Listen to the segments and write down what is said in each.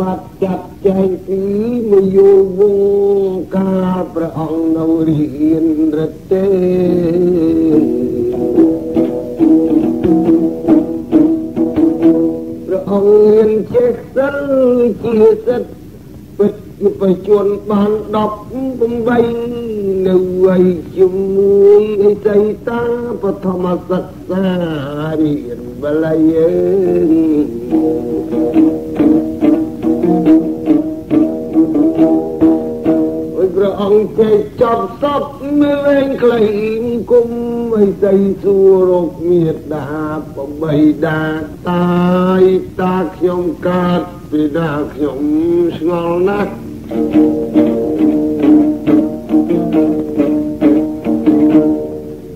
បាត់ចាត់ចែងពីមយោវងការព្រះអង្គនៅរៀនរទេព្រះអង្គមានចេះសិលជាសិទ្ធពិតបជនបាន18នៅវ័យជាមួយឯសីតាបឋមសិក្សារៀនបល័យ អង្គចេះចត់សពមើលឯងក្លែងគុំឲ្យស្អីសួររកមេដាបបីដាតាយតាខ្ញុំកើតពីដាខ្ញុំស្ងល់ណាស់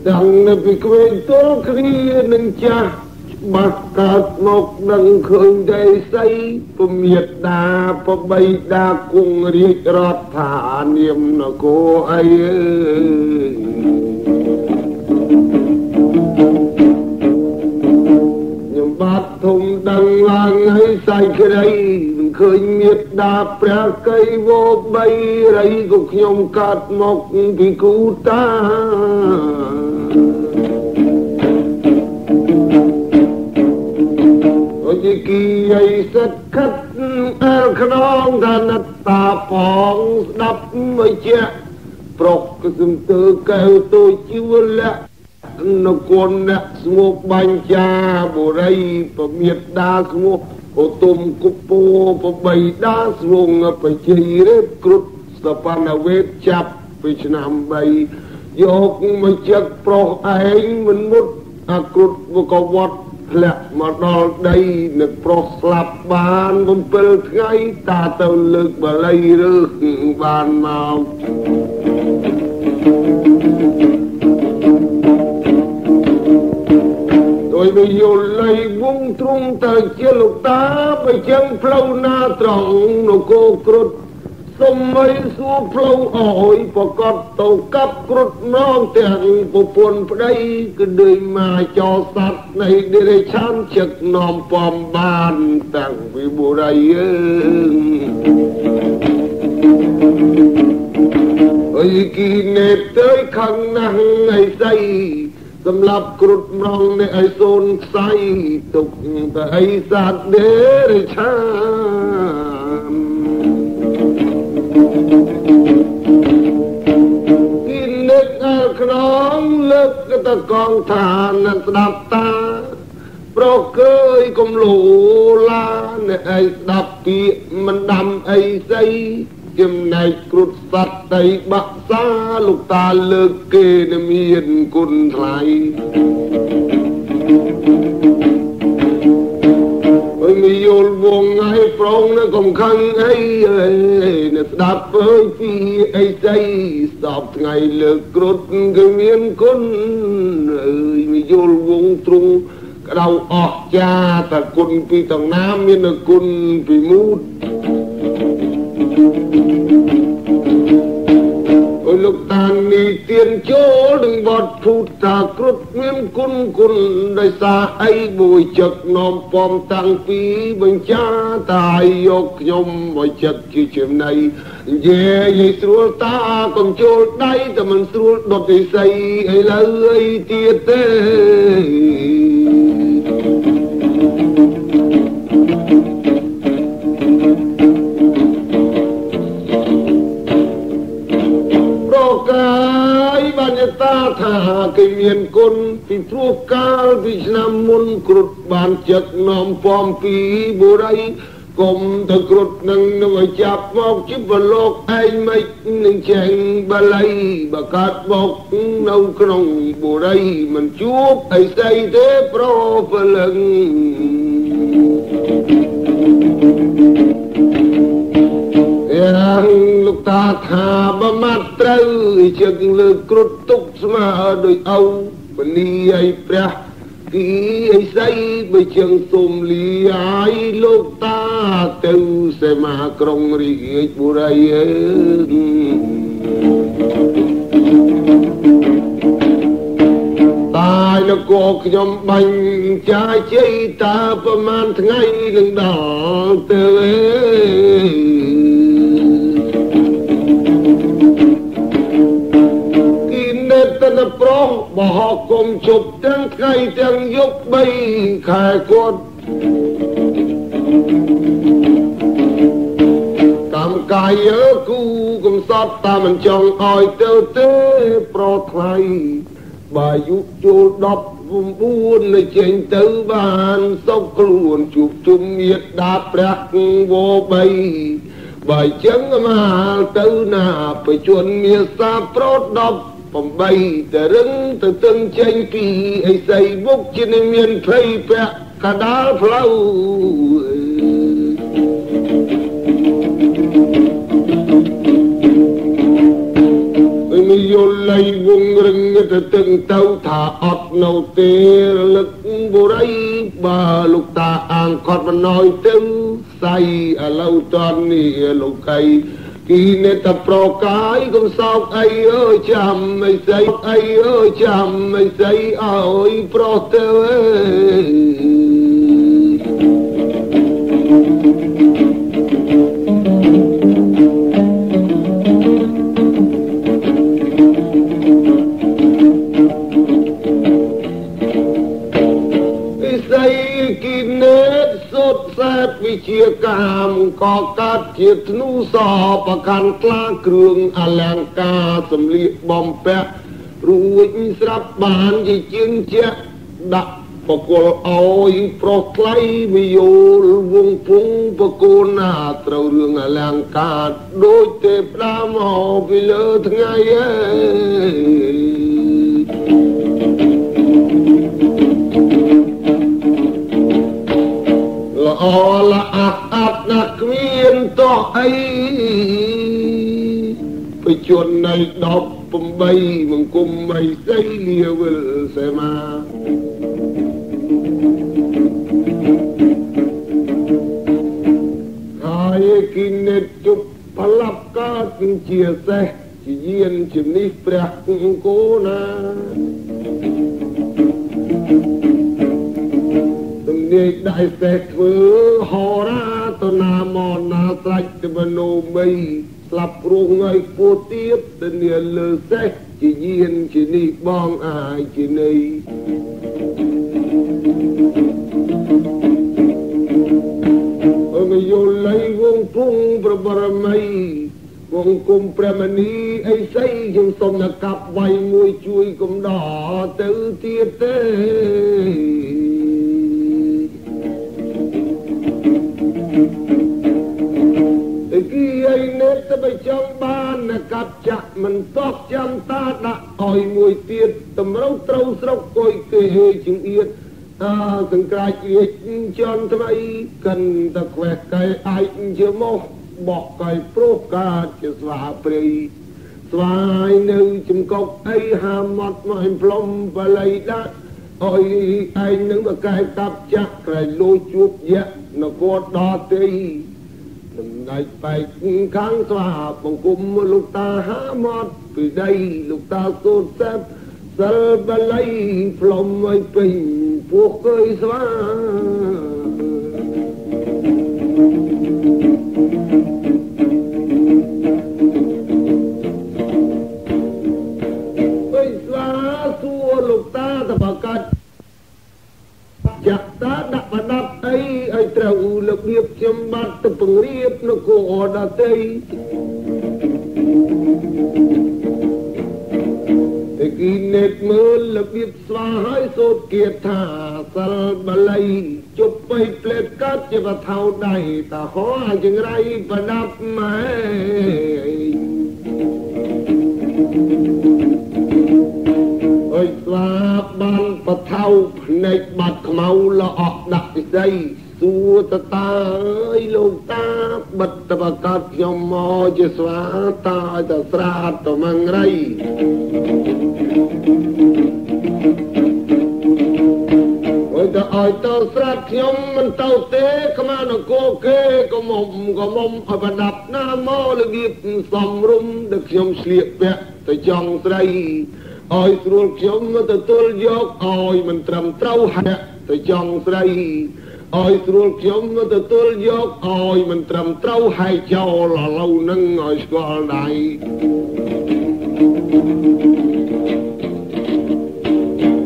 ដល់នៅពីក្វេងតលគ្នានឹងចាស់ បាត់កើតមកដឹងឃើញតែស្អីពមៀតដាពបីដាគង់រាជរដ្ឋានាមនគរអីខ្ញុំបាទធំដឹងឡើងហើយសៃក្រីមិនឃើញមេត្តាព្រះកៃវោបីរៃក៏ខ្ញុំកាត់មកពីគូតា ជាគីយាយសិតខិតអើខ្នងថាណិតតាផងស្ដាប់មួយជាប្រុសគឺសំទើកែវទូជីវលៈនគរអ្នកស្ងួបាញ់ចាបុរីពមៀតដាស្ងួអូទុំគុពោបបីដាស្វងបជ័យរៀបគ្រុតស្តបណ្ណវេទចាប់ពីឆ្នាំ3យកមកចឹកប្រុសឯងមិនមុតអាគ្រុតវកវត្ត ធ្លាក់មកដល់ដីនឹកប្រុសស្លាប់បាន7ថ្ងៃតាទៅលើកបល័យរើសបានមកដោយវិយលលៃវងទ្រង់ទៅជាលោកតាបើចឹងផ្លូវណាត្រង់នគរគ្រុឌ សុំឲ្យសួរផ្លូវអើយប្រកបទៅកាប់គ្រុតនងទាំងប្រពន្ធប្តីគឺដូចមកចោសัตว์នៃដេរឆានជឹកនាំបំបានតាំងពីបុរីអើយគីនេតទៅខាងណាស់ឯស្អីសម្រាប់គ្រុតម្រងនេះឲ្យសូនខ្សៃទុកតែអីសត្វដេរឆាន ក្នុងលើកតកងឋានស្ដាប់តាប្រកើយកំលូឡាអ្នកឯងស្ដាប់ពាក្យមិនដាំអីស្អីចំណែកគ្រុតសត្វដីបាក់សាលោកតាលើកគេមានគុណថ្លៃ អើយយល់វងឲ្យប្រងនៅកំខឹងអីនៅស្ដាប់អើយពីអីស្អីស្ដាប់ថ្ងៃលើកគ្រុតគឺមានគុណអើយមយល់វងទ្រង់ក្តៅអស់ចាតែគុណពីតណាមានគុណពីមូតអើ លោកតានីទៀនចូលនឹងវត្តភូតាគ្រុតមានគុណគុណដោយសារអីមួយចឹកនាំពំតាំងពីបញ្ចាតាយកខ្ញុំមកចឹកជាចំណៃនិយាយឲ្យស្រួលតាកុំចូលដៃតែមិនស្រួលដុតឥសីឥឡូវអីទៀតទេ កាយបញ្ញតាថាគេមានគុណពីព្រោះកាលពីឆ្នាំមុនគ្រុតបានចឹកនាំពំពីបុរីគុំទៅគ្រុតនឹងនឹងឲ្យចាប់មកជីបលោកឯងមិននឹងចែងបល័យបកាត់មកនៅក្នុងបុរីមិនជួបអីស្អីទេប្រពលឹង យ៉ាងលោកតាថាបើមាត់ត្រូវជឹកលើគ្រុតទុកស្មើដោយអោបនីឲ្យព្រះគីអីស្អីបើជើងសុំលីឲ្យលោកតាទៅសេមាក្រុងរាជបុរីអើតានគរខ្ញុំបាញ់ចាជ័យតាប្រមាណថ្ងៃនឹងដល់ទៅន ប្រុសបោះគុំជប់ទាំងថ្ងៃទាំងយប់3ខែគាត់តាមកាយគូកំសត់តាមមិនចង់ឲ្យទៅទេប្រថ្លៃបើយុចូល19នៅចេញទៅបានសុខខ្លួនជួបជុំញាតដាព្រះវបីបើចឹងមកទៅណាបជនមានសាប្រោត10 8តរឹងទៅទឹងចេញពីអីសីមុខជានិមានភ័យពាក់កដាលផ្លូវមិនយល់លៃវងរឹងទៅទឹងទៅថាអត់នៅទេរលឹកបុរីបើលោកតាអាងគាត់មិនណយទៅសៃឥឡូវតនេះលោកៃ គីនេតប្រកាយកុំសោកអីអើយចាំមិនស្អីអីអើយចាំមិនស្អីអើយប្រោះទៅវិ ជាកាមក៏កាត់ជាធ្នូសប្រកាន់ខ្លាគ្រឿងអលង្ការសម្លៀកបំពាក់រួចស្រាប់បានជាជាងជាដាក់បកលអោយប្រុសថ្លៃវិយោលវងពងបកូនណាត្រូវរឿងអលង្ការដូចទេផ្ដាមកពីលើថ្ងៃអើ ល្អល្អអាប់ណាស់គ្មានតោះអីបជននៃ18មង្គមមិនស្អីលាវិលសេមាហើយគិនិតជប់ប្រឡាប់កើតជាសេះជាយានជំនេះព្រះគោណា នាយដៃសេះធ្វើហោរាតនាមណាស្រេចទៅបនោមីស្លាប់ព្រោះងៃពោទៀតទៅនាលើសេះជាយានជានេះបងអាយជានៃអងយល់លៃវងពុងប្របរមីវងគុំព្រះមនីអីសីយើងសុំនកាប់វាយមួយជួយកំដរទៅទៀតទេ នេតទៅបើចង់បានកាប់ចាក់មិនតោះចាំតាដាក់ឲ្យមួយទៀតតម្រូវត្រូវស្រុកគួយគេជងអៀតអាសង្ក្រាចវាជន់ថ្មីកិនតខ្វេះកែអាយជាមកបកកែព្រោះកាជាស្វាព្រៃស្វាយនៅចំកុកអីហាមាត់មកផ្លុំបលៃដាក់អុយឯងនឹងបកែកាប់ចាក់ក្រែលួចជួបយៈនគរដល់ទេ សម្ដេចបែកខាងស្វាបង្គំលោកតាហាមាត់ពីដីលោកតាសូត្រសែបសិលបល័យផ្លុំឲ្យពេញពោះកើយស្វា ឲ្យត្រូវរបៀបខ្ញុំបាត់ទៅពង្រៀបនគរដតីតែគីនេតមើលរបៀបស្វាហើយសូត្រគៀថាសិលបល័យជប់បៃផ្លេតកាត់ជាវថៅដៃតាហោចង្រៃបដាប់ម៉ែអើយស្លាប់បានបថៅភ្នែកបាត់ខ្មៅល្អក់ដាក់ពិសី សួរតតាអើយលោកតាបិទតបកាត់ខ្ញុំមកជាស្វាតាឲ្យតស្រាតតមង្រីអើយតឲ្យតស្រាតខ្ញុំមិនទៅទេខ្មានគោគេក៏មុំក៏មុំឲ្យប្រដាប់ណាមករបៀបសំរុំដែលខ្ញុំឆ្លៀកពាក់ទៅចង់ស្រីឲ្យស្រួលខ្ញុំទទួលយកឲ្យមិនត្រឹមត្រូវហាក់ទៅចង់ស្រី ឲ្យស្រួលខ្ញុំទទួលយកឲ្យមិនត្រឹមត្រូវហើយចោលឥឡូវនឹងឲ្យស្គាល់ដៃ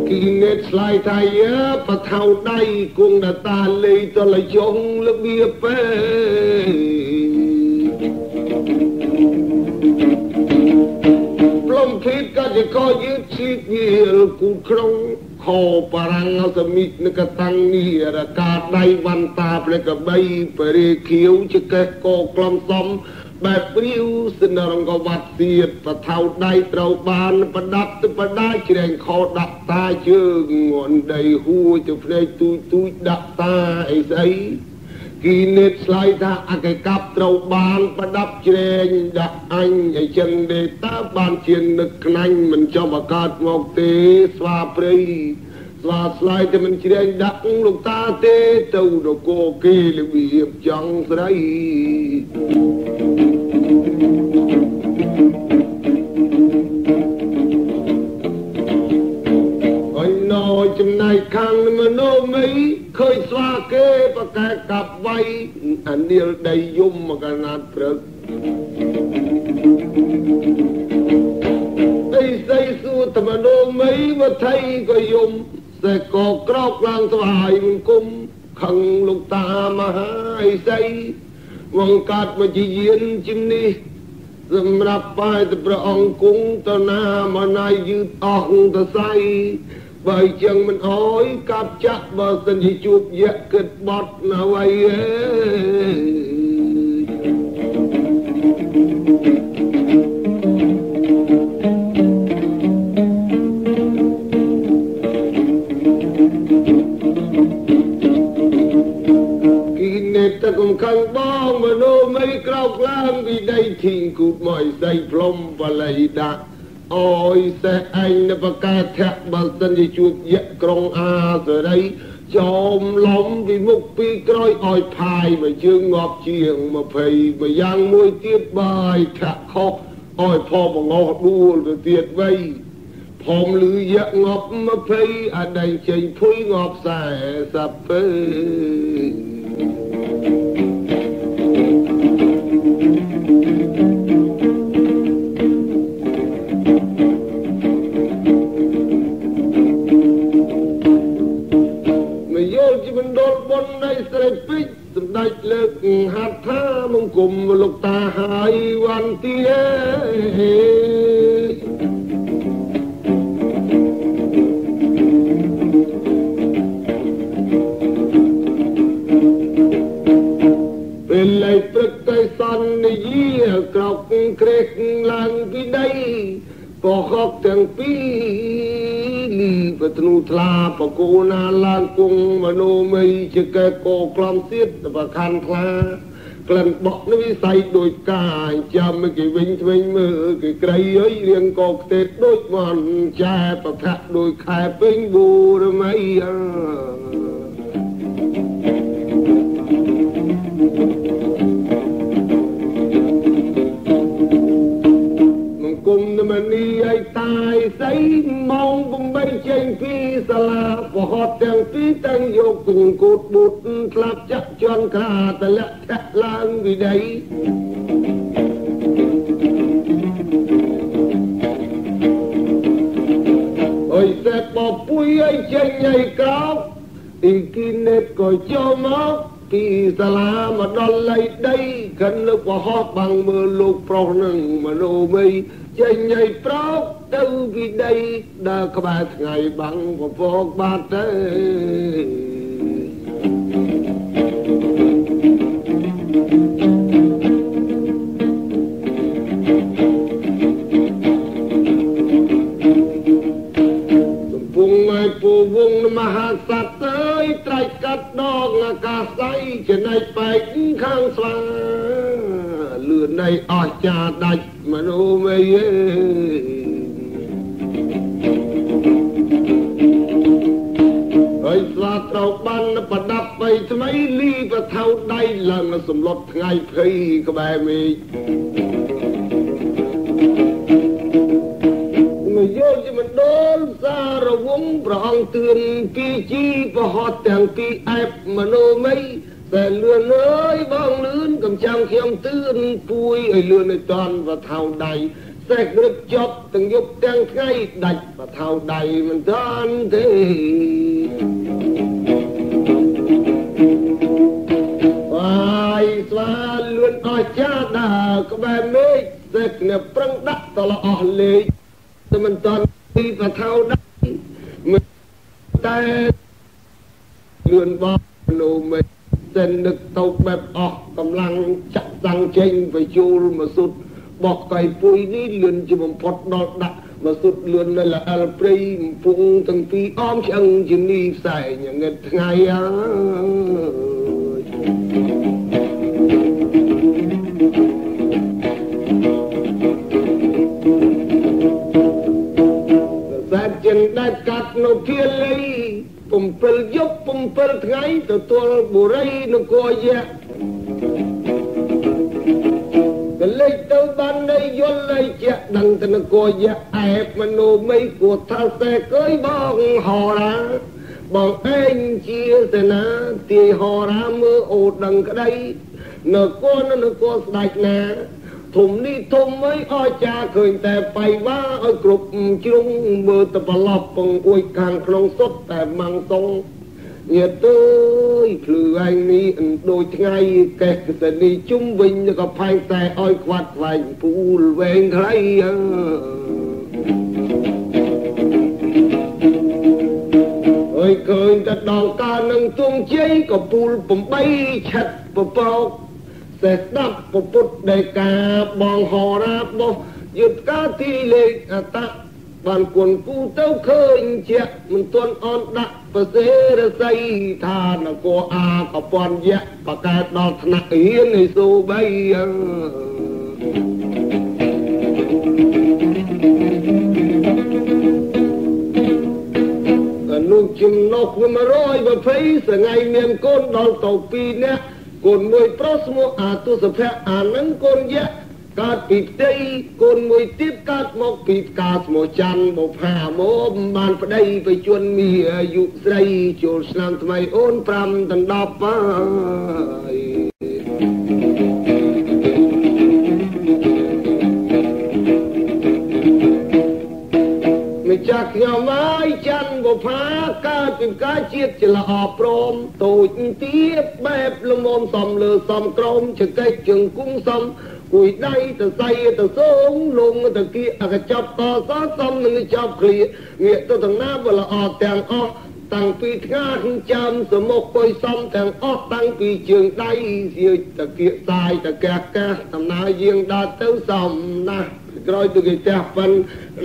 គីនេតឆ្លៃថាយើបថៅដៃគង់ដតាលេតលយងរបៀបពេមភេទកតិកយឺតឈីតញៀលគូក្នុង ខោបរាំងសមិទ្ធនកតាំងនីរកាដៃវន្តាព្រះកបីបរិខៀវចកេះកក្លំសំបែបព្រាវសនរងកវត្តទៀតបថៅដៃត្រូវបានប្រដាប់ទៅបដាជ្រែងខោដាក់តាជើងងន់ដីហួចទៅភ្នែកទូចទូចដាក់តាអីស្អី គីនេតឆ្លៃថាអកកັບត្រូវបានប្រដាប់ជ្រែងដាក់អញអីចឹងទេតើបានជានឹកខ្នាញ់មិនចំអកាតមកទេស្វាព្រៃស្វាស្លាយតែមិនជ្រែងដាក់លោកតាទេទៅនគរគេរបៀបចង់ស្រី ចំណែកខាងមនុស្សមីឃើញស្វាគេប្រកែកកាប់វាយអានីលដីយំមកកណាត់ព្រឹកអីស្អីសួរតមនុស្សមីវថៃក៏យំតែក៏ក្រោកឡើងស្វាយមិនគុំខឹងលោកតាមហាអីស្អីវងកាត់មកជាយានជំនេះសម្រាប់បាយទៅព្រះអង្គគង់ទៅណាមកណាយយឺតអស់ទៅស្អី បើចឹងមិនអើយកាប់ចាក់បើសិនជាជួបយៈគិតបត់ណាវៃអេតកុំខឹងបងមនុស្សមិនក្រោកឡើងពីដីធីងគូតមកស្ដីផ្លុំបលៃដាក់ អយសេះឯងនៅបកាធៈបើសិនជាជួបយៈក្រុងអាសរីចោមលំពីមុខពីក្រោយឲ្យផាយមកជើងងាប់ជាង20ម្យ៉ាងមួយទៀតបាយថាខុសឲ្យផងបងោដួលទៅទៀតវៃផងលឺយៈងាប់20អដែងចេញភុយងាប់40ពេ ស្រីពេជ្រសម្ដេចលើកហាត់ថាមង្គមលោកតាហើយវ៉ាន់ទីពេលលេព្រឹកទៅសន្និយាក្រោកក្រេះឡើងពីដីក៏ហកទាំងពីរ លីបធ្នូថ្លាបកូណាឡើងគង់មនោមីជាកែកោក្លំទៀតបខាន់ថ្លាក្លិនបក់នេះវិស័យដូចកាយចាំគេវិញធ្វេងមើលគេក្រៃអើយរៀងកោខ្ទេតដូចមន់ចែប្រភៈដូចខែពេញប៊ូរមៃអើ មនីឲ្យតាយស្អីម៉ោង8ចេញពីសាលាបហត់ទាំងពីរទាំងយកគងគូតបុតស្លាប់ចាក់ជន់ខាតលាក់ចាក់ឡើងវិដីអើយសេបបពុយឲ្យចេញឲ្យក្រោកអ៊ីគីណេតក៏ចូលមកពីសាលាមកដល់លៃដីកិនលើកបហោះបាំងមើលលោកប្រុសនឹងមនុស្សមី ចេញឲ្យប្រោកទៅពីដីដើរក្បែរថ្ងៃបាំងពពកបាត់ទៅពូវងមហាសត្វអើយត្រៃកាត់ដងអាកាស័យចំណែកបែកខាងស្វា លឿននៃអស្ចារដាច់មនុស្សមេហើយស្វាត្រូវបានប្រដាប់បីថ្មីលីប្រថៅដៃឡើងសម្លុតថ្ងៃភ័យក្បែរមេឃមកយកជាមិនដងទឿនពីជីប្រហត់ទាំងពីអែបមនោមី តែលឿនអើយបងលឿនកំចាំខ្ញុំទឿនពួយឲ្យលឿនឲ្យតន់វថៅដៃសេះរឹកចប់ទាំងយប់ទាំងថ្ងៃដាច់វថៅដៃមិនតន់ទេបាយស្វាលឿនអស់ចាដើក្បែរមេឃសេះគ្នាប្រឹងដាក់តលអស់លេខតែមិនតន់ពីវថៅដៃមិនតែលឿនបងលោមេ តែនឹកទៅបែបអស់កម្លាំងចាក់តាំងចេញបញ្ជូលមកសុទ្ធបោះកៃពុយនេះលឿនជាបំផុតដល់ដាក់មកសុទ្ធលឿននៅល្អលព្រៃពងទាំងពីរអមឆ្អឹងជំនីផ្សែងងឹតថ្ងៃអើយសាចិនដាច់កាត់នៅភាលី 7យប់7ថ្ងៃទទួលបុរីនគរយៈកលេចទៅបាននៃយល់នៃជាដឹងទៅនគរយៈអែបមនោមីគួថាសេកើយបងហរាបងឯងជាសេនាទាយហរាមើអូដឹងក្តីនគរនគរស្ដេចណា ធំនេះធំអីអស្ចារឃើញតែបៃវ៉ាឲ្យគ្រប់ជ្រុងមើលទៅប្រឡប់ពងអួយខាងក្នុងសុទ្ធតែម៉ាំងសុងញាតើយភ្លឺឯងនេះដូចថ្ងៃកេះកសនីជុំវិញក៏ផែងតែឲ្យខ្វាត់ខ្វែងពូលវែងខ្លីអើអើយឃើញតែដងកានឹងទងជ័យក៏ពូល8ឆាត់ពពក សេះស្ដាប់ពុទ្ធដីកាបងហរាបោះយុទ្ធកាទីលេខអតបានគុណគូទៅឃើញជាមិនទាន់អនដាក់ប្រសេរស័យថានគរអាកពន់យៈបកើតដល់ថ្នាក់រៀននៃសូបីអនុចំណុះ120សងៃមានកូនដល់ទៅ2នាក់ កូនមួយប្រុសឈ្មោះអាទុសភៈអានឹងកូនយៈកើតពីផ្ទៃកូនមួយទៀតកើតមកពីផ្កាស្មោច័ន្ទបុផាមកបានប្តីបជនមានអាយុស្រីចូលឆ្នាំថ្មីអូន5ដណ្ដប់ហើយ ចាស់ខ្ញុំហើយច័ន្ទបុផាកើតពីកាជាតិជាល្អព្រមតូចទៀតបែបលំមសំលើសំក្រមចកេះជង្គង់សំគួយដៃទៅសៃទៅសងលងទៅគៀអកចាប់តសសំនឹងចាប់គ្រាងាកទៅទាំងណាបល្អទាំងអស់ តាំងពីថ្ងាចាំសមុខពុយសំទាំងអស់តាំងពីជើងដៃជាតគៀកសាយតកះកះដំណើរយាងដល់ទៅសំណាស់ក្រោយទៅគេចាស់ប៉ិន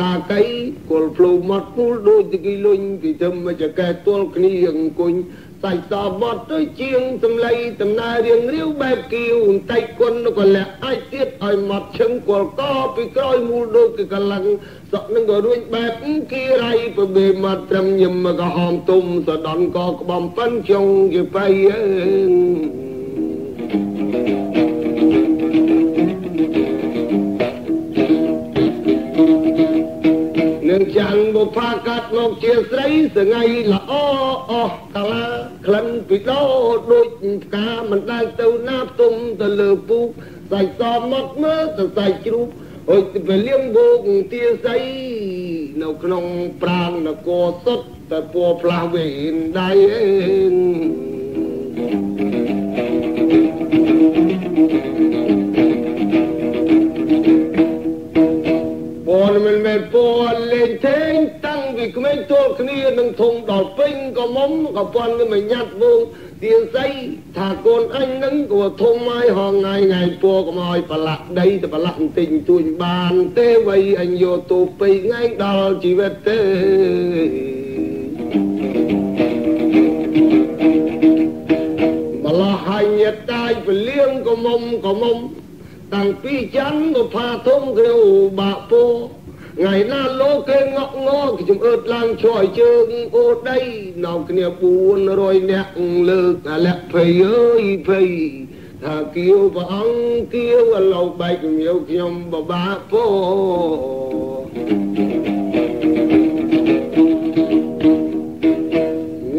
ដាកៃគល់ភ្លូមាត់ពូលដូចទៅគេលុញគេធ្វើមកចកែទល់គ្នាអង្គុញ សាច់សបត់ទៅជាងសំឡីដំណើររៀងរាវបែបគៀវបន្តិចគុណក៏លះអាចទៀតឲ្យមាត់ឈឹងគល់កពីក្រោយមូលដូចគេកលាំងសក់នឹងក៏រួញបែបគីរៃប្របេមាត់ត្រឹមញឹមមកហោមទុំសដន់ក៏ក្បំប៉ិនចុងជាបៃអើ នឹងចាន់បុផាកាត់មកជាស្រីសងៃល្អអស់កាលាក្លិនពីដោដូចផ្កាមិនដែលទៅណាផ្ទុំទៅលើពូកសាច់សមកមើលទៅសាច់ជ្រូកអុយទៅលៀងវោកទាស័យនៅក្នុងប្រាងនគរសុទ្ធតែពួរផ្លាស់វេនដៃអេ ពណ៌មិនមែនពណ៌លេងថេងតាំងពីក្មេងទល់គ្នានឹងធំដល់ពេញក៏មុំក៏ពន់នឹងញ៉ាត់វងទៀនស័យថាកូនអញនឹងក៏ធំហើយហងៃថ្ងៃពកុំឲ្យប្រឡាក់ដីទៅប្រឡាក់បន្តិចទួញបានទេវៃអញយកទូពេញថ្ងៃដល់ជីវិតទេម្លោះហើយញាតតាយពលៀងក៏មុំក៏មុំ តាំងពីច័ន្ទបុផាធំក្រូបាក់ពោថ្ងៃណាលោកគេងក់ងល់ខ្ញុំអើតឡើងជ្រោយជើងអូដីនោមគ្នា400នាក់លើកអាលៈភ័យអើយភ័យថាគៀវព្រះអង្គគៀវឥឡូវបែកមៀវខ្ញុំបបាក់ពោ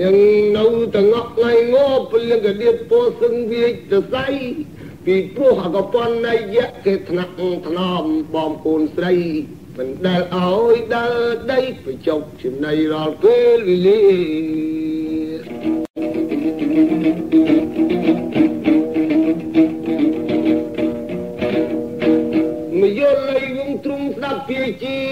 ញ៉ឹងនៅតងក់ថ្ងៃងប់ពលឹងកដៀបពោសឹងវាចសៃ ពីព្រោះអកប៉ុននៃយៈគេថ្នាក់ថ្នមបងប្អូនស្រីមិនដែលឲ្យដើរដីបញ្ចុកចំណៃរាល់ពេលវេលាមយល់លៃវងទ្រុងស្ដាប់ពីជី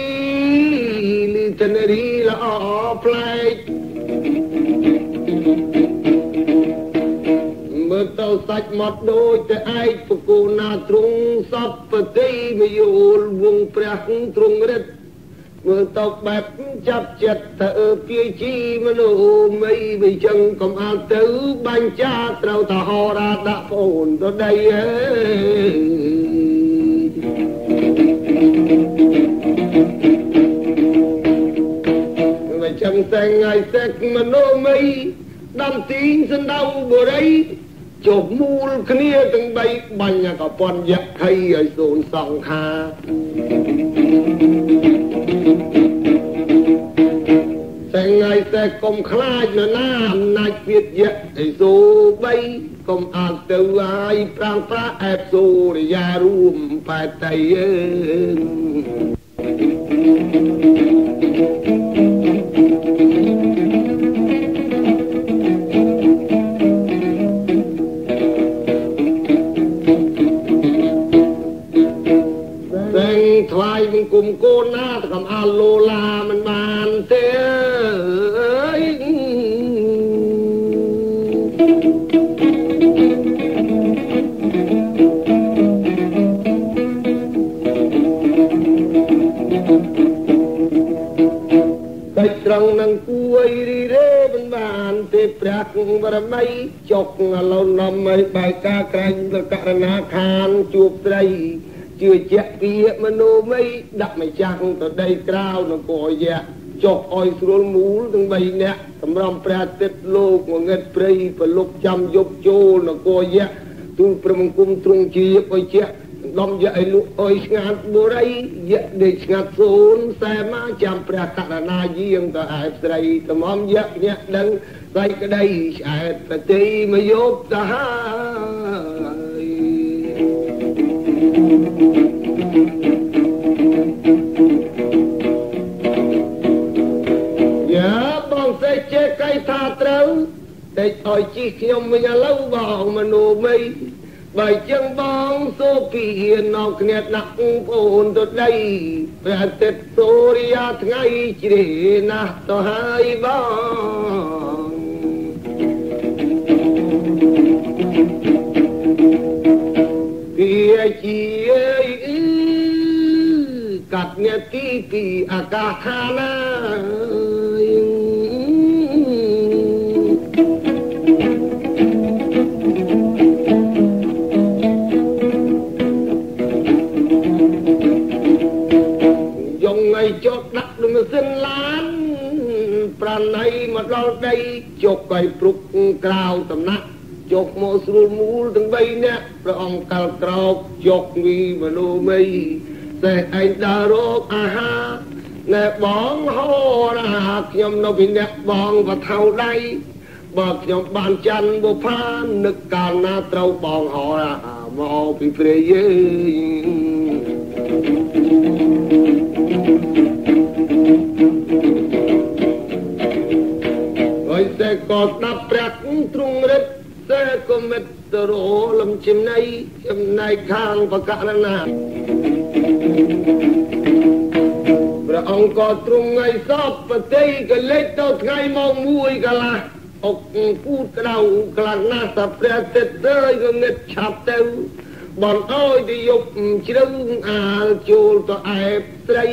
សាច់មកដូចតែឯកពគូណាទ្រង់សពតិមយលវងព្រះទ្រង់រិទ្ធមើលទៅបែបចាប់ចិត្តទៅអើពីជីមនុស្សមីវិចឹងកុំអល់ទៅបាញ់ចាត្រូវតហរាដាក់ប្អូនទៅដីអើមិនចឹងតែថ្ងៃសែកមនុស្សមីដំទីងសណ្ដៅបុរី ចុះមូលគ្នាទាំងបីបាញ់កប៉ុនយៈខៃឲ្យសូនសង្ខាតែថ្ងៃតែកុំខ្លាចនរណាអំណាចវិទ្យាឲ្យសូបីកុំអាចទៅឲ្យប្រាំងប្រាអែបសូរិយារួមបែតៃអើថ្វាយ គំកូនណាតកំអាឡូឡាមិនបានទេអើយតែត្រង់នឹងគួយរីរេមិនបានទេព្រះបរមីចុកឡូននំឲ្យបែកការក្រែងករណាខានជួបស្រី ជឿជាក់ពីមនុស្សមីដាក់ម្ចាស់ទៅដីក្រៅនគរយៈចុះអោយស្រួលមូលទាំង3នាក់សម្រាប់ព្រះអាទិត្យលោកងងឹតព្រៃប្រលុកចាំយប់ចូលនគរយៈទូលព្រមង្គមទ្រង់ជាអុយជាដំយៈឲ្យលុអុយស្ងាត់បុរីយៈដេកស្ងាត់សូនសែមកចាំព្រះករណាយាងទៅឯស្រីតំមយៈញាក់ដឹងស្អែកក្តីឆ្អែតប្រតិមកយប់ទៅហើយ យ៉ាបងសេចចេះកៃថាត្រូវតែឲ្យជីខ្ញុំវិញឥឡូវបងមនុស្សមីបើចឹងបងសូពីហ៊ាននៅគ្នាដាក់ប្អូនទៅដីព្រះអាទិត្យសូរិយាថ្ងៃជ្រេណាស់ទៅហើយបង ពីជាកាត់អ្នកទីពីអាកាសខាណាយងឲ្យចុះដាក់នឹងម៉ាស៊ីនឡានប្រណីមកដល់ដីជុកឲ្យព្រុកក្រៅតំណាក់ ជុកមកស្រួលមូលទាំង3នាក់ព្រះអង្គកលក្រោកជុកវីមនុស្សមីតែឯងដើររកអាហារណែបងហោរាខ្ញុំនៅពីអ្នកបងវថៅដៃបើខ្ញុំបានច័ន្ទបុផានឹកកាលណាត្រូវបងហោរាមកពីព្រៃយើងហើយតែក៏ស្ដាប់ព្រះទ្រង់រិទ្ធ តែក៏មិត្តរលំចំណៃចំណៃខាងបកករណាព្រះអង្គក៏ទ្រង់ថ្ងៃសពប្រតិក៏លេចទៅថ្ងៃម៉ោង1កន្លះអុកពូតក្តៅខ្លាំងណាស់តែព្រះទឹកទៅក៏ងឹតឆាប់ទៅបងអើយទៅយប់ជ្រឹងអាលចូលទៅអែបស្រី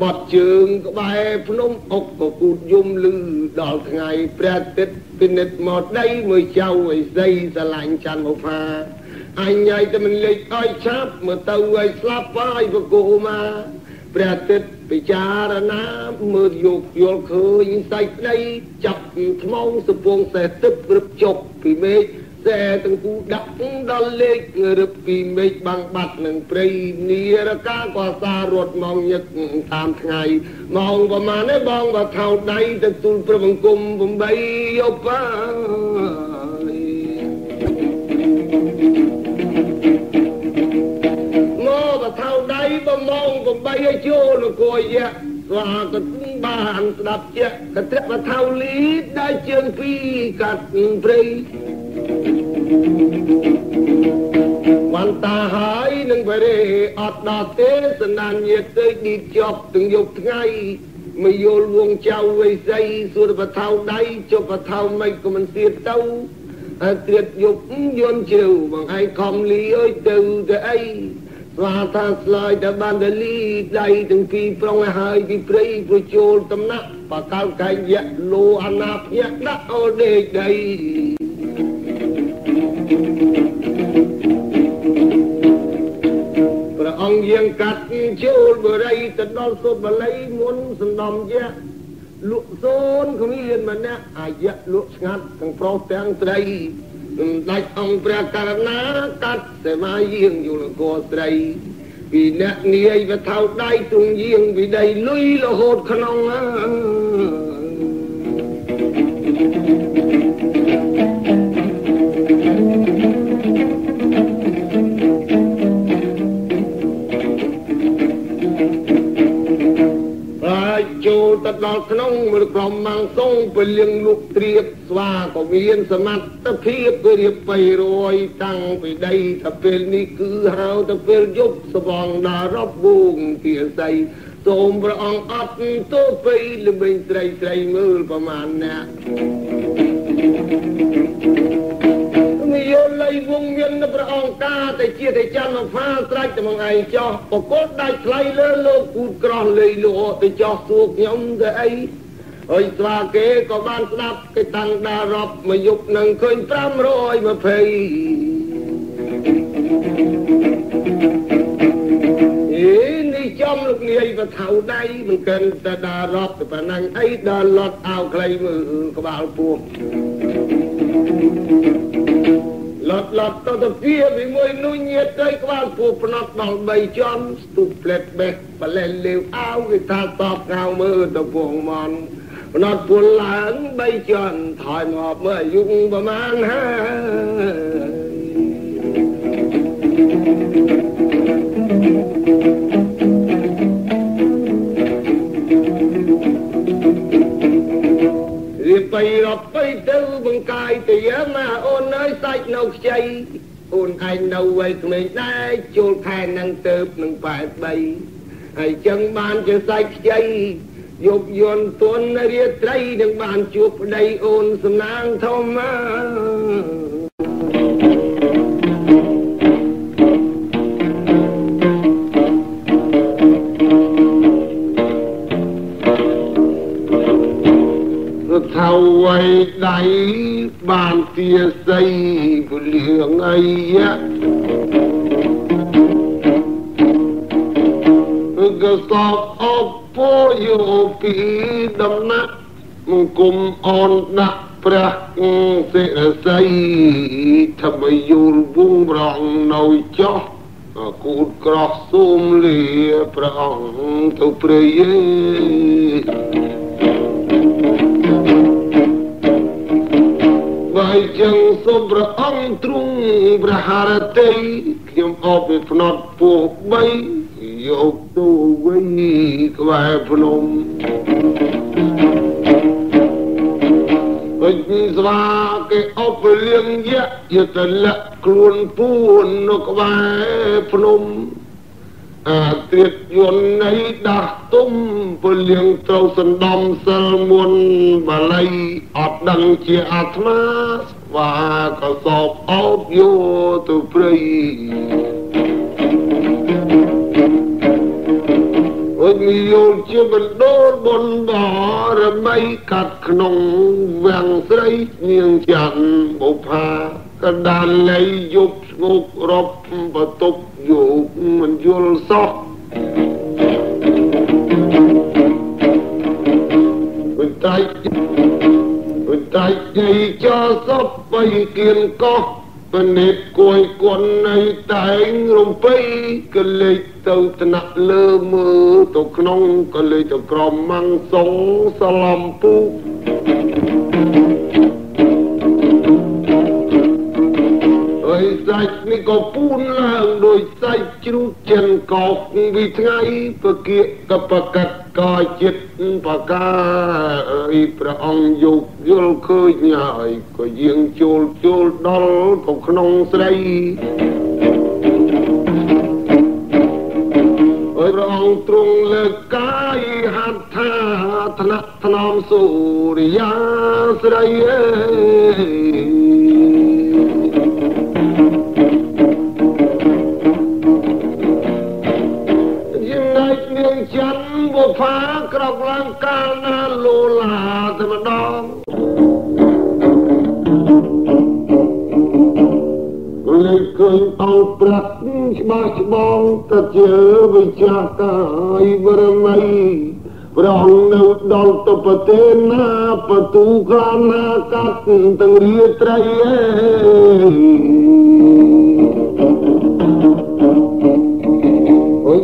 បត់ជើងក្បែរភ្នំអុកក៏គូតយំលឺដល់ថ្ងៃព្រះទឹកពិនិត្យមកដីមួយចៅឲ្យស្ដីស្រឡាញ់ច័ន្ទមកផាអញញ៉ៃតែមិនលេចឲ្យឆាប់មើលទៅឲ្យស្លាប់ហើយបកូមកព្រះទិតពិចារណាមើលយកយល់ឃើញសៃក្តីចាប់ថ្មងសពងសេះទឹករឹបជប់ពីមេឃ តែទាំងគូដាក់ដល់លេខរឹបពីមេឃបាំងបាត់នឹងព្រៃនីរកាកោសារត់មកញឹកតាមថ្ងៃម៉ោងប្រហែលនេះបងក៏ថោដៃទៅទូលព្រះបង្គំ8យប់ហើយមកក៏ថោដៃប្រម៉ោង8ឲ្យចូលនគរយៈ ក៏បានស្ដាប់ជាកត្រៈបថៅលីដែលជើងពីរកាត់ព្រៃវន្តាហើយនឹងបរិអត់ដល់ទេសនាញាទៅឌីជាប់ទាំងយប់ថ្ងៃមកយល់វងចៅវៃស័យសុរបថៅដៃជប់បថៅមិនក៏មិនទៀតទៅអើត្រៀតយប់យន់ជ្រៅបងឯងខំលីអើយទៅទៅអី ស្វាថាស្លាយតែបានដលីដៃទាំងពីរប្រុងឲ្យហើយពីព្រៃប្រជូលតំណាក់បកៅកាយយៈលោអនាភយៈដាក់អូដេកដៃព្រះអង្គយាងកាត់ចូលបរិយទៅដល់សុបល័យមុនសំដំយៈលក់សូនគ្មានម្នាក់អាយៈលក់ស្ងាត់ទាំងប្រុសទាំងស្រី ដាច់អង្គព្រះករណាកាត់សេមាយាងយល់កោស្រីពីអ្នកនាយវថៅដៃទ្រង់យាងពីដីលុយរហូតក្នុង ចូលទៅដល់ក្នុងមរក្រមម៉ាំងសុងពលៀងលុកត្រៀបស្វាក៏មានសមត្ថភាពរៀប300តាំងពីដីទៅពេលនេះគឺហៅទៅពេលយប់ស្វងដល់រាប់វងទាស័យសូមព្រះអង្គអត់ទោពេល្បិញស្រីស្រីមើលប្រមាណអ្នកនិ យលៃវងមានព្រះអង្គការតែជាតែចាំមកផាស្រេចតែមកឯងចោះបកលដាច់ថ្លៃលើលោកគូតក្រោះលេលោទៅចោះសួរខ្ញុំទៅអីហើយស្វាគេក៏បានស្ដាប់គេតាំងដារាប់មួយយប់នឹងឃើញ520អេនេះ ចំលោកនាយបថៅដៃមិនកិនតែដារាប់ទៅប៉ុណ្ណឹងអីដល់លត់អោខ្លីមើលក្បាលពោះលត់លត់ទៅទៅពីពីមួយនោះញាតទៅក្បាលពោះភ្នត់ដល់3ចំស្ទុះផ្លែតបេះបលែនលេវអោគេថាតបកៅមើលទៅពងមន់ណត់ពុលឡើងបីជន់ថយមកមើលអាយុប្រមាណហើយ រៀបបីរាប់បីទៅបង្កាយទៅមកអូនអើយសាច់នៅខ្ចីអូនឯងនៅវ័យក្មេងដែរចូលខែនឹងទៅនឹង83ហើយចឹងបានជាសាច់ខ្ចីយប់យន់ទន់រាត្រីនឹងបានជួបប្តីអូនសំណាងធំ ថាវ័យដៃបានទាស័យពលៀងអីក៏សោកអបពោយោពីដំណាក់មង្គមអនដាក់ព្រះសិរស័យធម្មយូលវងរងនៅចោះគូតក្រោះសូមលាព្រះអង្គទៅព្រៃ បើចឹងសូមព្រះអង្គទ្រង់ព្រះハរតីខ្ញុំអបពីភ្នត់ពោះ3យកទៅវិញក្បែរភ្នំវិញស្វាគេអបលៀងយៈយតលៈខ្លួនពួននៅក្បែរភ្នំ អាត្រៀតយន្តនៃដាស់ទុំពលលៀងត្រូវសណ្ដំសិលមុនបល័យអត់ដឹងជាអាត្មាស្វាក៏សោបអោបយោទៅព្រៃអុញយល់ជាបណ្ដោលបុណ្យបរមីកាត់ក្នុងវាំងស្រីនាងច័ន្ទបុផា កដាលលៃយប់ស្ងុករົບបតុបយកមិនយល់សោះវិតៃវិតៃជ័យចោសពបីគៀនកោះពនិតគួយគន់នៃតែងរំពៃក៏លេចទៅថ្នាក់លើមើលទៅក្នុងក៏លេចទៅក្រមម៉ាំងសុងសឡំពូ អើយសសាច់នេះក៏ពូនឡើងដោយសាច់ជ្រូកចិនកោកពីថ្ងៃពគៀកកបកាត់កោចិត្តបកាអីព្រះអង្គយកយល់ឃើញហើយក៏យាងចូលចូលដល់ទៅក្នុងស្រីអើយព្រះអង្គទ្រង់លើកកាយហត្ថាថ្នាក់ថ្នមសូរិយាស្រីអើយ ផាក្រកឡើងកាលណាលោឡាតែម្ដងលេខឃើញអង្គប្រាក់ច្បាស់ច្បងតជាវិចាកាយបរមីព្រះអង្គនៅដល់ទៅប្រទេសណាបទូកាណាកាត់ទាំងរាត្រីអេ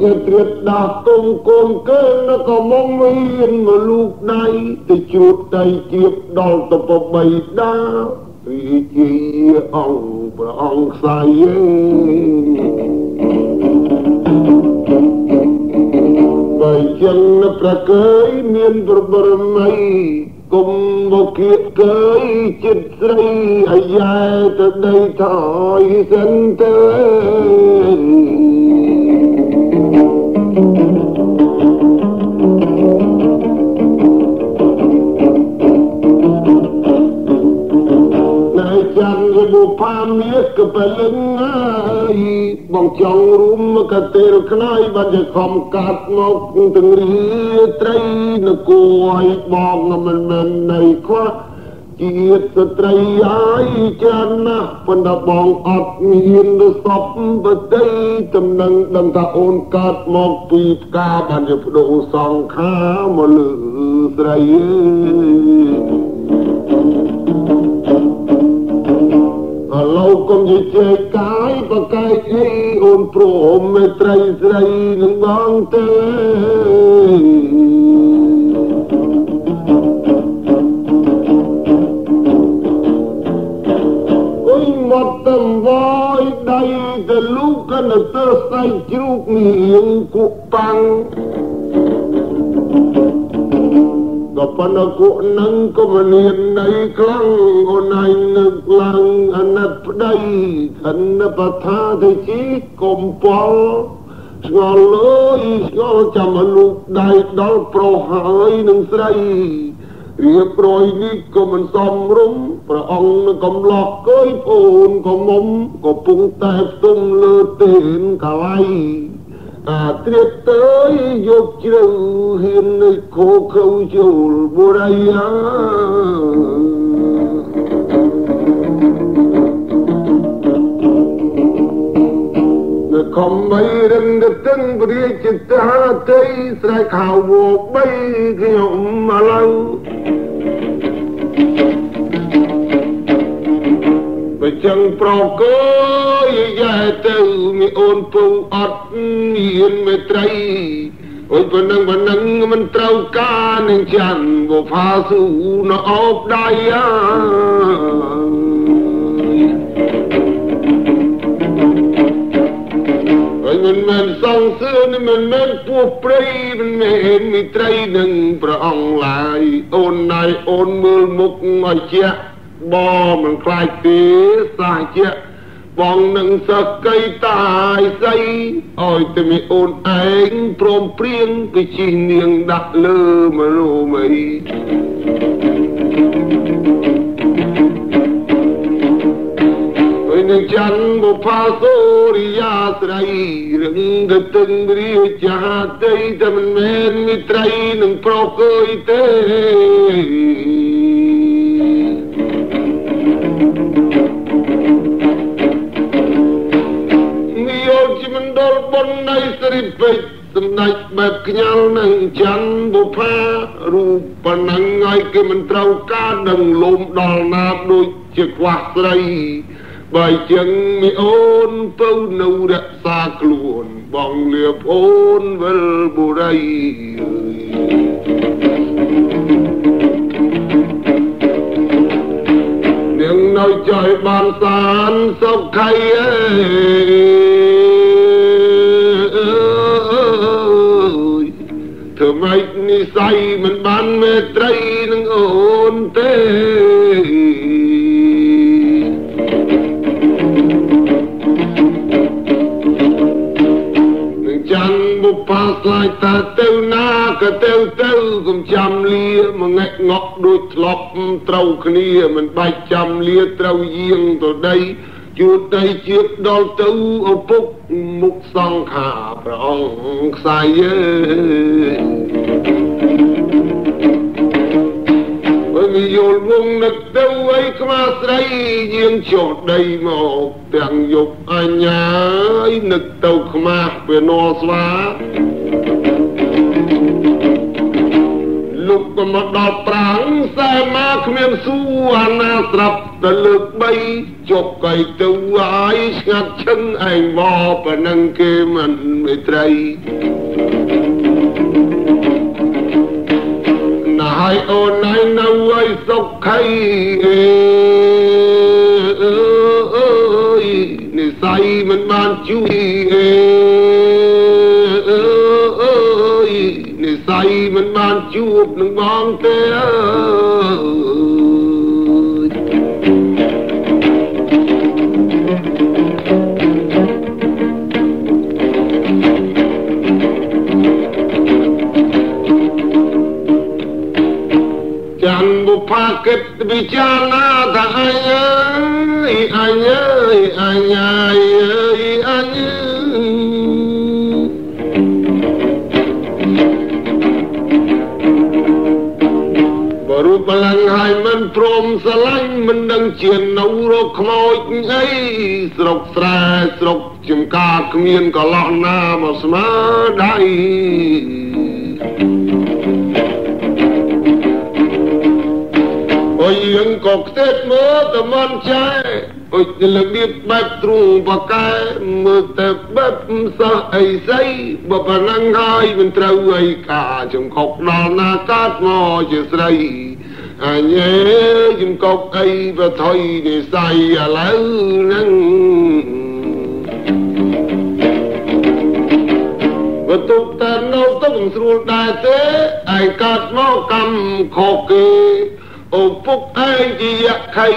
ជាត្រៀតដាស់ទុំកូនកើនៅក៏មកមានមលូកដៃទៅជួបដៃជាបដល់ទៅប្របីដារីជាអង្គព្រះអង្គខ្សែបើចឹងប្រកើយមានប្របរមីគុំមកគៀកកើយចិត្តស្រីអាយ៉ែទៅដីថយសិនទៅ បុផាមាសកបលឹងហើយបងចង់រួមកទេលខ្នាយបាត់ជាខំកាត់មកទាំងរីត្រីនគរឲ្យបងមិនមែននៃខ្វះជាតិស្ត្រីហើយចានណាស់ប៉ុន្តែបងអត់មានទៅសពបតីតំណឹងដឹងថាអូនកើតមកពីផ្កាបានជាបដូរសង្ខាមកលើស្រីឥឡូ វកុំនិយាយកាយបកែកអីអូនព្រមមេត្រីស្រីនឹងបងទេអុយមកតំវយដៃទៅលូកកណ្ដទៅស្អៃជ្រូកនាងគុបាំង ប៉ុន្តែពួកនឹងក៏មនាននៃខ្លាំងអូនឯងនឹងឡើងអណិតប្តីខណ្ឌបថាទៅជីកំពលស្ងល់អើយស្ងល់ចាំអនុដៃដល់ប្រុសហើយនឹងស្រីរៀបរយនេះក៏មិនសមរម្យព្រះអង្គនឹងកំឡោះកើយអូនក៏មុំក៏ពុងតែផ្ទុំលើទេនកៅៃ អាត្រៀបទៅយកជ្រៅហ៊ាននៅខោខៅចូលបុរាយានៅខំបីរឹងទៅទាំងព្រាចិត្តហាតីស្រែកហៅមកបីខ្ញុំមកឡើងបើ ចឹងប្រកើយ៉ាទៅមីអូនពងអត់មានមេត្រីអូនប៉ុណ្ណឹងប៉ុណ្ណឹងមិនត្រូវការនឹងចាន់បុផាស៊ូនៅអោបដៃអាអើយមិនមែនសងសឿនមិនមែនពោះព្រៃមិនមែនមីត្រីនឹងព្រះអង្គឡើយអូនណៃអូនមើលមុខឲ្យជាក់ បងមិនខ្លាចទេសាជាបងនឹងសកៃតាយស័យឲ្យតែមីអូនឯងព្រមព្រៀងគឺជិះនាងដាក់លើមនុស្សមីហើយនឹងច័ន្ទបុផាសូរិយាស្រីរឹងទៅទឹងរាចាតីតែមិនមែនមីត្រីនឹងប្រកើយទេ ដល់បុណ្យនៃស្រីពេជ្រសម្ដេចបែបខ្ញាល់នឹងច័ន្ទបុផារូបប៉ុណ្ណឹងឲ្យគេមិនត្រូវការដឹងលំដល់ណាដូចជាខ្វះស្រីបើចឹងមីអូនទៅនៅរក្សាខ្លួនបងលៀបអូនវិលបុរីនាង នៅចុយបានសានសុខៃអើយធ្វើម៉េចនិស័យមិនបានមេត្រីនឹងអូនទេ បុប្បាស្លាយតើទៅណាក៏ទៅទៅកុំចាំលាមួយងាក់ងក់ដូចធ្លាប់ត្រូវគ្នាមិនបាច់ចាំលាត្រូវយាងទៅដីជួតដីជាដល់ទៅឪពុកមុខសង្ខាព្រះអង្គខ្សែយើបើយ ល់វងនឹកទៅអីខ្មាស្រីយាងចុះដីមកទាំងយប់អញ្ញាយនឹកទៅខ្មាស់ពេលនស្វាលុបក៏មកដល់ប្រាំងសែមកគ្មានសួរអាណាស្រាប់ទៅលើក3ជប់កៃទៅហើយស្ងាត់ឈឹងឯងមកប៉ុណ្ណឹងគេមិនមេត្រី ណាហើយអូនណៃនៅឲ្យសុខៃអើយនិស័យមិនបានជួយអើយនិស័យមិនបានជួបនឹងបងទេអើ ផាគិតវិចារណាថាអញអើយអញអើយអញអើយអញបរុបលាំងហើយមិនព្រមស្រឡាញ់មិនដឹងជានៅរកខ្មោចអីស្រុកស្រែស្រុកចំការគ្មានកន្លោះណាមកស្មើដៃ ហើយយើងក៏ខ្ទេចមើលតែមិនចាអុយលៀបបែបទ្រូងបកែមើលតែបែបសោះអីស្អីបើប៉ុណ្ណឹងហើយមិនត្រូវអីកាចង្កុកដល់ណាកាត់មកជាស្រីអញេចង្កុកអីបើថុយនិស័យឥឡូវហ្នឹងបើទុកតែនៅទៅមិនស្រួលដែរទេឯងកាត់មកកម្មខុសគេ ឪពុកឯងជាយក្ខី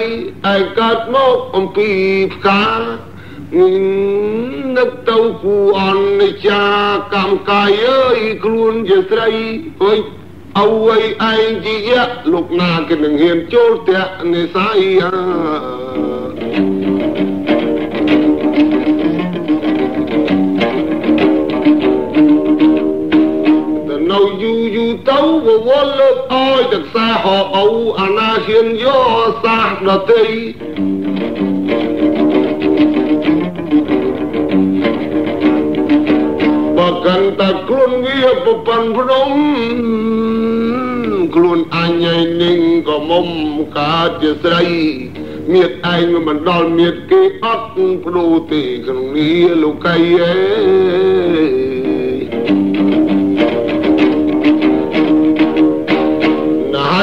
ឯងកើតមកអំពីផ្កានឹកទៅគូអនិច្ចាកម្មកាយអើយខ្លួនជាស្រីអើយអវ័យឯងជាយៈលោកណាគេនឹងហ៊ានចូលផ្ទះនិស័យនៅ យូរយូរទៅវវល់លើកអោយទឹកសាហោអូអាណាហ៊ានយកសាសដតីបើកាន់តែខ្លួនវាប្រពន្ធភ្នំខ្លួនអញឯនឹងក៏មុំកើតជាស្រីមៀតឯងមិនដល់មៀតគេអត់ព្រោះទេក្នុងនេះលោកីអេ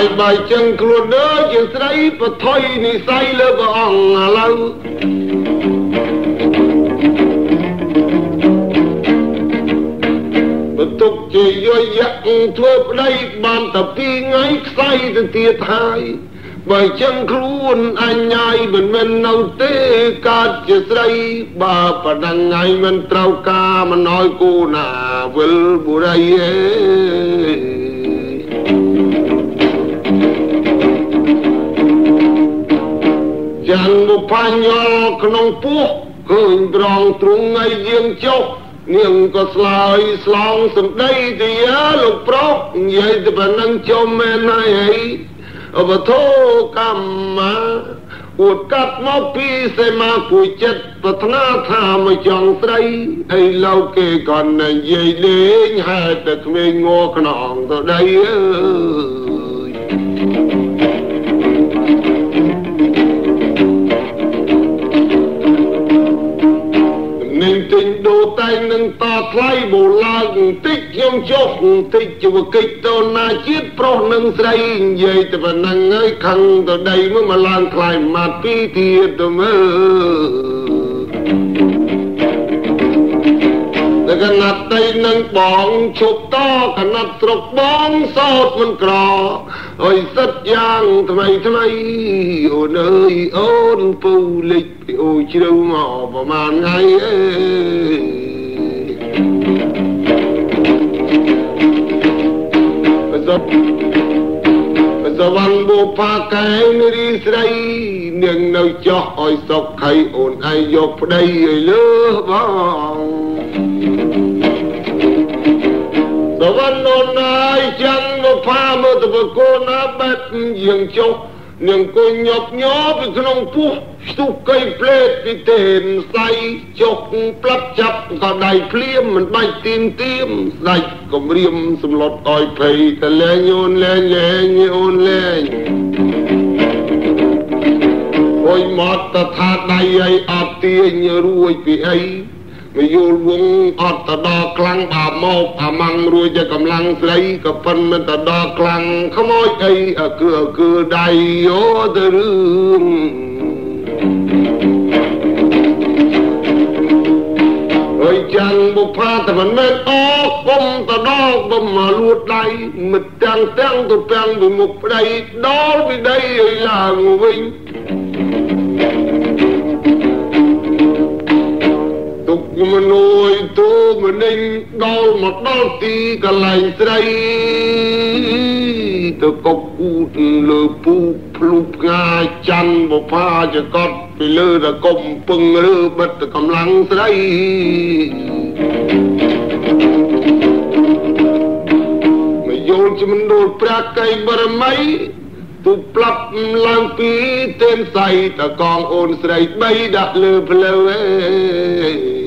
ហើយបើចឹងខ្លួនដូចជាស្រីបថុយនិស័យលើព្រះអង្គឥឡូវបន្ទុកជាយយៈធ្វើប្តីបានតែពីរថ្ងៃខ្សែទៅទៀតហើយបើចឹងខ្លួនអញញ៉ាយមិនមែននៅទេកើតជាស្រីបើប្រដងថ្ងៃមិនត្រូវការមិនអោយគូណាវិលបុរីអេ យ៉ាងមុបញ្ញលក្នុងពោះឃើញត្រង់ទ្រង់ឲ្យយាងចុះនាងក៏ស្លើយស្លងសម្ដីទៅយ៉ាលោកប្រុសនិយាយទៅប៉ុណ្ណឹងចុំមែនហើយអីអបធោកម្មមាអួតកាត់មកពីសេមាគួយចិត្តប្រាថ្នាថាមកចង់ស្រីអីលោកគេក៏និយាយលេងហេតុតែក្មេងងខ្នងទៅដីអើ តែនឹងតថ្លៃបូឡើងតិចខ្ញុំចុះតិចជីវកិច្ចតណាជាតិប្រុសនិងស្រីនិយាយតែប៉ុណ្ណឹងហើយខឹងទៅដីមកមកឡើងខ្លាយម៉ាត់ពីរទៀតទៅមើលតែកណាត់ដីនឹងបងឈប់តកណាត់ស្រុកបងសោតមិនក្រអើយសិតយ៉ាងថ្មីថ្មីអូនអើយអូនពូលិចពីអូជ្រៅមកប្រហែលថ្ងៃអេ សពបសវណ្ណបុផាកែនរីស្រីនាងនៅចោះឲ្យសុខខៃអូនឯងយកប្តីឲ្យលើបងសវណ្ណអូនឯងចាំមកផាមើលទៅកូនណាបែបយើងចុះ នាងគញប់ញប់ពីក្នុងពោះស្ទុះកៃផ្លេតពីទេនស្ដៃចុកផ្លាត់ចាប់ក៏ដៃភ្លៀមមិនបាច់ទៀមទៀមស្ដេចគំរាមសំឡុតអយភ័យតលែងអូនលែងលែងអូនលែងអុយមកតថាដៃឲ្យអត់ទាញរួចពីអី មយល់វងអត់ទៅដល់ខ្លាំងបាមកអាម៉ាំងរួចតែកម្លាំងស្រីក៏ប៉ុនមិនទៅដល់ខ្លាំងខ្មោចអីអគឺអគឺដៃយោទៅរឿងអើយចាំងបុផាតែមិនមែនអោគុំទៅដល់បំមកលួតដៃមិនទាំងទាំងទៅពាំងពីមុខប្តីដល់ពីដីឲ្យឡើងវិញ មនុស្សទូមនិញដល់មកដល់ទីកន្លែងស្រីទៅកប់គូតលើពូភ្លុបផ្កាច័ន្ទបផាចកត់ពីលើតកុំពឹងរើបិទកម្លាំងស្រីមកយល់ជំនួលព្រះកៃបរមីទូប្លាប់ឡើងពីទេនសៃតកងអូនស្រីបីដាក់លើផ្លូវអេអ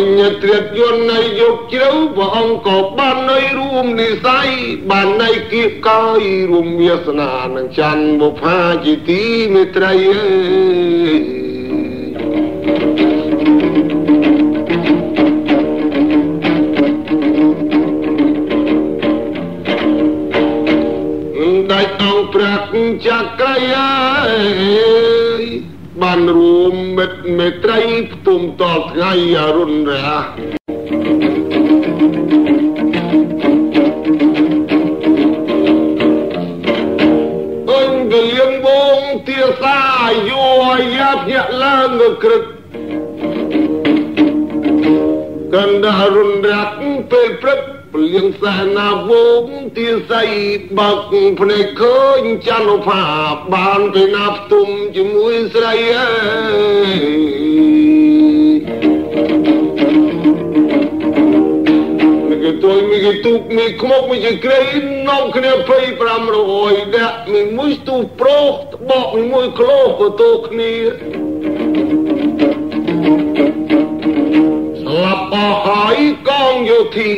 ញ្ញត្រៀតយន្តនៃយុគជ្រៅព្រះអង្គក៏បាននៃរួមនិស័យបាននៃគៀបកាយរួមវាសនានឹងច័ន្ទបុផាជាទីមេត្រីអេដាច់អង្គព្រះចក្រយាបានរួម មិត្តមេត្រីផ្ទុំតថ្ងៃអរុណរះអញកលៀងបងទាសាយោយ៉ាប់ញាក់ឡើងក្រឹកកណ្ដារុនរះពេលព្រឹក ពលៀងសាណាវងទាស័យបាក់ភ្នែកឃើញច័ន្ទផាបានទៅណាផ្ទុំជាមួយស្រីអើយគេទួយមីគេទូកមីខ្មុកមីជាក្រៃនាំគ្នា2500ដាក់មីមួយស្ទូប្រុសត្បកមីមួយក្លោក៏តោគ្នា ស្លាប់អស់ហើយកងយោធា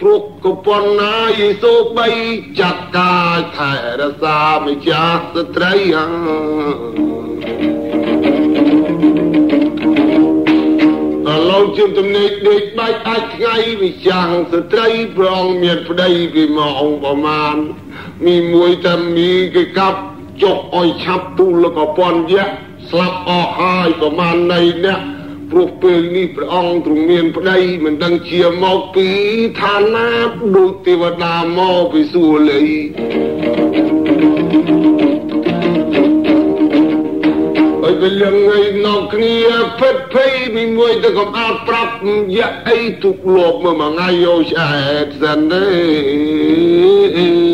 ព្រោះកពន់ណាយេសូបីចាត់ការថែរសាម្ចាស់ស្ត្រីហើអឡូវជឿទំនេកដេកបាច់អាចថ្ងៃវិចាំងស្ត្រីប្រងមានប្តីពីមកអង្គប្រមាណមីមួយតែមីគេកាប់ចុកអុយឆាប់ទូលកពន់យៈស្លាប់អស់ហើយប្រមាណនៃអ្នក ព្រោះពេលនេះព្រះអង្គទ្រង់មានប្តីមិនដឹងជាមកពីឋានណាដូចទេវតាមកពីសួគ៌លីអើយពេលងថ្ងៃនៅគ្នាផិតភ័យមីមួយទៅកំអត់ប្រាប់យ៉ាអីទុកលបមកមួយថ្ងៃយោឆ្អែតសិនទេ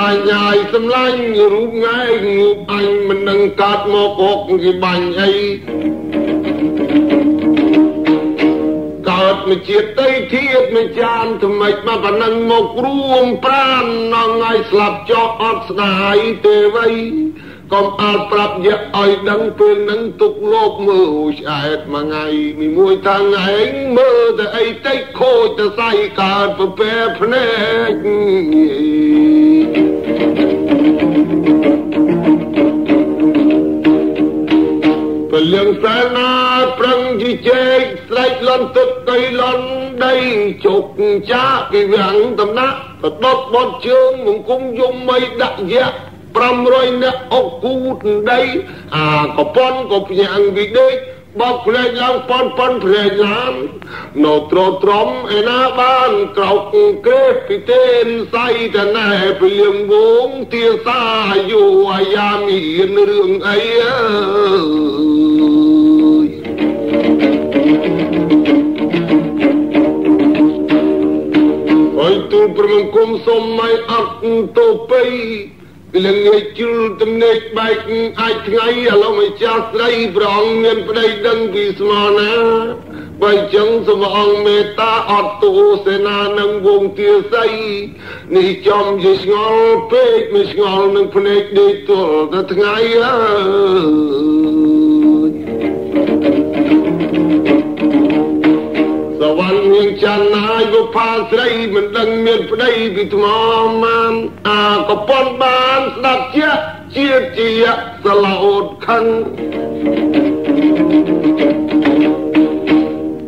លាញ់យាយសម្លាញ់រូបងាយងូបអញមិននឹងកាត់មកអកគេបាញ់អីកើតមកជាតិដីធៀបមិនចានថ្មិចមកប៉ុណ្ណឹងមករួមប្រាននងឲ្យស្លាប់ចោះអត់ស្ដាយទេវៃកុំអល់ប្រាប់យៈឲ្យដឹងពេលនឹងទុកលោកមើលឆ្អែតមួយថ្ងៃមីមួយតាំងឯងមើលតែអីតិចខូចទៅសៃកើតប្រពែភ្នែក លៀងសាណាប្រឹងជីជែកស្រែកលន់ទឹកដីលន់ដីជោគចាពីវាំងតំណាក់បដប់បត់ជើងមង្គមយំមីដាក់យ៉ាក់500អ្នកអុកគូតដីអាកប៉ុនកុំញាំងវិដេក បោកភ្លេចឡើងប៉ុនប៉ុនភ្លេចឡើងនៅត្រត្រមឯណាបានក្រោកក្រេបពីទេនសៃតណែពលៀងវងទាសាយូអាយាមានរឿងអីអើយអើយទូលប្រមង្គមសុំមិនអត់ទៅពេ លឹងងាយជុលទំនេកបែកអាចថ្ងៃឥឡូវម្ចាស់ស្រីប្រងមានប្តីដឹងពីស្មោណាបើចឹងសូមអង្គមេត្តាអត់ទូសេនានឹងវងទាស័យនេះចំជាឆ្ងល់ពេកមិនឆ្ងល់នឹងភ្នែកដេកទល់តែថ្ងៃអើស វណ្ណមានច័ន្ទណាយបុផាស្រីមិនដឹងមានប្តីពីថ្មមានអាកប៉ុនបានស្ដាប់ជាជាតិជាសឡោតខឹង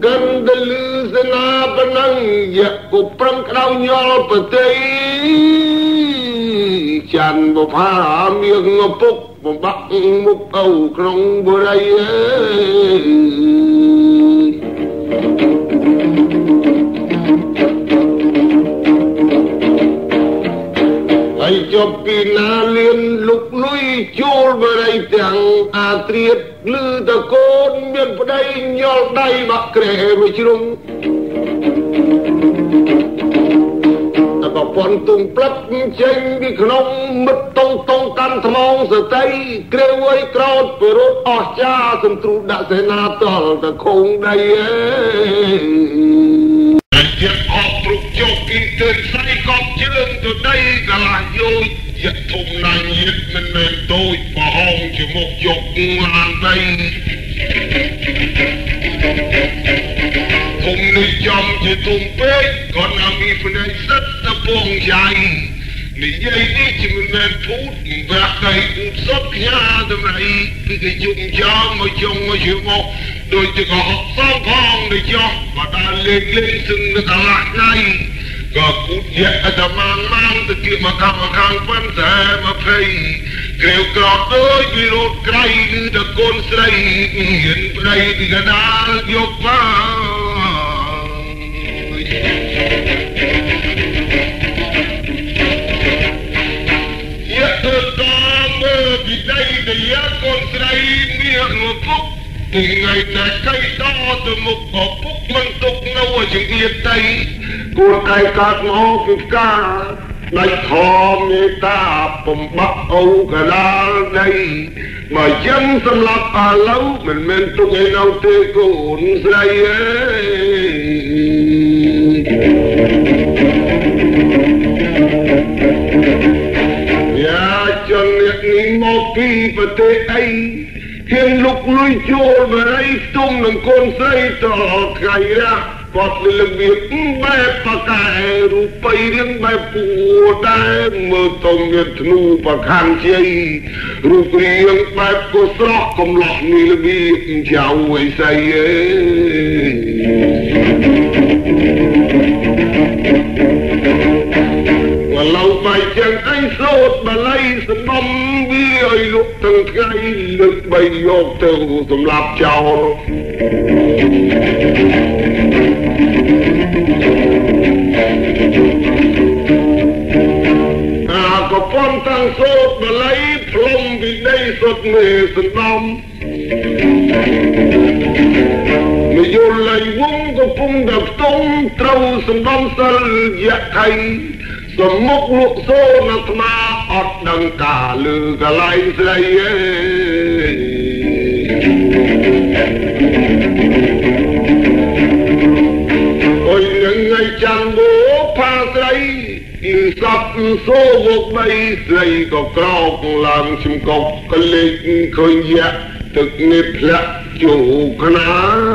កិនដលឺសនាបណឹងយកគប្រឹងក្តៅញល់ប្រតិច័ន្ទបុផាមានពុកបំបាក់មុខអូក្នុងបុរីអើ ហើយចុះពីណាលៀនលុកលុយជួលបរិយទាំងអាត្រៀតលឺតកូនមានប្តីញល់ដៃបាក់ក្រែមួយជ្រុងតកប៉ុនទុំផ្លឹកចេញពីក្នុងមិត្តតងតងកាន់ថ្មងសតីក្រេវអើយក្រោតពរត់អស់ចាសំទ្រូដាក់សេនាតលតខងដៃអេ ជាអត់ព្រុកចុកគីទើស្រីកប់ជើងទៅដីកន្លះយោយិតធំណាស់យិតមិនមែនតូចប្រហោងជាមុខយកឡានដីធំនេះចំជាធំពេកក៏ណាមីភ្នែកសិតទៅពងយាយ និយាយនេះជាមិនមែនពូតវាក់កៃពូតសុតញ៉ាតម្រៃពីគេជុំចំមកជុំមកជុំមកដូចជាកុហកសងផងដូចចោះមកដល់លេងលេងសឹងនៅកន្លះថ្ងៃក៏គូតយៈអត្តមានមកទៅគៀមកកម្មខាងប៉ុន្តែមកភ័យក្រៅក្រោតដូចវិរោធក្រៃឬតកូនស្រីហ៊ានប្តីពីកដាលយកបាយៈ ពីដៃដែលយកូនស្រីមានមកពុកថ្ងៃណាកៃតទៅមុខក៏ពុកមិនទុកនៅជាងទៀតទៅគួរកៃកាត់មកពីការដាច់ខំមេត្តាបំបាក់អូកដាលដីមកយ៉ាងសម្រាប់ឥឡូវមិនមែនទុកឲ្យនៅទេកូនស្រីអើយយ៉ា ចននេះមកពីប្រទេសអីហ៊ានលុកលុយចូលបរិយស្ទុំនឹងកូនស្រីតថ្ងៃរះគាត់លឹងវាបែបបកែរូបិរៀងបែបពូដែរមើលទៅមានធ្នូប្រខាំជ័យរូបរាងបែបកុស្រស់កំឡោះនេះលបៀបចៅអីស្អីអើវ ឡូវបែកចឹងអីសូតបល័យសំដំវាឲ្យលុកទាំងថ្ងៃលើកបីយកទៅសម្រាប់ចោលអាក៏ប៉ុនតាំងសូតបល័យផ្លុំពីដីសុតមេសណ្ដំមយលលៃវងកំពុងតែផ្ទុំត្រូវសំដំសិលយៈថៃ សំមុខលក់សូនអាត្មាអត់ដឹងការលើកន្លែងស្រីអើអុយនឹងថ្ងៃច័ន្ទបូផាស្រីអ៊ីសពសូវកបីស្រីក៏ក្រោកឡើងជំកប់កលេចឃើញយៈទឹកនេះផ្លាក់ជូខ្នា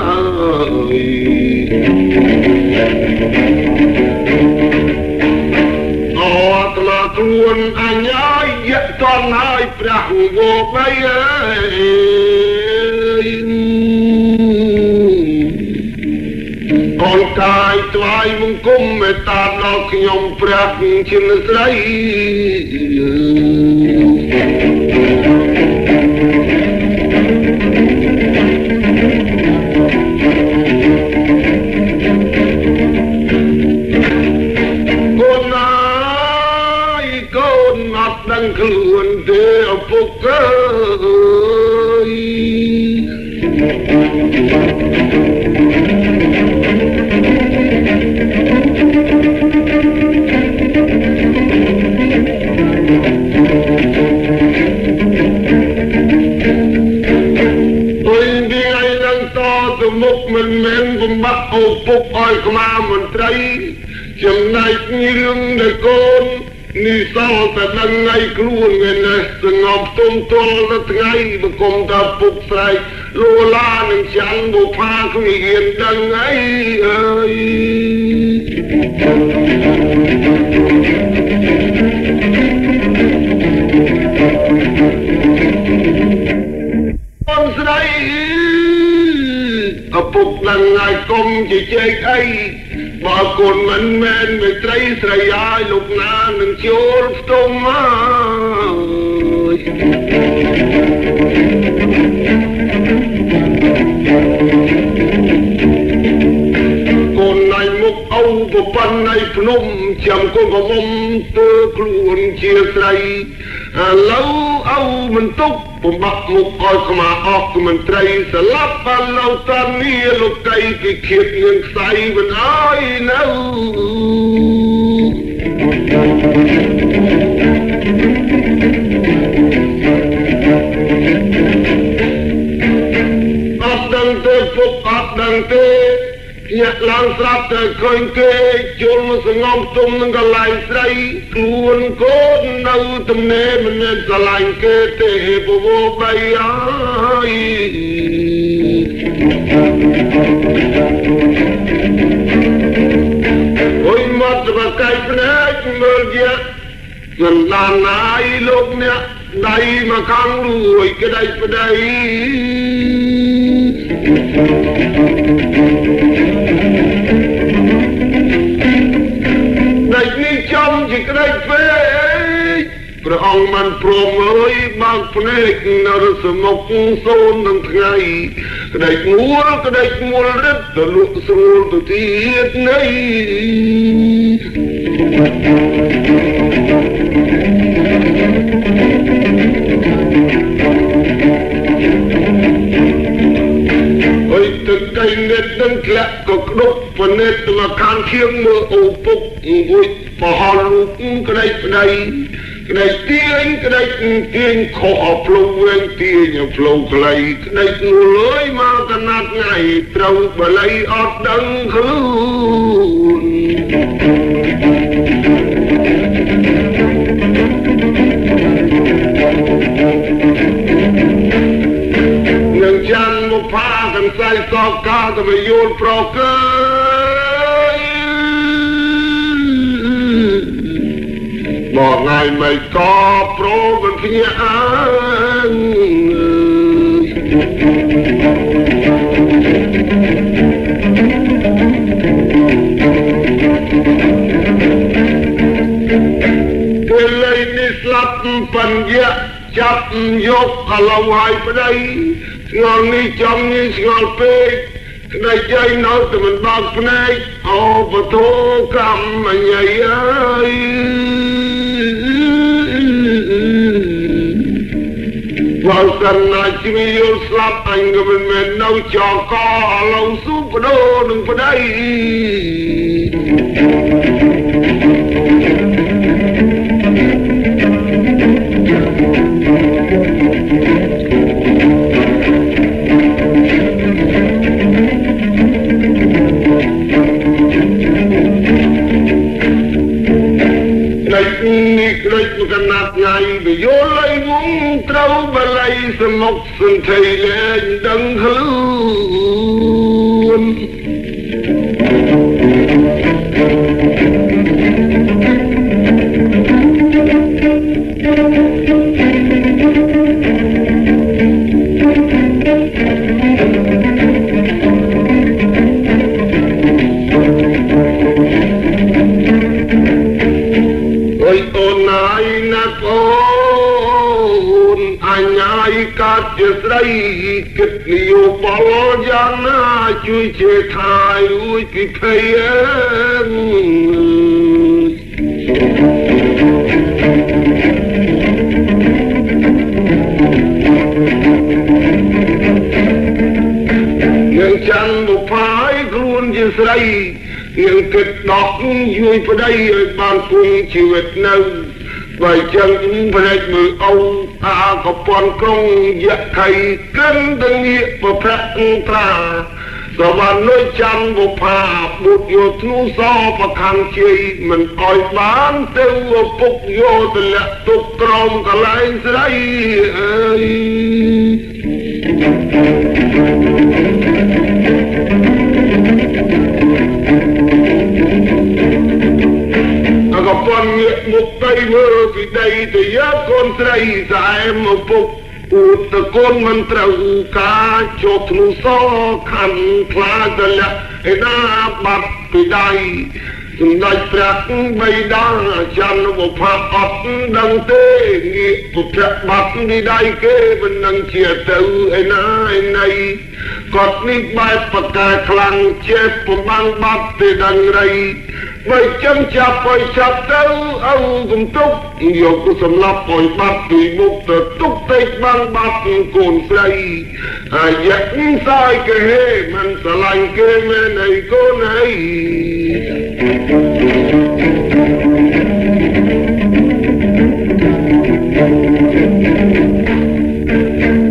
អូអា ត្មាខ្លួនអញ្ញាយយៈតនហើយព្រះវោបីអើយកូនកាយថ្វាយបង្គំមេត្តាដល់ខ្ញុំព្រះជាស្រី ឪពុកឲ្យខ្មាមន្ត្រីចំណែករឿងដែលកូននេះសោតែដឹងថ្ងៃខ្លួនវិញណាសងប់ទុំទល់ទៅថ្ងៃបង្គំតាពុកស្រែកលូឡានឹងចាំបុផាគ្មានហ៊ានដឹងអីអើយ ពុកដឹងហើយកុំជជែកអីបើកូនមិនមែនមេត្រីស្រីហើយលោកណានឹងចូលផ្ទុំអើយកូនណៃមុខអោប្រពន្ធណៃភ្នំចាំកូនកំមុំធ្វើខ្លួនជាស្រីឥឡូវអោមិនទុក បំបាក់មុខឲ្យខ្មាអស់គឺមន្ត្រីស្លាប់បាននៅតានីលោកកៃគេឃាតនឹងខ្សែមិនអើយនៅអត់ដឹងទេពុកអត់ដឹងទេ ញាក់ឡើងស្រាប់តែឃើញគេជុលសងំទុំនឹងកន្លែងស្រីខ្លួនកូននៅទំនេរមិនមានស្រឡាញ់គេទេពវបីអើយអុយមកទៅកៃភ្នែកមើលជាមិនដានណាយលោកអ្នកដៃមកខាងរួយក្តីប្តីដៃ ចំជាក្តីពេកព្រះអង្គមិនព្រមអើយបើកភ្នែកនរសមុខសូននឹងថ្ងៃក្តីមួលក្តីមួលរឹតទៅលក់ស្រួលទៅទៀតនៃអើ យទឹកកៃនេតនឹងធ្លាក់ក៏ក្តុកពនេតមកខាងឈៀងមើលអូពុកអង្គុយបហលរូបក្តីប្តីក្តីទាញក្តីទាញខុសអផ្លូវវិញទាញអផ្លូវខ្លីក្តីនួលអើយមកកណាត់ថ្ងៃត្រូវបល័យអត់ដឹងខ្លួន ចាំមកផាកន្សែងសកកាទៅវាយល់ប្រកើមកថ្ងៃមិនក៏ប្រមិនភ្ញាក់អើយពេលលេងនេះស្លាប់បញ្ញៈចាប់យកកឡៅហើយប្តី ស្ងល់នេះចំនេះស្ងល់ពេកក្តីចៃនៅតែមិនបើកភ្នែកអូបធោកម្មអញអើយបើសិនណាជីវិតយល់ស្លាប់អញក៏មិនមែននៅចកកឥឡូវស៊ូបដោនឹងប្តី ក្លេចនេះក្លេចមកកណាត់ថ្ងៃវាយល់ឲ្យវងត្រូវបល័យសមុខសន្ធិលែងដឹងខ្លួន ស្រីគិតនយោបាយយ៉ាងណាជួយជាខាយរួចពីភ័យយើងចាំបុផាយខ្លួនជាស្រីយើងគិតដកជួយប្តីឲ្យបានគង់ជីវិតនៅបើចឹងភ្នែកមើលអូន អាកប៉ុនក្រុងយៈខៃគិនទាំងនេះប្រភៈត្រាក៏បានលុយចាំបុផាបុតយោធ្នូសប្រខាំងជ័យមិនអោយបានទៅពុកយោទលាក់ទុកក្រោមកន្លែងស្រីអើយ ក៏ប៉ុនងាកមុខទៅមើលពីដីទៅយកកូនស្រីស្អែមមកពុកឧតកូនមិនត្រូវការចុះធ្នូសខណ្ឌខ្លាចលៈឯណាបាត់ពីដៃសម្ដេចព្រះបៃតាចន្ទវផាអត់ដឹងទេងាកពុទ្ធបាត់ពីដៃគេមិននឹងជាទៅឯណាឯណីគាត់នេះបែបប្រកាខ្លាំងចេះប្រមាំងបាត់ទេដឹងរី បើចឹងចាប់ឲ្យចាប់ទៅអោកំទុកយកទៅសម្លាប់ឲ្យបាត់ពីមុខទៅទុកពេកបានបាត់កូនស្រីអាយៈសាយគេមិនស្រឡាញ់គេមែនអីកូនអី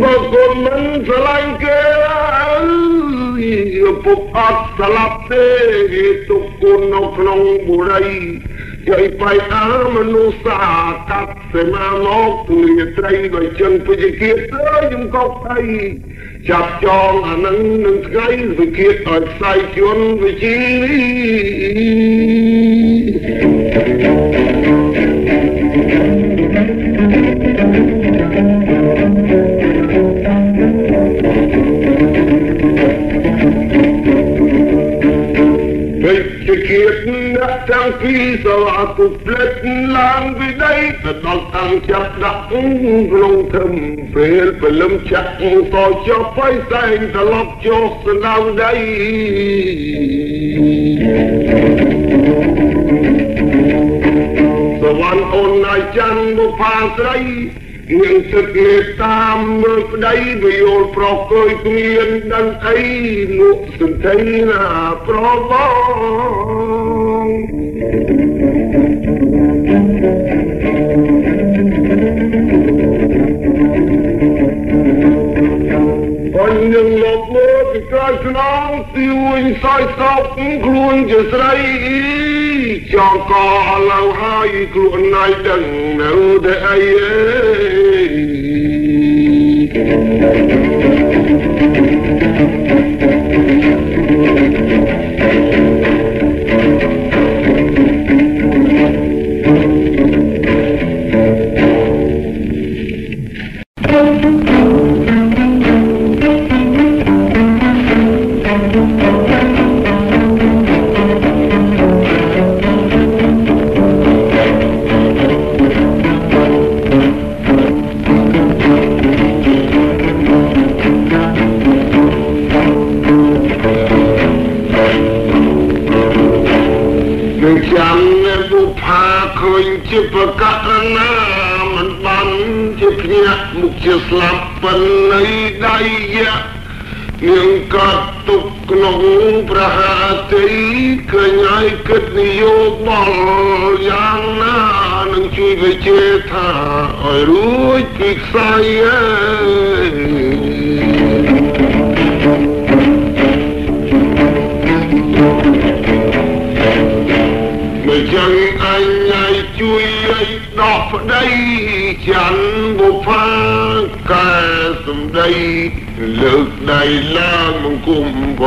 បើកូនមិនស្រឡាញ់គេ ពុកអត់ស្លាប់ទេទុកគុណនៅក្នុងបុរីចៃបៃអាមនុស្សសាកាត់សេមាមកពលិត្រីបើចឹងពុជគៀតទៅខ្ញុំកប់អីចាប់ចងអានឹងនឹងថ្ងៃវិគៀតឲ្យផ្សាយជន់វិជីពេ ជ្រគៀតអ្នកទាំងពីរសវ៉ាគុផ្លេចឡើងពីដីទៅដល់តាំងចាប់ដាក់ក្នុងធំពេលពលឹមចាក់តចុះបៃសែងត្រឡប់ចុះស្នៅដីសវណ្ណអូនណាយច័ន្ទបុផាស្រី មានទឹកមេត្តាមមើលប្តីវិយល់ប្រកុយគ្មានដឹងអីលោកសន្តិណាប្របងអញ នឹងលោកមើលពីក្រោយស្នងទីវិញសោយសោកខ្លួនជាស្រីចង់កឥឡូវហើយខ្លួនណៃដឹងនៅតែអីអនឹង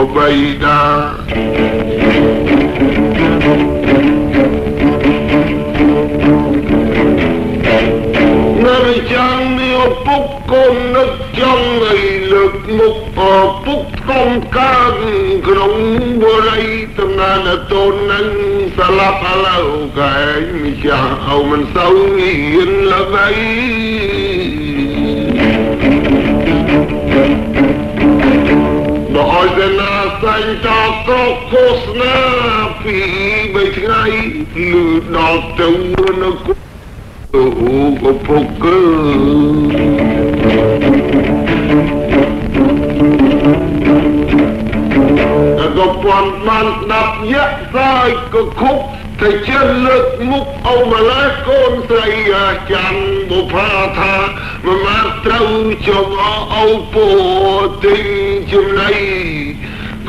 មប្របីតានៅចាំមានពុកកូននឹកចង់ឲ្យ លើកមុខអពុកកុំកានក្នុងបុរីតំណានតូននឹងស្លាប់ឥឡូវកែមិនចាស់អោមិនសូវហ៊ានល្បីត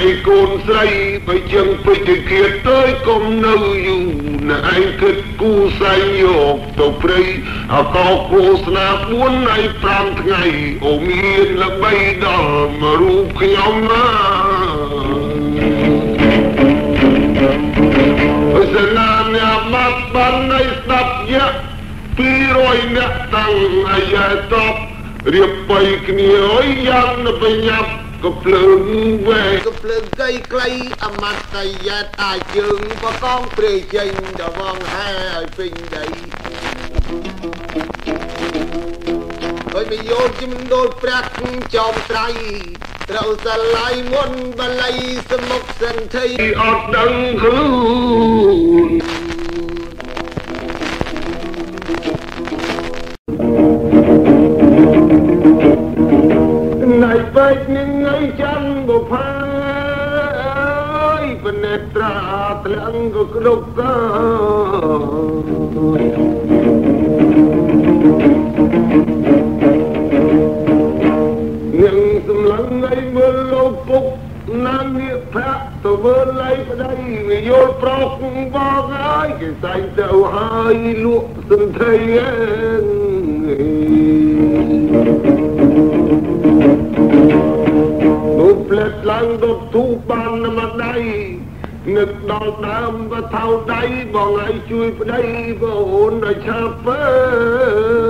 ចិត្តនៃកូនស្រីបើចឹងពេជ្រគៀតទៅកុំនៅយូរណែឯងគិតគូសែងយកទៅព្រៃអកោគោស្នា4ហើយ5ថ្ងៃអូមានល្បីដល់មករូបខ្ញុំណាអសនាញាបាត់បាននៃស្ដាប់យ៉ាក់200អ្នកតាំងអាយ៉ាតបរៀបបីគ្នាអើយយ៉ាងទៅបញ្ញាប់ក៏ភ្លើងវែក៏ ភ្លើងកៃខ្លីអមតយតអាចជើងបកងព្រៃចេញដល់វងហែឲ្យពេញដីហើយមិនយោជំដូលប្រាក់ចំត្រៃត្រូវសឡាយមុនបល័យសមុខសន្ធិអត់ដឹងខ្លួន ត្លាំងក៏គ្រប់កានឹងសម្លឹងអីមើលលោកពុកណាមនេះប្រាក់ទៅមើលឡៃប្តីវាយល់ប្រុសបងហើយគេតែងទៅហើយលក់សន្ធិអើនោះ ដល់ដើមក៏ថៅដៃបងឲ្យជួយប្តីបងឲ្យឆាប់អើ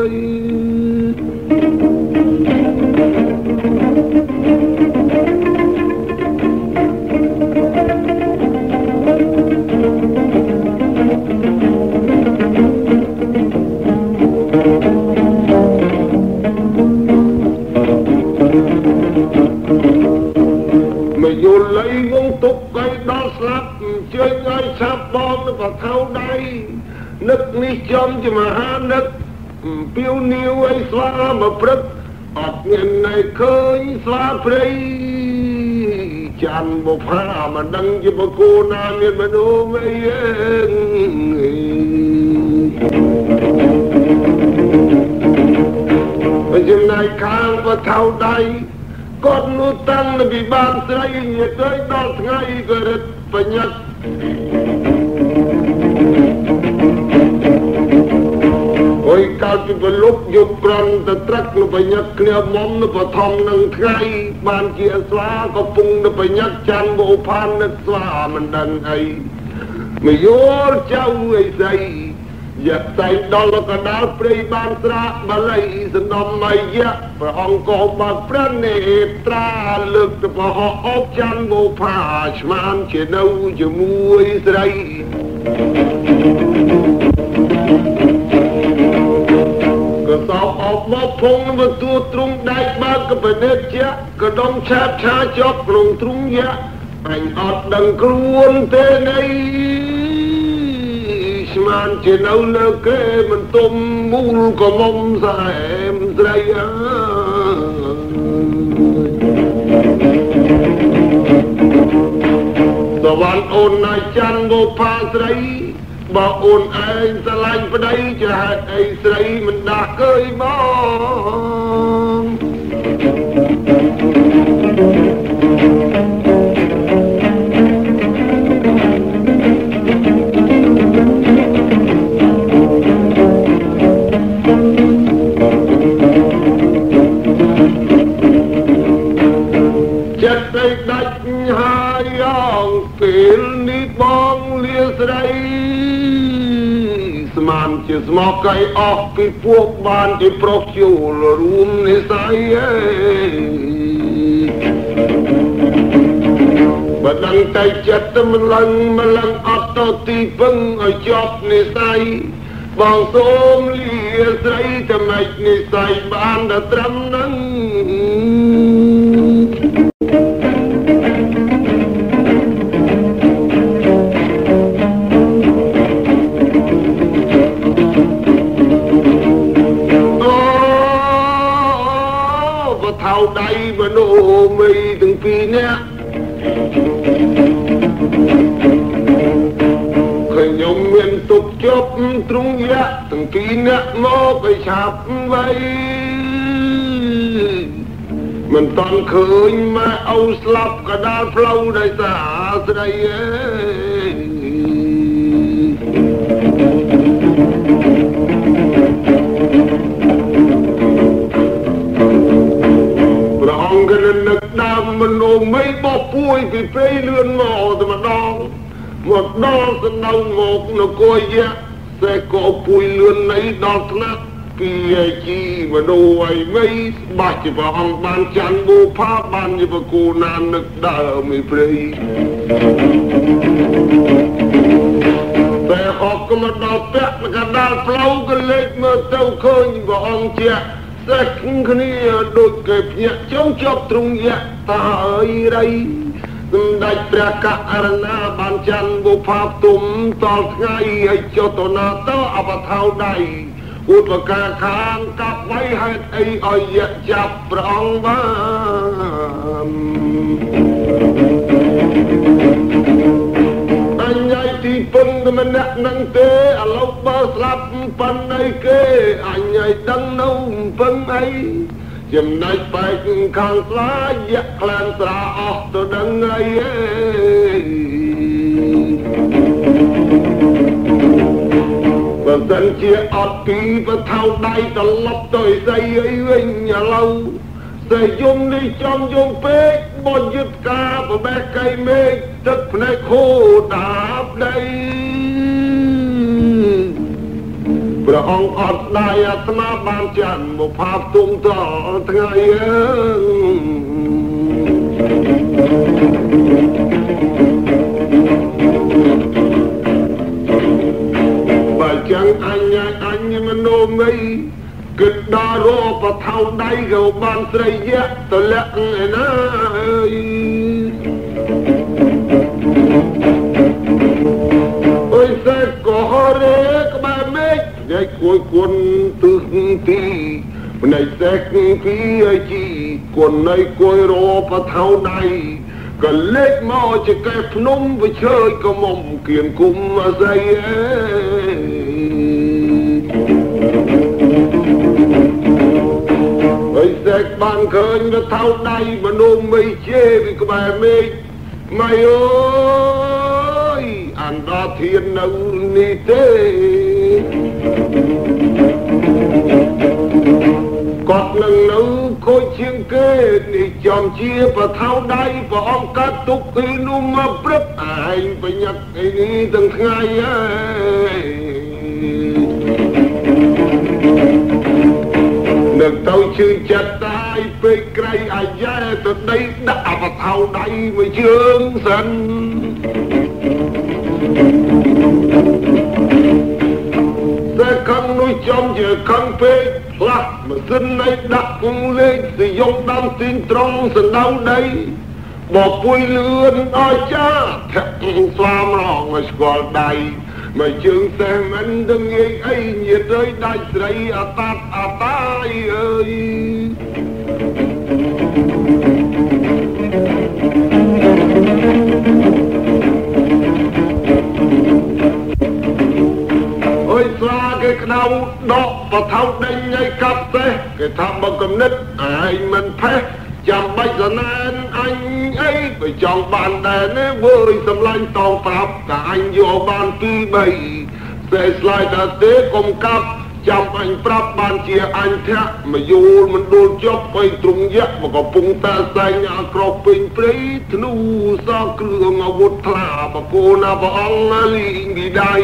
ព្រៃចាន់បុផាមិនដឹងជាបកូណាមានមនុស្សអីអឺចំណាយខាងបថៅដៃគាត់នោះតាំងពីបានស្រីញាទៅដល់ថ្ងៃក៏រឹតបញ្ញាត់អុ យកាលពីបលុបយកប្រន់ទៅត្រាក់នៅបញ្ញាត់គ្នាមុំនៅបឋមនឹងថ្ងៃបានជាស្វាក៏ពុងនៅបញ្ញាត់ច័ន្ទវោផាននឹកស្វាមិនដឹងអីមកយល់ចៅអីស្អីយកតែដល់កដាលព្រៃបានស្រាបល័យសណ្ដំមយៈព្រះអង្គក៏បានប្រណេត្រាលើកទៅបោះអបច័ន្ទមោផាឆ្មានជានៅជាមួយស្រី មកភងមកទួទ្រង់ដែកបើកបនិតជាក៏ដងឆាបឆាជាប់ក្នុងទ្រង់យៈអញអត់ដឹងខ្លួនទេណីស្មានជានៅលើគេមិនទុំមូលក៏មុំសែមស្រីអើយតវ៉ាន់អូនណាច័ន្ទបុផាស្រី បើអូនឯងស្រឡាញ់ប្តីជាហេតុអីស្រីមិនដាស់កើយមក ជាស្មោកកៃអស់ពីពួកបានជាប្រុសជួលរួមនិស័យអេបើដឹងតែចិត្តមិនលឹងមិនលឹងអត់ទៅទីពឹងឲ្យជាប់និស័យបងសូមលាស្រីតែមិននិស័យបានតែត្រឹមនឹង មនុស្សមីទាំងពីរនាក់ខ្ញុំមានទុកជប់ទ្រង់យៈទាំងពីរនាក់មកឲ្យឆាប់ໄວមិនតន់ឃើញម៉ែអូស្លាប់កដាលផ្លូវដោយសារស្រីអើព្មមនុស្សមិនបោះពួយពីពេលលឿនមកតែម្ដងមកដល់សំណៅមកនគរយៈតែក៏ពួយលឿននៃដល់ថ្នាក់ពីជីមនុស្សអីមិនបាច់ជាព្រះអង្គបានច័ន្ទបូផាបានជាប្រគូណាននឹកដើមឯព្រៃតែអកក៏មកដល់ពាក់កណ្ដាលផ្លូវក៏លេចមើលទៅឃើញព្រះអង្គជា សេះគ្នាដូចគេភ្ញាក់ចង់ជាប់ទ្រង់យៈតាអើយរៃសម្ដេចព្រះកអរណាបានច័ន្ទបុផាទុំតលថ្ងៃឲ្យចតនាទៅអបថៅដៃឧបការខាងកាប់ໄວហេតុអីឲ្យយៈចាប់ព្រះអង្គបានអញ្ញៃទីពឹងម្នាក់នឹងទេឥឡូវបើស្លាប់ប៉ុណ្ណៃគេអញ្ញៃដឹងនៅពឹងអីចំណែកបែកខាងស្លាយៈក្លានស្រាអស់ទៅដឹងអីបើសិនជាអត់ពីបថៅដៃត្រឡប់ទៅស្អីអីវិញឥឡូវតែយំនេះចំយំពេក បនយុទ្ធការប្របេះកៃមេឃទឹកភ្នែកខូដាបដីព្រះអង្គអត់ដៃអាត្មាបានចាន់មកផាបទុំតថ្ងៃបើចឹងអញអញមនុស្សមី គិតដល់របថៅដៃក៏បានស្រីយៈតលាក់ឯណាអើយអើយសេកោរេក្បែរមេឃញែកគួយគួនទឹងទីផ្នែកសេកពីអជីគួនណៃគួយរបថៅដៃក៏លេចមកជាកែភ្នំវិជើយក៏មុំគៀនគុំអស័យអេ ហើយសេកបានឃើញទៅថៅដៃមនុស្សមិនជេពីក្បែរមេឃម៉ៃអើយអន្តរធាននៅនេះទេគាត់នឹងនៅខូចជាងគេនេះចំជាប្រថៅដៃព្រះអង្គកាត់ទុកគឺនោះមកព្រឹកឯងប្រញាប់អីនេះទាំងថ្ងៃហើយ នឹងទៅជឿចិត្តតាយពេកក្រៃអាយ៉ែទៅដីដាក់អបថៅដៃមួយជើងសិនតែខំនោះចំជាខំពេកផ្លាស់ម៉ាស៊ីននៃដាក់គង់លេខសយងដាំទីនត្រង់សណ្ដៅដីបពុយលឿនដល់ចាធាក់ស្វាមរងឲ្យស្គាល់ដៃ មកជើងសេះមិនដឹងងាយអីញាតអើយដាច់ស្រីអតាត់អតាយអើយអើយស្វាគេក្តៅដកបថៅដេញឲ្យកាប់ទេគេថាបើកំណត់ឯងមិនផេះ ចាំបាច់សណែនអញអីបើចង់បានដែរណាវើយសម្លាញ់តងប្រាប់តែអញយកបាន2 3តែស្លាយដល់ទេកុំកាប់ចាំអញប្រាប់បានជាអញធាក់មកយូលមិនដួលចប់បីទ្រង់យៈមកកំពុងតែសែងអាក្រប់ពេញព្រៃធ្នូសគ្រឿងអាវុធថ្លាបកូនព្រះអង្គលីងពីដៃ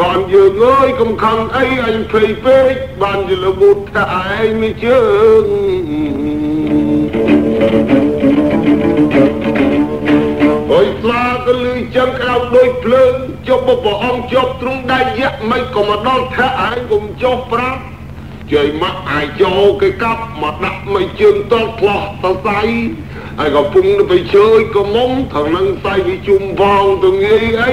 កនយើងអើយកំខំអីអញភ័យពេកបានជាលវុធថាឯងមិនជើង អើយស្វាក៏លឺចឹងក្រៅដូចភ្លើងជប់ព្រះអង្គជប់ទ្រង់ដៃយៈមិនក៏មកដល់ថាឯងកុំចុះប្រាប់ជ័យមកអាយចូលគេកាប់មកដាក់មិនជើងតល់ផ្លោះតសៃហើយក៏ពុងទៅไปជើយក៏មុំថងនឹងសៃវិជុំវងទៅងាយអី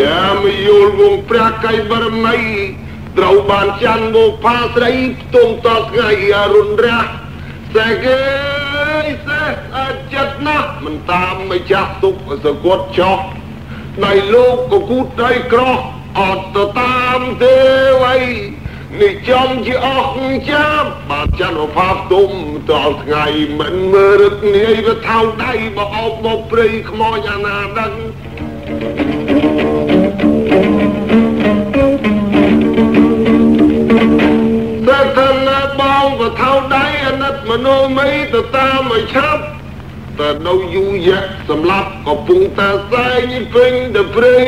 យ៉ាមយល់វងព្រះកៃបរមី ត្រូវបានច័ន្ទមកផាស្រីផ្ទុំតថ្ងៃអរុណរះសេគេសេះអចិត្តណាស់មិនតាមមិនចាស់ទុកសគាត់ចោះដៃលោកក៏គូតដៃក្រោះអត់ទៅតាមទេវៃនេះចំជាអស់ចាំបានច័ន្ទផាផ្ទុំតលថ្ងៃមិនមើលរឹកនាយវាថោដៃបអបមកព្រៃខ្មោចអាណាដឹង ថៅដៃអាណិតមនោម័យទៅតាមឲ្យឆាប់តែនៅយូរយៈសម្លាប់ក៏ពុងតែសែងពេញទៅព្រៃ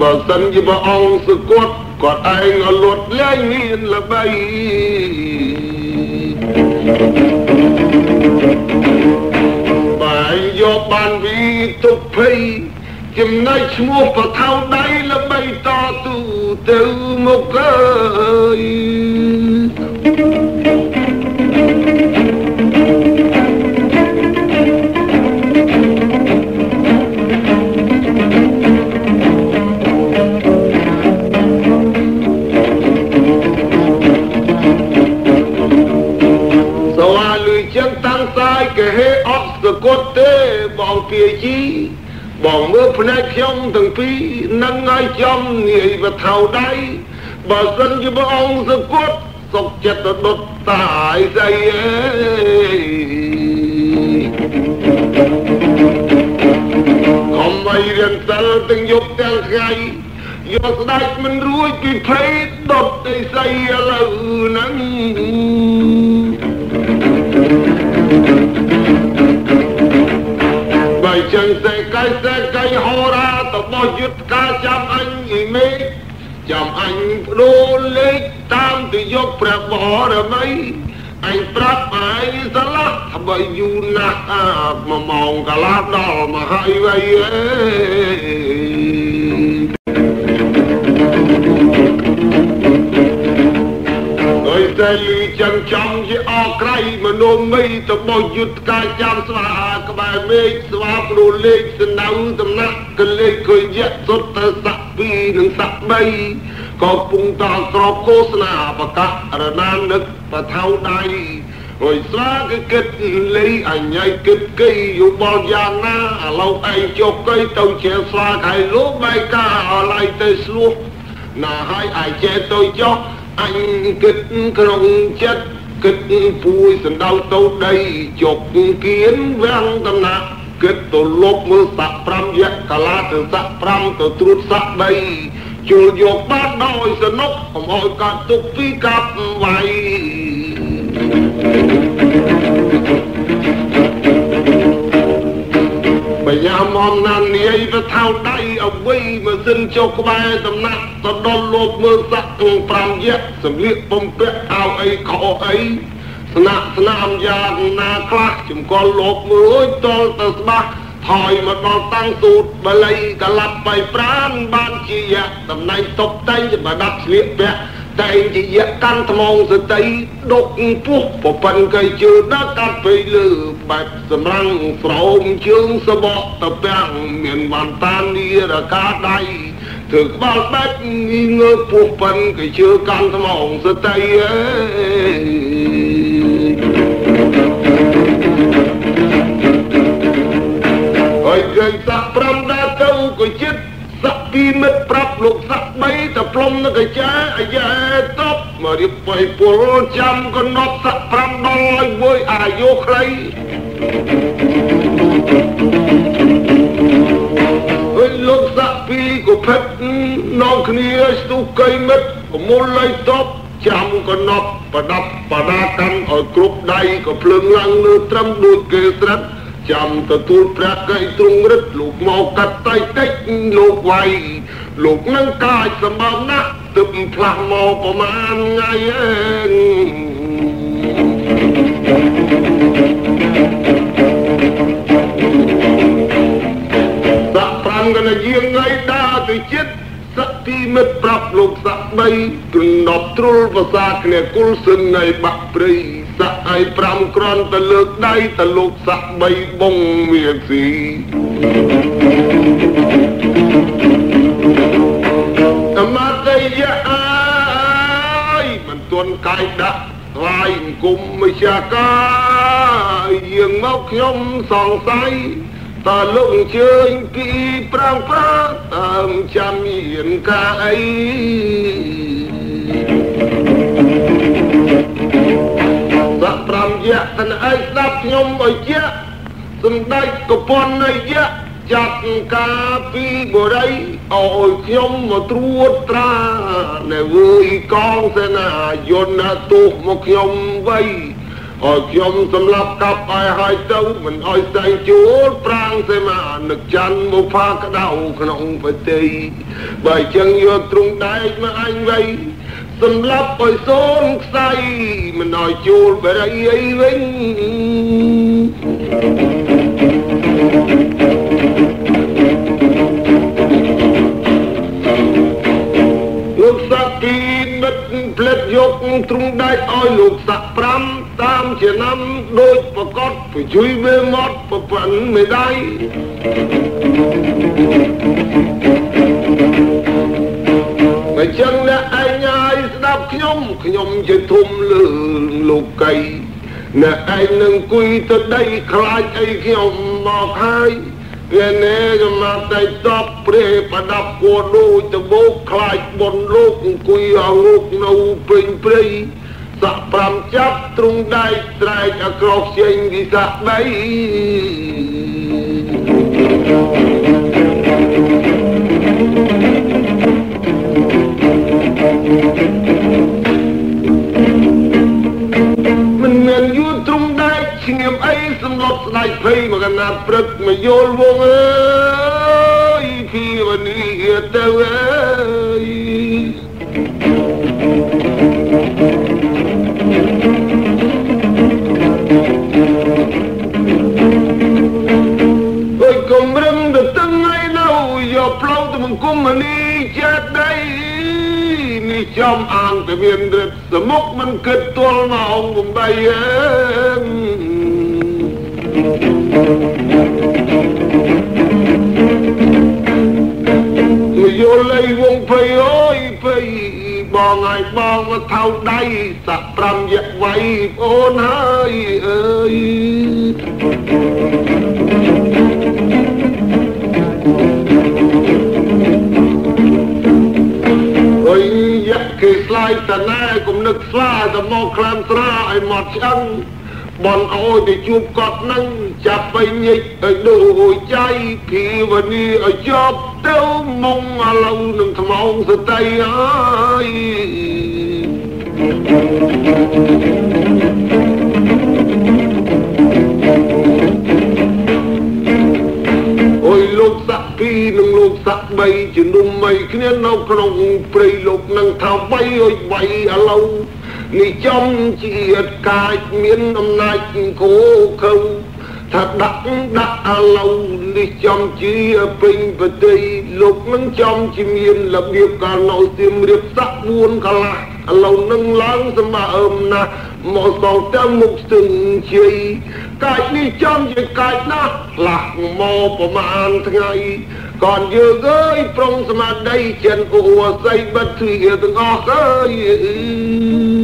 បើសិនជាព្រះអង្គសគាត់គាត់ឯងអលត់លែងមានល្បីបាយយកបានវីទុកភ័យ ចំណែកឈ្មោះប្រថៅដៃល្បីតទូទៅមកអើយសវ៉ាលុយចឹងតាំងសាយគេហេអត់សកត់ទេបងគាជី បងមើលភ្នែកខ្ញុំទាំងពីរនឹងឲ្យចំនាយបថៅដៃបើសិនជាព្រះអង្គសគត់សុកចិត្តទៅដុតតាយស្អីអេកុំឲ្យរៀនសិលទាំងយប់ទាំងថ្ងៃយកស្ដេចមិនរួចពីភ័យដុតអីស្អីឥឡូវហ្នឹង ចឹងសេកៃសេកៃហោរាតបោះយុទ្ធការចាំអញអ៊ីមេចាំអញបដូរលេខតាមទៅយកព្រះបរមីអញប្រាប់អញស្លាប់ថ្មីយូរណាស់មួយម៉ោងកន្លះដល់មកហើយវៃអេ តែលឺចឹងចំជាអក្រៃមនោមីទៅបោះយុទ្ធការចាំស្វាក្បែរមេឃស្វាព្រោះលេខសណៅតំណាក់កលេខឃើញយៈសុទ្ធទៅស័កពីរនិងស័ក3ក៏ពុងតក្របឃោសនាបករណានឹកបថៅដៃអើយស្វាគឺគិតលីអញ្ញៃគិតគីយោបល់យ៉ាងណាឥឡូវឯងចុះកៃទៅជាស្វាខៃលោកបែកកាអឡៃទៅស្លោះណាឲ្យឯងចេះទៅចុះ អញគិតក្នុងចិត្តគិតពួយសណ្ដៅទៅដីជប់គៀនវាំងតំណាក់គិតទៅលប់មើលសាក់5យៈកាលាទៅសាក់5ទៅត្រួតសាក់3ជួលយកបាត់ដោយសនុកកុំឲ្យកាត់ទុកពីកាប់វាយ បញ្ញាមណានាយទៅថៅដៃអវ័យម៉ាស៊ីនចុះក្បែរតំណាក់ទៅដល់លោកមើលស័កក្នុង5យៈសម្លៀកបំពាក់អាវអីខោអីស្នាក់ស្នាមយ៉ាងណាខ្លះចំកល់លោកមើលតលទៅស្បាស់ថយមកដល់តាំងទូតបល័យកលាប់បៃប្រានបានជាយៈតំណែងតុបតែងជាបដាប់ស្លៀកពាក់ តែងជាយៈកាន់ថ្មងសតីដុកពោះប្រពន្ធកៃជើដាក់កាត់ពេលើបែបសម្រាំងស្រោមជើងសបកតពាំងមានវ៉ាន់តានីរកាដៃធ្វើក្បាលបែបងើពោះប៉ិនកៃជើកាន់ថ្មងសតីអេហើយគេសាក់5ដល់ទៅក៏ចិត្ត ស័កពីមិត្តប្រាប់លោកស័ក3ទៅផ្លុំនៅកាចាអាយ៉ាតបមករៀបបៃពលចាំកណប់ស័ក5ដុល្លារវើយអាយុខ្លីអើយលោកស័កពីក៏ផិតនងគ្នាស្ទុះកៃមិត្តប្រមូលលៃតបចាំកណប់ប្រដាប់បដាកាន់ឲ្យគ្រប់ដៃក៏ភ្លើងឡើងលើត្រឹមដូចគេស្រិត ចាំទទួលព្រះកៃទ្រង់រិទ្ធលោកមកកាត់តៃតិចលោកវាយលោកនឹងកាចសម្បំណាស់ទឹកផ្លាស់មកប្រមាណថ្ងៃឯងសាក់ប្រាំកណយាងថ្ងៃដើរទៅចិត្តសតិមិត្តប្រាប់លោកស័កបីទនប់ទ្រុលភាសាគ្នាគុលសឹងនៃបាក់ព្រៃ ស័កឲ្យ5ក្រន់ទៅលើកដៃទៅលោកស័កបីបងមានស៊ីអមតយៈអើយមិនទន់កាយដាក់ថ្វាយអង្គមម្ចាស់កាយយើងមកខ្ញុំសង្ស័យតើលោកអញ្ជើញពីប្រាំងប្រាតាមចាំមានកាអី សាក់ប្រាំយៈតនឯងស្ដាប់ខ្ញុំឲ្យជាសម្ដេចកពន់នៃយៈចាត់ការពីបរិយឲ្យខ្ញុំមកត្រួតត្រានៅវើយកងសេនាយន្តទោសមកខ្ញុំវៃឲ្យខ្ញុំសម្លាប់កាប់ឲ្យហើយទៅមិនឲ្យស្ដែងជួលប្រាងសេមានឹកច័ន្ទមកផាក្តៅក្នុងប្រទេសបើចឹងយកទ្រង់ដែកមកអញវៃ សម្លាប់ឲ្យសូនខ្សៃមិនឲ្យជួលបរិយអីវិញលោកសាគីនិតផ្លិតយកទ្រង់ដែកឲ្យលោកសាក់5តាមជាណាំដូចប្រកបបញ្ជួយវាមកប្រពន្ធមេដៃបើចឹងអ្នកឯងហើយស្ដាប់ ខ្ញុំខ្ញុំជាធំលឺលោកកៃអ្នកឯងនឹងគួយទៅដីខ្លាចអីខ្ញុំមកហើយវាណែក៏មកតែតបព្រះប្រដាប់គួរដូចទៅបោកខ្លាចបនលោកអង្គុយអងោកនៅពេញព្រៃសាក់ប្រាំចាប់ទ្រង់ដែកស្រែកអក្រោះចេញវិសាដីមិ សំឡុតស្ដេចភ័យមកកណាត់ព្រឹកមកយល់វងអើយភីវនីទៅអើយគំរឹងទៅទឹងឲ្យនៅយកផ្លូវទៅមង្គមនីចិត្តដីនេះចំអាងទៅមានរិទ្ធសមុខមិនគិតទល់មកអង្គបំបីអើយ យល់លេវងភ័យអើយភ័យបងឲ្យបងមកថៅដៃសាក់5យៈវៃអូនហើយអើយអើយយ៉ាក់គេស្លាយតណែគុំនឹកស្លាទៅមកខ្លាំស្រាឲ្យមកឆ្អឹង បនអើយទៅជួបគាត់នឹងចាប់បៃញិចឲ្យដូចចៃភីវនីឲ្យជាប់ទៅមុងឥឡូវនឹងថ្មងសតីហើយអូយលោកសាក់ពីរនិងលោកសាក់បីជំនុំមីគ្នានៅក្នុងព្រៃលោកនឹងថាបីអើយបីឥឡូវ នេះចំជាតិកាចមានអំណាចគោខៅថាដាក់ដាក់ឥឡូវនេះចំជាពេញប្រទេសលោកនឹងចំជាមានរបៀបកាលនៅសៀមរាបសាក់4កន្លះឥឡូវនឹងឡើងសម្បើមណាស់មកសងតាមមុខស្ទឹងជ័យកាចនេះចំជាកាចណាស់លាស់មកប្រមាណថ្ងៃកនយើងអើយប្រុងស្មារតីចិនអ៊ូស័យបិទទ្វារទាំងអស់អើយអញលុយយូរ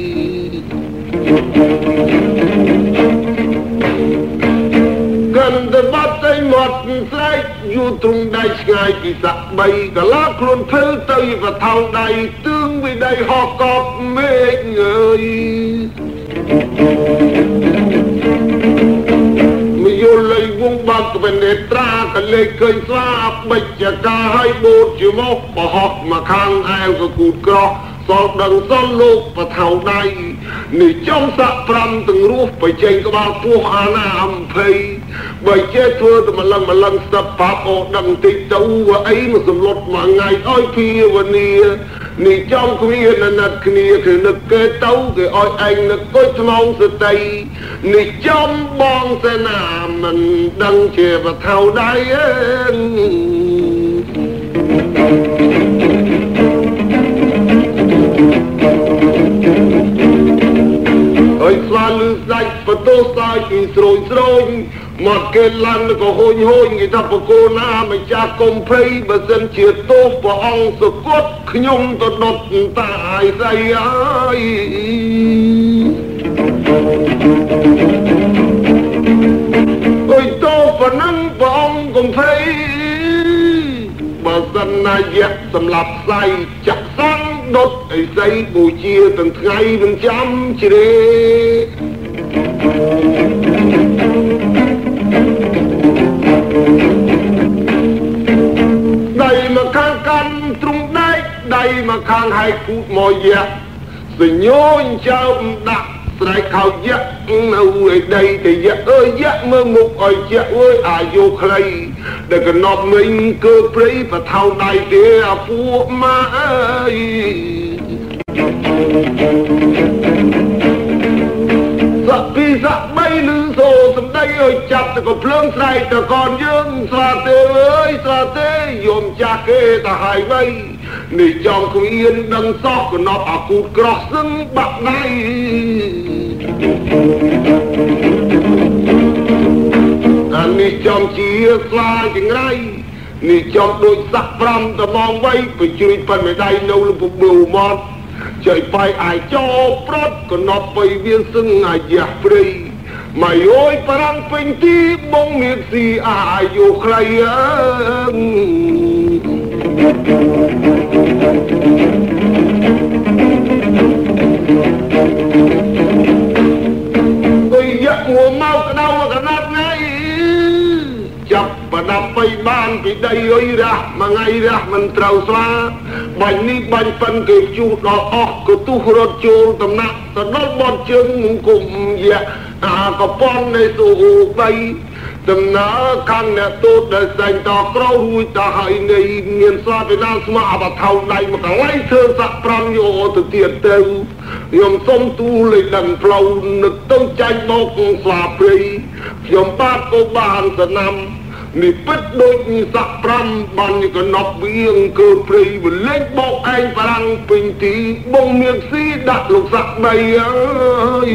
កាន់តែបាត់តែមាត់ស្រែកយូរទ្រង់ដៃឆ្ងាយពីស័កបីកលាខ្លួនធ្វើទៅបថោដៃទឿងវិដៃហោះកប់មេឃអើយមយល់លៃវងបាក់កបនេត្រាកលេខឃើញស្វាបិជ្ជការឲ្យបូតជាមកបោះមកខាងអែវកគូតក្រោះ សល់ដឹងសល់លោកបថៅដៃនេះចំសាក់5ទាំងរស់បច្ចេកក្បាលពោះអាណាអំភ័យបើចេះធ្វើតែម្លឹងម្លឹងស្ដាប់បាបអូដឹងតិចទៅអីមកសម្លុតមួយថ្ងៃឲ្យភាវនានេះចំគ្នាណិតគ្នាគឺនឹកគេទៅគេឲ្យឯងនឹកគួយថ្មងសតិនេះចំបងសេនាមិនដឹងជាបថៅដៃអើ ហើយស្វាលឺសាច់បតោស្ដាយពីស្រួយស្រួយមកគេឡាន់ក៏ហូនហូនគេថាបកូណាម្ចាស់កុំភ័យបើសិនជាទោសព្រះអង្គសគត់ខ្ញុំទៅដុតតាយស្អីហើយអើយទោសប៉ុណ្ណឹងព្រះអង្គកុំភ័យបើសិនណាយៈសម្រាប់ស្អីចាក់សង្ដុតអីស្អីបូជាទាំងថ្ងៃនឹងចាំជ្រេដៃមកខាងកាន់ទ្រុងដែកដៃមកខាងហើយគូតមកយៈសញ្ញោញចើមដាក់ស្រែកខោយៈនៅឯដីទៅយៈអើយយៈមើលមុខឲ្យជាអើយអាយុខ្លី ដែលកណប់មិញគឺព្រៃបថៅដៃទេអាពួកម៉ាអើយសពីសបីលឺសូសំដីអើយចាប់ទៅក៏ភ្លើងស្រែកទៅកនយើងស្វាទេអើយស្វាទេយំចាស់គេទៅហើយវៃនេះចង់គ្មានដឹងសោះកណប់អាគូតក្រោះសឹងបាក់ដៃ អានេះចំជាស្លាចង្រៃនេះចំដូចសាក់5ត្មងវៃបញ្ជ្រួយប៉ិនមេដៃនៅលពុប៊ូមកចៃបាយអាយចោប្រត់កណប់បីវាសឹងអាយះព្រៃមកយយប្រាំងពេញទីបងមានស៊ីអាយុខ្លីអើយយ៉ាក់មួមក ដាប់បីបានពីដីអុយរះមួយថ្ងៃរះមិនត្រូវស្វាបាញ់នេះបាញ់ប៉ិនគេជួសដល់អស់ក៏ទុះរត់ចូលតំណាក់ទៅដល់បត់ជើងមុំគុំយ៉ាអាកប៉ុននៃទូបីដំណើរកាន់អ្នកទូតដែលសែងតក្រោរួចទៅហើយនៃមានស្វាពីណាស្មោះអបថៅដៃមកកន្លែងធ្វើសាក់5យោទៅទៀតទៅខ្ញុំសុំទូលេខដឹងផ្លូវនឹកទៅចាញ់បោកស្វាព្រៃខ្ញុំបាទក៏បានសណាំ នេះពិតដូចស័ក5បានកណប់វៀងកើព្រៃវលេងបោកឯងប្រាំងពេញទីបងមានស៊ីដាក់លោកស័កបីអើយ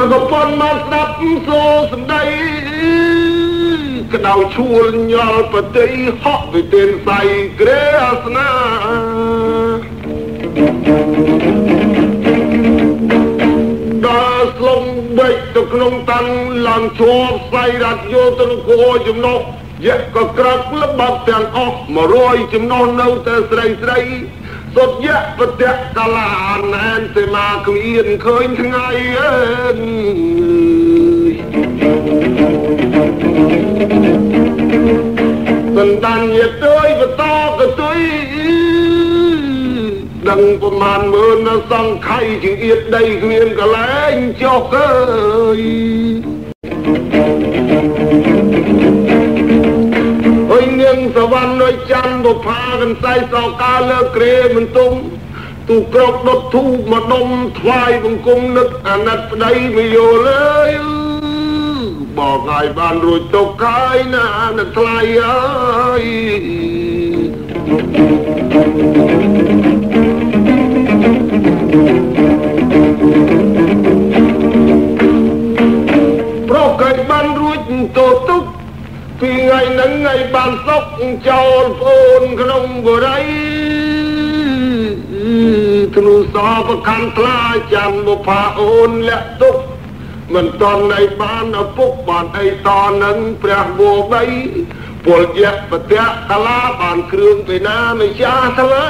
អកប៉ុនមកស្ដាប់សូសំដីក្តៅឈួលញល់ប្រតិហក់វិទិនសៃក្រេអាសនា បិចទៅក្នុងតាំងឡើងជាប់ស្័យរត់យោទៅគោចំណុះយៈក៏ក្រាក់ល្បាត់ទាំងអស់100ចំណុះនៅតែស្រីស្រីសុទ្ធយៈប្រតៈកាលាណែនទេមកគ្មានឃើញថ្ងៃអើសន្តានយទៅបតកទុយ ដឹងប្រមាណមើលនៅសង្ខៃជាទៀតដីគ្មានកលែងចុះអើយអុយនាងសវណ្ណដូចចាំបុផាកន្សៃសោកាលើក្រេមិនទុំទូក្រកដុតធូបមកដុំថ្វាយបង្គំនឹកអាណិតប្តីមយល់អើយបងហើយបានរួចទុកហើយណាអាថ្លៃអើយ Thank you. ប្រកែកបានរួចទៅទុកពីថ្ងៃហ្នឹងថ្ងៃបានសុកចោលប្អូនក្នុងបរិយធ្នូសបកាន់ថ្លាចាំបុផាអូនលាក់ទុកមិនតន់ណៃបានឪពុកបានអីតនឹងព្រះវោបី ពលយៈបតៈកលាបានគ្រឿងពីណាមិនចាថ្លៃ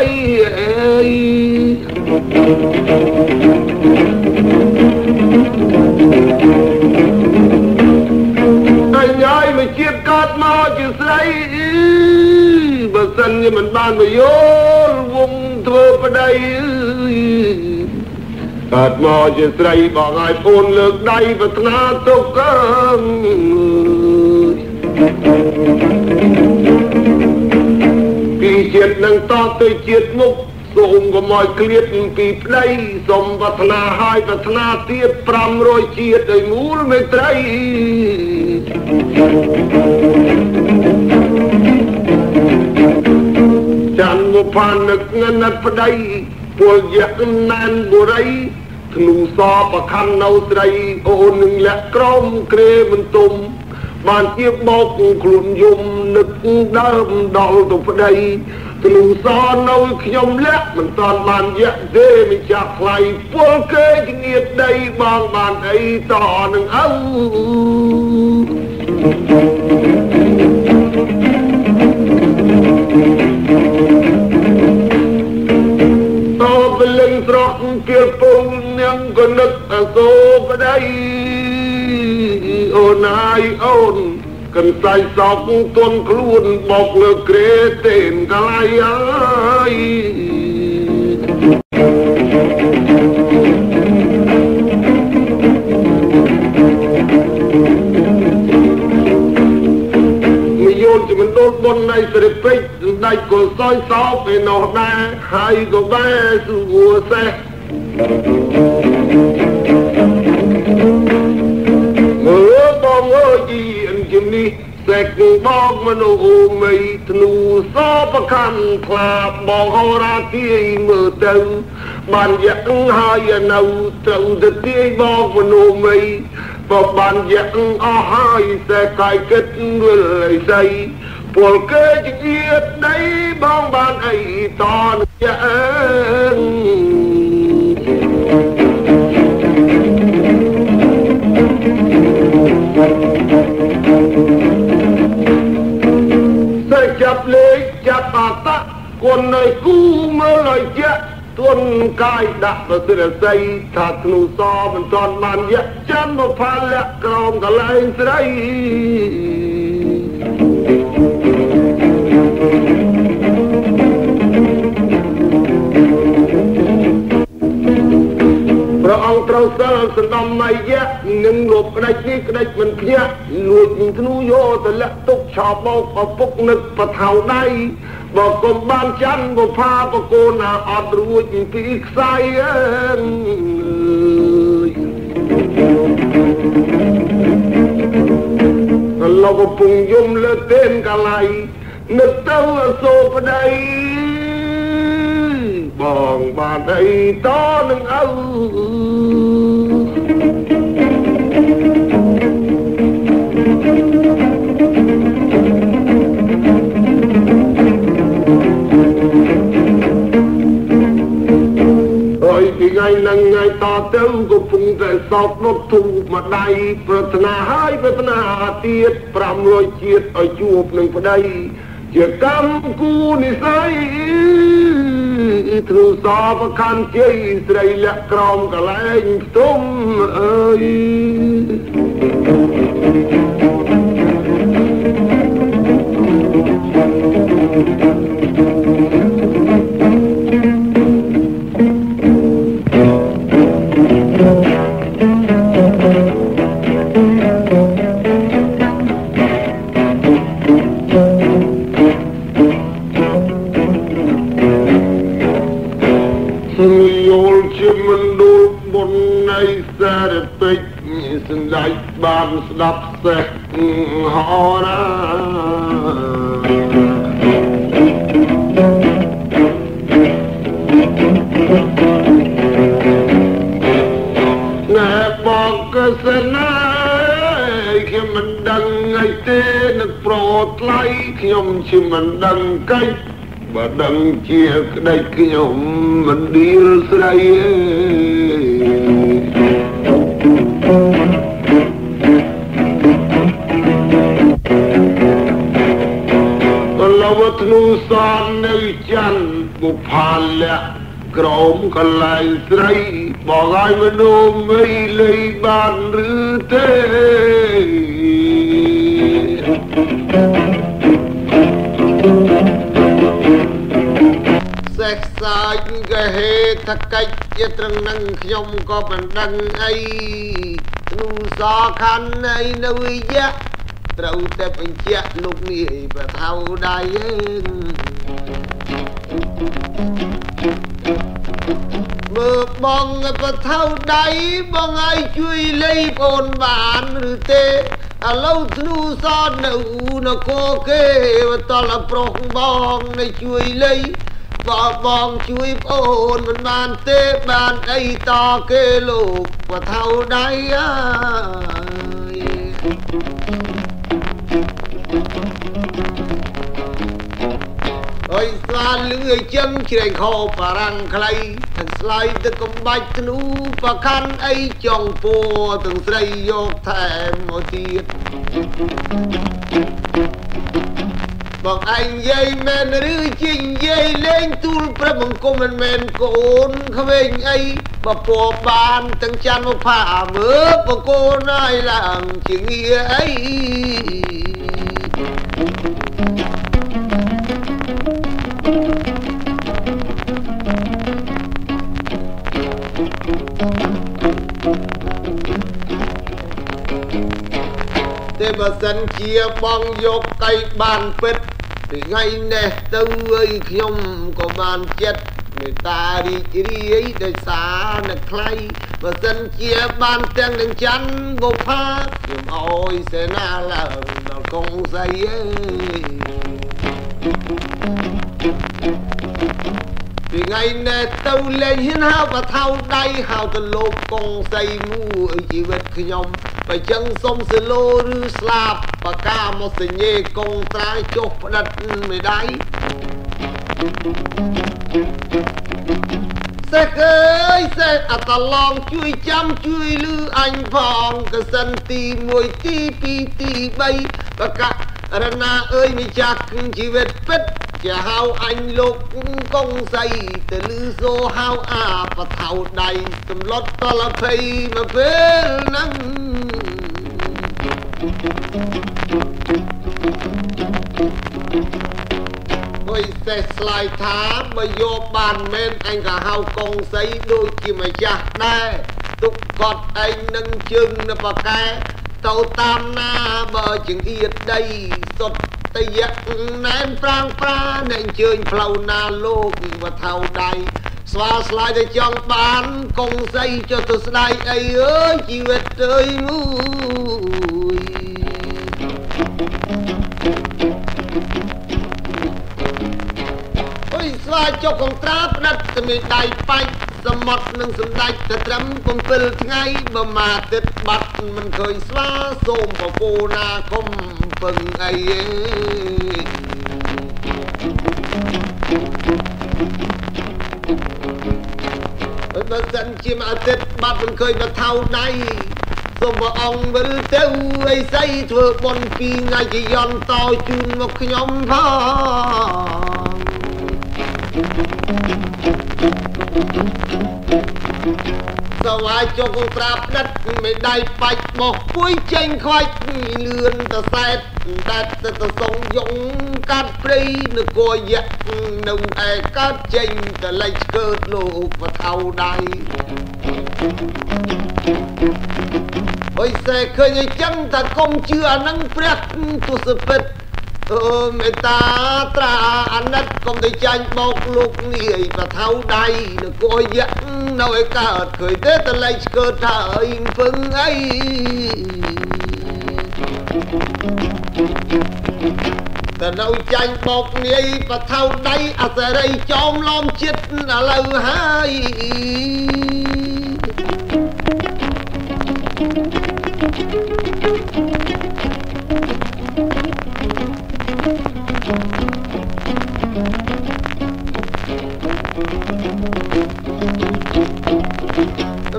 អើយអញយាយមកជាតិកើតមកជាស្រីបើសិនជាមិនបានមកយល់វងធ្វើប្តីកើតមកជាស្រីបងឲ្យពូនលើកដៃប្រាថ្នាទុកអើយ ពីជាតិនឹងតទៅជាតិមុខសូមកុំឲ្យឃ្លាតពីប្តីសូមប្រាថ្នាឲ្យប្រាថ្នាទៀត500ជាតិឲ្យមូលមេត្រីចាំមកផាននឹកណាត់ប្តីពលយៈណានបុរីធ្នូសបខណ្ឌនៅស្រីអូននឹងលាក់ក្រមក្រេមិនទុំ បានជាបោកខ្លួនយំនឹកដើមដល់ទៅប្តីធ្នូសនៅខ្ញុំលាក់មិនតាន់បានយៈទេមិនចាស់ថ្លៃពលគេជំនៀតដីបងបានអីតនឹងអើតបលឹងស្រស់គៀលពងនាងក៏នឹកអសូរប្តី អូនអាយអូនកន្សៃសោកទន់ខ្លួនបោកលើក្រេទេនកលៃអើយនិយមជាមិនដូចបុណ្យនៃសិរិពេជ្រសម្ដេចកុលសយសោកឯនោះដែរហើយក៏បែសួរសេះ ងអើយជីអញ្ចឹងនេះសេកបងមនុស្សមីធ្នូសបកម្មខ្លាបងហោរាទាយមើលទៅបានយ៉ាងហើយនៅត្រូវទៅទាយបងមនុស្សមីបើបានយ៉ាងអស់ហើយសេកាយគិតវិលអីស្អីពលគេជាជាតិដីបងបានអីតនយ៉ាង ចាប់អតៈគុណនៅគូមើលឲ្យជាទួនកាយដាក់ប្រសិទ្ធស័យថាធ្នូសមិនទាន់បានយៈចាំមកផលៈក្រោមកលែងស្រី ង្គត្រូវសិលសណ្ដំមយៈនឹងលោកក្តិចនេះក្តិចមិនភ្ញាក់លួចធ្នូយកទៅលាក់ទុកឆោបបោកឪពុកនឹកបថៅដៃបើកុំបានច័ន្ទបុផាបកូនណាអត់រួចពីខ្សែអើយលោកកំពុងយំលើទេនកលៃនឹកទៅអសូរប្តី បងបានអីតនឹងឪហើយពីថ្ងៃហ្នឹងថ្ងៃតទៅកំពុងតែសោកដុតធូបមួយដៃប្រាថ្នាហើយប្រាថ្នាទៀត500ជាតិឲ្យជួបនឹងប្តីជាកម្មគូនិស័យ ទ្រុសបខាន់ជ័យស្រីលក្ខក្រមកលែងផ្ទុំអើយ ដឹងជាក្តីខ្ញុំមិនឌីលស្រីអេឡវធ្នូសននៅច័ន្ទបុផាលៈក្រមកន្លែងស្រីបងឲ្យមនុស្សមិនលេបាន ថកិច្ចជាត្រឹងនឹងខ្ញុំក៏មិនដឹងអីគ្រូសខណ្ឌអីនៅវិយៈត្រូវតែបញ្ជាក់លោកនាយបថៅដៃមើលបងបថៅដៃបងឲ្យជួយលៃបងបានឬទេឥឡូវធ្នូសនៅនគរគេតលប្រុសបងនៅជួយលៃ បងបងជួយប្អូនមិនបានទេបានអីតគេលោកបថៅដៃអើយអើយស្លាលឿចឹងជ្រែងខោបារាំងខ្លីទាំងស្លាយទឹកកំបាច់ធ្នូប្រកាន់អីចង់ពួរទាំងស្រីយកថែមមកទៀត បងឯងនិយាយមែនឬជានិយាយលេងទូលព្រះបង្គំមិនមែនកូនក្វេងអីបពបានទាំងច័ន្ទមកផាមើបកូនឲ្យឡើងជាងារអីទេបើសិនជាបងយកកៃបានពិតពី ថ្ងៃនេះទៅអើយខ្ញុំក៏បានចិត្តមេត្តារីករាយដោយសារនឹកខ្លៃបើសិនជាបានទាំងនឹងច័ន្ទបុផាខ្ញុំអោយសេនាឡើងដល់កងសីអើយពីថ្ងៃនេះទៅលេងហ៊ានហៅបថៅដៃហៅទៅលោកកងសីមួយជីវិតខ្ញុំបើចឹងសុំសិលោឬស្លាប់ បកាមកសញ្ញេកងត្រាយចុះផ្ដិតមេដៃសេះអើយសេះអតឡងជួយចាំជួយលឺអញផងកសិនទី1ទី2ទី3បករណាអើយម្ចាស់ជីវិតពិតជាហៅអញលោកកងសៃទៅលឺសូហៅអាបថៅដៃសំឡុតតលភ័យមកពេលហ្នឹង អុយសេះស្លាយថាបើយកបានមែនអញក៏ហៅកងសៃដូចជាម្ចាស់ដែរទុកកត់ឯងនឹងជើងនៅបកែទៅតាមណាបើចង្អៀតដីសុទ្ធតយៈណែនប្រាងប្រាណែអញ្ជើញផ្លូវណាលោកវថៅដៃស្វាស្លាយតែចង់បានកងសីចុះទៅស្ដាយអីអើយជីវិតអើយមួ យអុយស្វាចុះកងត្រាផ្ដិតតែមានដៃបាច់សមុទ្រនឹងសម្ដេចតែត្រឹម7ថ្ងៃបើមកទឹកបាត់មិនឃើញស្វាសូមបពូណាកុំពឹងអីអើបើសិនជាមកទឹកបាត់មិនឃើញបថៅដៃសូមព្រះអង្គវិលទៅអីស័យធ្វើបុណ្យពីថ្ងៃជាយន្តតជូនមកខ្ញុំផង សវាយចុះកងត្រាផ្ដិតមេដៃបាច់បោះពួយចេញខ្វាច់លឿនតសែតដាច់ទៅសុងយងកាត់ព្រៃនគរយៈនៅឯកាត់ចេញតលេចស្កើតលោកបថៅដៃអុយសេឃើញអញ្ចឹងថាកុំជឿអានឹងព្រះទុសពិត អឺមេតាត្រាអាណិតកុំទៅចាញ់បោកលោកនាយប្រថៅដៃនគរយៈនៅឯកើតឃើញទេតលែងស្កើថាអីពឹងអីតនៅចាញ់បោកនាយប្រថៅដៃអសរីចោមឡំចិត្តឥឡូវហើយ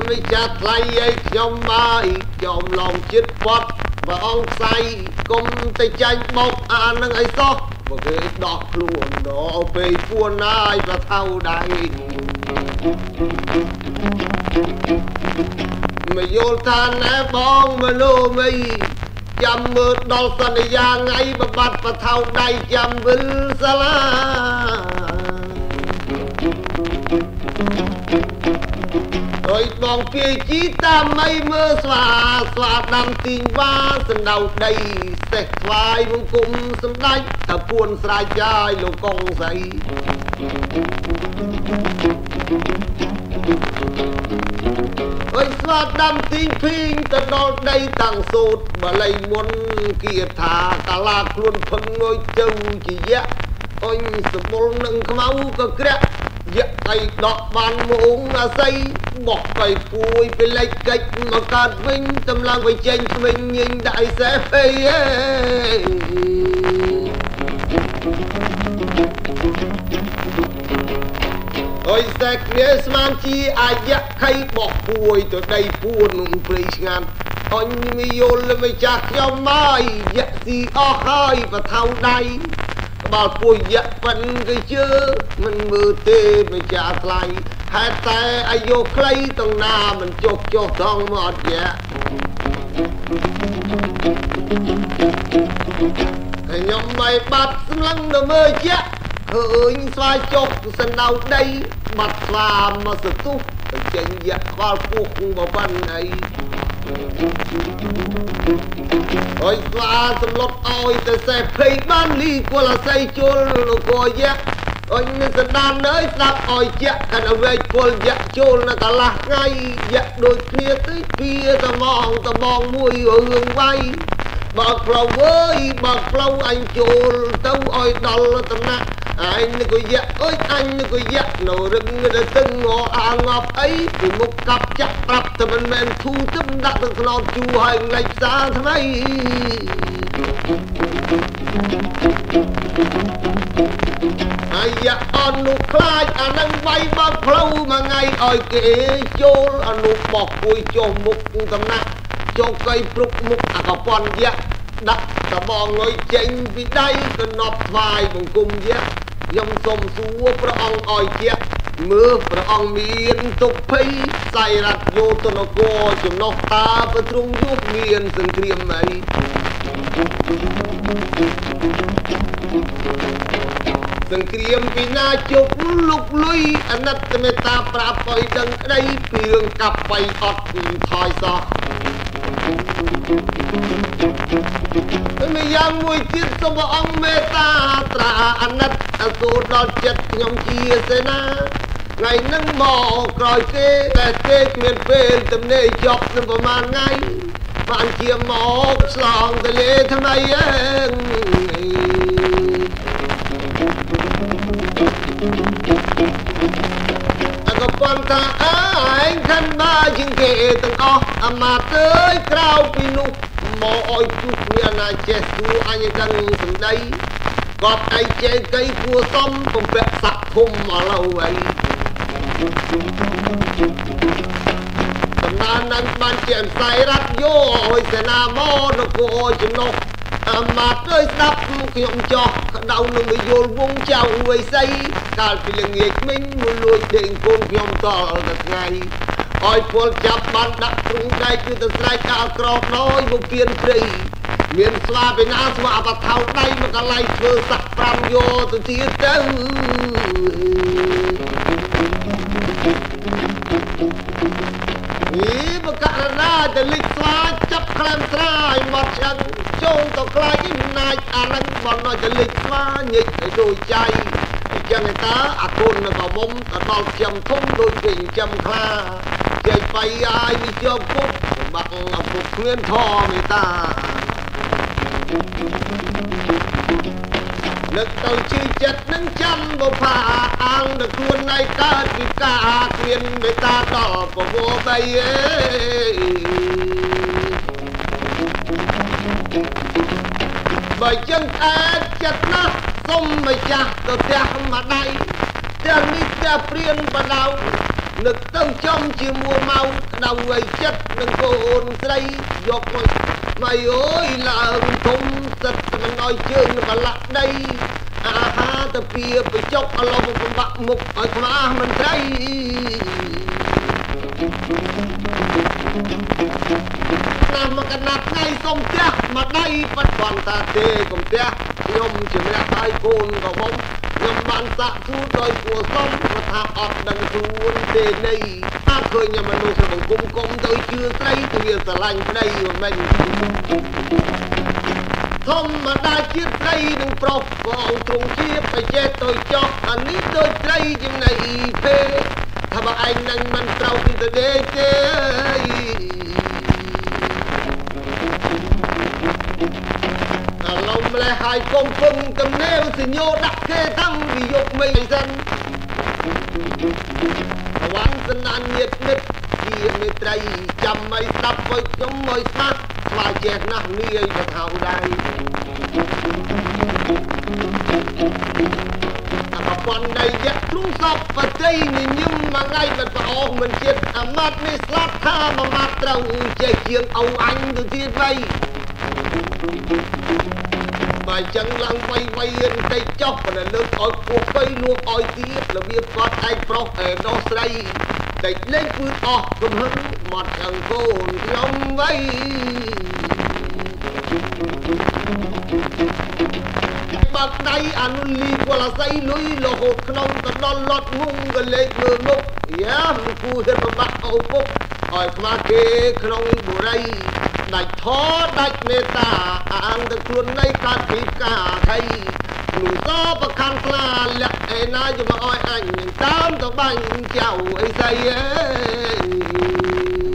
ម្ចាស់ថ្លៃឲ្យខ្ញុំមកខ្ញុំឡងចិត្តបត់ព្រះអង្គផ្សៃគុំទៅចាញ់បោកអានឹងឲ្យសោះបើគេដោះខ្លួនដល់ពេលពួនណាយប្រថៅដៃមកយល់ថាណែបងមនុស្សមីចាំមើលដល់សន្យាថ្ងៃបបាត់ប្រថៅដៃចាំវិលសាលា អើយបងពីជីតាមអីមើលស្វាស្វាដាំទីងវ៉ាសណ្ដៅដីសេះថ្វាយបង្គំសម្ដេចថាពួនស្រែកចាយលោកកងស្រីអើយស្វាដាំទីងភីងទៅដល់ដីតាំងសូតបល័យមុនគៀថាកាលាខ្លួនភឹងងុយទៅជាយៈអញសម្បុលនឹងខ្មៅក៏ក្រាក់ យៈអីដកបានមងអាស័យបោះបៃគួយពីលេចកិច្ចមកកើតវិញតម្លងវិចេញស្វិញញញដៃសេះភ័យអេអើយសេះគ្នាស្មានជាអាយៈខៃបោះគួយទៅដីពួននឹងព្រៃឆ្ងាត់អញមានយល់មិនចាស់ខ្ញុំមកយៈស៊ីអស់ហើយបថៅដៃ ក្បាលពួយយៈប៉ិនគឺជើមិនមើលទេមិនចាថ្លៃហេតុតែអាយុខ្លីទាំងណាមិនចុះចុះថងមកអត់យៈខ្ញុំមិនបាត់ស្លឹងទៅមើលយៈឃើញស្វាយចុះសណ្ដៅដីបាត់ស្លាមមកសទុះទៅចេញយៈក្បាលពោះបប៉ុណ្ណី អើយស្វាសំឡុតឲ្យទៅសេះភ័យបានលីគលអស័យជលលោកយៈអញនឹងសដានអើយស្ដាប់ឲ្យជាក់កាន់វែកពលយៈចូលនៅកន្លះថ្ងៃយៈដូចគ្នាទៅពីត្មងត្មងមួយរឿងវាយ បើកផ្លូវអើយបើកផ្លូវអញចូលទៅឲ្យដល់តំណាក់អញនឹងក៏យៈអើយអញនឹងក៏យៈនៅរឹងទៅទឹងងអាងប់អីពីមុខកាប់ចាក់ប្រាប់តែមិនមែនធូទឹមដាក់ទៅខ្នងជូហើយលេចផ្សារថ្មីអាយ៉ាអនុខ្លាចអានឹងវាយបើកផ្លូវមួយថ្ងៃឲ្យគេចូលអនុបោះគួយចុះមុខតំណាក់ ចុះកៃព្រុកមុខអាកប៉ុនយៈដាក់តបងងុយចេញពីដៃកណប់ថ្វាយបង្គំយៈខ្ញុំសូមសួរព្រះអង្គឲ្យជាមើលព្រះអង្គមានទុកភ័យសៃរតយោទនគរចំណុះតាប្រទ្រង់យុគមានសង្គ្រាមអីសង្គ្រាមពីណាជប់លុកលុយអណិតមេតាប្រាប់ឲ្យដឹងក្តីពីរឿងកាប់បៃអត់ថយសោះ ម្យ៉ាងមួយទៀតសូមព្រះអង្គមេត្តាត្រាអាណិតអសូរដល់ចិត្តខ្ញុំជាសេនាថ្ងៃនឹងមកក្រោយគេតែគេគ្មានពេលទំនេរជាប់នឹងប្រហែលថ្ងៃបានជាមកឆ្លងទលេថ្មីអើក៏ ប៉ុន្តែអើយខាន់មកជាងគេទាំងអស់អាមាតើយក្រៅពីនោះមកអោយជួបមានណាចេះទួអញដឹងសំដីគាត់ឯងចេះកៃគួសំបំពាក់សាក់ធំឥឡូវអីតំណាននឹងបានជាផ្សាយរត់យកឲ្យសេនាមកនគរចំណុះ អមាតអើយស្ដាប់ខ្ញុំចោះក្តៅនឹងមយលវងចៅវ័យស័យកាលពីល្ងាចមិញមួយលួចដេកកូនខ្ញុំតល់តែថ្ងៃឲ្យពលចាប់បានដាក់ទ្រូងដៃគឺទៅស្រែកកោក្រោបដោយមកគៀនព្រៃមានស្វាពីណាស្វាបថៅដៃមកកន្លែងធ្វើសាក់5យោទៅទៀតទៅអី បកករណាទៅលិចស្វាចាប់ក្លែមស្រាយមកឆ្អឹងចូលទៅខ្លាចណាចអានឹងបនទៅលិចស្វាញិចទៅដូចចៃអញ្ចឹងតើអាគុណនៅកមុំទៅដល់ខ្ញុំធំដូចគេចិញ្ចឹមខ្លាចេញបៃអាយនេះជាប់គុកបាក់អពុកគ្មានធម៌មេតា នឹកទៅជឿចិត្តនឹងចាំបុផាអាងទៅខ្លួនណៃកើតពីការគ្មានមេតាដល់ពវបីអេបើចឹងអែតចិត្តណាស់សុំម្ចាស់ទៅផ្ទះម្ដាយទាំងនេះផ្ទះព្រៀនបដៅ នឹកទៅចំជាមួយមកដៅໄວចិត្តនឹងកូនស្រីយកមកម៉ៃអើយឡើងធំសិតមិនអោយជើងនឹងកលាក់ដីអាហារទៅពីបចុកអឡំបំបាក់មុខឲ្យខ្មាស់មិនត្រី ណាស់មកកណាត់ថ្ងៃសុំផ្ទះមកដៃបាត់បន់តាទេកុំផ្ទះខ្ញុំជំនះហើយកូនក៏មុំខ្ញុំបានសាក់ទូដោយគួសុំមកថាអត់ដឹងខ្លួនទេនៃថាឃើញមនុស្សសង្គមគុំទៅជឿស្រីទៅវាស្រឡាញ់ប្តីមិនធម្មតាជាតិស្រីនឹងប្រុសបងទ្រង់ជាបច្ចេកទៅចោះអានេះដូចស្រីចំណៃពេ ថាបើឯងនឹងមិនត្រូវពីទៅទេទេអាឡុំម្លេះហើយកុំពឹងកំណែវសញ្ញោដាក់គេតាំងពីយកមិញសិនវ៉ាន់សណានញាតនិតជាមេត្រីចាំមិនស្ដាប់ឲ្យខ្ញុំមកស្ដាប់ស្វាចេះណាស់នាយទៅហៅដែរ អបពន់នៃយៈទ្រូសពបតីនិញឹមមួយថ្ងៃមិនប្រអស់មិនជាតិអាម៉ាត់នេះស្លាប់ថាមួយម៉ាត់ត្រូវចេះជាងអ៊ូអញទៅទៀតវៃបើចឹងឡើងវៃវៃរៀនតិចចុះប៉ុន្តែលើកឲ្យពោះបីលួកឲ្យទៀតរបៀបគាត់ឯងប្រុសឯដោះស្រីតិចលេងពឺអស់កំហឹងមកទាំងកូនខ្ញុំវៃ បាក់ដៃអនុលីវលស័យលុយលហូតក្នុងកណ្ដុលលត់ងងកលេចមើលមុខយ៉ាមិនគូហេតុប្របាក់អូពុកឲ្យខ្មាស់គេក្នុងបុរីដាច់ធដាច់មេត្តាអានទៅខ្លួននៃកាត់ពីកាថៃលូសបខាន់ខ្លាលាក់ឯណាយមកឲ្យអញតាមទៅបាញ់ចៅអីស្អីអេ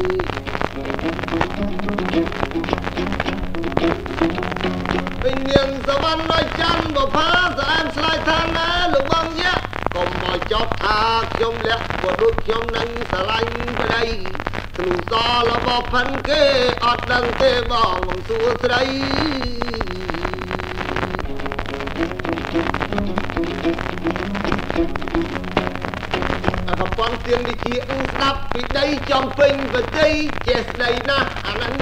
ពេញនាងសវណ្ណឲ្យចាំបផាស្អាតឆ្លើយថាណាលោកបងយ៉ាកុំមកចប់ថាខ្ញុំលះក៏ដូចខ្ញុំនឹងស្រឡាញ់ប្តីគ្រូសរបស់ផិនគេអត់ដឹងទេបងមកសួរស្រីអបពន់ទៀងវិជាស្ដាប់ពីដីចំពេញបតីចេះស្ដីណាស់អានឹង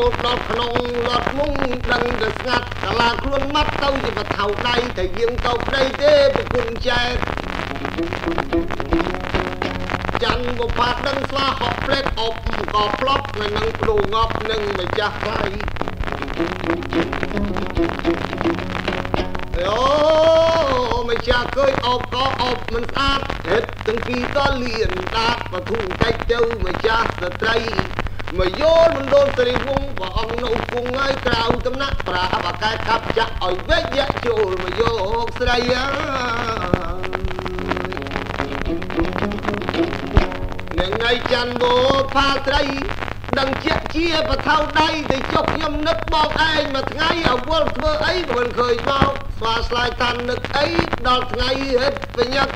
ចូលដល់ក្នុងលត់មុងដឹងតែស្ងាត់កាឡាខ្លួនម៉ាត់ទៅជាបថៅដៃតែយើងទៅប្តីទេប្រគុណចែកចាន់បុផាដឹងស្លាហក់ផ្លេតអប់ក៏ផ្លប់នៅនឹងព្រូងប់នឹងម្ចាស់ថ្លៃអូម្ចាស់ឃើញអប់ក៏អប់មិនស្អាតហេតុទាំងពីរក៏លៀនដាតបធុកិច្ចទៅម្ចាស់ស្ត្រី មកយល់មណ្ឌលសិរីវង្សព្រះអង្គនៅគង់ហើយក្រៅតំណាក់ប្រាបកែកាប់ចាក់ឲ្យវេជ្ជចូលមកយកស្រីអើយថ្ងៃច័ន្ទបោផាត្រីដឹងជាជាបថៅដៃទៅចុកខ្ញុំនឹកបងឯងមួយថ្ងៃអវល់ធ្វើអីមិនឃើញមកស្វាស្លាយតាន់នឹកអីដល់ថ្ងៃហិតបញ្ញាក់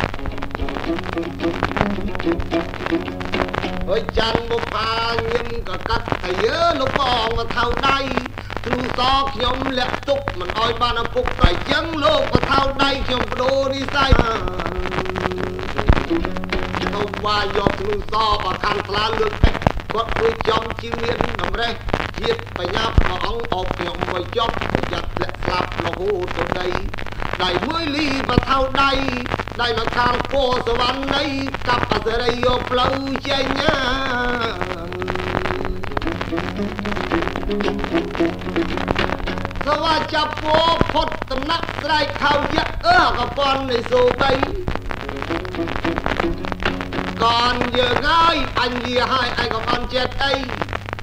អើយច័ន្ទបុផាញឹមក៏កាត់តែយើលោកបងមកថៅដៃគ្រូសខ្ញុំលាក់ទុកមិនអោយបានឪពុកតែចឹងលោកមកថៅដៃខ្ញុំបដូរនិស័យទៅវាយយកគ្រូសបើកាន់ស្លាលើកពេកគាត់ធ្វើចំជីមានតម្រេះ ជាតិបញ្ញាព្រះអង្គអបខ្ញុំមកចប់ប្រយ័ត្នធ្លាក់ស្លាប់រហូតទៅដីដៃមួយលីបថៅដៃដៃមកខាងពោសវណ្ណីកាប់អសរិយកផ្លូវចេញសវចាប់ពោផុតតំណាក់ស្រែកខៅយៈអើកប៉ុននៃសូបៃកនយើងហើយអញលាហើយឯងក៏បានចិត្តអី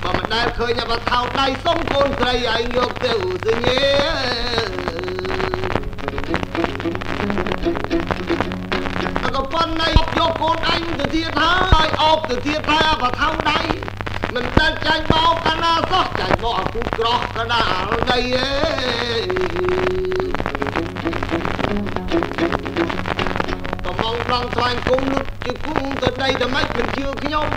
បើមិនដែលឃើញបថៅដៃសុំកូនស្រីឯងយកទៅសញ្ញាក៏ប៉ុន្តែយកកូនអញទៅទៀតហើយអោបទៅទៀតតែបថៅដៃមិនដែលចាញ់បោកកណាសោះចាញ់បោកអាគូក្រោះកណាដីអេកំងថ្វាយគុំលុតជាគុំទៅដីតែមិនមិនជឿខ្ញុំ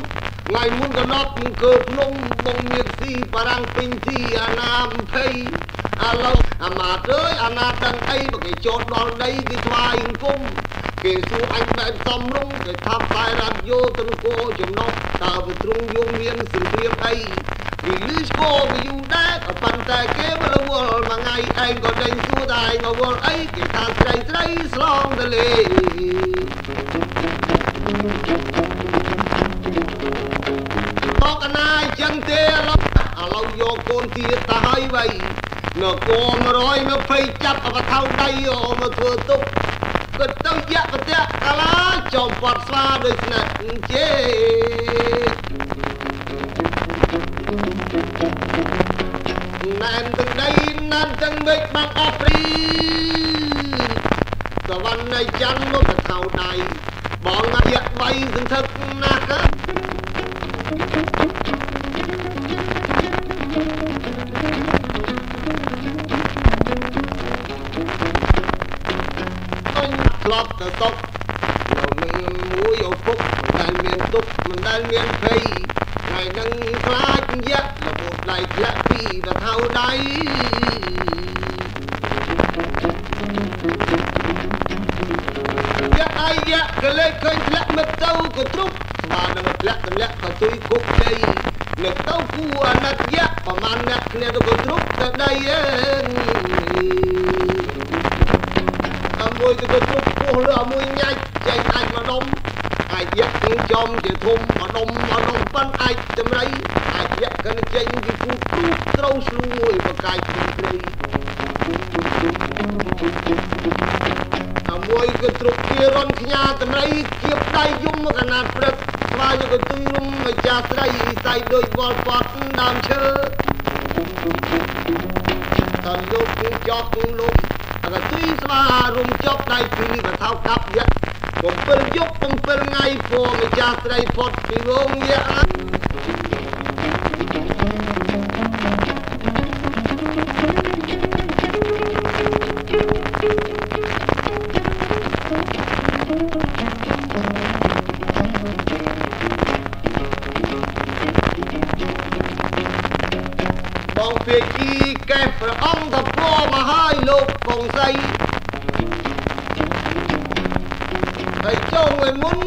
ថ្ងៃមុនកណប់មិនកើភ្នំបងមៀកស៊ីបារាំងពេញទីអាណា20ឥឡូវអាមាតអើយអាណាដឹងអីបើគេចោតដល់ដីគេថ្វាយគុំគេសួរអញបែបសំរុងគេថាខ្សែរ៉ាឌីយ៉ូទៅគោចំណុះតើវាទ្រង់យងមានសង្គ្រាមអីពីលឺស្គរវាយូរដែរក៏ប៉ុន្តែគេវល់វល់មួយថ្ងៃឯងក៏ដេញសួរតែឯងមកវល់អីគេថាស្រីស្រីស្លងទលេ កកូនទៀតទៅហើយវៃនគរ120ចាប់អបថៅដៃអូមកធ្វើទុកក៏ទៅយៈប្រទះកាលាចំពត់ស្វាដូចស្នាក់ជេណែនទាំងដីណែនទាំងមេឃបាំងអព្រីសវណ្ណនៃច័ន្ទមកថៅដៃបងណាយៈបីសន្ធឹកណាស់ធ្លាប់ទៅຕົកនៅនឹងមួយឪពុកមិនដែលមានទុកមិនដែលមានភ័យថ្ងៃនឹងខ្លាចយៈរបូតដៃធ្លាក់ពីទៅថៅដៃយៈអាយៈក៏លេចឃើញធ្លាក់មកទៅក៏ទ្រុបស្មាននឹងធ្លាក់ទម្លាក់ក៏ទុយគុកដីនឹកទៅគួរអាណិតយៈ ប្រមាណអ្នកគ្នាទៅក៏ទ្រុបទៅដីអើមួយទៅគ្រប់ពោះលើមួយញ៉ាច់ចេញអាចមកដុំអាចយកនឹងចំជាធំមកដុំមកដុំប៉ិនអាចចម្រៃអាចយកកណ្ចេញពីគូគ្រូត្រូវស្រួយបកាយពីព្រៃអាមួយក៏ទ្រុកជារនខ្ញាតម្រៃគៀបដៃយំមកកណាត់ព្រឹក ស្វាយកទៅរុំម្ចាស់ស្រីស្័យដូចវល់ប៉តដើមឈើតើលោកគឺចប់គឺលោកកទុយស្វារុំចប់ដៃពីបថោកាប់យៈ7យប់7ថ្ងៃពួរម្ចាស់ស្រីផុតពីរងយៈ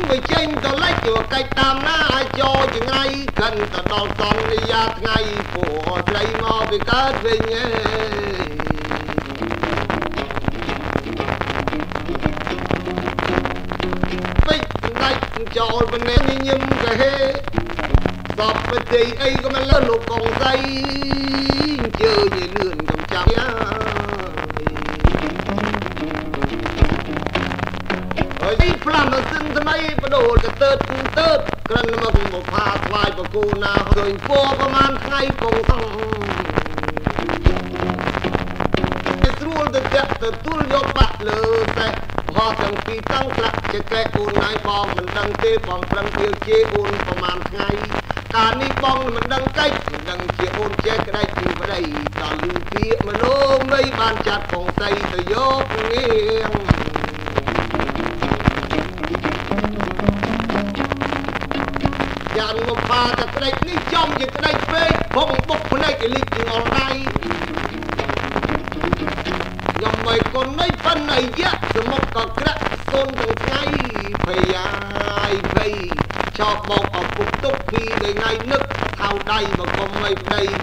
ឲ្យមុនវាចេញទៅលិចយកកិច្ចតាមណាឲ្យចូលចង្រៃកិនទៅដល់សន្យាថ្ងៃពួកស្រីមកពីកើតវិញឯងពេចដាច់ចូលបនេញឹមកហេសពប្រតិអីក៏មិនលើលោកកងស្រីជើញលឿនកំចាំ ដូលកទៅទៅក្រិនមកមកផាថ្វាយបកូណាឃើញពណ៌ប្រមាណថ្ងៃកងថងស្រួលទៅចាក់ទៅទូលយកបាក់លើតែហោះទាំងពីរតាំងក្រាក់ជាកែអូនណៃបងមិនដឹងទេបងប្រឹងទៀលជេអូនប្រមាណថ្ងៃកាលនេះបងមិនដឹងកិច្ចមិនដឹងជាអូនចេះក្តាច់ពីប្តីដល់លឺពាក្យមនោម័យបានចាត់ផងស្អីទៅយកងៀងយ៉ាង ក្តាច់នេះចំជាក្តាច់ពេកបងបុកភ្នែកឲ្យលិចងល់ដៃខ្ញុំមិយកូននេះប៉ិនអាយៈសមុខក៏ក្រាក់សូនទាំងថ្ងៃភ័យអាយភ័យចោបបោកឪពុកទុកពីថ្ងៃនឹកថៅដៃមកកុំឲ្យប្តី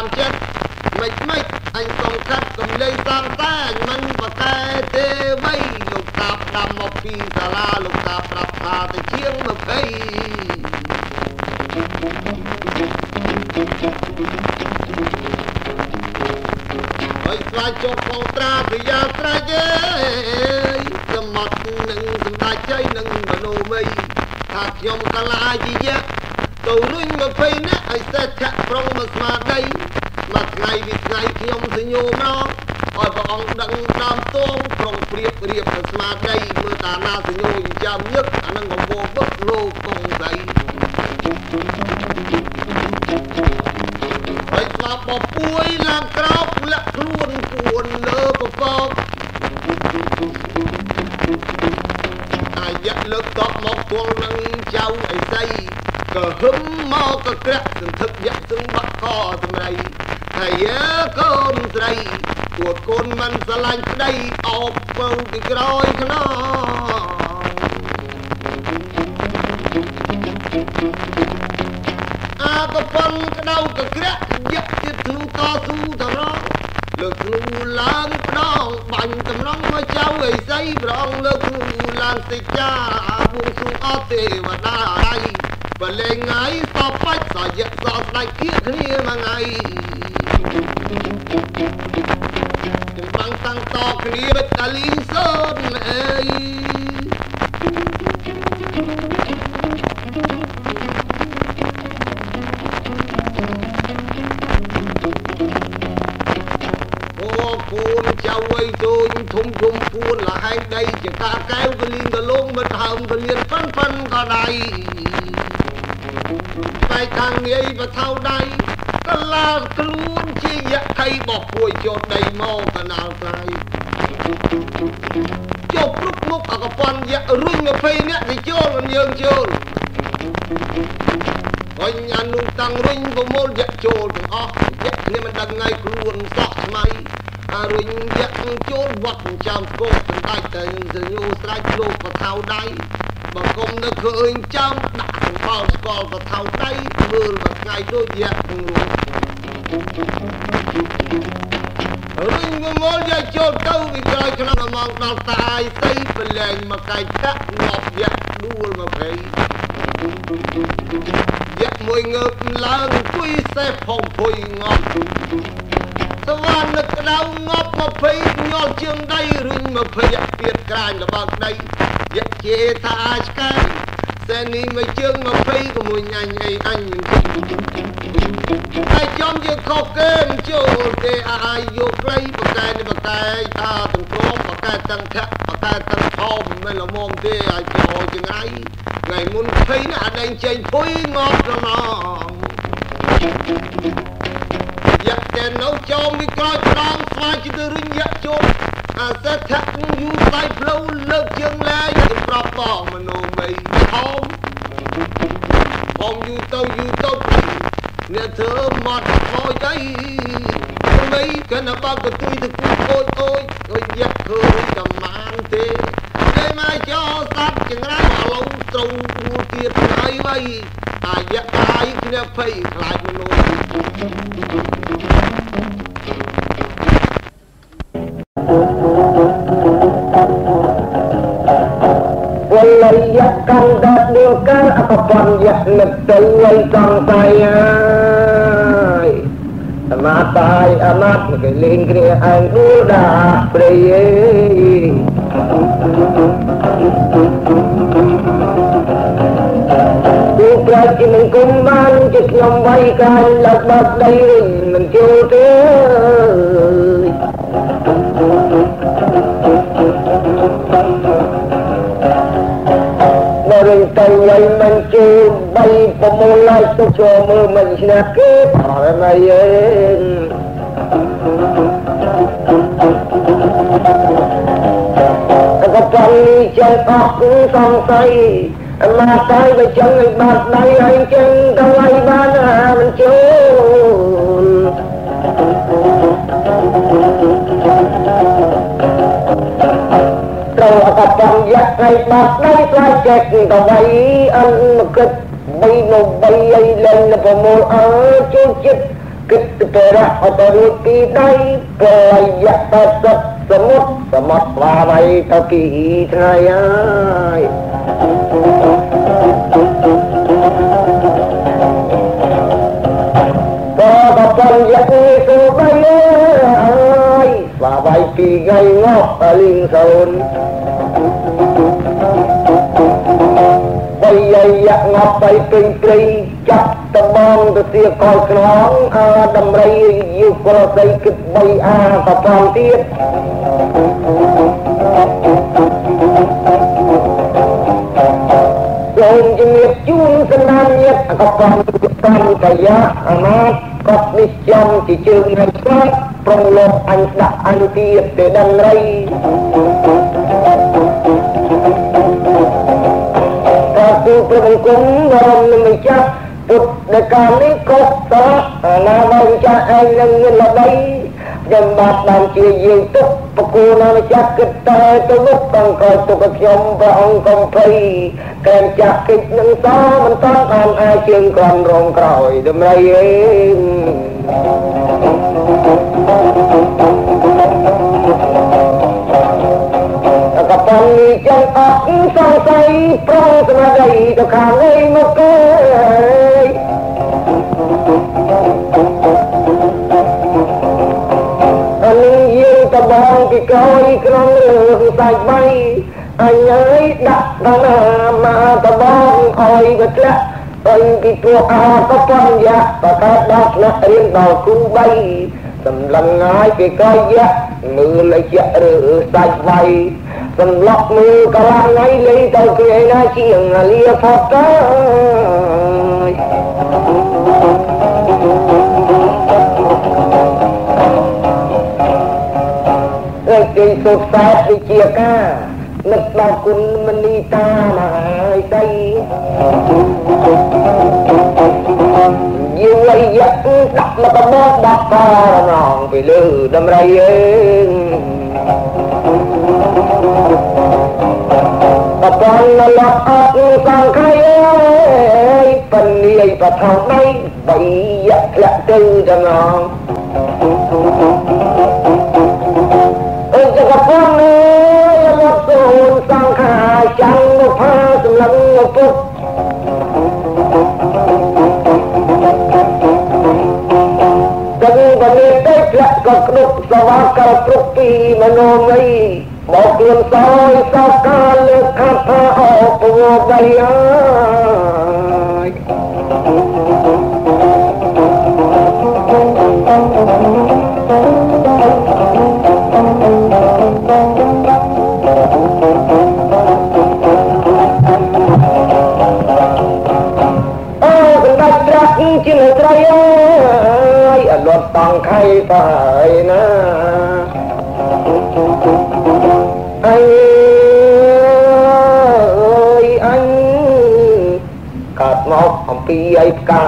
តាមចិត្តមិនមិនអញកុំកាត់កុំលេងតាមតាអញមិនបកែទេបីលោកតាផ្ដាំមកពីសាលាលោកតាប្រាប់ថាទៅជាង20ហើយស្លាយចុះផងត្រាព្យាស្រេចអើយសមត់នឹងសម្ដេចជ័យនឹងមនោមីថាខ្ញុំកលាជាយៈទៅរុញ20នាក់ឲ្យសេះធាក់ប្រុងមកស្មារតី មួយថ្ងៃពីថ្ងៃខ្ញុំសញ្ញោមកឲ្យព្រះអង្គដឹងដើមតងប្រុងព្រៀបរៀបទៅស្មារតីមើលតាណាសញ្ញោចាំញឹកអានឹងកំពោវឹកលោកកងស្រីហើយស្លាប់បពួយឡើងក្រោកលាក់ខ្លួនពួនលើពពកអាយៈលើកតបមកគល់នឹងចៅអីសីក៏ហឹមមកក៏ក្រាក់សន្ធឹកយៈសឹងបាក់កសម្រីហើយកូនស្រីទួតកូនមិនស្រឡាញ់ប្តីអោបពៅពី ក្រោយខ្នងអាក៏ប៉ុនក្តៅក៏ក្រាក់យៈទៀតធ្នូតស៊ូតរងលើកធ្នូឡើងផ្ដងបាញ់តំណងមកចៅអីសីប្រងលើកធ្នូឡើងសិចាបួងសួងអត់ទេវតាដៃបលេងថ្ងៃសពបាច់សយៈសស្ដេចគៀកគ្នាមួយថ្ងៃ ចូលដីមកកណាលស្រ័យចុះព្រឹកមុខអកប៉ុនយៈរុញ20នាក់ទៅចូលមិនយើងចូលអញអនុតាំងរុញប្រមូលយៈចូលទាំងអស់យៈគ្នាមិនដឹងថ្ងៃខ្លួនសោះថ្មីអារុញយៈចូលវត្តចាំគោសម្ដេចតែសញ្ញូស្រេចលោកបថៅដៃបើគុំនៅឃើញចាំដាក់សម្បល់ស្គាល់បថៅដៃមើលមួយថ្ងៃដូចយៈក្នុង រួចរុញប្រមូលយៈចូលទៅពីក្រោយក្នុងម៉ោងដល់តាយស្អីប្រឡែងមកកាយតាក់ងាប់យៈដួលមកភ័យយៈមួយងើបឡើងអង្គុយសេះផងភុយងាប់សវណ្ណនឹកក្តៅងាប់20ញល់ជើងដៃរុញ20យៈទៀតក្រាញលបើកដីយៈជាថាឆ្កែ សែនេះមួយជើង20ក៏មួយញ៉ាញ់អីអញតែចំយើងខុសគេមិនចូលគេអាយយកព្រៃបកែនេះបកែតាទាំងព្រមបកែទាំងខៈបកែទាំងថោមិនមែនល្មមទេឲ្យចូលចង្រៃថ្ងៃមុន20ណាអត់ដែងចេញភុយងាប់ត្រឡង យៈតែនៅចោមពីក្រោយប្រងស្វាយជិះទៅរុញយៈចូលអាសេដ្ឋៈយូរស្ដាយផ្លូវលើកជើងលែងទៅប្រាប់បងមនោមីហោមបងយូរទៅយូរទៅអ្នកធ្វើមកខូចអីមីកណ្ដបកទុយទៅគូខូចអូយដូចយៈឃើញកំមានទេគេមកចោសត្វចង្រៃឥឡូវត្រូវគួទៀតហើយវៃ អាយៈអាយគ្នាភ័យខ្លាចមនុស្សវលយៈកណ្ដាលៀងកាលអបពញ្ញៈនិតយលសង្ស័យហើយអនាតហើយអនាតគេលេងគ្នាឯងទូដាព្រៃអើយអ ទូប្រែជាមិនគុំបានជាខ្ញុំវាយកាយលបបាត់ដីមិនចូលទេបរិទៅໄວមិនជួយបីប្រមូលឡើងទៅចូលមើលមិនឆ្នះគេអរណៃអេក៏ប៉ុន្តែចឹងអស់គឺសង្ស័យ មកទៅវាចឹងឲ្យបាត់ដៃហើយចឹងទៅឲ្យបានមិនចូលត្រូវអកបំយ៉ាក់ឲ្យបាត់ដៃខ្លាចចេះទៅឲ្យអិនមកគិតបីនៅបីឲ្យលែងប្រមូលអើជួចិត្តគិតទៅរកអត់រួចពីដៃប្រយ៉ាក់ទៅសត្វសមុទ្រសមុទ្រស្វាវៃទៅពីថ្ងៃហើយ ពីថ្ងៃងប់លីងសូនបីយ៉ាក់ងាប់បីពេញព្រៃចាប់តបងទៅទាកលខ្នងអើដំរីយូក្រស័យគិតបីអាកផងទៀត ជូនសន្តានញាតិកបងកម្មកាយាអនាតកត់នេះចំជាជើងនៅស្លាប់ប្រងលោកអញដាក់អញទៀតទៅដឹងរីក៏គឺព្រះអង្គគុំបរមនឹងចាស់ពុទ្ធដែលកាលនេះក៏តើណាមកចាស់ឯងនឹងមានល្បីខ្ញុំបាទបានជាយើងទុក បកគូណាម្ចាស់គិតតែទៅមុខបង្កទុកខ្ញុំព្រះអង្គកំភៃកែចាស់គិតនឹងតមិនតបានអាចជើងក្រំរងក្រោយតម្រៃអេកប៉ុននេះចឹងអត់សង្ស័យប្រងស្មារតីទៅខាងនេះមកគេ ពីក្រោយក្នុងរឿងសាច់បីអញអើយដាក់ដល់ណាមកតបងអើយវាធ្លាក់អញពីពួកអោក៏ប៉ុនយ៉ាបកើតដល់ថ្នាក់រៀនដល់គ្រូបីសម្លឹងហើយគេក៏យ៉ាមើលលយៈឬសាច់វៃសម្លក់មើលកន្លងថ្ងៃលេងទៅគេណាជាងលាផតទៅ គេសុខសែតវិជាការនឹកដល់គុណមនីតាមហាសីយូរយៈដាក់មកបោកដាក់ករងពីលើដំរីអើបបនលក់អត់សង្ខៃអើយពនីយបថោដៃបីយៈធ្លាក់ទៅចំណង ចាំងផាសម្លឹងពុទ្ធទាំងបនិតេក្លក៏គ្រប់សវាកលគ្រប់ពីមនោម័យមកគ្រឿនសោយសោកាលើខាត់ថាអពវបីអើជា បាយណាអើយអញកាត់មកអំពីអីផ្កា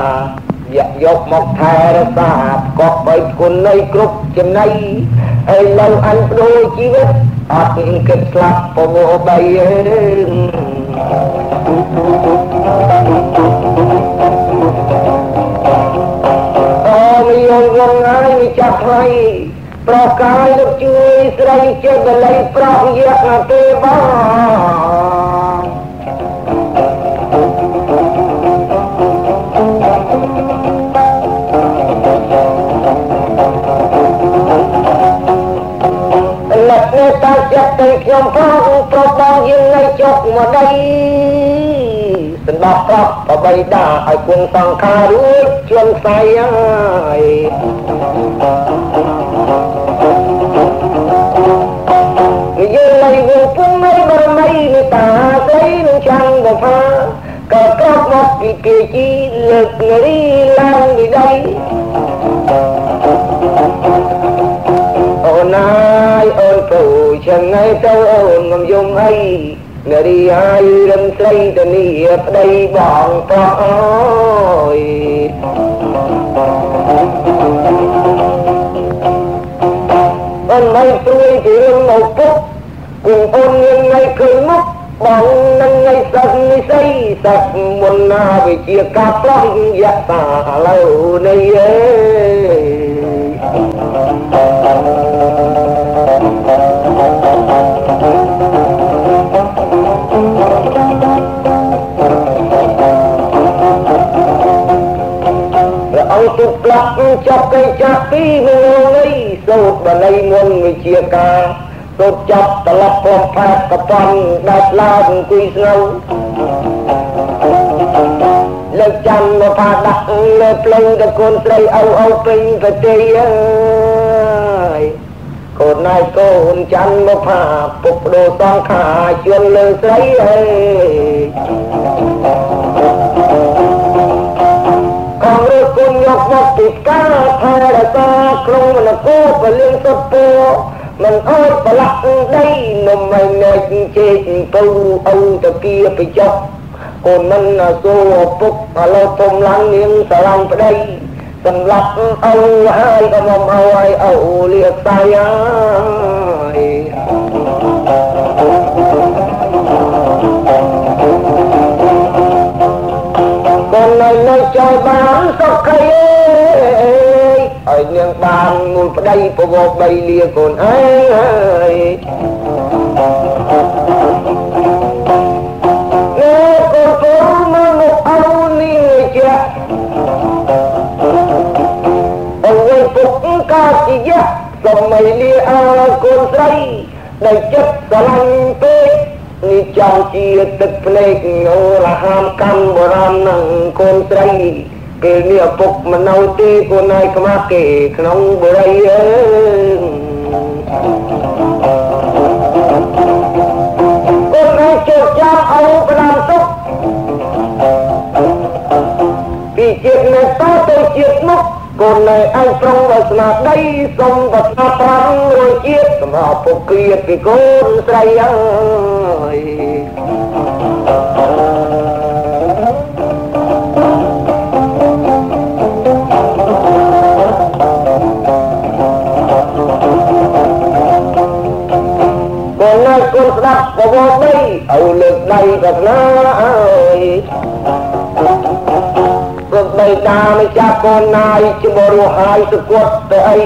យកយកមកថែរក្សាកប់បីគុណនៃគ្រប់ចំណៃឥឡូវអញបដូរជីវិតអត់គិតស្លាប់ពងបីអើ ចាស់ថ្លៃប្រកាយលោកជួយស្រីជាបល័យប្រោះយកណាទេបងលោកនៅតែចិត្តតែខ្ញុំផងប្របងយើងនៅជុកមួយដៃ សណ្ដោះប្រាប់បបីដាឲ្យគង់សង្ខាររួចជន់ផ្សាយហើយនិយាយលេងវងពុំមិនបរមីមេតាស្រីនឹងចាំងបផាក៏ក្រោកមកពីគេជីលើកនារីឡើងពីដីអូនណាយអូនពូចឹងហើយទៅអូនងំយំអី នារីហើយរំស្រីទៅនេះប្តីបងប្រុសអើយអូនមិនព្រួយពីរឿងមកពុកគុំអូនមានថ្ងៃឃើញមុខបងនឹងថ្ងៃសឹកនិស័យសឹកមុនណាវិជាការប្រុសយតាឡូវនេះអើអ ទុកផ្លាក់ចាប់កៃចាក់ពីមងលីសូត្របល័យមុនវិជាការសូត្រចាប់ត្រឡប់ព្រមផាតកប៉ុនដាច់ឡើងអង្គុយស្នៅលើកចាំមកផាដាក់លើផ្លូវតកូនស្រីអៅអៅពេញប្រទេសអើយកូនណាយកូនចាំមកផាពុកដូសងខាជឿនលើស្រីអើយ ក្សាក្នុងមនគរពលៀងសុទ្ធពោមិនអើយប្រឡាក់ដីនំមិននៅជេកពៅអ៊ូតគៀបចុកកូនមិនសួរពុកឥឡូវធំឡើងនាងស្រឡាញ់ប្តីសម្រាប់អ៊ូហើយក៏មកឲ្យអ៊ូលៀកស្អាយហើយកូននៅនៅចោលបានសុខី ឲ្យនាងបានមូលប្តីប្រវោបីលាកូនអើយជាយៈសម័យលាអើកូនស្រីដែលចិត្តស្រឡាញ់ពេកនេះចង់ជាទឹកភ្នែកអូលហាមកម្មបុរាណនឹងកូនស្រី ពេលនេះឪពុកមិននៅទេកូនឯងខ្មាស់គេក្នុងបុរីអើកូនឯងជោគចាំអោក្តាមសុខពីជាតិនេះតទៅជាតិមុខកូននៅឯងប្រុងដល់ស្នាដីសុំបស្នាប្រាំរយជាតិសម្រាប់ពុកគ្រៀតពីកូនស្រីអើយ ប់បវរដីឲ្យលើកដៃប្រាថ្នាអើយព្រោះបេតាមិនចាប់កូនណាយជាបរោះហើយសគត់ទៅអី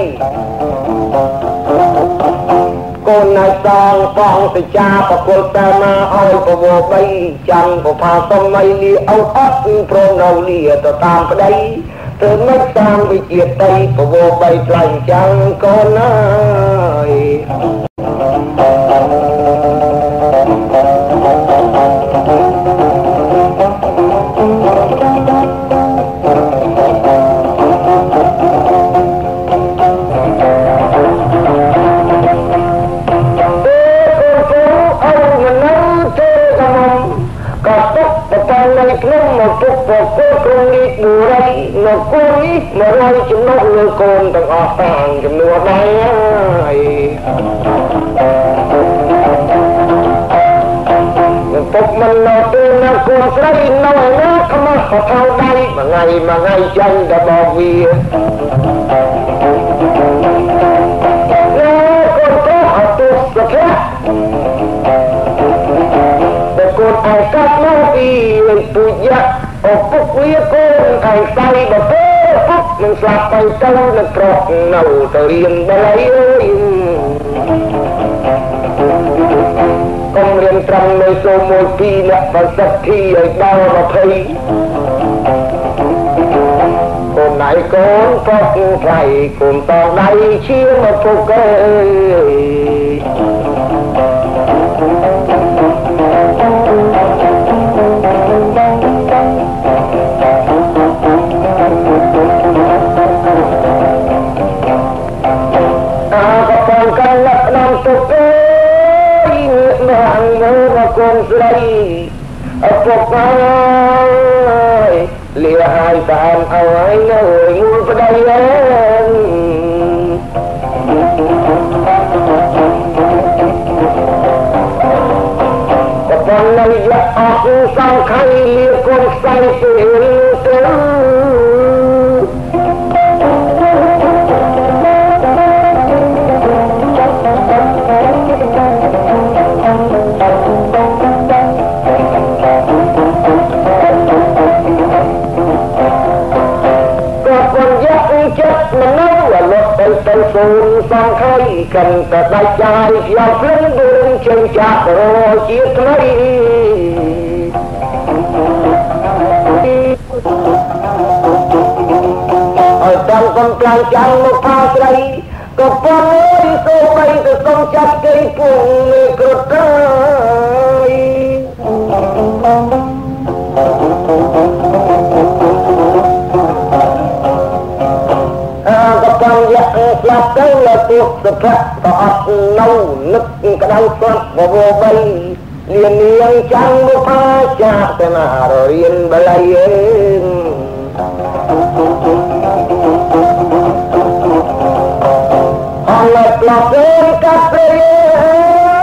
កូនណាយសងបងសចាប្រគល់តែមកឲ្យប្រវោបីចាំប្រផាសម័យលីអត់អត់ព្រមនៅលីទៅតាមប្តីធ្វើមិនតាមវិជាតីប្រវោបីខ្លាញ់ចាំងកូនណាពុ មិននៅទេណាគួរស្រីនៅណាខ្មាស់ខោដៃមួយថ្ងៃមួយថ្ងៃចាញ់តែបោកវាកូនឯកាត់មកពីពុយៈឪពុកវាកូនឯងស្អីបបោពុកនឹងស្លាប់ទៅទៅនឹងប្រុសនៅទៅរៀនបល័យ កុំរៀនត្រង់នៅសូមួយពីរអ្នកប្រសិទ្ធិឲ្យដល់20កូនណៃកូនប្រុសថ្លៃកូនតដៃជាមកពុកអើយ កូនស្រីឪពុកអើយលាហើយតាមអើយនៅមួយប្តីអើយក៏ប៉ុន្តែយកអស់សង្ខៃលាកូនស្រីទៅទៅ ទៅសូនសងខៃកាន់តែដាច់ចាយយកព្រឹងដួងចេញចាក់រជាថ្មីឲ្យតាំងកំប្លាំងចាំមកផាស្រីក៏ប៉ុន្តែសូបីទៅសុំចាត់គេពុំមេក្រទៅ ទៅលើទោះសុភៈក៏អត់នៅនឹកក្តៅស្លាប់បវរបីលៀននាងចាំងមកផាចាតែមកររៀនបល័យអើអឡផ្លាប់ទេកាត់ព្រា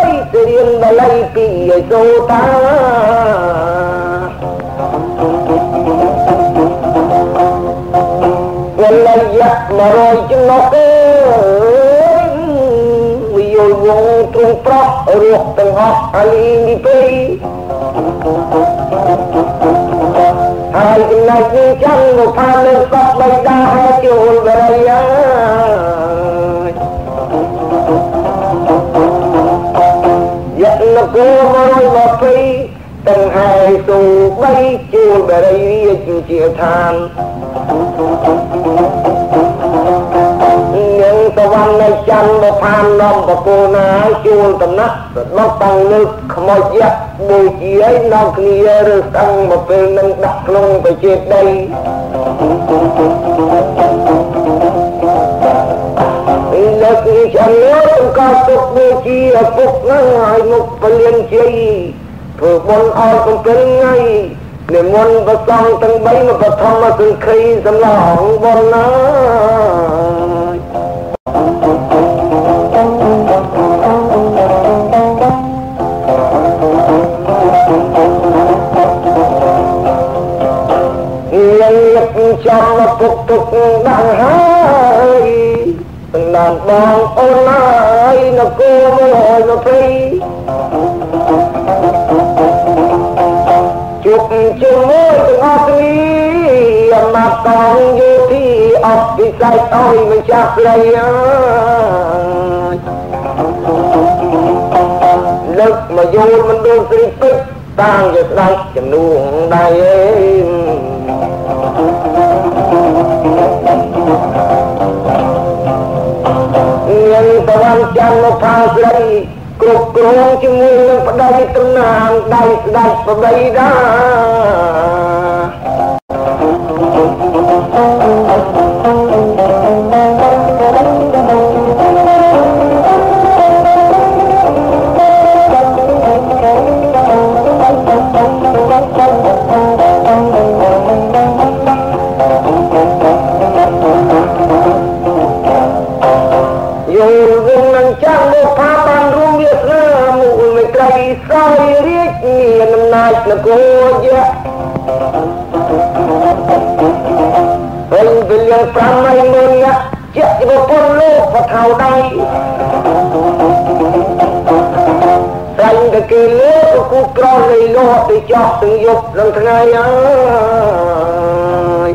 យរៀនបល័យពីឲ្យសូតាវលយៈ100ចំណុះទេ ទ្រង់ប្រោះរស់ទាំងអស់អាលីនីពេហើយចំណែកនេះចាំមកផាលើសពបៃតាហើយចូលបរិយាយៈនគរ120ទាំងហើយសូបីជួលបរិយាជាឋាន មកផាននំបកូណាជួលតំណាក់ស្ដុកតាំងលើខ្មោចយៈមួយជាឲ្យនាំគ្នាឬស្អឹងមកពេលនឹងដាក់ក្នុងបជាដីលើកនេះចាំលោកក៏ទុកមួយជាពុកនឹងឲ្យមុខពលានជ័យធ្វើបុណ្យឲ្យកំពិលថ្ងៃនិមន្តប្រសងទាំង3មកបឋមសង្ឃីសំឡងបុណ្យណា សំណានបងអូនហើយនគរមកហើយមកព្រៃជួបជាមួយទាំងអស់គ្នាអមតងយោធីអស់ពិស័យអើយមិនចាស់ស្រីអើយលើកមកយល់មិនដូចស្រីពេជ្រតាំងជាស្ដេចចំនួនដៃអេ ញញតវ៉ាន់ចាំមកផាស្រីគ្រប់គ្រងជាមួយនឹងប្តីតំណាងដៃស្ដេចប្តី នគរយៈវិញវិល5ម៉ៃមុនជាប្រពន្ធលោកបថៅដៃតែងតែគេលើគូក្រលេលោទៅចោះទាំងយប់ទាំងថ្ងៃអើយ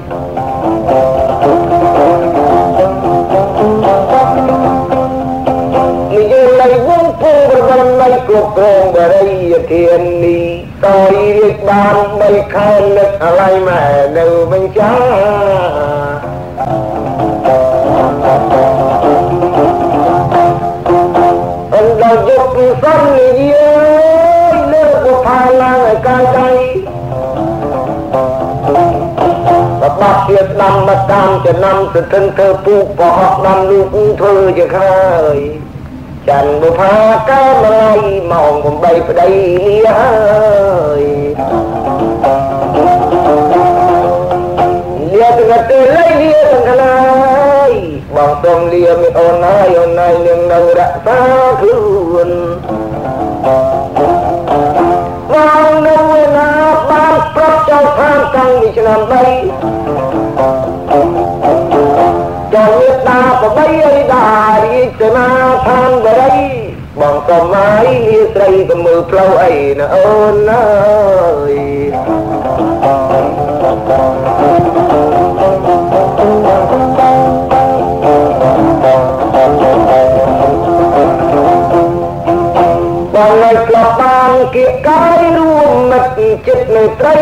និយាយលៃវងពងប្រវត្តិគ្រប់គ្រងបរិយធាននេះ ដោយរៀបបាន3ខែនឹកអាល័យម៉ែនៅវិញចាអញ្ចឹងយកពីសំលីយើលើកផាឡាងកាយដៃបបាក់ទៀតដាំមកតាមចំណាំទៅទិនធ្វើពូប្រហុកដាំលូកធ្វើជាខ្រើយ ច័ន្ទបុផាកើមឡៃម៉ោង8ប្តីលាហើយលាទាំងទៅលៃលាទាំងកលាយបងទុំលាមិនអូនហើយអូនហើយនឹងនៅរក្សាខ្លួនបងនៅណាបានប្រាប់ចៅខាងតាំងពីឆ្នាំ3ចូលមេ ត្តាប្របីអីដារីចនាឋានបរិយបងសុំឲ្យលាស្រីទៅមើលផ្លូវអីណាអូនអើយបងនៅក្លាប់បានគៀកកាយរួមមិត្តចិត្តនៅត្រី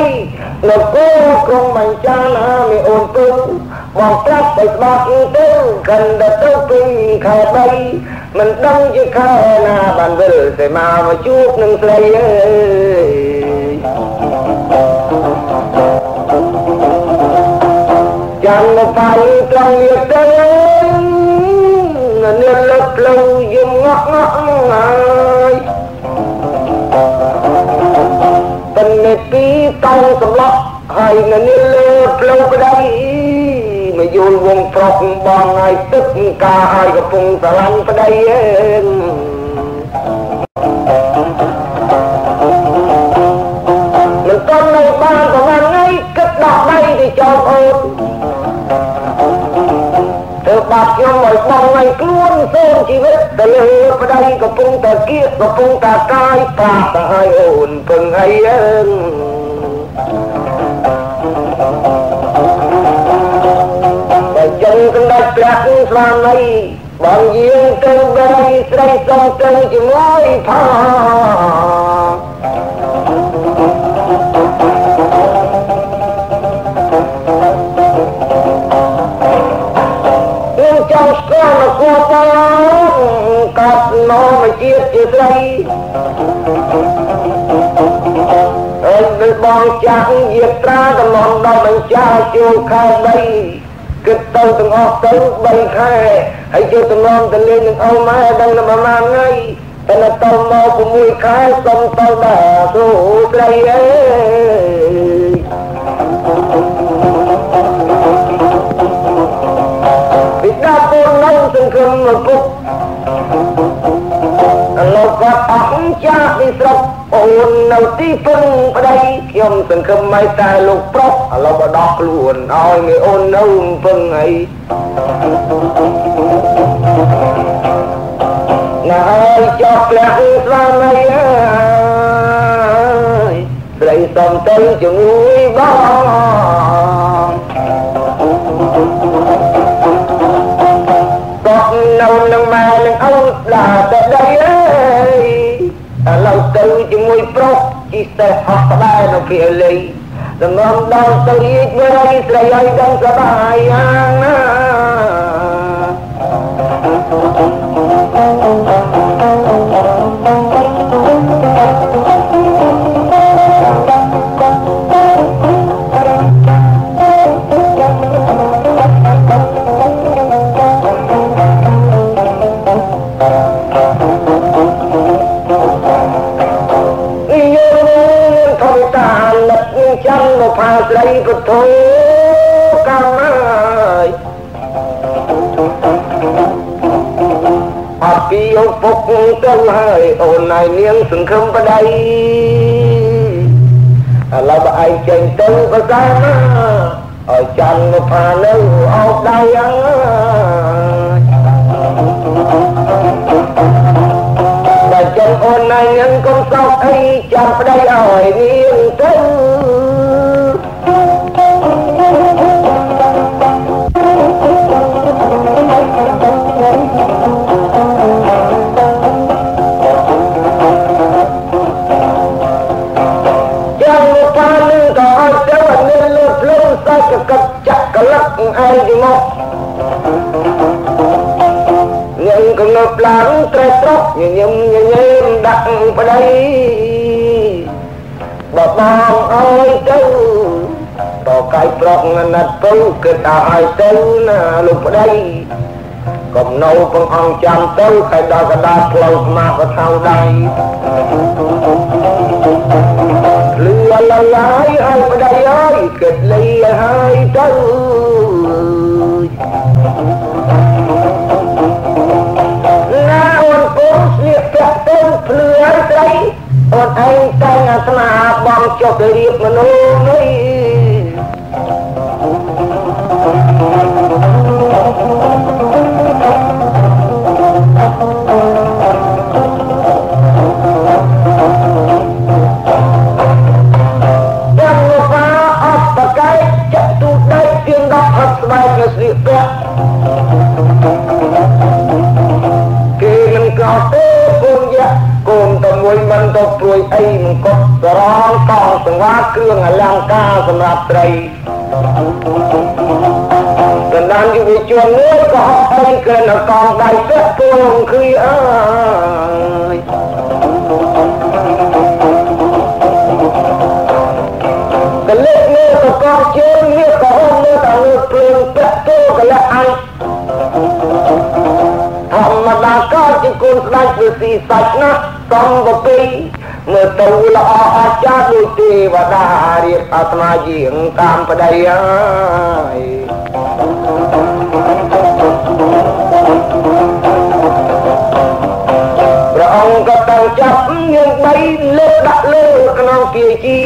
នៅគោក្រុងបញ្ចាណាមីអូនពឹង បងប្រាប់ឲ្យស្បាត់ទៅកាន់តែទៅពីខែ3មិនដឹងជាខែណាបានវិលតែមកមកជួបនឹងស្រីអើយចាំមកបាយត្រង់នេះទៅនាងលើកផ្លូវយំងក់ងក់ហើយបិណ្ឌពីតោសម្លក់ហើយនៅនេះលើផ្លូវក្តីមក យល់វងប្រុសបងហើយទឹកការហើយកំពុងស្រឡាញ់ប្តីអើមិនទាន់នៅបានប្រហែលថ្ងៃគិតដោះដៃទៅចោលអូនទៅបាត់ខ្ញុំឲ្យបងឲ្យខ្លួនសូមជីវិតទៅលើប្តីកំពុងតែគៀកកំពុងតែកាយប្រាប់ទៅឲ្យអូនពឹងអីអើបើ ព្រះស្វាមីបងយាងទៅបីស្រីសុំទៅជាមួយផងខ្ញុំចង់ស្គាល់មកគួរបងកាត់មកមកជាតិជាស្រីអើយនឹងបងចាស់យាត្រាតំណដល់បញ្ចាជួលខែ3 គិតទៅទាំងអស់ទៅ3ខែហើយជួតំណទៅលេងនឹងអូម៉ែដឹងតែប្រហែលថ្ងៃតែនៅទៅមក6ខែសុំទៅដល់ទូស្រីអើយពីដាពូននៅសង្ឃឹមមកពុកលោក គាត់អស់ចាស់ពីស្រុកអូននៅទីពឹងប្តីខ្ញុំសង្ឃឹមឲ្យតែលោកប្រុសឥឡូវបដោះខ្លួនឲ្យមីអូននៅពឹងអីណាហើយចោះព្រះស្វាមីអើយស្រីសំទៅជាមួយបងក៏នៅនឹងម៉ែនឹងអូនដាតែដីអើយ ឥឡូវទៅជាមួយប្រុសជីទៅហោះក្បែរនៅគេលេងដំណំដល់ទៅរីករាយស្រីឲ្យដឹងសប្បាយយ៉ាងណាអ មកផាស្រីពុទ្ធោកម្មហើយអត់ពីឪពុកទៅហើយអូនហើយនាងសង្ឃឹមប្តីឥឡូវបើឯងចេញទៅក៏តែណាឲ្យចាំមកផានៅអោបដៃយ៉ាងបើចឹងអូនណាញ៉ាំកុំសោកអីចាំប្តីឲ្យនាងទៅ ឯងទីមកញញកំណត់ឡើងត្រេះត្រកញញឹមញញឹមដាក់ប្តីបបងអើយទៅតកាយប្រុសណាត់ទៅគិតឲ្យទៅណាលោកប្តីកំណៅបងអង្គចាំទៅហើយដល់កដាផ្លូវស្មាក៏ថៅដៃលឺឡឡាយឲ្យប្តីអើយគិតលីឲ្យទៅ ភ្លឺឲ្យស្រីអូនឯងតែងអាស្នាបងចុះទៅរៀបមនុស្សនេះស្បែកនៅស្លៀកពាក់ មួយមិនទៅព្រួយអីមិនកត់សរងកងសង្វាគ្រឿងអលង្ការសម្រាប់ត្រីកណ្ដាលយុវជនមួយក៏ហត់អីក្រិនកងដៃពាក់ពួងគឺអើយកលិកនេះក៏កងជើងនេះក៏ហូរនៅតែលើភ្លើងពាក់ទូកលៈអញធម្មតាក៏ជាគុណស្ដេចវិស៊ីសាច់ណាស់ សំបពីមើលទៅល្អអស្ចារ្យដូចទេវតារៀបអាត្មាជាងតាមប្តីហើយព្រះអង្គក៏តាំងចាប់នាងបីលើដាក់លើក្នុងគាជី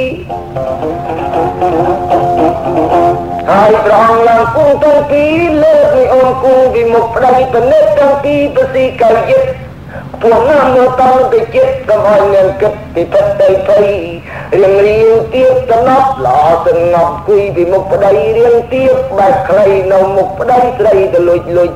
ហើយព្រះអង្គឡើងគង់ទាំងពីរលើកពីអូនគង់ពីមុខប្តីបនិតទាំងពីរប្រស៊ីកៅយិត ពួកណាមើលតទៅចិត្តកុំឲ្យមានគិតពីពិតដីភ័យរៀងរៀងទៀតសំណប់ល្អសងប់គួយពីមុខប្តីរៀងទៀតបែកខ្លីនៅមុខប្តីស្រីទៅលុចលុច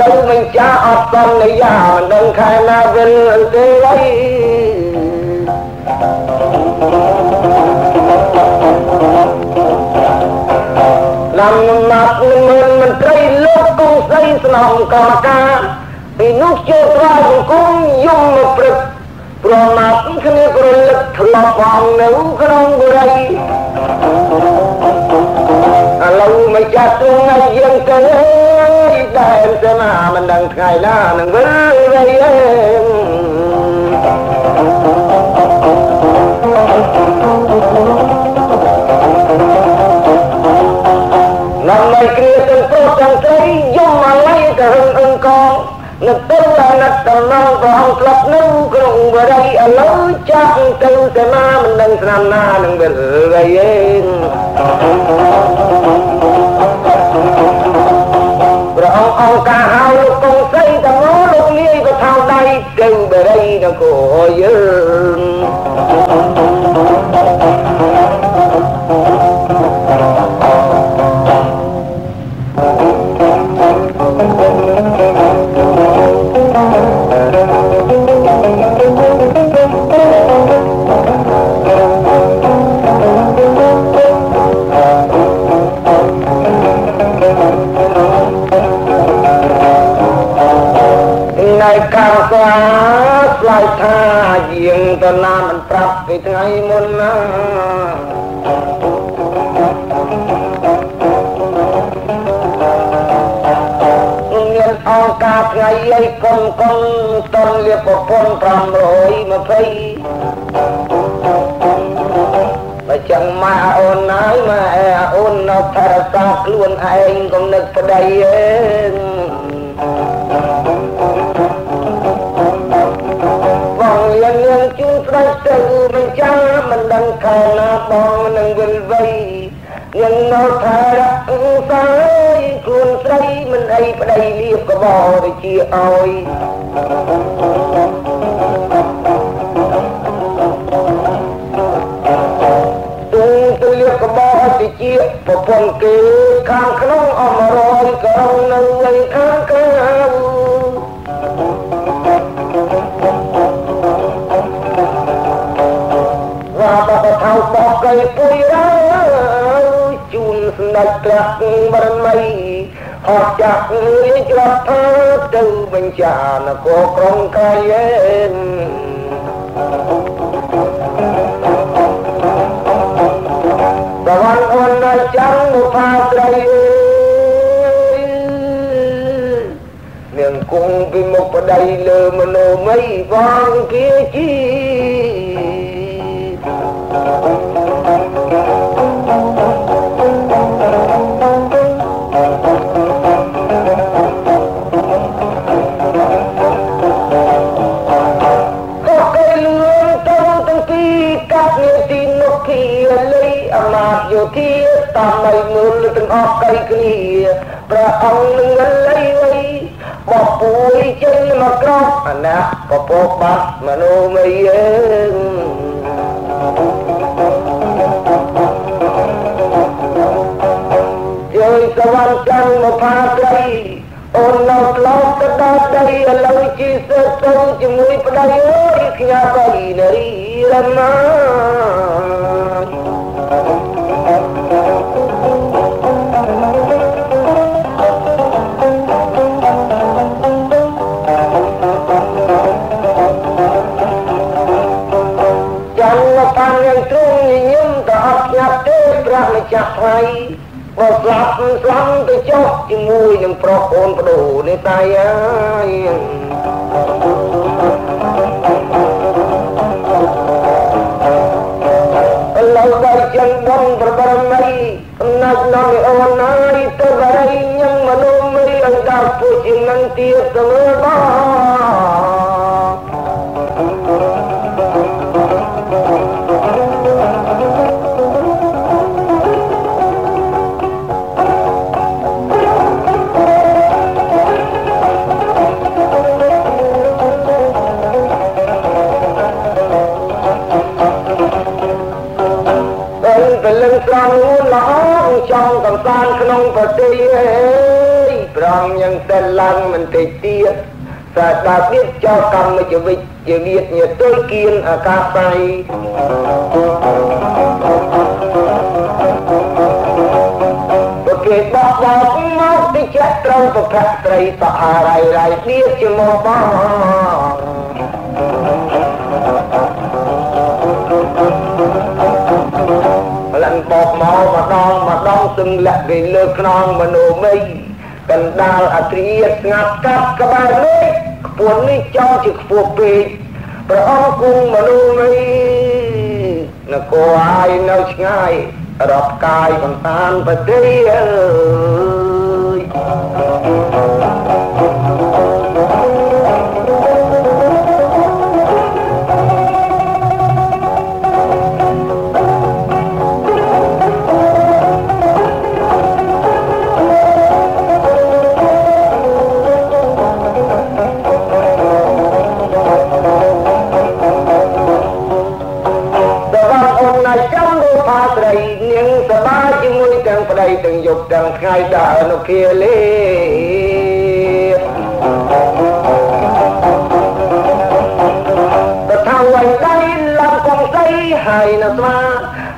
ទៅមិនចាអត់សន្យាមិនដឹងខែណាវិលទេអីឡាំណាត់មិនមិនត្រីលោកគង់ស្រីស្នងកម្មការពីនោះចូលត្រាយអង្គមយំមកព្រឹកប្រមាទគ្នាប្រលឹកធ្លាប់ផងនៅក្នុង វមិនចាស់ទ្រង់ឲ្យយើងទៅដែលទៅណាមិនដឹងថ្ងៃណានឹងវិលវៃអេនៅមិនគ្រាទាំងប្រុសទាំងស្រីយំមកឡៃទៅហឹងអឹងកងនឹកទៅណាត់តំណងព្រះអង្គស្លាប់នៅក្នុងបរិយឥឡូវចាក់ទៅតែណាមិនដឹងស្នាមណានឹងវិលវៃអេព្រះអ ង្គអង្គការហៅលោកកុងសីទាំងនោះលោកលា ប្រាប់ពីថ្ងៃមុនណាមានអង្គការថ្ងៃអីកុំកុំតនលៀបប្រពន្ធ520បើចឹងម៉ែអូនហើយម៉ែអូននៅថែរក្សាខ្លួនឯងកុំនឹកប្តីឯង នឹងនៅថារៈសាយខ្លួនស្រីមិនអីប្តីលៀបកបទៅជាឲ្យទូទៅលៀបកបទៅជាប្រពន្ធគេខាងក្នុងអមរយក៏នៅឯខាងក្រៅបបថៅបចត្រា ក់បរមីហោះចាក់លាច្រត់ថាទៅបញ្ចានគរក្រុងកាយឯងសវណ្ណអូនណាចាំមកផាស្រីនាងគង់ពីមុខប្តីលើមនោម័យវងគាជីយោ តាមមិនមើលទាំងអស់កៃគ្នាព្រះអង្គនឹងលៃវៃបពួយចេញមកក្រោបអណាពពកបាត់មនោមយេជួយសវណ្ណកម្មមកផាត្រីអូននៅក្លោកទៅដល់ដីឥឡូវជីសិតទៅជាមួយប្តីអើយខ្ញាប់អីនារីរមា ចាស់ថ្លៃក៏ស្លាប់ស្លាំងទៅចុះជាមួយនឹងប្រុសអូនបដូរនេះតែហើយឥឡូវដល់ចិនបងប្របរមីអំណាចនាំឲ្យអូនណាយទៅបរិញញឹងមនុស្សមីឲ្យដល់ពុជនឹងទៀតទៅបង តក្នុងប្រទេសអើយប្រងយ៉ាងតែឡើងមិនតិចទៀតសាដាទៀតចោកម្មជាវិជ្ជាវិទ្យាទុយគៀនអាកាស័យប្រគេបោះបោកមកទីចាក់ត្រូវប្រកាសត្រីសអារៃរៃទៀតជាមកប ដងម្ដងសឹងលាក់គេលើខ្នងមនោមីកណ្ដាលអត្រាស្ងាត់កាប់ក្បែរនេះខ្ពស់នេះចង់ជាខ្ពស់ពេកព្រះអង្គគង់មនោមីនគរហើយនៅឆ្ងាយរាប់កាយបន្តានប្រទេសអើយ ទាំងយប់ទាំងថ្ងៃដើរនៅគាលេតថាវៃដៃឡាំកងស្អីហើយនៅស្មា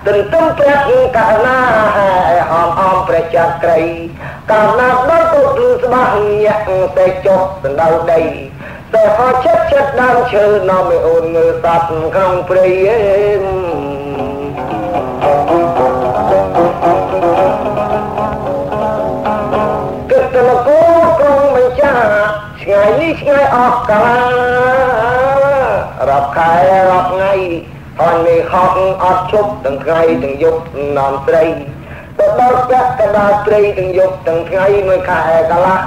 ទន្ទឹមព្រះកាលណាហើយអមអមព្រះចក្រីកាលណាដល់ទៅគឺស្បាស់ញាក់តែចុះដណ្ដៅដីតែហោចិត្តចិត្តដើមឈើនាំឲ្យអូនងើសัตว์ក្នុងព្រៃឯង អស់កាលរាប់ខែរាប់ថ្ងៃហើយនេះហត់អត់ឈប់ទាំងថ្ងៃទាំងយប់នាំស្រីទៅដល់ចាក់កដាស្រីទាំងយប់ទាំងថ្ងៃមួយខែកន្លះ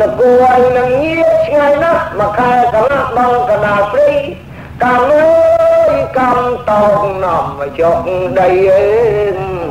នៅគួរនឹងងារឆ្ងាយណាស់មួយខែកន្លះដល់កដាស្រីកម្មអើយកម្មតោងនាំមកចុកដីអើយ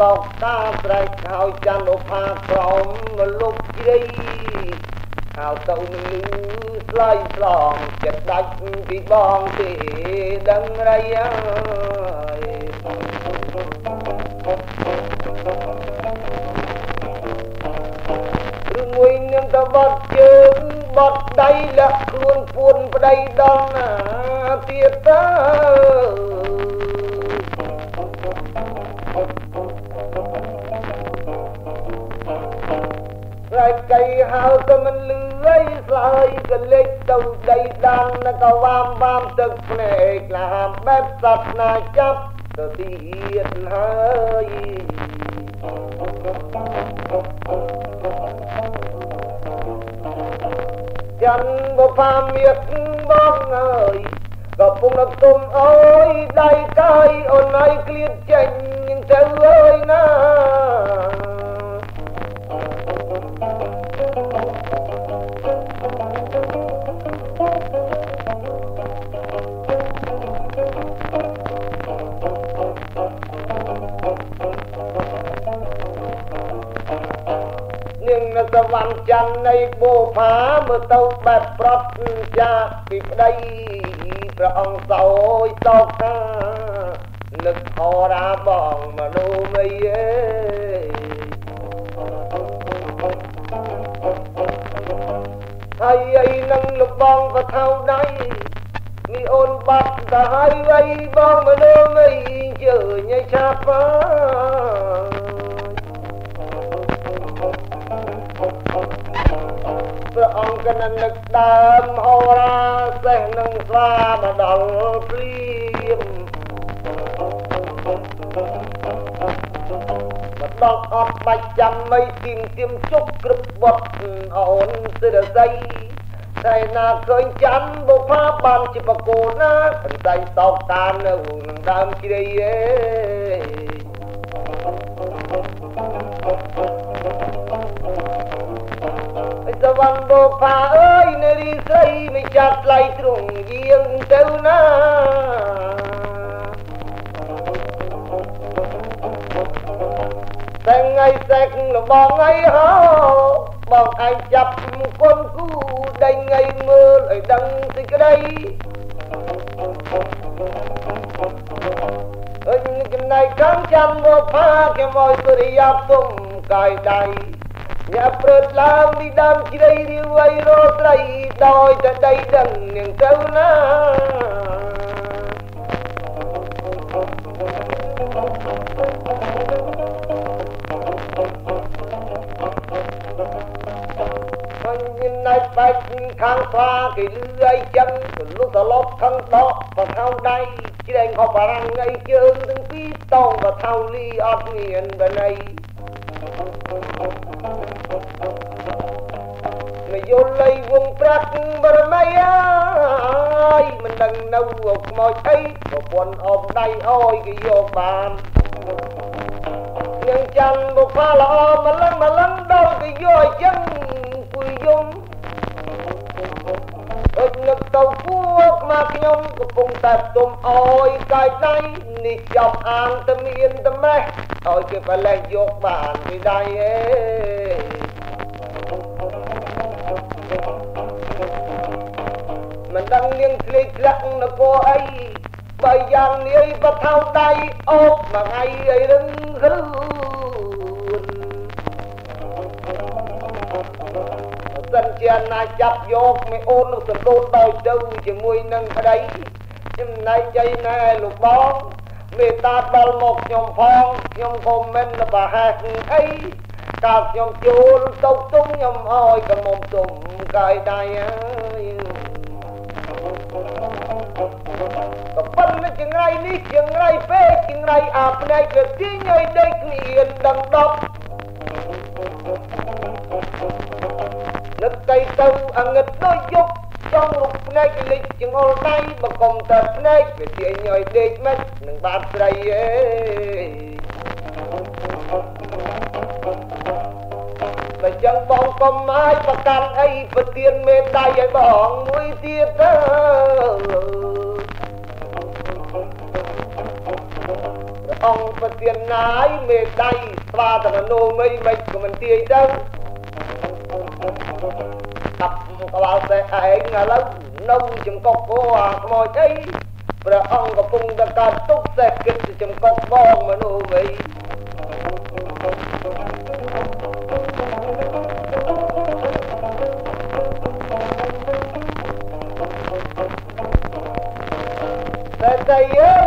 សោយសោកការស្រែកហើយច័ន្ទផាក្រមមលុបជ្រៃហៅទៅនឹងស្លាយស្លងចិត្តដាច់ពីបងទេដឹងរៃអើយឬមួយនឹងតបត់ជើងបត់ដៃលាក់ខ្លួនពួនប្តីដល់ណាទៀតទៅ កកៃហៅក៏មិនលឺអីស្លើយក៏លេចទៅដីដានក៏វាមវាមទឹកភ្នែកក្លាមបែបសត្វណាចាប់ទៅទៀតហើយចាន់បផាមៀកបងអើយកំពុងនឹកទុំអើយដៃកាយអូនហើយក្លៀតចេញទៅអើយណា សវណ្ណច័ន្ទនៃបូផាមើលទៅបែបប្រត់ចាកពីប្តីព្រះអង្គសោយតោកថានឹកអរាបងមនោមយអេហើយអីនឹងលបងបថៅដៃនេះអូនបាត់ទៅហើយវៃបងមនោមយជើញឲ្យឆាប់ ព្រះអង្គកណនឹកដើមហោរាសេះនឹងស្វាមកដល់ព្រៀមមកដល់អត់បាច់ចាំមិនទៀងទៀមជុកគ្រប់វត្តអូនសិរស័យតែណាឃើញច័ន្ទបុផាបានជាបកូនណាកន្សែងតោកតាននៅនឹងដើមជ្រៃអេ សវណ្ណបុផាអើយនារីស្រីមិនចាត់ថ្លៃទ្រង់យាងទៅណាតែថ្ងៃសេកលបងថ្ងៃហោបងឯងចាប់គុនគូដេញថ្ងៃមើលឲ្យដឹងសេចក្តីអើយចំណែកខាងចាំមកផាគេមកសុរិយាទុំកាយដៃ ញ៉ាព្រឹតឡើងពីដើមជ្រៃរាវៃរស្រីដោយតែដីដឹងនឹងទៅណាមិនមានណៃបែកខាងស្វាគេលឺអីចឹងទៅលុះត្រឡប់ខឹងដកបថៅដៃជ្រែងខបបារាំងអីជើងទាំងពីរតងបថៅលីអត់មានបណៃម យលលៃវងប្រាក់បរមីអើយមិនដឹងនៅខ្មោចអីប្រពន្ធអមដៃអើយគេយកបាននឹងច័ន្ទបុផាល្អម្លឹងម្លឹងដល់គេយកអញ្ចឹងគួយយំអត់នឹកទៅគួក្មាខ្ញុំកំពុងតែទុំអើយកាយដៃនេះចាប់អានតែមានតែម៉េះឲ្យគេបលេះយកបានពីដៃអេ មិនដឹងនាងភ្លេចធ្លាក់នគរអីបើយ៉ាងនាយបថៅដៃអូបមួយថ្ងៃអីរឹងខ្លួនសិនជាណាចាប់យកមេអូននោះសណ្ដូតដោយទៅជាមួយនឹងប្តីចំណែកចៃណែលោកបងមេត្តាដល់មកខ្ញុំផងខ្ញុំក៏មិនប្រហែសអីកាលខ្ញុំចូលទៅទុំខ្ញុំអោយកមុំទុំកាយដៃអើយ ក៏ប៉ុន្តែចង្រៃនេះចង្រៃពេកចង្រៃអាផ្នែកទៅទាញឲ្យដេកគ្នាដឹងដប់នឹកទៅទៅអងឹតដូចយកចង់រូបភ្នែកលិចចង្អុលដៃបកុំតែភ្នែកវាទាញឲ្យដេកមិននឹងបានស្រីអេ បើចឹងបងកុំឲ្យប្រកាន់អីប្រទៀនមេដៃឲ្យបងមួយទៀតទៅអង្គប្រទានណាយមេដៃស្វាតមនោមីមិនក៏មិនទាយទៅកាប់ក្បាលតែឯងឥឡូវនៅចំកុកគោអាខ្មោចអីព្រះអង្គកំពុងតែកើតទុកតែគិតចំកុកបងមនុស្សមីតែតែលោកកងសីត្រូវព្រះអង្គប្រទានមេដៃហើយងារប្រថៅរកាប់ខ្ញុំ តែដេញឲ្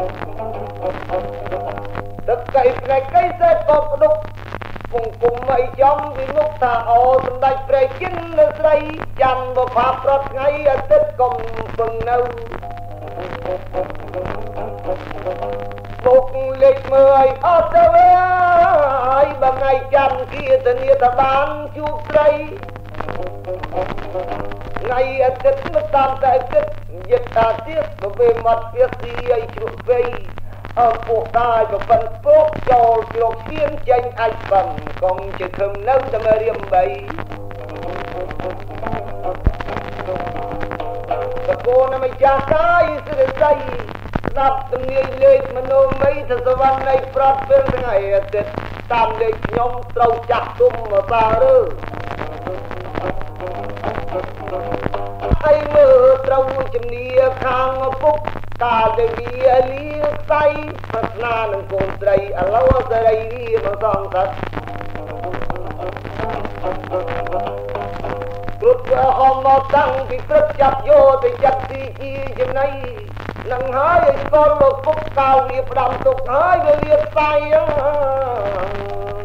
យយឺពីមិនតាស័កចាក់មើលដោយនៅខែថ្ងៃទឹកកៃផ្នែកកៃសេតបបដុកពងគុំអីចំវិមុខថាអូសម្ដេចព្រះជិនលើស្រីច័ន្ទបផាប្រត់ថ្ងៃអាទិត្យកុំពឹងនៅពុកលេខមើលអត់ទៅហើយបើថ្ងៃច័ន្ទគៀធានាថាបានជួបស្រី ថ្ងៃអាទិត្យមកតាមតែអាទិត្យយិតតាទៀតបើពេលមកវាស៊ីឲ្យជ្រុះវៃអើពួកតាយប្រពន្ធពុកចូលជ្រកឈានចេញអាចបំកងជាខឹមនៅតែរៀមបីតកូនមិនចាស់កាយសិរិស័យស្ដាប់ទំនាយលេខមនោមីទៅសវណ្ណនៃប្រត់ពេលថ្ងៃអាទិត្យតាមលេខខ្ញុំត្រូវចាស់ទុំមកបារើ ហើយមើលត្រូវជំនាខាងពុកកាលទៅវាលីខ្សៃប្រាថ្នានឹងកូនស្រីឥឡូវសេរីវាមកសងកាត់គ្រប់ជាហមមកតាំងពីព្រឹកចាប់យកទៅចាត់ទីជាចំណៃនឹងហើយឲ្យស្គាល់លោកពុកកាលវាផ្ដាំទុកហើយវាវាខ្សៃអើ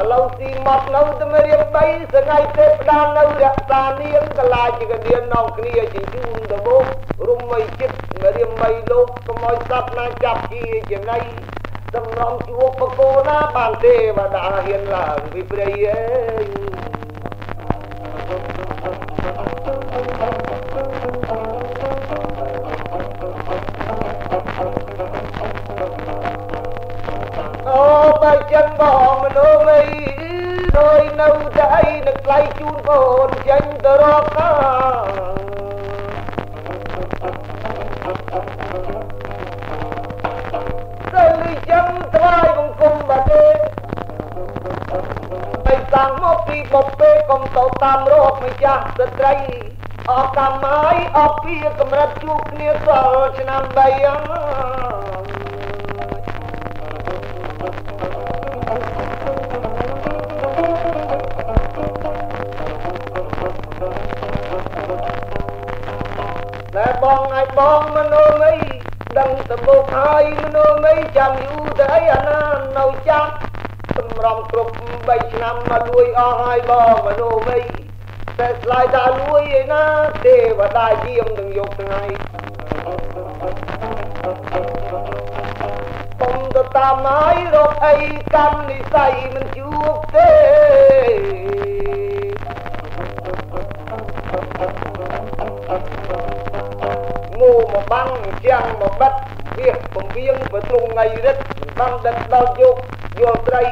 ឥឡូវទីមកនៅតែរៀបបីសងៃទេផ្ដាំនៅរក្សានាងកលាជាកដៀននងគ្នាជាជូនទៅមុខរុំមិនចិត្តមករៀបបីលោកកុំឲ្យសັບណាចាប់ជាចំណៃសម្រងជួបបកោណាបានទេវតាហ៊ានឡើងពីព្រៃអើយ បើចឹងបងមនុស្សអីដោយនៅតែអីនឹកថ្លៃជូនកូនចេញទៅរកខាទៅលីចឹងថ្វាយបង្គំបាទេហើយតាំងមកពីបបពេកុំទៅតាមរកម្ចាស់ស្ត្រីអស់កម្មហើយអស់ពីកម្រិតជួបគ្នាសល់ឆ្នាំ3អើ តែបងឲ្យបងមនោមីដឹងទៅមុខហើយមនោមីចាំយូរទៅអីអាណានៅចាំសម្រំគ្រប់3ឆ្នាំមកលួយអស់ហើយបងមនោមីតែស្លាយតាលួយឯណាទេវតាយាមទាំងយកថ្ងៃពុំទៅតាមហើយរកអីកម្មនិស័យមិនជួបទេ ងូមកបាំងជាងមកបិទវាពងវៀងបើទ្រង់ថ្ងៃរិទ្ធបានដឹងដល់យកយកត្រី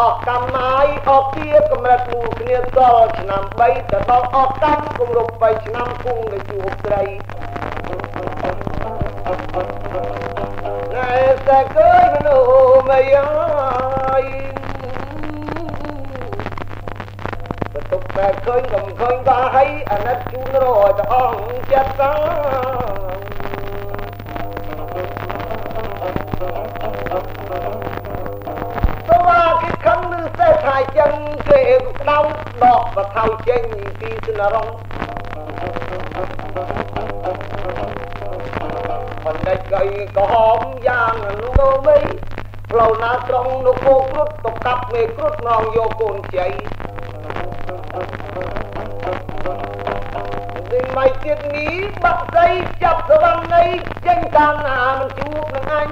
អស់កម្មហើយអស់ពីកម្រិតមូលគ្នាដល់ឆ្នាំ3ទៅដល់អស់កម្មគម្រប់3ឆ្នាំគង់ទៅជួបត្រីណែតែកើយមនុស្សមិនអើយបន្ទុកតែឃើញក៏មិនឃើញក៏ហើយអាណិតជូនរយទៅអស់ចិត្តតាទៅว่าគេខំនឹងតែថាចឹងគេក្តៅដកបថៅចេញពីស្នរងបណ្ឌិតកៃក៏ហមយ៉ាងនោះមីផ្លូវណាត្រង់នោះគោគ្រុតទៅកាប់មេគ្រុតនងយកកូនជ័យ វិញមិនទៀតនេះបាក់ស្អីចាប់សវណ្ណីចេញតាមណាមិនជួបនឹងអញ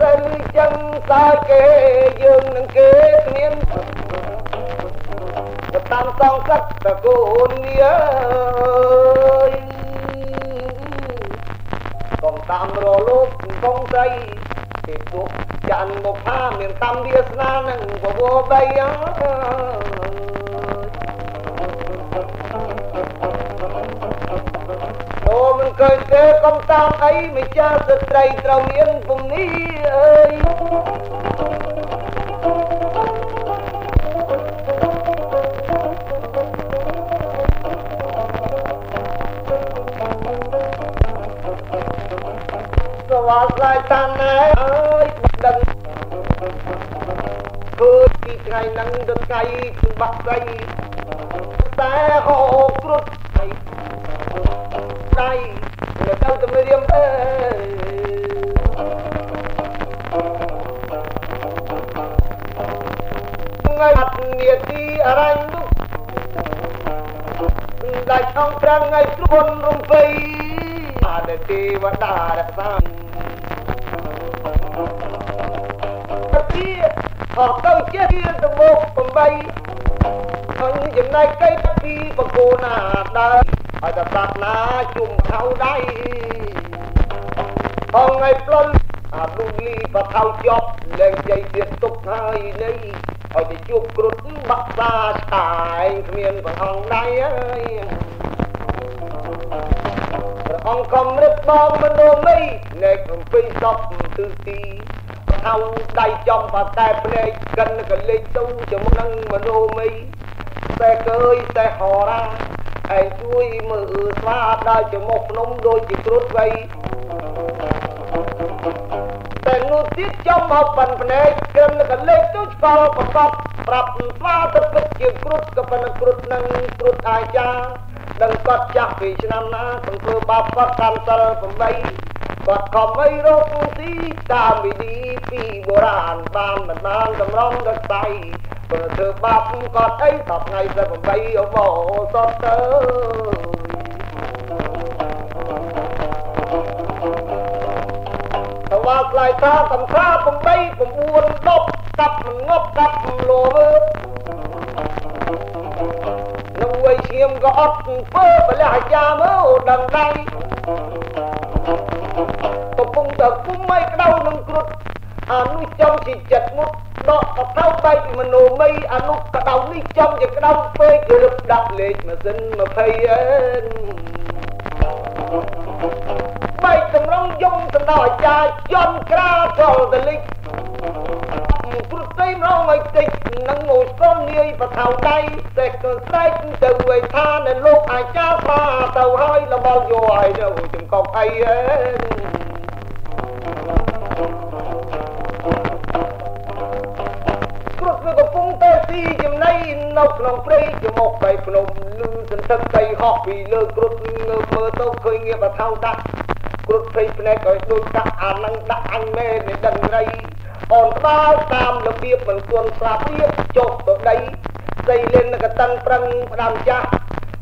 តែលឺចឹងសើគេយើងនឹងគេគ្មានបតាមបានសងសិតតកូននាយកុំតាមរលោកកុំស្រីពីពុកចាន់មកផាមានតាមវាសនានឹងបវរបីអើ អូមិនឃើញទេកុំតាមអីមិនចាស្ត្រីត្រូវមានពំនេះអើយវល់ស្លាយតាណែអើយដឹងគឺពីថ្ងៃហ្នឹងដល់ថ្ងៃគឺបាក់ស្អីតែហោគ្រុត ដៃដៃនៅទៅតែរៀមអើយថ្ងៃអត់នាទីអរញនោះដាច់អង្គប្រាំងថ្ងៃទ្រុនរំភៃអានទេវតារក្សាជាអត់ទៅជាទៅមក8ហើយចំណែកកៃពីបង្គោណាដើរ ឲ្យតែប្រាប់ណាជុំខៅដៃអងឲ្យប្លន់អាលូលីបថៅជាប់លែងជ័យទៀតទុកហើយនេះឲ្យទៅជួបគ្រុតបាក់សាឆ្កាយគ្មានប្រហងដៃហើយព្រះអង្គកំរិតបងមនោមីនៃកំពីសពទិទីហៅដៃចំបតែភ្នែកកិនក៏លេចទៅជាមួយនឹងមនោមីតែកើយតែហរ៉ា ឯងជួយមើលស្វាដើរចមុខភ្នំដូចជាគ្រុតវៃតែនោះទៀតចំមកប៉ាន់ភ្នែកកិនក៏លេចទៅឆ្កល់ប្រកបប្រាប់ស្វាទៅពិតជាគ្រុតក៏ប៉ុន្តែគ្រុតនឹងគ្រុតអាចារ្យដឹងគាត់ចាស់ពីឆ្នាំណាទាំងធ្វើបាបគាត់កាន់សិល8គាត់ខំអីរកទីតាមវិធីពីបុរាណបានមិនបានតម្រង់ដឹកដៃព្រោះធ្វើបាបគាត់អីតបថ្ងៃ18អបោសតទៅតវ៉ាស្លាយថាកំខា8 9 10កាប់មិនងប់កាប់លោមើនៅវ័យឈាមក៏អត់ធ្វើបលះអាចាមើដឹងដៃកំពុងតែគុំមិនក្តៅនឹងគ្រុឌ អានោះចំជាចិត្តមុតដកកថៅបែកមនោមីអានោះក្តៅនេះចំជាក្តៅពេករឹបដាក់លេខម៉ាស៊ីន20អេនបែកតម្រង់យំទៅដល់អាចារ្យចំក្រាលតលិចព្រោះតែម្ដងឲ្យតិចនឹងងូស្គមនាយបថៅដៃតែក៏ស្រែកទៅវេថានៅលោកអាចារ្យថាទៅហើយលបល់យកឲ្យទៅចំកប់អីអេ វាកំពុងទៅទីចំណៃនៅក្នុងព្រៃជាមកទៅភ្នំលឺសន្តិកៃហោះពីលើគ្រប់ងើបមើលទៅឃើញងាបថៅដាក់គ្រប់ភ័យភ្នែកឲ្យដូចដាក់អានឹងដាក់អញមែននេះដឹងរៃអូនក្បាលតាមរបៀបមិនគួរស្លាប់ទៀតចុះទៅដីស្ដីលេនកតឹងប្រឹងផ្ដាំចាស់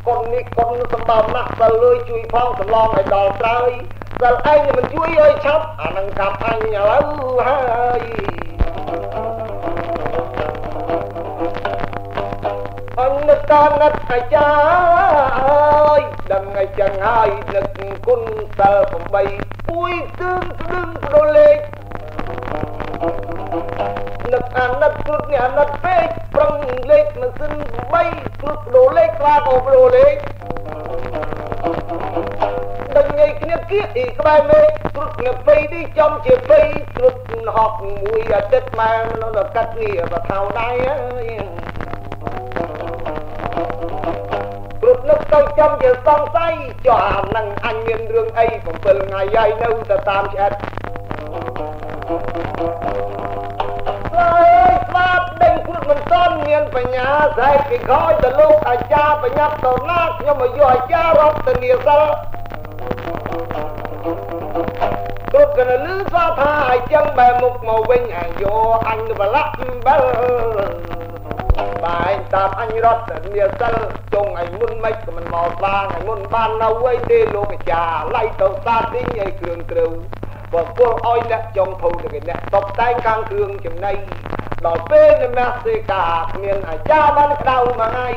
កុននេះកុនសម្បើមណាស់សិលលុយជួយផងសំឡងឲ្យដល់ត្រើយសិលឯងមិនជួយឲ្យឆាប់អានឹងកាប់អញឥឡូវហើយ អញនឹកតនឹកអាចារ្យអើយដឹងឲ្យចឹងហើយនឹកគុណសិល8ពួយទឿងស្ដឹងបដូរលេខនឹកអាណិតគ្រុតនេះអាណិតពេកប្រឹងលេខម៉ាស៊ីន3គ្រុតបដូរលេខខ្លាក៏បដូរលេខដឹងងាយគ្នាគៀកអីក្បែរមេគ្រុតគ្នាពេនេះចំជាពេគ្រុតហប់មួយអាទិត្យម៉ែនៅកាត់នេះបថៅដៃអើយ នឹកទៅចំជាសង្ស័យចុះអានឹងអញមានរឿងអី7ថ្ងៃហើយនៅតែតាមឆ្អិតអើយស្វាបដេញគ្រុតមិនតន់មានបញ្ញាស្រែកពីក្រោយទៅលោកអាចារ្យបញ្ញាប់ទៅណាខ្ញុំមកយកអាចារ្យរត់ទៅនីសិលគ្រប់កណលឺស្វាថាឲ្យចឹងបែមុខមកវិញអាយោអញបលាក់បែល បាយតាមអញរត់ទៅនីសិលចុងឲ្យមុនមិនក៏មិនមកស្វាងឲ្យមុនបាននៅអីទេលោកអាចារ្យឡៃទៅសាទិញឲ្យគ្រឿងគ្រូបពលឲ្យអ្នកចុងធូរទៅគេអ្នកតបតែងខាងគ្រឿងចំណីដល់ពេលនមស្ការគ្មានអាចារ្យបានក្តៅមួយថ្ងៃ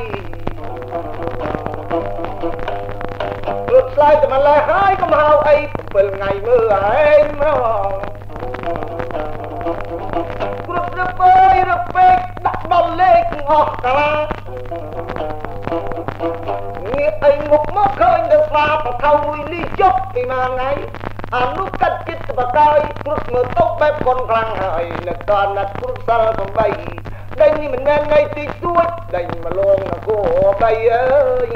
ព្រោះឆ្លើយតែម្លេះហើយកុំហៅអី7ថ្ងៃមើលឯងមកព្រោះព្រឹកអើយរឹកពេកដាក់ដល់លេខអស់កាលាងារអីមុខមកឃើញទៅស្វាបថៅមួយលីជប់ពីមួយថ្ងៃអានោះកាត់ចិត្តបកាយព្រោះមើលទៅបែបកុនខ្លាំងហើយនៅតណាត់ព្រោះសិល8ដេញនេះមិនមែនថ្ងៃទីទួចដេញមកលងនគរបីអើយ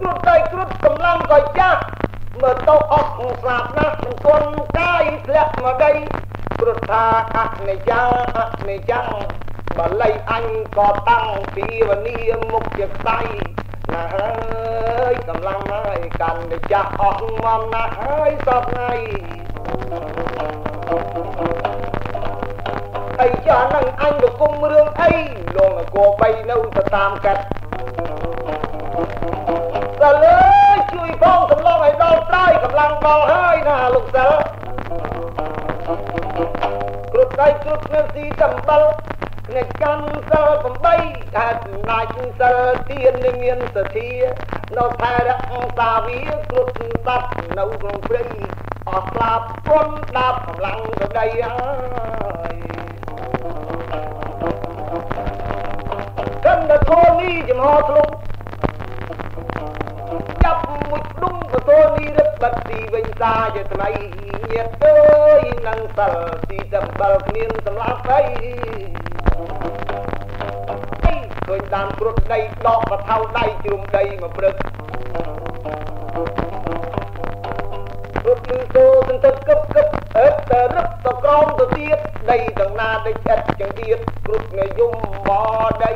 គ្រុតតែគ្រុតកម្លាំងក៏ចាស់ មើលទៅអស់ស្លាប់ណាស់មិនទាន់កាយធ្លាក់មកដីគ្រុតថាអនិច្ចំអនិច្ចំបល័យអញក៏តាំងពីវនីមុខជាខ្សៃណាហើយកម្លាំងហើយកាន់តែចាស់អស់មកណាស់ហើយសពថ្ងៃអីចានឹងអញទៅគុំរឿងអីលោកនគរបីនៅទៅតាមកាត់តើលើ ជួយផងសម្លងឲ្យដល់ត្រៃកម្លាំងដល់ហើយណាលោកសិលគ្រប់ដៃគ្រប់នៅស៊ីតំបិលនៃកម្មសិល8កើតណាច់សិលទៀននឹងមានសទ្ធានៅថែរក្សាវាគ្រប់សត្វនៅក្នុងព្រៃអស់ស្លាប់ពុនដាប់កម្លាំងទៅដីហើយកាន់តែធូនីចំហធ្លុំ ចាប់មួយដុំបតូនីរឹកបាត់ទីវិញសាជាថ្មីញាតអើយនឹងសិលទីដំបលគ្មានសម្លាប់អីឃើញតាមគ្រុតដីដកកថៅដៃជ្រុំដីមកព្រឹករត់លឺសូទន្ទឹកកឹបកឹបអើតរឹកទៅក្រោមទៅទៀតដីទាំងណាដីឥតចង្ទៀតគ្រុតងយំមកដី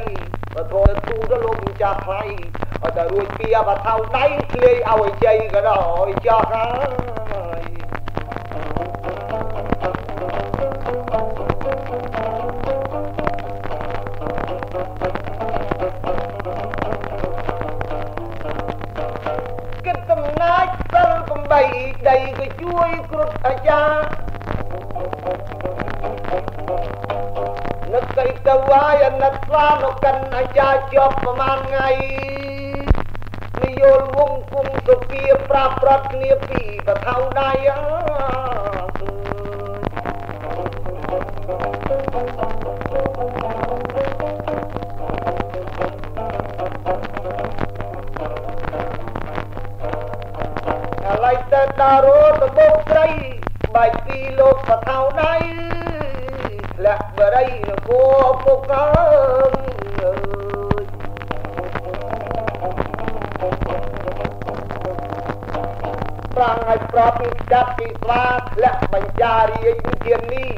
បើធូរទូទៅលោកចាស់ថ្លៃ ឲ្យតែរួចពីអបថៅដៃធ្លាយឲ្យជ័យក៏ដោយចោះហើយគិតកំណាចសិល8ដីក៏ជួយគ្រុតអាចារ្យនឹកទៅទៅហើយអាណិតស្វាមកកាន់អាចារ្យជាប់ប្រហែលថ្ងៃនិ យលវងគុំសុភាប្រាប់ប្រាប់គ្នាពីបថៅដៃអើអាឡៃតើដារោតបោកត្រីបែកពីលោកបថៅដៃលាក់បរិយនគរពុកអើ ប្រាំងឲ្យប្រាប់ពីចាត់ពីស្វាធ្លាក់បញ្ចារាជជានេះ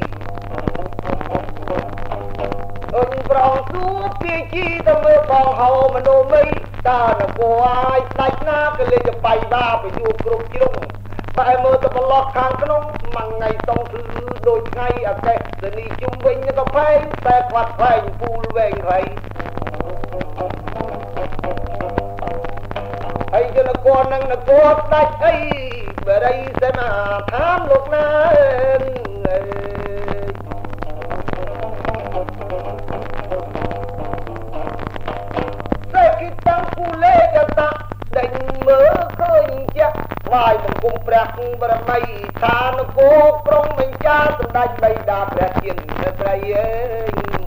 អឹងប្រងសួរពីជីទៅមើលបងហៅមនុស្សមីតើនគរអាយដាច់ណាក៏លេចបៃបាไปយូរគ្រប់ជ្រុងតែមើលទៅប្រឡោះខាងក្នុងមួយថ្ងៃតុងគឺដូចថ្ងៃអកេសនីជុំវិញក៏ផែងតែខ្វាត់ផែងពូលវែងហើយហើយទៅនគរនឹងនគរដាច់អី បរិយសេនាឋានលោកណាអើយសេគិតាំងគូលេកតាដេញមើលឃើញចាស់ថ្វាយបង្គំព្រះបរមីឋានគោក្រុងបញ្ចាសម្ដេចបៃតាព្រះជាស្រីអើយ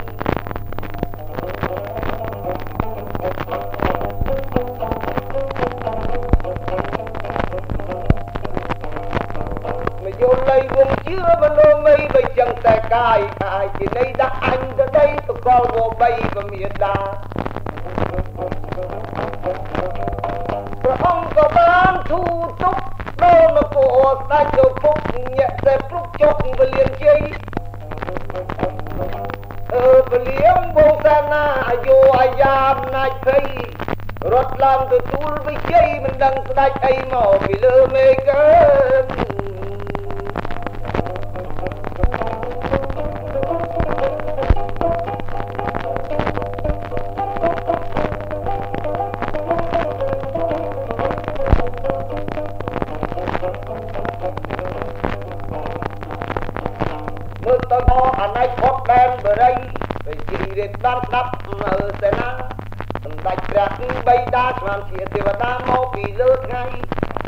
ចឹងតែកាយអាយជានៃដាក់អញទៅដីតកលវបីពមាតាព្រះអង្គក៏បានទូទុកដល់នគរស្ដេចទៅពុកញាក់តែព្រុកចុកវលៀនជ័យអឺវលៀងបងសាណាអាយុអាយ៉ាអំណាចភ័យរត់ឡើងទទួលវិជ័យមិនដឹងស្ដេចអីមកពីលើមេឃ ជាទេវតាមកពីលើថ្ងៃ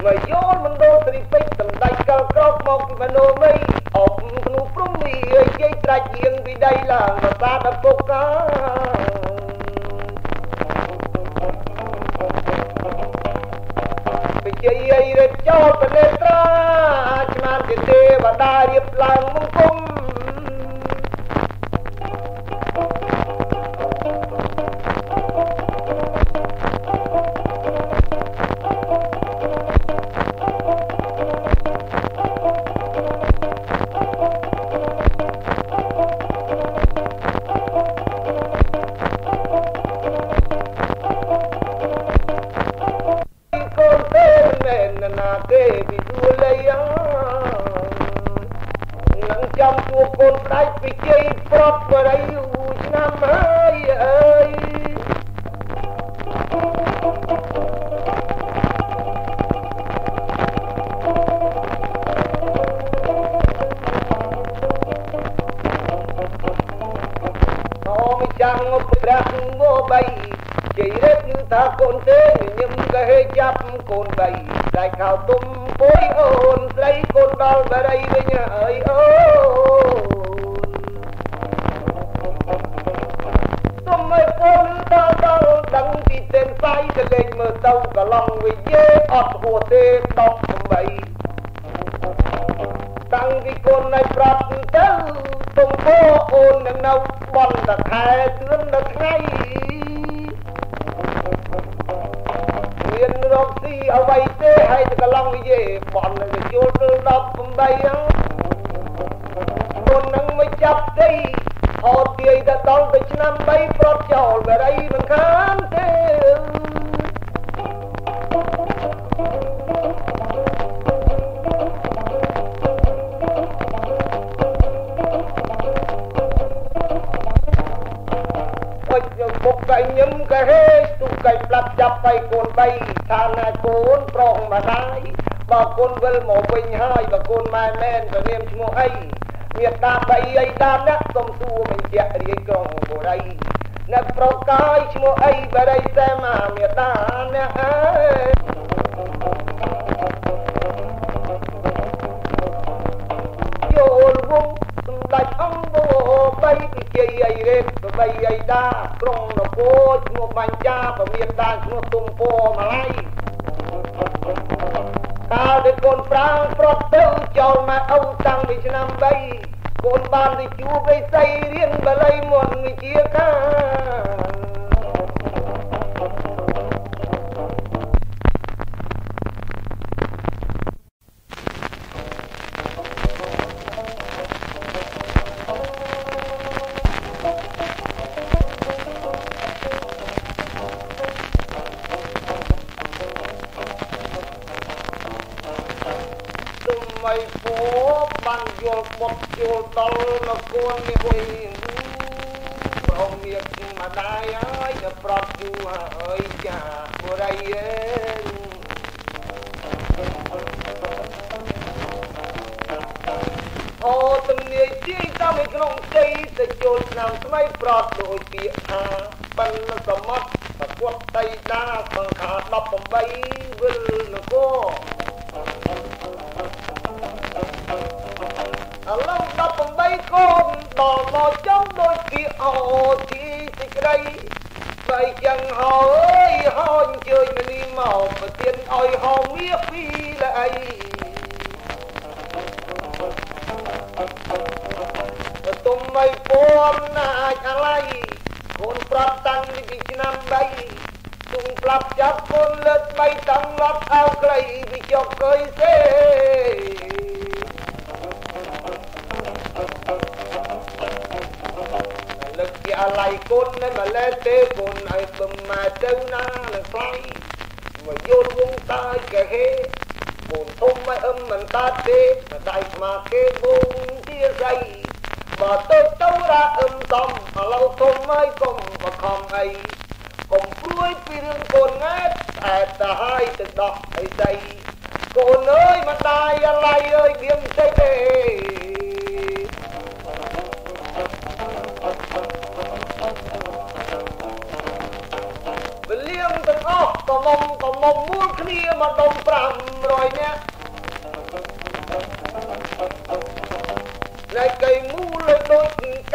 មកយោនមណ្ឌលត្រីពេជ្រសម្ដេចកលក្រោកមកពីមនោម Arnaldo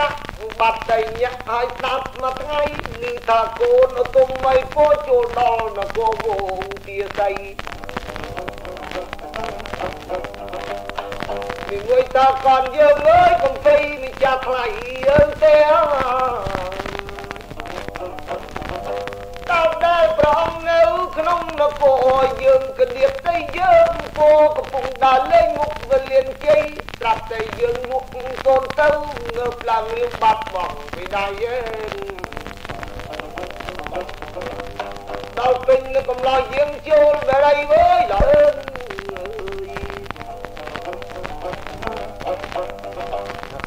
ដូចកាក់បាត់តែញាក់ឲ្យស្ដាប់មួយថ្ងៃឮថាកូនទុំមិនពោចូលដល់នគរវងទាស័យពីមួយតាកនយើងអើយកំភៃមិនចាស់ថ្លៃយើងទេដល់ដែលប្រងនៅក្នុងនគរយើងកលៀបទៅយើងគោកំពុងដើរលេងមុខវេលានជ័យ ត្រាប់តែយើងលក់កូនទៅងើបឡើងរឿងបាត់បង់ពីដៃយើងដល់ពេញនៅកំឡោះយើងចូលបរិយវើយដល់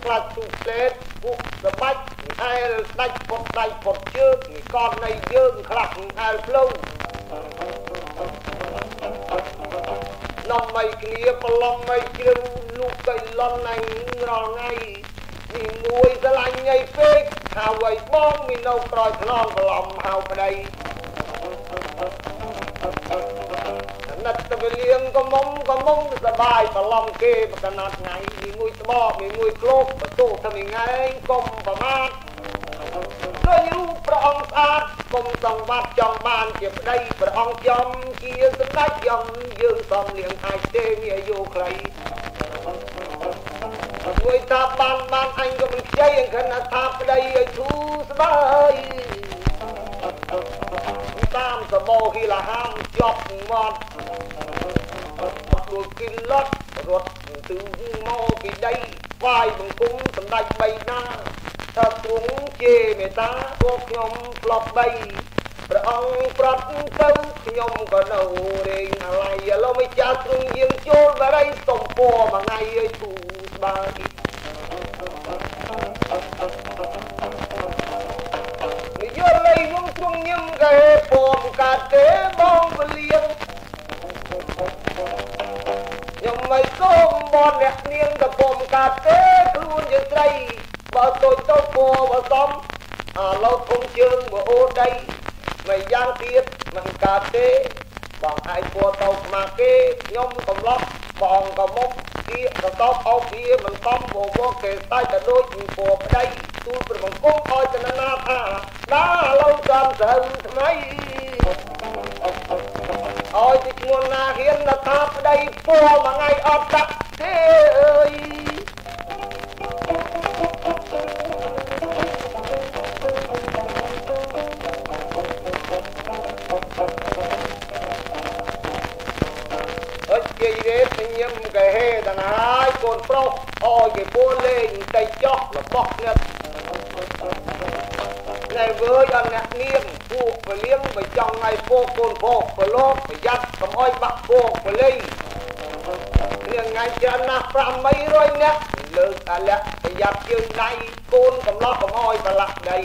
ខ្លាច់ទូផ្លេតពួកសបាច់អែលដាច់ពុតដៃពុតជើងកននៃយើងខ្លះអែលផ្លូវនំមិនគ្នាប្រឡំមិនជ្រឹង លូកទៅលន់ណៃរាល់ថ្ងៃទីមួយស្រឡាញ់ញ៉ៃពេកហៅឲ្យបងមាននៅក្រោយខ្នងប្រឡំហៅប្តីណាត់ទៅលៀងកំមុំកំមុំសបាយប្រឡំគេបកណាត់ថ្ងៃមីមួយត្បកមីមួយក្លោកបន្ទោថាមីថ្ងៃកុំប្រមាថឃើញរូបព្រះអង្គស្អាតគុំសង្វាត់ចង់បានជាប្តីព្រះអង្គចំជាសម្ដេចយំយើងសំលៀងអាចទេមានអាយុខ្លី មួយតាបានបានអញក៏មិនខ្ចីអង្កិនថាប្តីឲ្យធូរស្បើយតាមសបោហ៊ីឡាហាមជាប់មាត់ដូចគិលត់រត់ទៅមកពីដីវាយបង្គំសម្ដេចបីណាថាទ្រង់ជេរមេតាពួកខ្ញុំផ្លប់បី ព្រះអង្គប្រាប់ទៅខ្ញុំក៏នៅរេងអាឡ័យឥឡូវមិនចាស់ទ្រង់យាងចូលបរិយសុំពរមួយថ្ងៃឲ្យធូរស្បើយនិយាយលេងវងទ្រង់ញឹមកែពំកាត់ទេបងពលៀងខ្ញុំមិនសូមបនអ្នកនាងកពំកាត់ទេខ្លួនជាស្រីបើតូចទៅពោបើសំអាឡូវធំជើងមកអូដី មិនយ៉ាងទៀតមិនកើតទេបងឯងពួរទៅខ្មាស់គេខ្ញុំកំឡោះបងក៏មុខគៀកតបអោវាមិនកំវវគេតែតែដូចពីពួរប្តីទូលប្រមង្គមឲ្យចននាថាដើរឡូវចំស្រូវថ្មីឲ្យទីឈ្មោះណាហ៊ានថាប្តីពួរមួយថ្ងៃអត់ដាក់ទេអើយ ញឹមកែហេដណាយកូនប្រុសអោយគេពូលេងតែចោះរបស់អ្នកតែវើយអត់អ្នកនាងពួកពលៀងបើចង់ឲ្យពោកូនពោប្រឡប់ប្រយ័ត្នកុំអោយបាក់ពោពលីគ្នាថ្ងៃច្រើនណាស់500នាក់លើកអាលៈប្រយ័ត្នជើងដៃកូនកំឡោះកុំអោយប្រឡាក់ដី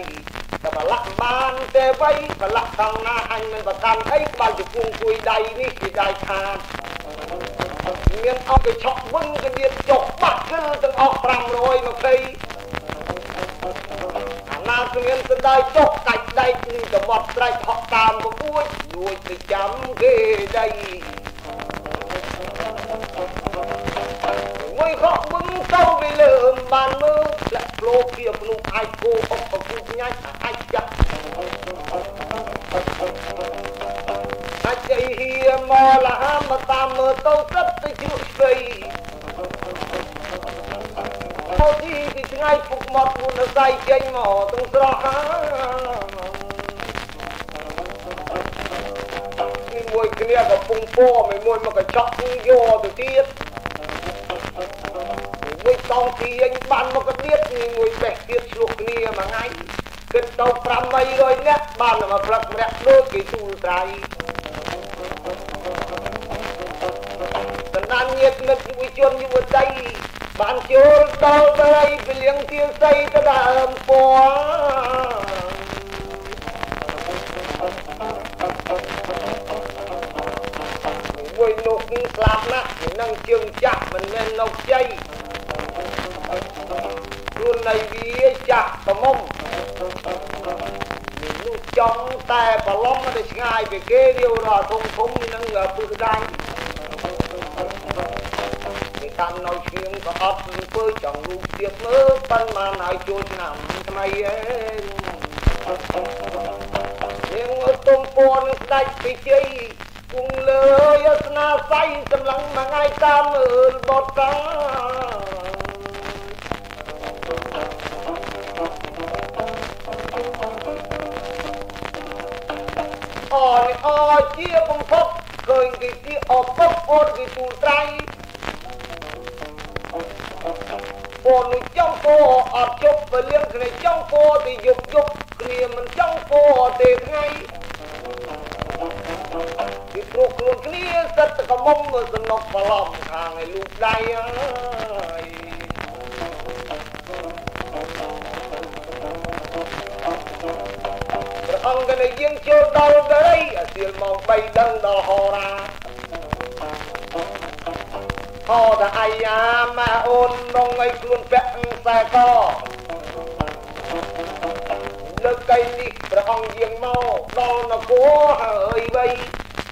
តែប្រឡាក់បានទេវៃប្រឡាក់ខាងណាអញមិនប្រកាន់អីបើជង្គង់គួយដៃនេះគឺដៃខាត មានអត់ទៅឆក់វិញក៏ទៀតចុះបាក់គឺទាំងអស់520អាណាគ្មានស្ដាយចុះកាច់ដៃនឹងទៅមកស្រែកហក់តាមក្បួនលួចទៅចាំគេដៃមួយខកវឹងទៅវាលើមបានមើលលាក់លោគៀភ្នោះអាចគោអុកអគុញ៉ាច់អាចចាក់ អាចអីហៀមកលហាមតាមមើលទៅទឹកទៅជ្រុះស្វ័យមកទីទីថ្ងៃពុកមកខ្លួនសៃចេញមកទាំងស្រស់ហើយមួយគ្នាក៏ពងពោមួយមួយមកកញ្ចក់យកទៅទៀតមួយតង់ទីអញបានមកកទៀតមួយបេះទៀតឆ្លោះគ្នាមួយថ្ងៃគិតទៅ500នាក់បានមកផ្លឹកម្នាក់ដូចគេទូលត្រៃ បណ្ដាញាតមិត្តយុវជនយុវតីបានចូលដល់បរិយពលៀងទាស័យទៅដើមពណ៌មួយនោះស្លាប់ណាស់នឹងជើងចាស់មិនមែននៅជ័យខ្លួននៃវាចាស់ប្រមុំ នោះចង់តែប្រឡំទៅឆ្ងាយពីគេរាវរធំធំនឹងពឹសដាំគេកាន់នៅឈៀងក៏អត់ធ្វើចង់លូកទៀតមើលប៉ុន្មានហើយចូលឆ្នាំថ្មីឯងនាងទុំពួនស្ដេចពីជ័យគង់លើយស្នាស័យសម្លឹងមួយថ្ងៃតាមមើលបត់តា អរអរជាបំផុតឃើញគេជាអពុកអូនគេទូលត្រៃអូននឹងចង់ពោអត់ជប់ពេលលៀងគ្នាចង់ពោទីយប់យប់គ្នាមិនចង់ពោទេថ្ងៃពីព្រោះខ្លួនគ្នាសិតកមុំសំណុកបឡំខាងឲ្យលូកដៃអើយ អង្គក៏នឹងយាងចូលដល់បរិយអាសៀលមក3ដឹងដល់ហោរាហោតាអាយ៉ាម៉ែអូននងឲ្យខ្លួនពាក់ខ្សែកលើកៃនេះព្រះអង្គយាងមកដល់នគរហើយវៃ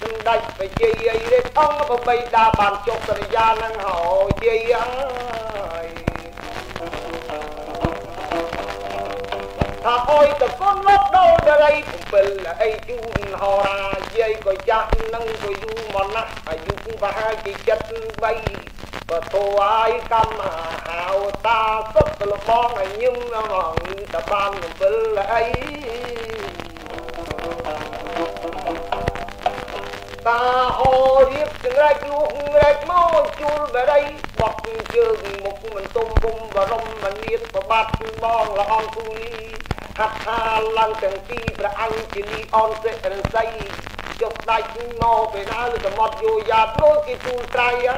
សម្ដេចបជ័យរាជអង្គប្របីដាបានចុះសន្យានឹងហើយជ័យអើយ ថាអុយតកូនមកដល់ដរី7អីជូនហោរាយាយក៏ចាស់នឹងក៏យូរមកណាស់អាយុប្រហែលជា73បតោអាយកម្មហៅតាសុទ្ធលបងឲ្យញឹមងតបាន7អីតាហោរៀបចង្រែកលួងរែកមកជួលបរិយបត់ជើងមុខមិនទុំពុំបរមមនៀតប្របាត់បងល្អងគូលី ហាត់ថាឡើងទាំងពីរព្រះអង្គជាលីអនសិរិស័យចុះដាច់មកពេលណាលើសមុទ្រយោយ៉ាដូចគេទូលត្រៃអើ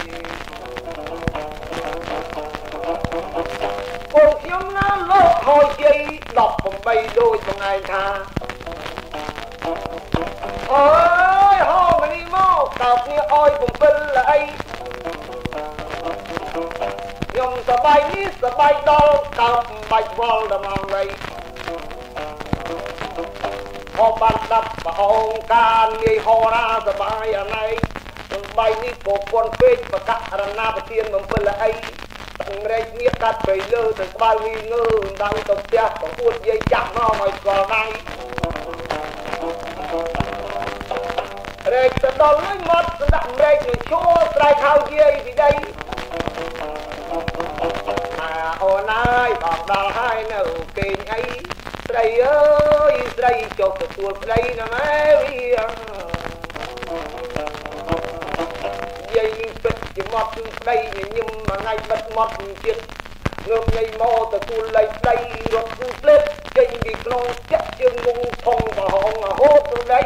យកូនខ្ញុំណាលោកហើយជ័យ18ដូចបងឯងថាអើយហោមនីមកតើគ្នាអោយ7ល្អី ខ្ញុំសបាយនេះសបាយដល់កោបបាច់វល់ដល់មកវិញហោបានដាប់ប្រអងការងាយហោរាសបាយអណៃសំបីនេះពពន់ពេកបកករណាប្រទៀនបំពិលអីតង្រេចងៀតកាត់បីលើទៅស្បៅវីងើដៅទៅផ្ទះបង្អួតយាយចាស់មកឲ្យស្គាល់ដៃរែកទៅដល់ហើយមកស្ដាក់រែកនឹងជួស្រែកហៅយាយពីដី អូនអើយបងដល់ហើយនៅគេងអីស្រីអើយស្រីចុះទទួលប្តីណាម៉ែវាយាយពិតជាមកគឺប្តីញញឹមមួយថ្ងៃបិទមាត់ទៀតងើបញៃមកទទួលលៃប្តីរត់គឺផ្លេតចេញពីក្នុងចាក់ជើងងងថងប្រហងហូតទៅដី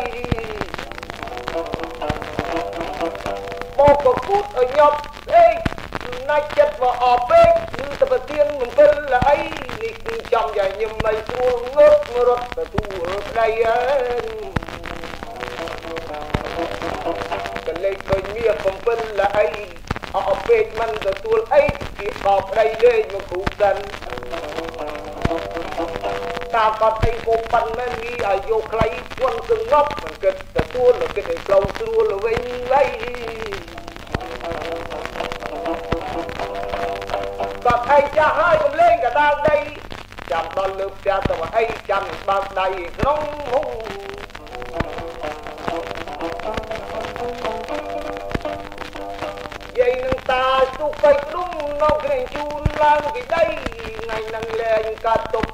មកក៏គូតឲ្យញប់អេ ណាច់ចិត្តមកអពេកគឺទៅប្រទៀនអំពិលអីនេះគឺចំយ៉ាញឹមមិនស្រួលងើបរត់ទទួលប្តីអើកលេចឃើញមាកំពិលអីអអពេកមិនទទួលអីគេបោប្តីលេងមកគ្រូសិនតាមគាត់ឯងគោប៉ិនមែនមីឲ្យយកខ្លៃជន់សងប់មិនគិតទទួលគិតឲ្យផ្លូវស្រួលវិញវៃ គាត់ឯងចាស់ហើយកុំលេងកដាលដីចាំដល់លើផ្ទះទៅអីចាំបើកដៃក្នុងមុខយាយនឹងតាសុបៃដុំនៅក្រែងជូនឡើងពីដីថ្ងៃនឹងលែងកាត់ទុក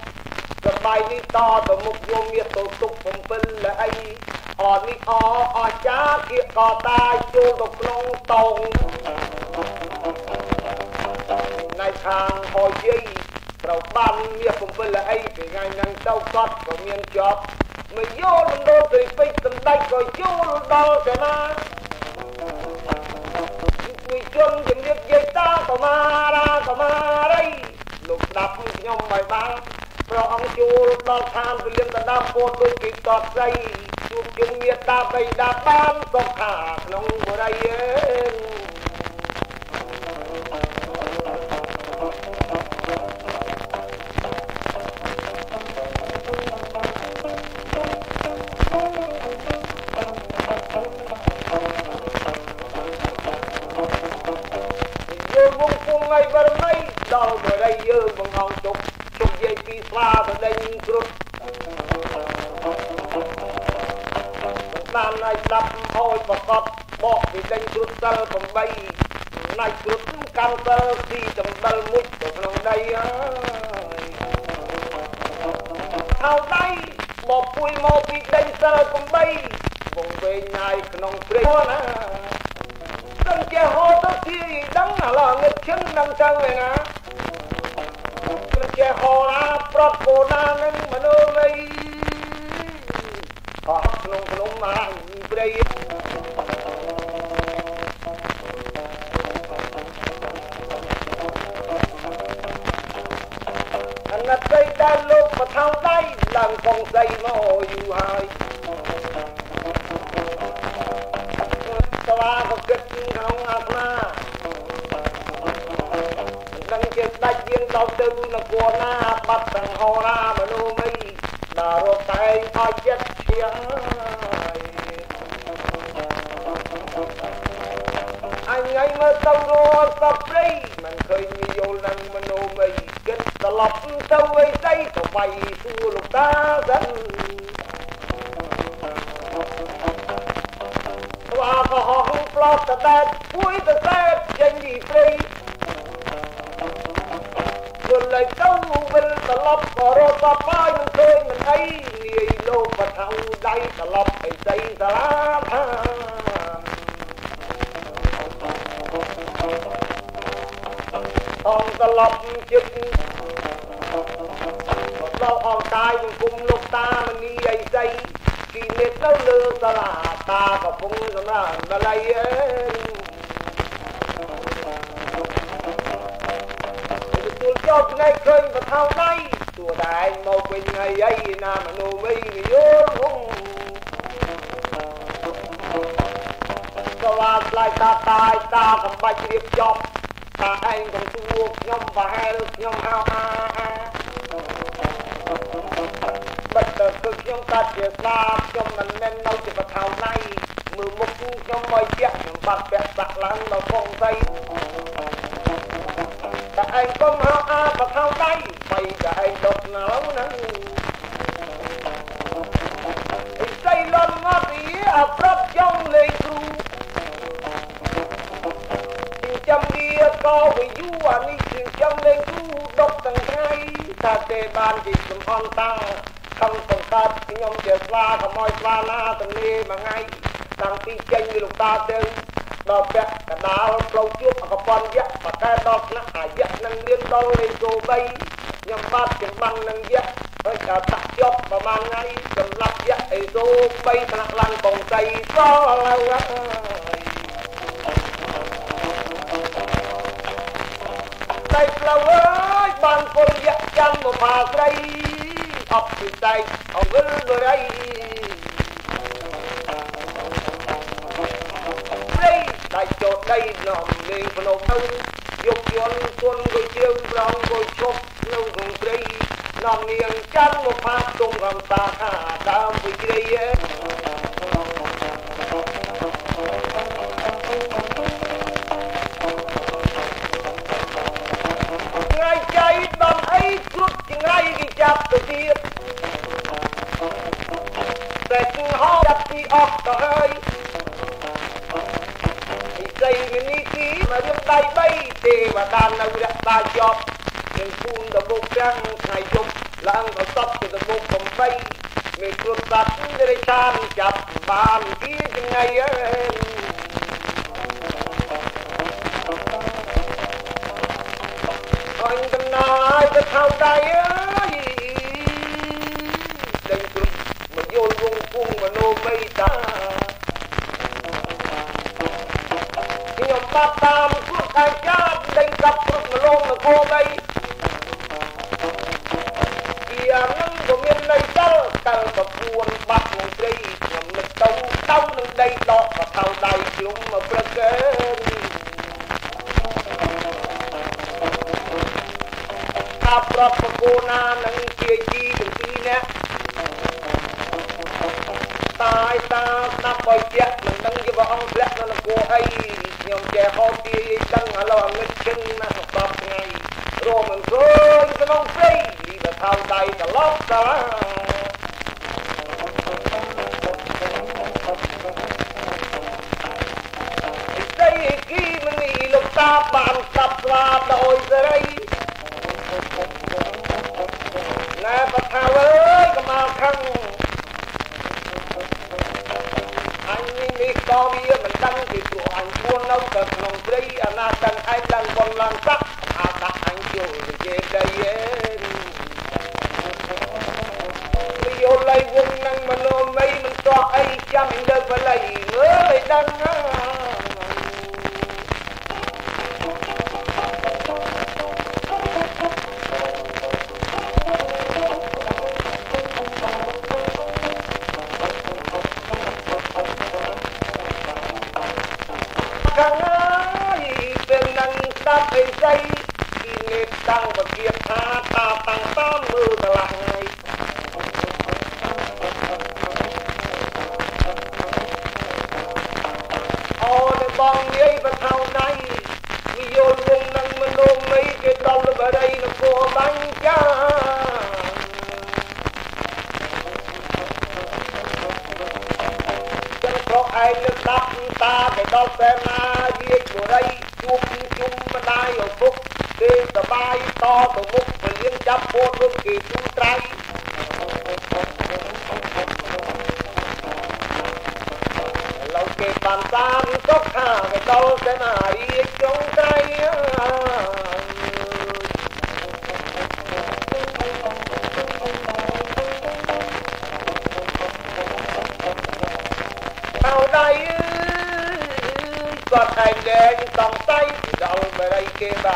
សបាយនេះតទៅមុខយមមានទៅទុក7លអីអត់នេះអអចាគៀកក៏តាចូលទៅក្នុងតង ណៃខាងហោយាយត្រូវបានមាន7លអីពីថ្ងៃនឹងទៅកត់ក៏មានជាប់មកយល់មិនដូចទៅពេជ្រសម្ដេចក៏យល់ដល់កណាវិជនជំរាបយាយតាកមារាកមារីលោកស្ដាប់ខ្ញុំមិនបានព្រះអង្គជួលដល់ឋានពលិមដដាពោដូចពីតតស្រីជួបជុំមេតាបៃតាបានសុខាក្នុងបុរីអើ ថាទៅដេញគ្រុឌបានណៃស្ដាប់ហូចបកបបកពីដេញគ្រុឌសិល8ណៃគ្រុឌកម្មសិលទីដំបិលមួយទៅក្នុងដីអើយថៅដៃមកពួយមកពីដេញសិល8វងវែងញ៉ាយក្នុងព្រៃណាដឹងជាហូតទៅទីដឹងឥឡូវងឹតឈឹងដឹងទៅឯណា ជាហោរាប្រត់បូណានឹងមនុស្សនៃអស់ក្នុងក្នុងមកព្រៃអណត្តិដែលលោកបថៅដៃឡើងកងស្ដីមកយូរហើយស្វាក៏គិតក្នុងអាត្មា ដឹងជាដាច់យើងដល់ទៅនគរណាបាត់ទាំងហោរាមនុស្សមីដល់រកតែឲ្យចិត្តឈៀងអញថ្ងៃមើលទៅរកសពព្រៃមិនឃើញយល់នឹងមនុស្សមីគិតត្រឡប់ទៅអីស្អីទៅបៃសួរលោកតាសិនស្វាក៏ហោះផ្លោះតតែពួយតតែចេញពីព្រៃ គុណលេចទៅវិលត្រឡប់ក៏រត់បបាយមិនឃើញមិនអីនាយលោកបថៅដៃត្រឡប់ឲ្យស្អីសាលាថាអងត្រឡប់ចិត្តដល់អងកាយនឹងគុំលោកតាមនីអីស្អីពីនេះទៅលើសាលាតាកំពុងសម្រាប់បល័យអើ ទួលចប់ថ្ងៃឃើញបថៅដៃទោះតែឯងមកវិញថ្ងៃអីណាមនុស្សវិញយល់ហងក៏ว่าឆ្លៃតាតាយតាកំបាច់រៀបចំតាឯងកំទួខ្ញុំប្រហែលខ្ញុំហៅអាអាបិទទៅគឺខ្ញុំកាត់ជាស្លាប់ខ្ញុំមិនមែននៅជាបថៅដៃមើលមុខខ្ញុំមកជាខ្ញុំបាត់ពាក់សាក់ឡើងដល់កងស្អី តែឯងកុំហៅអាបថៅដៃបីតែឯងដុតណៅហ្នឹងអីស្អីលន់មកទីអាប្រាប់ចង់លេងគ្រូចាំវាក៏វិយូអានេះជាចាំលេងគ្រូដុតទាំងថ្ងៃថាទេបានជាសំអន់តាំង ខំបង្កើតខ្ញុំជាស្វាកុំឲ្យស្វាណាទំនេរមួយថ្ងៃតាំងពីចេញពីលោកតាទៅដល់ពាក់កដាលផ្លូវជួបអកប៉ុនយៈបតែដល់ថ្នាក់អាយៈនឹងមានដល់លេខ3ខ្ញុំបាទចំបាំងនឹងយៈហើយក៏តាក់ជាប់ប្រហែលថ្ងៃសម្រាប់យៈអេសូ3ថ្នាក់ឡើងបងសៃសល់ហើយតែផ្លូវអើយបានពលយៈចាំមកផាស្រី អបពីតែអវិលបរិយព្រៃដាច់ចោតដីនាំលេងភ្នំទៅយកយន្តគុនក៏ជើងប្រងក៏ឈ ដើមវិជ្រៃថ្ងៃចៃដំអីគ្រប់ចង្រៃគេចាប់ទៅទៀតតែគូហោចាប់ពីអស់ទៅហើយឥសីវិនីទីមករៀបដៃបីទេវតានៅរក្សាជាប់នឹងគូនដបុកទាំងថ្ងៃយប់ឡើងប្រសពទៅដបុកកំបីមានគ្រោះសត្វដរិឆានចាប់បានពីថ្ងៃអើយ ញដំណើរទៅថៅដៃអើយដេញគ្រប់មកយល់វងពុងមនោមេតាខ្ញុំបាត់តាមគ្រប់អាចារ្យដេញកាប់គ្រប់មលងនគរបីជានឹងក៏មានន័យដល់តើប្រពួនបាត់នឹងព្រៃខ្ញុំនឹកទៅដៅនឹងដីដកកថៅដៃជុំមកព្រឹកអើអា ប់ប្រពកូណានឹងជាជីទាំងពីរនាក់តាយតាស្ដាប់បើជាមិនដឹងជាព្រះអង្គធ្លាក់នៅនគរអីខ្ញុំចេះហោទាយដឹងឥឡូវអាមិតជិនមក10ថ្ងៃរមមិនឃើញក្នុងព្រៃលីទៅថោដៃត្រឡប់តាស្ដីគីមនីលោកតាបានស្ដាប់ស្លាដោយសេរី ណាបថាវើយកមកខឹងអញនេះនេះក៏វាមិនដឹងពីព្រោះអញខ្លួននៅតែក្នុងព្រៃអាណាដឹងឯងឡើងបងឡើងទឹកអាដាក់អញចូលនិយាយដីឯងពីយល់ឡៃវងនឹងមនោម័យមិនតោះអីចាំឯងលើបលៃអើយដឹងណា ក្តីពីមេតាំងវិជាថាតាតាំងតាមមើលកន្លះថ្ងៃអូនបងយាយបថៅណៃនិយោជងនឹងមនុស្សមីគេដល់បរិយនគរបាញ់ចាចឹងប្រុសឯងនឹងដាប់តាទៅដល់សេនាយាយបរិយជួប កាយឪពុកគេសបាយតទៅមុខពលាងចាប់ពោតវិញគេទូត្រៃឡូវគេបានតាមទុកថាទៅដល់ទៅណារីចុងត្រៃ Bye-bye, Kimba.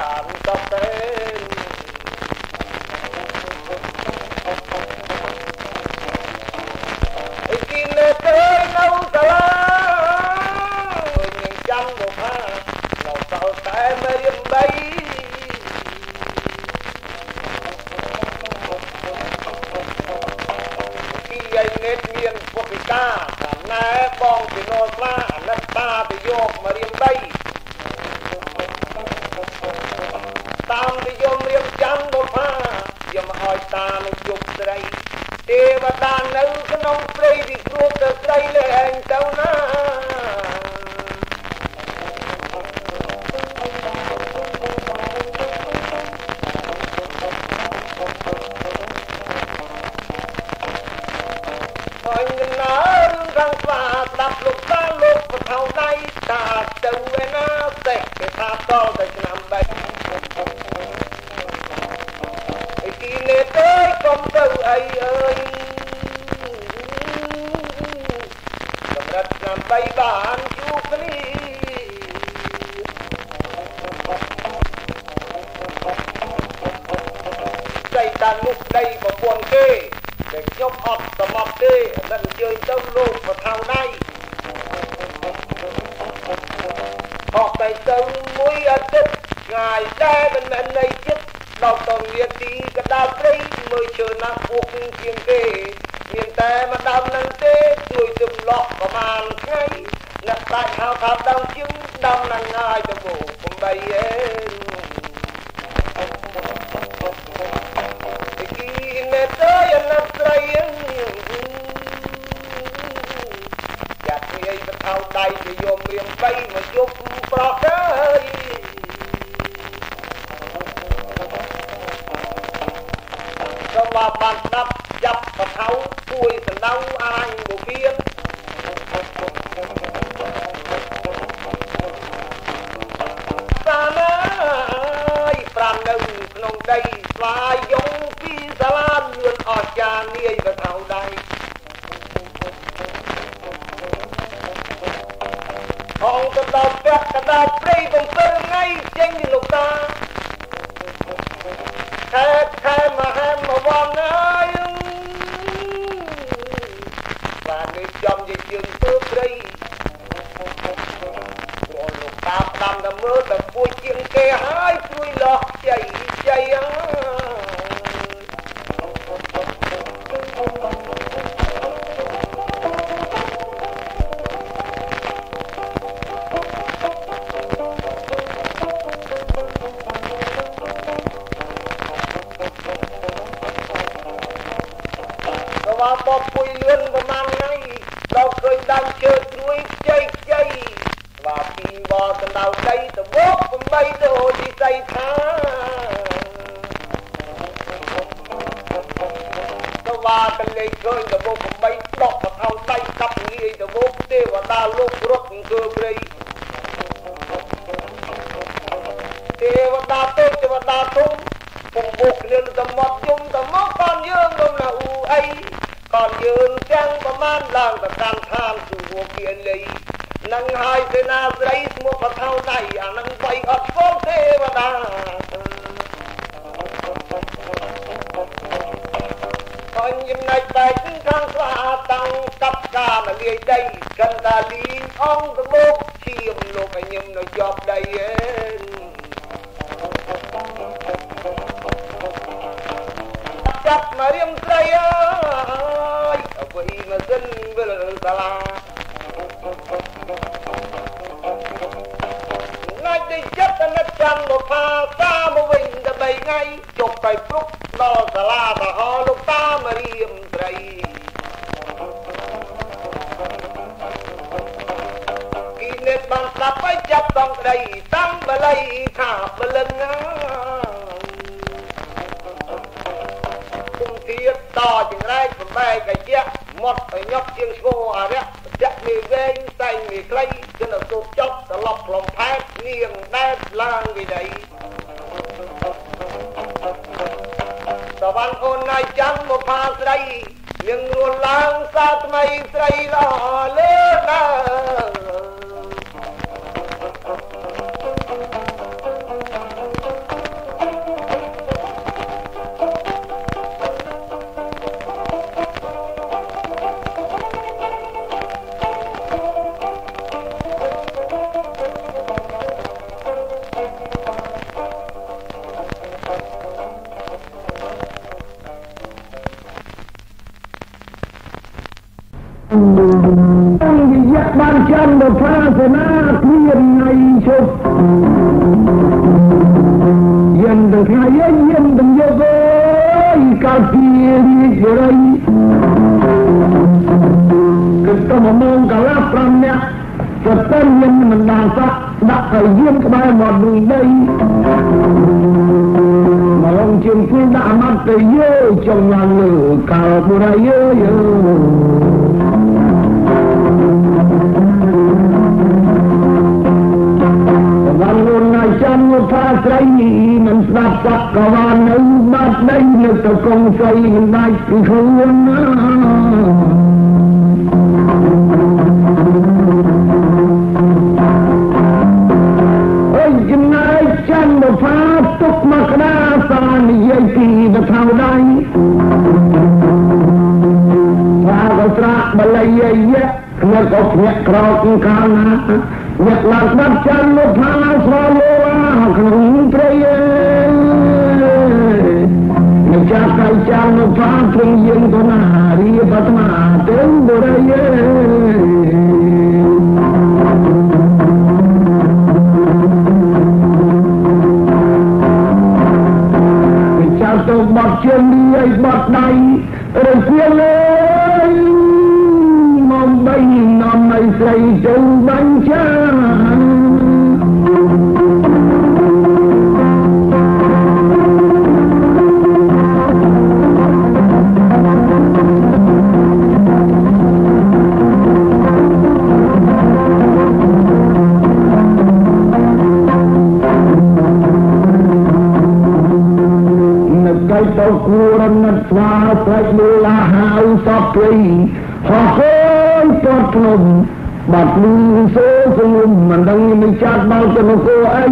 អី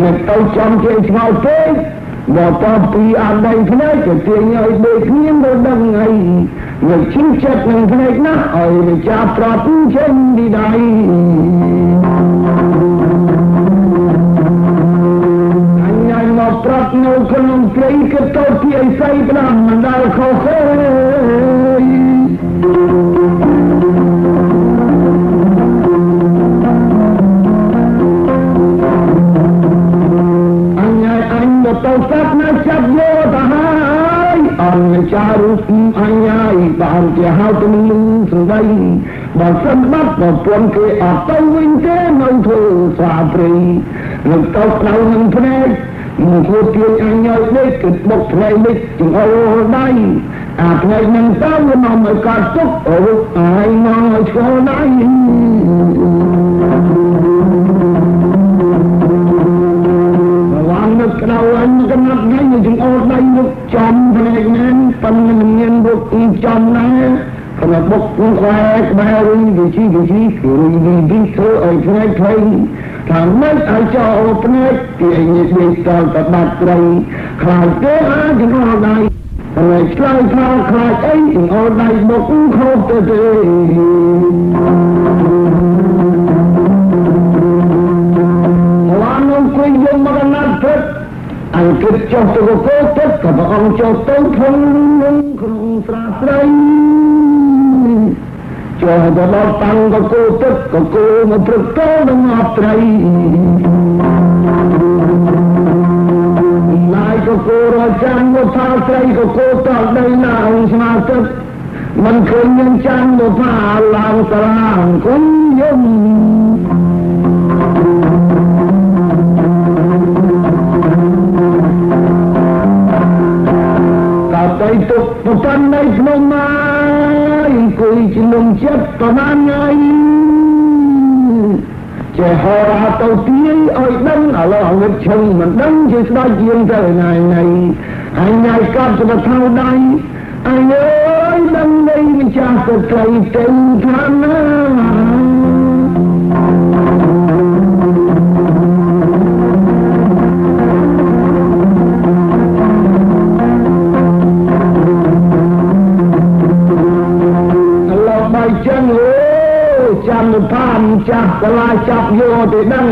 អ្នកទៅចំជើងឆ្ងល់ពេកមកតបពីអត់ដៃភ្នែកទៅទាញឲ្យដេកគ្នាទៅដឹងអីអ្នកជិះចិត្តនឹងភ្នែកណាស់ឲ្យវាចាប់ប្រពន្ធចេញពីដៃមកប្រាប់នៅក្នុងព្រៃក៏ទៅពីអីស្អីប្រាំមិនដែលខុសទេ ស្មអញ្ញាយបើគេហៅទៅលឺសំដីបើសិនបាត់ប្រពន្ធគេអត់ទៅវិញទេនៅធ្វើស្វាព្រីនឹងទៅស្ដៅនឹងភ្នែកមកគួរទាញអញ្ញោនេះគឺបុកផ្នែកនេះចង្អុលដៃអាផ្នែកនឹងទៅវានាំឲ្យកាត់ទុករូបអាយនាំឲ្យឈរដៃរវាងនឹកដៅអញកំណត់ថ្ងៃនឹងចង្អុលដៃនឹកចំផ្នែកនេះ ប៉ុន្តែមិនមានមុខចំដែរគណៈបុកនឹងខ្វែក្បែរវិញវិជីវិជីគឺវិធីធ្វើឲ្យផ្នែកផ្លេងថាមិនឲ្យចោលផ្នែកទីឯងនេះស្ទល់តបាត់ត្រីខ្លាចទេអាចងល់ដៃហើយឆ្លើយថាខ្លាចអីអោដៃបុកខុសទៅទេ អង្គិតចុះទៅកោទឹកក៏ព្រះអង្គចុះទៅធំនឹងក្នុងស្រះស្រីចូលទៅដល់តាំងកគោទឹកកគោមកព្រឹកតនឹងអត់ត្រីឡាយកគោរចាំមកថាត្រីកគោតដីណាអង្គស្មាទឹកមិនឃើញនឹងចាំមកថាឡើងសាលាអង្គុយ យំក៏ទៅទុកប្រពន្ធនៃក្នុងមកអង្គុយជំនុំចិត្តប្រហែលថ្ងៃចេះហោរាទៅទាយឲ្យដឹងឥឡូវអងឹតឈឹងមិនដឹងជាស្ដេចយាងទៅថ្ងៃថ្ងៃអញញ៉ៃកាប់ទៅថៅដៃអញអើយដឹងនៃម្ចាស់ទៅໄກលទៅថាណា ចាំផានចាស់សាលាចាប់យកទៅដឹង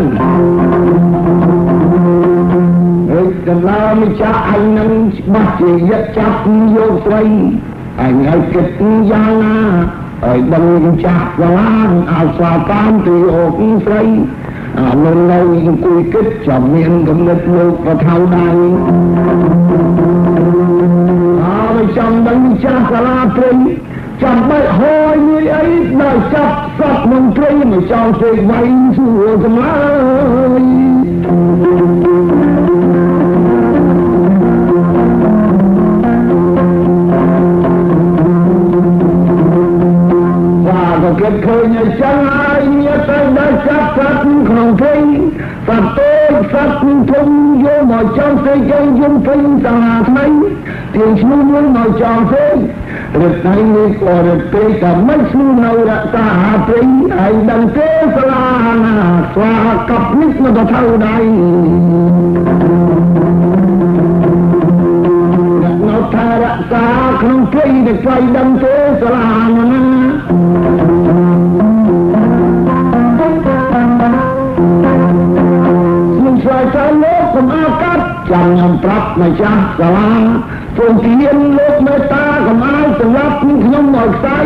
អើកន្លាមិនចាស់អញនឹងច្បាស់ជាយកចាប់យកស្រីអញឲ្យគិតយ៉ាងណាឲ្យដឹងចាស់សាលាឲ្យស្វាតាមទៅអូកស្រីអាលននៅអង្គុយគិតចាំមានកំណត់លោកប្រថៅដែរអើចាំដឹងចាស់សាលាព្រៃចាំបាច់ហួយមួយអីដល់ចាប់ សត្វមន្ត្រីមកចោលសេវៃសួរសម្លាយបាទក៏គិតឃើញអញ្ចឹងហើយមានតែដល់ចាប់សត្វក្នុងព្រៃសត្វតូចសត្វធំយកមកចោលសេចយំពេញសាលាថ្មីទាញឈ្មោះមួយមកចោលសេ រត់ថ្ងៃនេះក៏រត់ពេកតែមិនស្នូនៅរក្សាហាព្រៃហើយដឹងទេសាលាណាស្វាកັບនេះមកទៅថៅដៃនៅថារក្សាក្នុងព្រៃដែលស្វ័យដឹងទេសាលាណាខ្ញុំឆ្លើយថាលោកកុំអាកាត់ចាំខ្ញុំប្រាប់ម្ចាស់សាលាព្រមទានលោកមេត្តាកុំឲ្យសម្លាប់ខ្ញុំមកខ្សែ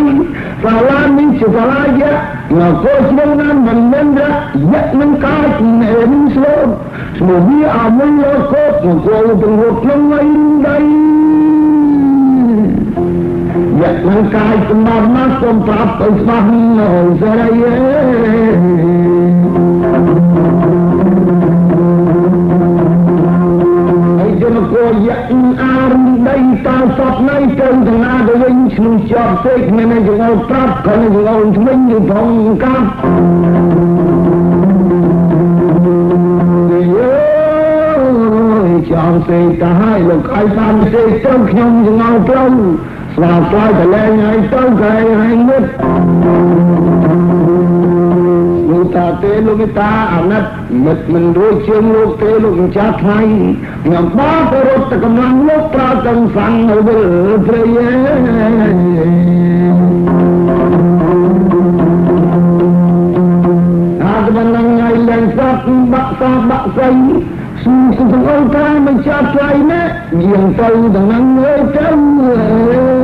សាលានេះជាសាលាយៈមកគោជ្រុងណា កាយនឹងស្លូតស្មោះវាអមុលលោកគោមកគោទាំងរត់ក្នុងអីដៃយៈនឹងកាយសម្បត្តិមកសូមប្រាប់ទៅស្មាស់នៅសេរីជនគួរយៈអារដីតោសពណៃទៅទៅណាទៅវិញឈ្នោះជាប់ពេកមិននឹងងល់ប្រាប់ក៏នឹងងល់ថ្មិញទៅផងកាប់ចាំសេទៅឲ្យលោកឲ្យតាមសេទៅខ្ញុំងល់ផ្លូវស្វាស្វាទៅលែងឲ្យទៅក្រែងឲ្យមុត លោកតាទេលោកតាអាណិតមិត្តមិនរួចជើងលោកទេលោកម្ចាស់ថ្លៃខ្ញុំបាទៅរត់ទៅកម្លាំងលោកប្រើទាំងសាំងនៅវិលព្រៃអាតមិននឹងថ្ងៃឡើងសត្វបាក់សាបាក់ស្អីស៊ូសុខអូនតាមិនចាប់ថ្លៃណាយើងទៅដល់នឹងអើយទៅ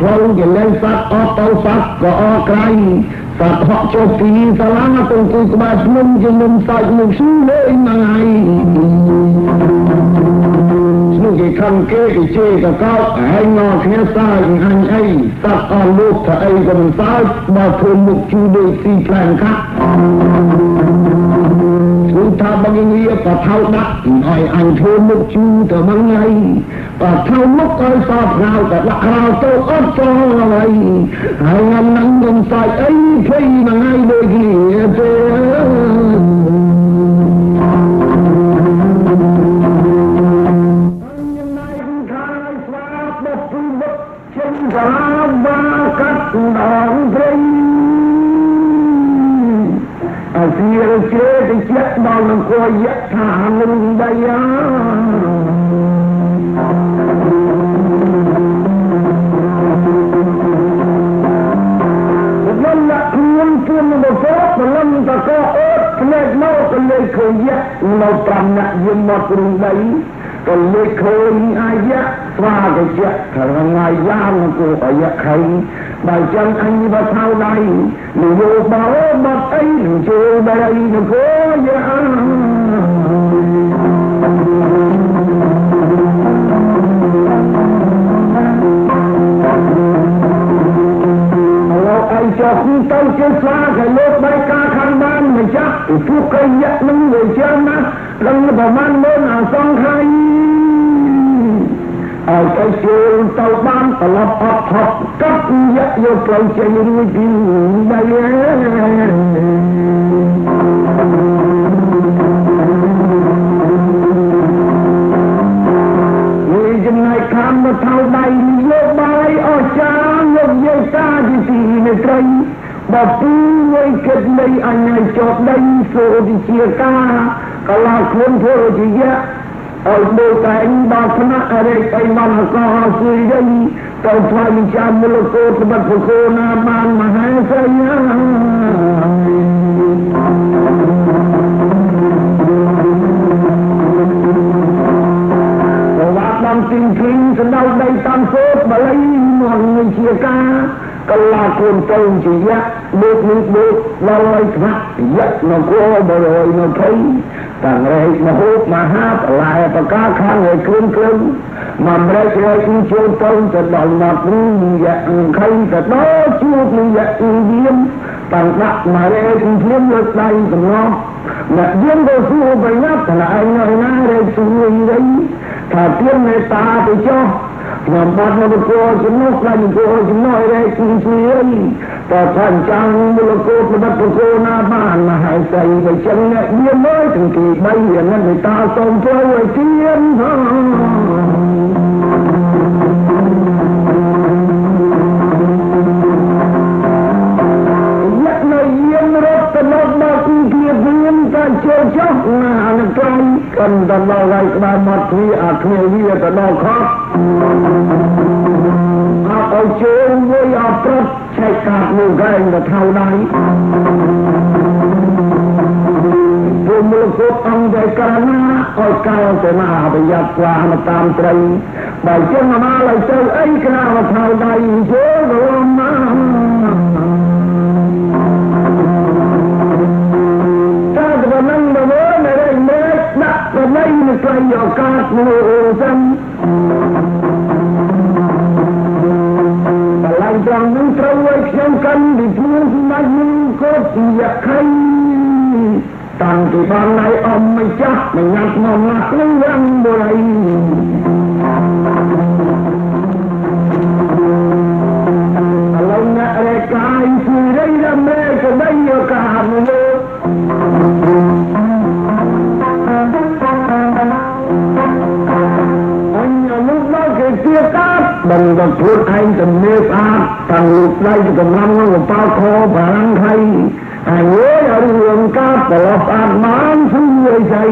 ប្រាប់ផ្លូវជាលែងសត្វអត់ទៅសត្វក៏អស់ក្រៃសត្វហក់ចុះពីសាលាទៅគូក្បាលភ្នំជានំសាច់មុខស៊ូលេងថ្ងៃស្នោះគេខំគេគេជេរក៏កោតហើយងគ្នាសើចអញអីសត្វអស់លោកថាអីក៏មិនសើចបើធ្វើមុខជូរដូចស៊ីផ្លែកាត់គឺថាបង្គងារក៏ថៅដាក់ឲ្យអញធ្វើមុខជូរទៅបង្គហើយ បើថៅមុខឲ្យសពក្រៅក៏ដាក់ក្រៅទៅអត់ចោលហើយហើយងំនឹងមិនសាច់អីភ័យមួយថ្ងៃដូចគ្នាទេសាបាកាត់ដងព្រៃអសៀរជេតិជាដល់នឹងគួយៈថានឹងដយា មកក៏លេខឃើញយៈនៅប្រំណាក់យមមកព្រំដីក៏លេខឃើញអាយៈស្វាកជាថាងាយយ៉ាមគូអាយៈខៃបើចឹងអញបើថៅដៃនិយោបោបាត់អីនឹងចូលដៃនឹងគោយ៉ាអីចុះទៅជាស្វាក៏លោកបៃការខាងបានមិន ចាស់ពួកកៃយៈនឹងមួយចឹងណាដឹងប្រមាណមើលអសង្ខ័យឲ្យទៅចូលទៅបានត្រឡប់អត់ថប់កាត់យកយកផ្លូវចេញរួចពីដៃវាចំណែកខាងមកថៅដៃយកបាយអស់ចាយកយកតាជាទីនៃត្រី បើពូវិញគិតនៃអញ្ញជាប់ដៃសូទីជាកាកលាខ្លួនធ្វើជាយៈឲ្យមើលតែដល់ថ្នាក់អរិយអីមកក៏ស៊ុយវិញទៅថ្លៃចាំមូលកោតបាត់ពុគណាបានមហាសញ្ញាប្រវត្តិដំទីងគ្រីងសម្ដៅដីតាមសូត្របល័យមកនឹងជាការ កលាគុនទៅជាយៈលោកនេះលោកដល់ឲ្យថ្នាក់យៈនគរបរយនៅភ័យតាំងរែកមហូបមហាបលាយបកាខាងឲ្យគ្រឿងគ្រឿងមកម្រែករែកចូលទៅទៅដល់មកនេះយៈខៃទៅដល់ជួបនឹងយៈយាមតាំងដាក់មករែកភ្លាមលើដៃកំណត់អ្នកយាមក៏សួរបញ្ញាប់តែឯងនៅណារែកសួរវិញថាទៀនមេតាទៅចុះ ខ្ញុំបាត់មកគោជំនួសខ្លាញ់គោជំនួសរែកជាអីតើថាចាំមូលកោតបាត់គោណាបានមហាស័យទៅចឹងអ្នកវាមើលទាំងទី3យ៉ាងนั้นមេតាសូមធ្វើឲ្យទៀនយកនៅយាមរត់ទៅដល់មកគៀវិញក៏ចូលចុះណានឹងត្រង់កាន់ទៅដល់ហើយក្បាលមកទ្វាអាគ្នាវាទៅដល់ខប់ អត់ឲ្យចូលមួយអត់ប្រត់ឆែកកាត់មួយកែងទៅថៅដៃព្រមលោកពុទ្ធអង្គតែក្រណាឲ្យកោទៅណាប្រយ័ត្នស្វាមតាមត្រីបើចឹងមកឲ្យទៅអីក្រៅថៅដៃចូលទៅមកប្រណៃនឹងស្លាញ់ឱកាសមួយអូសិន បលាញ់ត្រង់នឹងត្រូវឲ្យខ្ញុំកាន់ពីខ្លួនសម្ដេចនឹងកោទីយខៃតាំងពីបានណៃអមមិនចាស់មិនញ៉ាំមកណាស់នឹងយ៉ាងបុរីឥឡូវអ្នករែកាយគឺរី ដឹងតែខ្លួនឯងទំនេរស្អាតតាំងលោកស្ដីកំឡាំនឹងកប៉ាល់ខបារាំងថៃហើយឲ្យរឿងកាត់ប្រឡោះស្អាតបានជួយស្អី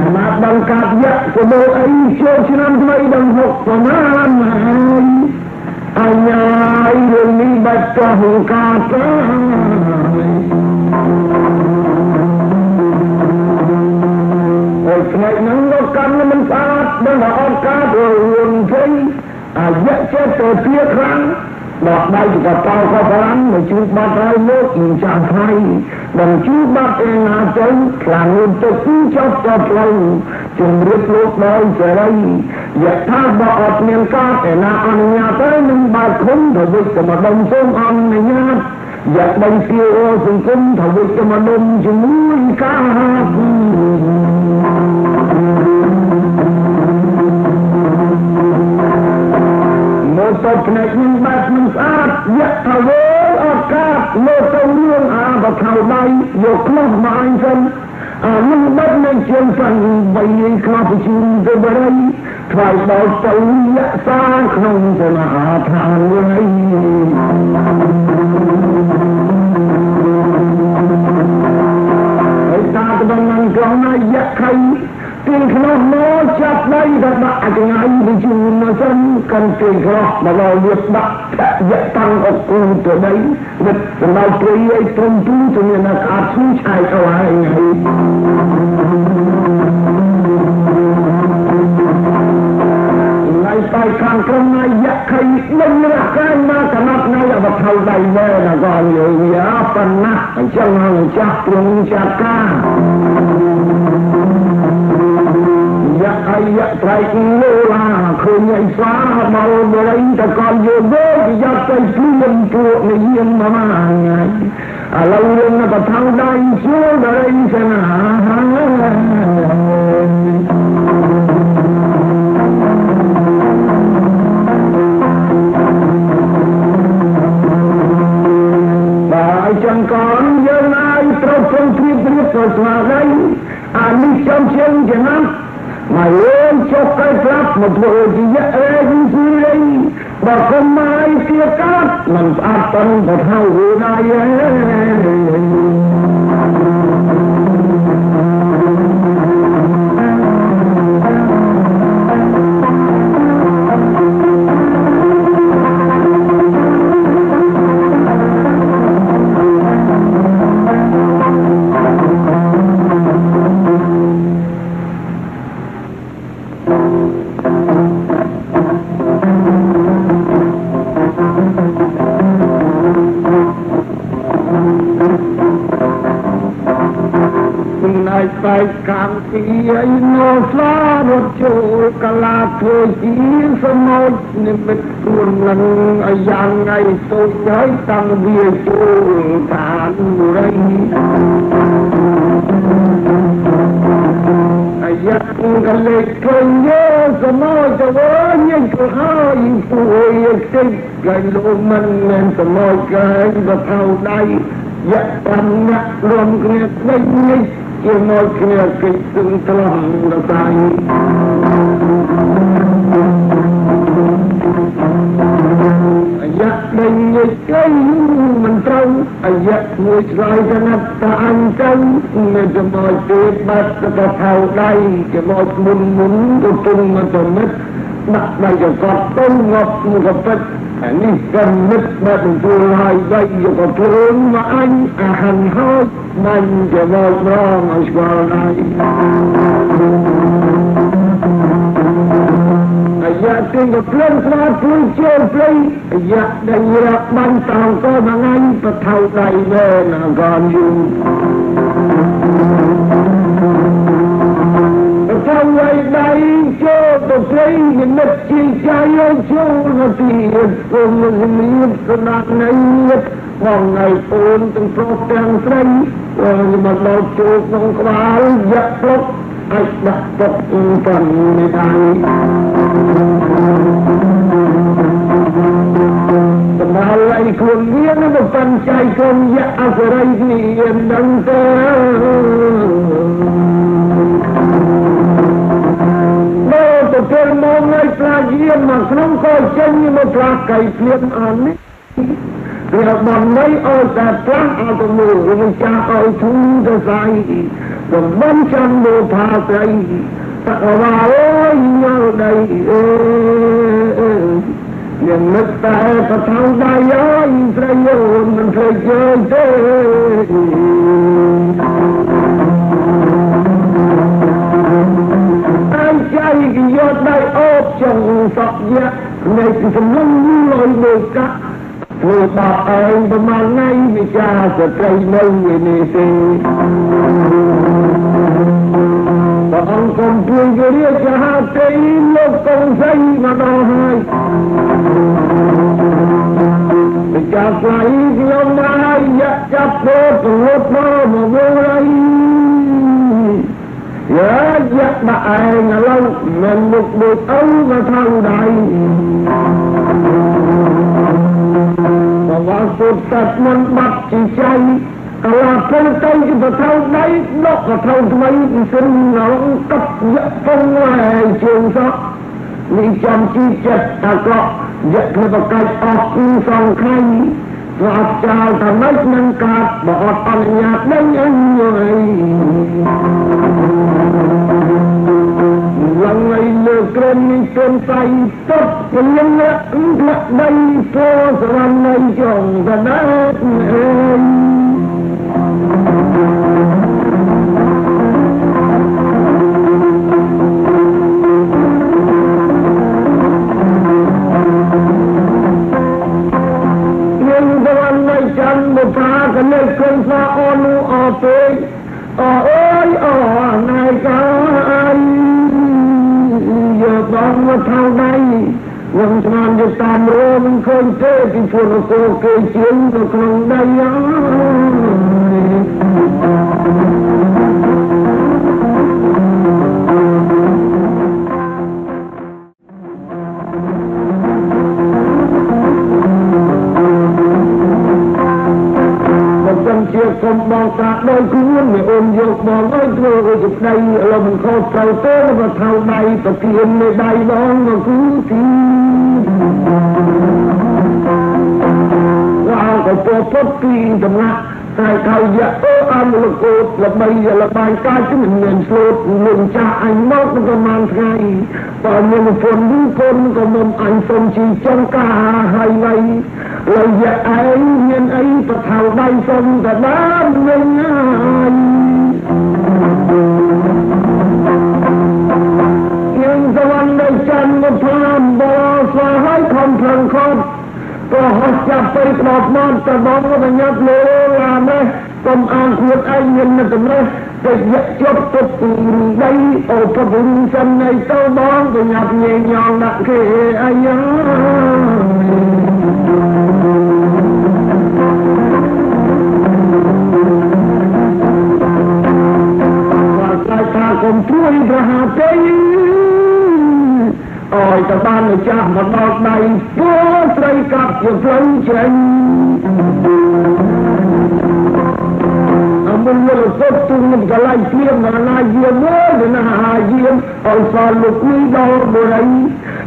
អាណាដឹងកាត់យៈក៏មកអីចូលឆ្នាំថ្មីដឹងហុកប្រមាណហើយអញ្ញាយរឿងនេះបាច់តោះកាត់ហើ យផ្នែកហ្នឹងក៏កាន់មិនស្អាតដឹងថាអត់ការរឿងជ័យអាយៈចិត្តទៅពីខ្លាំងដកដៃក៏តោក៏បារាំងមកជួបបាត់ហើយលោកមិនចាំថ្ងៃដល់ជួបបាត់ឯណាទៅខ្លាំងនឹងទៅចប់ចប់ផ្លូវជំរាបលោកដោយសេរីយថាបើអត់មានការឯណាអនុញ្ញាតទៅនឹងបាត់គុំទៅវិជ្ជមដុំសូមអនុញ្ញាតយកបីសៀវសង្គមទៅវិជ្ជមដុំជាមួយការ មកទៅផ្នែកនេះបាត់មិនស្អាតយកទៅវើឱកាសមកទៅរឿងអាបថៅដៃយកខ្លះមកអញសិនអានឹងបាត់នឹងជាងសាំងបីខ្លះជូនទៅបរិយថ្វាយដល់ទៅយសាក្នុងសនាឋានវិញហើយតាទៅដល់នឹងក្រុមណាយៈខៃ ពីក្នុងមកចាប់ដៃទៅដាក់អញ្ញៃទៅជូនមកសិនកាន់ពីក្រោះដល់វាដាក់យៈតាំងអកូនទៅដៃវិតសម្ដៅព្រីឲ្យត្រឹមទូទៅមានអាកាឈូឆាយទៅហើយថ្ងៃតែខាងក្រុមណាយៈខៃនឹងរកកាយមកកំណត់នៅអវថៅដៃវែនក៏យើងយ៉ាប៉ុណ្ណាអញ្ចឹងហើយចាស់ព្រមចាស់កាយៈ អាយៈត្រៃលោឡាឃើញឯស្វាមកបរិញតកលយោយោយកទៅព្រៀនពួកនិយាមមកថ្ងៃឥឡូវយើងនៅបថៅដៃជួបរិញសនាបាយចង្កនយើងឲ្យត្រូវព្រមព្រៀបព្រៀបទៅស្វាដៃអានេះចំជើងចំណាំ មកយើងចុះកែប្រាប់មកធ្វើជាយៈអេវិសុរីបើកុំមកទៀ ប៉ុនទៅហៅរួណាយចំណែកបែកកាំពីឯនោស្លារត់ចូលកលាធ្វើជាសមុទ្រនិមិត្តខ្លួននឹងអាយ៉ាងថ្ងៃតូចហើយតាំងវាចូលឋានបុរីអាយ៉ាងកលេចឃើញយោសមុទ្រទៅវិញទៅហើយពួយតិចកែលោកមិនមែនសមុទ្រកែបថៅដៃយៈតាមអ្នករំគ្នាវិញនេះ ជាមួយគ្នាកិច្ចទឹងត្រង់ដល់តែអាយៈដេញញិចៃមិនត្រូវអាយៈមួយឆ្លើយទៅណាតាអញ្ចឹងមិនជាមួយទេបាត់ទៅថៅដៃជាមួយមុនមុនទៅទុំមកទៅមិត្ត ដាក់ដៃកកត់ទៅងាប់មុខពេជ្រអានេះកំណត់មកទទួលហើយដៃយកទៅមកអញអាហានហើយមិនจะមករងឲ្យស្គាល់ណាយអាយ៉ាទីកភ្លឹងស្មាតព្រួយជើងព្រៃអាយ៉ាដែលរាប់បាញ់តោងក៏មួយថ្ងៃបថៅដៃមែនអកនយូ បថៅដៃដៃចូលទៅព្រៃនិមិត្តជាចាយចូលទៅទីគុំមានស្នាដៃបងថ្ងៃអូនទាំងប្រុសទាំងស្រីមកដល់ជួបក្នុងក្បាលយកផ្លុកអាចដាក់ពុកប៉ុននេះដែរសម្រាប់ឲ្យខ្លួនវានឹងប៉ុនចៃខ្លួនយកអសរិយនេះដឹងទៅ ដល់ទៅពេលមកថ្ងៃផ្លាយាមមកក្នុងក៏ចេញមកផ្លាកៃភ្លៀងអានេះវាបំណៃអោតែផ្លាស់អត់ទៅវាចាស់អោធូទៅស្អីបំបំចាំលោផាស្អីតកវ៉ាអូយញ៉ៅដៃអេយ៉ាងនឹកតែបថៅដៃអើយស្រីអូនមិនភ្លេ ចយើងទេអើចៃយកយៈនៃសំឡងលុយដូចកាក់ធ្វើបបឯងប្រមាណថ្ងៃវិចារស្ត្រីនៅនេះទេព្រះអង្គគំពីជារាជហទេលោកកងសីមកដល់ហើយវិចារស្លាយខ្ញុំមកយកចាប់ពោតលុតមកមកវិញ យកយកដាក់ឯងឥឡូវមិនមុខដូចអ៊ូមកខាងដៃបវរពុទ្ធសាសនាបាត់ជាចៃកលាពលទៅជាប្រថៅដៃដកប្រថៅថ្មីពីសិននងកັບយកពងហើយជើងសក់នេះចាំជីចិត្តថាក៏យកធ្វើបកាច់អស់គឺសងខៃ ស្អាតចោលថាមិននឹងកាត់បអត់អនុញ្ញាតដឹងអញហើយឡើងឲ្យលើក្រមនេះទុនសៃតបពលងអន្តរដៃពោសរណៃចងដដាអើ ផាកលេគុនសាអនុអពេអអើយអណៃកាអីយកបងមកថៅដៃវងស្មានយកតាមរមឃើញទេពីជួនគោគេជាងទៅក្នុងដៃអ ជាកុំបងតាដោយខ្លួនមិនអូនយកបងអើយធ្វើឲ្យជាប្តីលំខុសត្រូវទេក៏ថៅដៃប្រគៀននៃដៃបងក៏គឺទីវ៉ាក៏ពោពុតពីដំណាក់តែខៅយៈអូអមលកោតល្បីលបាយកាយគឺមិនមានស្លូតនឹងចាស់អញមកប្រហែលថ្ងៃបើមានពុននេះពុនក៏មិនអញសុំជីចង្ការហើយໄວ លយៈឯងមានអីប្រថៅដៃសុំតែបានវិញហើយយើងសវណ្ណដោយច័ន្ទមកតាមបរស្វាហើយខំប្រឹងខំក៏ហត់ចាប់ទៅក្បត់មកតបងបញ្ញាប់លោឡាមេកុំអានខ្លួនឯងមាននៅតម្រេះទៅយកជាប់ទុកពីដីអូពុទ្ធរូសិននៃទៅបងបញ្ញាប់ញែងញងដាក់គេអាយ៉ា កុំព្រួយប្រហាទេអើយទៅបានម្ចាស់មកដល់ដៃពោស្រីកាប់ជាផ្លូវចេញអមុនលសុទ្ធទុំនឹងកលៃជាមណាយាមមើលណាយាមអល់សាលុកនេះដល់បុរី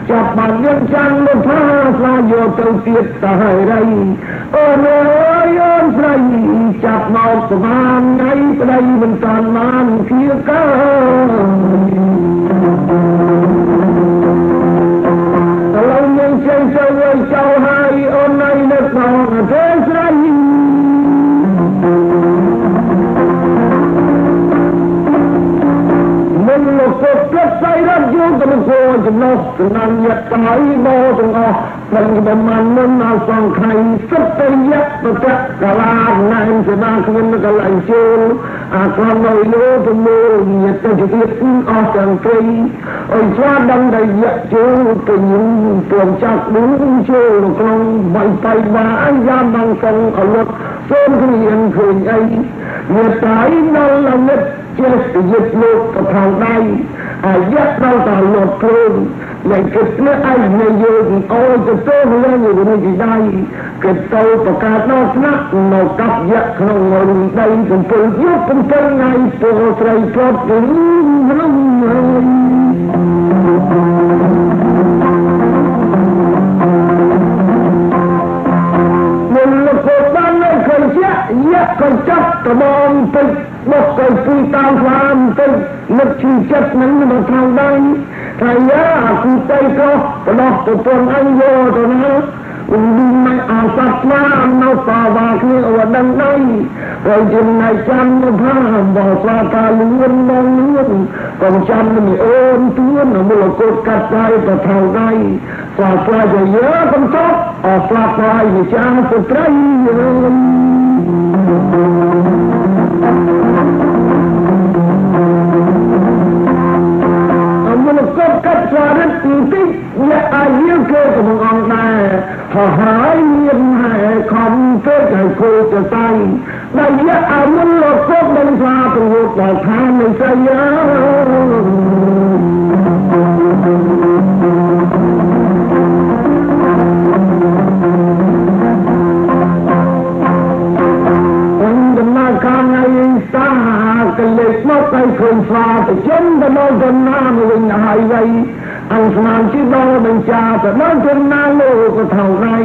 ចាប់បានយើងចាំងមកផាស្លាយកទៅទៀតទៅហើយរៃអូនអើយអូនស្រីចាប់មកប្រហែលថ្ងៃប្តីមិនតាន់បានជាកើ ទ្ធសៃរត់យូរទៅគួរចំណុះចំណងយត្តហើយបោទាំងអស់មិនបំមិនមិនអសង្ខ័យសុទ្ធទៅយត្តប្រកកលាណែនសេនាគ្មានកលៃជូលអាក្រមនៅលោទៅមើលញាតិទៅទៀតអស់ទាំងព្រៃអើយស្វាដឹងដែលយត្តជូលទៅញឹមព្រមចាក់ឌូចូលក្នុងបៃបៃបាអាយ៉ាបងសងអលត់សូមគ្រៀងឃើញអីញាតិតែដល់លមិតចេះយឹកលោកប្រថងដៃ អាយៈដល់តលត់ខ្លួនដែលគិតលើឯងនៅយើងអូទៅទៅរឿងនេះទីដៃគិតទៅប្រកាសដល់ស្នាក់នៅកាប់យៈក្នុងរំដីកំពុងយកកំពុងថ្ងៃពោស្រីព្រត់ទៅរំមុនលោកបាននៅឃើញជាយៈក៏ចាប់តបងពេជ្រមកទៅពីតាមស្វាមទៅ នឹកឈឺចិត្តនឹងមកថៅដៃថាយ៉ាគូទៅក៏បដោះទៅពងអញយកទៅណាមិនអាសាស្នានៅសាវាគ្នាអវដឹងដៃហើយចំណៃចាំមកថាបោស្វាតាលឿនមកលឿនកុំចាំមិនអូនទួនមូលកូតកាត់ដៃទៅថៅដៃសស្លាប់ជាយើកំចប់អស្លាប់ហើយវិចារស្ត្រីអ មុនកប់កាត់ស្លារិតទីទីអ្នកអាយុគេកំងអង្គដែរហោហើយមានហើយខំពេកឲ្យគូទៅតៃដែលយកអមុនលោកកប់ដឹងថាប្រវត្តិដល់ឋាននៃស្រី ឃើញស្វាទៅចិនទៅដល់ទៅណាមកវិញហើយវៃអង្គស្មានជីដល់បញ្ជាទៅដល់ទៅណាលោកក៏ថៅណៃ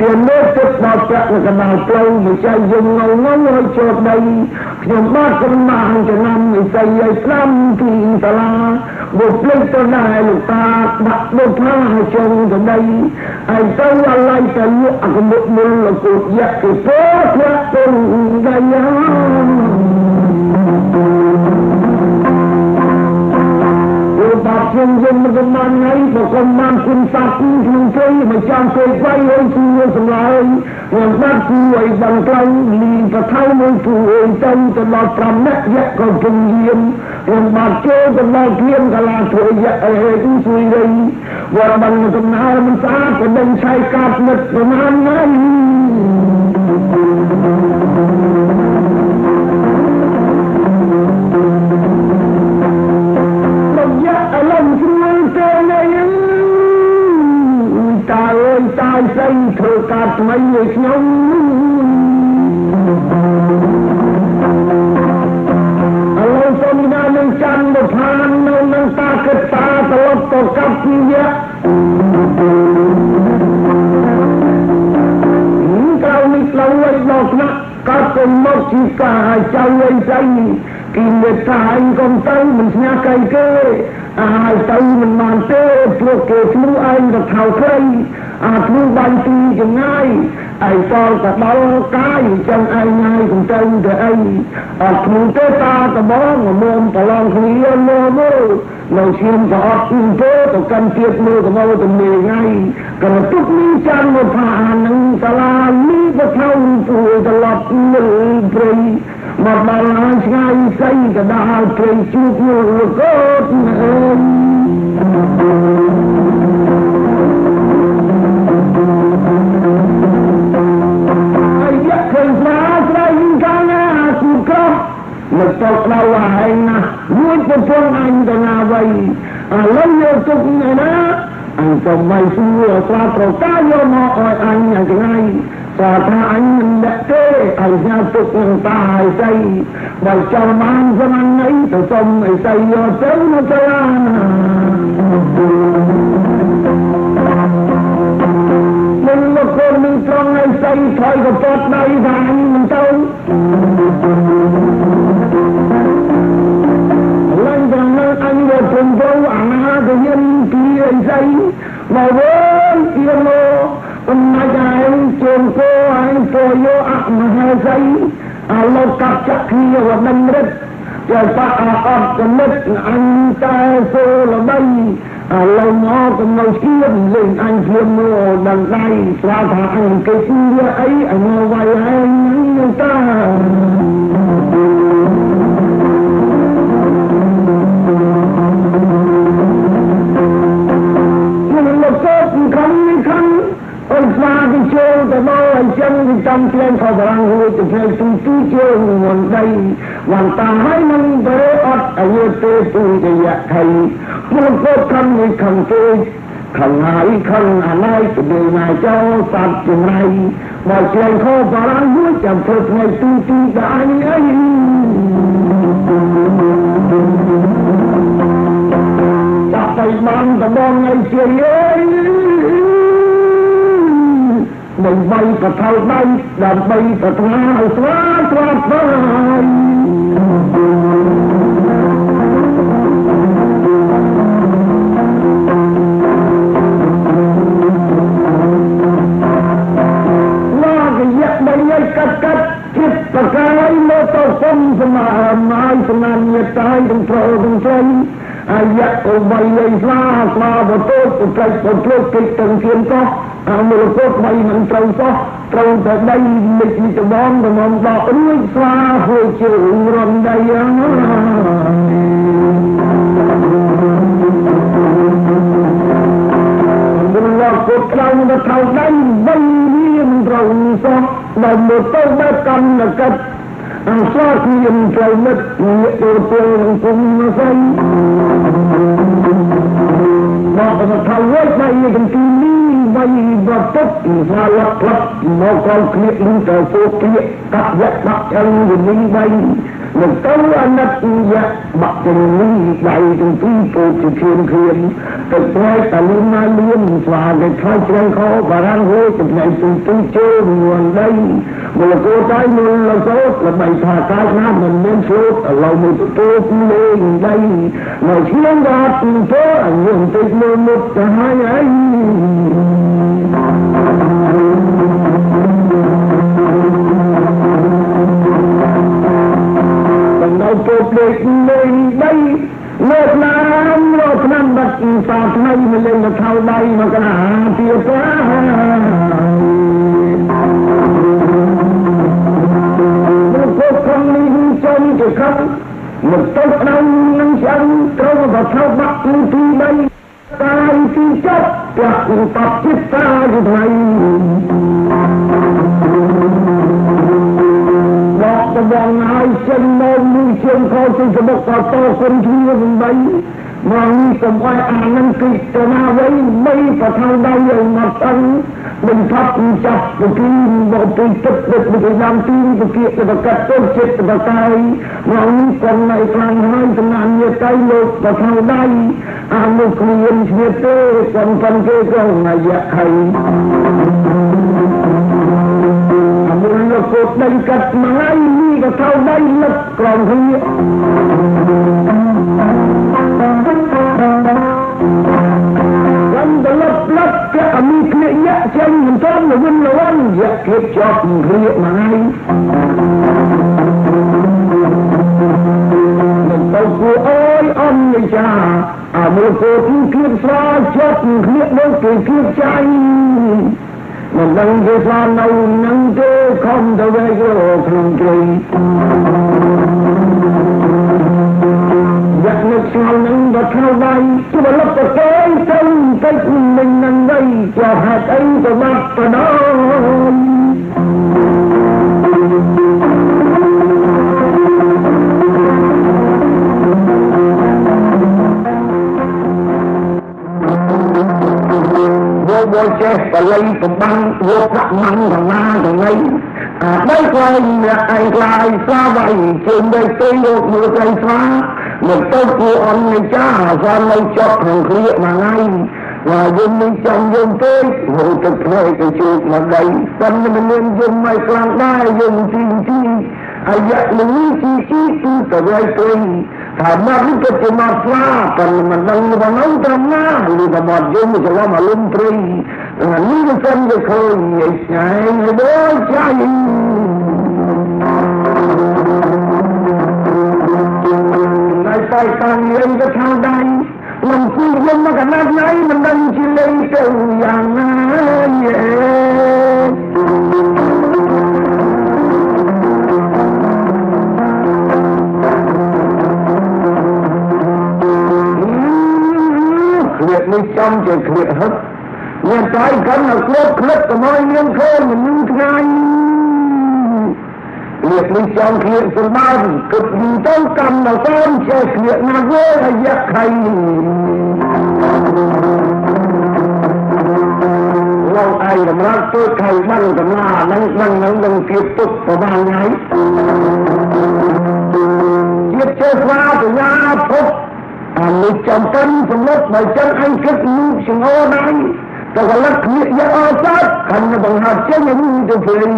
ទៀនលោកទឹកដល់ប្រាក់នៅកណ្ដាលផ្លូវមិនចៃយំងងងហើយជាប់ដីខ្ញុំបាទកំណាងចំណាំនិស័យឲ្យស្លាំទីសាលាបុព្វលេចទៅដែរលោកតាដាក់បុកណាចុងទៅដីហើយទៅអាឡៃទៅលក់អកមុខមុលលោកគូយ៉ាក់គេពោធ្លាក់ទៅដាយ៉ា ខ្ញុំយើងមិនកំណានថ្ងៃបើកំណានគុណសាស្ត្រក្នុងជ័យមិនចាំពេលໄວហើយគឺសម្លាយខ្ញុំបាត់គួរឲ្យដឹងខ្លៅលីប្រថៅមួយគួរឲ្យទៅទៅដល់5នាក់យៈក៏គំយាមខ្ញុំបាត់ចូលទៅដល់គៀមកលាធ្វើយៈអីគឺជួយវិញវត្តបានកំណានមិនស្អាតក៏ដឹងឆៃកាប់និតប្រមាណណា ស្អីធ្វើការថ្មីឲ្យខ្ញុំឥឡូវសូមណានឹងចាំមកឋាននៅនឹងតាគិតតាត្រឡប់ទៅកັບពីយៈក្រៅនេះឡូវឲ្យដល់ស្នាក់កាត់ទៅមកជីកាឲ្យចៅឲ្យស្អីគីមេតាអញកុំទៅមិនស្ញាកៃគេអាយទៅមិនបានទេព្រោះគេឈ្មោះឯងទៅថៅខ្លី អាធ្នូបាញ់ទីចងាយឯសល់តែដល់កាយចឹងឯងងាយកុំទៅទៅអីអត់ធ្នូទេតាតបងមុំប្រឡងគ្នាលោមើនៅឈាមក៏អត់ទីទេទៅកាន់ទៀតមើលទៅមកទៅមេថ្ងៃក៏ទុកនេះចាំមកថាអានឹងសាលានេះទៅថៅពួយត្រឡប់មើលព្រៃមកដល់ហើយឆ្ងាយស្អីក៏ដល់ព្រៃជួបលោកកូនអើ មិនតោក្តៅហើយណាមួយប្រពន្ធអញទៅណាវៃឥឡូវយកទុកណាអញក៏មិនសួរស្រាប់ប្រកាយកមកឲ្យអញយ៉ាងថ្ងៃបើថាអញមិនដាក់ទេអញញ៉ាំទុកនឹងតាឲ្យស្អីបើចង់បានសមណីទៅសុំឲ្យស្អីយកទៅនៅសាលា មិនមកគននឹងត្រង់ឲ្យស្អីថយកពតដៃថាអញមិនទៅឡើងដល់នៅអញយកព្រមទៅអាណាទៅយិនពីអីស្អីមកវិញជាលោកអំណាចឯងជូនគោឯងពោយោអមហេសីអលោកកັບចក្ខីវដំរិទ្ធជាបាក់អត់គំនិតអញតែសូលបី អឡូវមកកំណៅស្គៀនលេងអញជាមួដណ្ដៃស្រាប់ថាអញគេស្គាអីអញមកវាយឯងនឹងតាចូលទៅមកអញ្ចឹងទីចំផ្លែខបរាំងរួចទៅផ្លែទូទូចូលមុនដី វន្តាហើយនឹងទៅអត់អាយុទេទូរយៈខៃព្រោះក៏ខំនេះខំទេខំហើយខំអាណៃទៅណាចោសត្វចម្រៃមកផ្លែខបរាំងរួចចាំធ្វើថ្ងៃទូទូដល់អីចាប់ទៅបានដំបងថ្ងៃជាយអើយដើម្បីប្រថុយដៃដើម្បីប្រាថ្នាឲ្យស្វាស្វាស្វាកាត់កាត់ចិត្ត ប្រកាយមកទៅសុំសមាមាយសមាញាតៃទាំងប្រោទាំងស្រីអាយៈអូវៃលេស្លាស្លាបតូតប្រតិបត្តិកិច្ចទាំងធៀនកោអមរកតបីមិនត្រូវសោះ ត្រូវតែដីនិច្ចនិចបងដំណដករួចស្លាហួយជើងរំដីអើមុនលោកពុទ្ធឡើងទៅថៅដៃបីមានត្រូវសោះដល់មកទៅបែបកម្មកិច្ចអង្សាខ្ញុំត្រូវមិត្តញាតិទៅនឹងគុំសៃមកទៅថៅវៃបីកំទី នេះបីបពុតស្វាលផ្លាត់មកកលគ្នានឹងទៅពោគៀកាប់វត្តបាក់ចឹងវិញបីនឹងទៅអណិតយៈបាក់ទាំងនេះដៃទាំងពីរពោជាធៀនធៀនទៅផ្លែតលីណាលៀនស្វាទៅខ្លាចជ្រងខោបារាំងហូចចំណៃទូទូជើងងន់ដី មលកោតៃមលកោតល្បីថាកាយណាមិនមានស្លូតឥឡូវមួយទូលេងដីមកឈៀងដាត់ទៅអញនឹងតិចមើលមុខទៅហើយអីនៅពុទ្មិនគួរខំនេះចំជាខំមិនទៅដៅនឹងឆ្អឹងត្រូវដល់ឆ្នោតបាក់ទី3តាយទីចប់ប្រឧបតិតាយថ្មីដល់ទៅវងហើយចិនមកមួយជើងខោទីសមុខក៏តគុំគ្នាមិនបីមកនេះកុំអោយអានឹងគឺទៅណាវិញបីប្រថុយដៃយើងមកស្អឹង បញ្ឆប់ពីចាប់ពីពីមកពីទឹកទឹកពីយ៉ាងទីពីពីទៅកាត់ទុកចិត្តទៅកាយមកនេះគាត់នៅខ្លាំងហើយចំណានយតៃលោកប្រខាងដៃអាមុខគ្មានឈ្មោះទេគាត់ប៉ុនគេក៏ងាយហើយអាមុខលោកគាត់ដៃកាត់មកហើយនេះក៏ថៅដៃលឹកក្រំហ៊ី عند الله بلك أمي كليك يأتي من طرم وين لون يأتي شاف من غريق معاي من طرف أي أمي شاع أمي فوتي كيف شاع شاف من غريق موتي كيف شاعي មិនដឹងគេថានៅនឹងទេខំទៅវិញក្នុងព្រៃ đặt một sao nắng và thao bay tôi mà lấp vào cái sông cái cùng mình nằm đây vào hạt ấy và mặt và đó vô chết và lấy cùng băng vô cặp măng thằng ma thằng ấy. À, đây coi là ai là xa vậy? Trên đây tôi một người tay មកទៅគួរអន់នៃចាអាសានៅចប់ក្នុងគ្រាមួយថ្ងៃហើយយើងមិនចង់យើងទេហូរទឹកភ្នែកទៅជួយមកដៃប៉ុន្តែមានយើងមិនខ្លាំងដែរយើងទីទីអាយ៉ានឹងទីទីទីទៅឲ្យទៅថាមកទៅទៅមកស្លាប៉ុន្តែមិនដឹងថានៅត្រង់ណាលីបមកយើងមិនច្រឡំអលំព្រៃនេះមិនចាំទៅឃើញឯងឆ្ងាយហើយចាយ lại xa vậy trên đây tôi một mưa cây phá một tôi của ông này cha ra lấy cho thằng kia mà ngay và dân mình trong dân tôi hộ thực thuê cái chuột mà đây tâm mình nên dân mày càng đai dân chi chi ai dạy mình chi chi tu tờ gai tôi Sama kita cuma selatan menang menang karena di tempat jom jalan malam pri dengan ini kan dekoi nyai bocai Nai tai tang yang ke thang dai Lâm phu dân mà cả nát nấy mình đang chỉ lấy từ yang Việc đi trong trời việc hết Nhà trái cân là cốt khất của mọi miếng khôn mình như ngay Việc đi trong hiện sự ba cực đi tâu cầm là con chơi việc là vô là giặc hay Lâu ai làm ra tôi thầy băng cầm là nâng băng nâng băng tiếp tục vào ba ngày Giết chơi pha của nhà phúc អានេះចំពិនសម្លុតបើចឹងអញគិតលូកចងោដៃតែកលឹកគ្នាយកអត់ទៅកាន់បង្ហាត់ចេញនេះទៅព្រៃ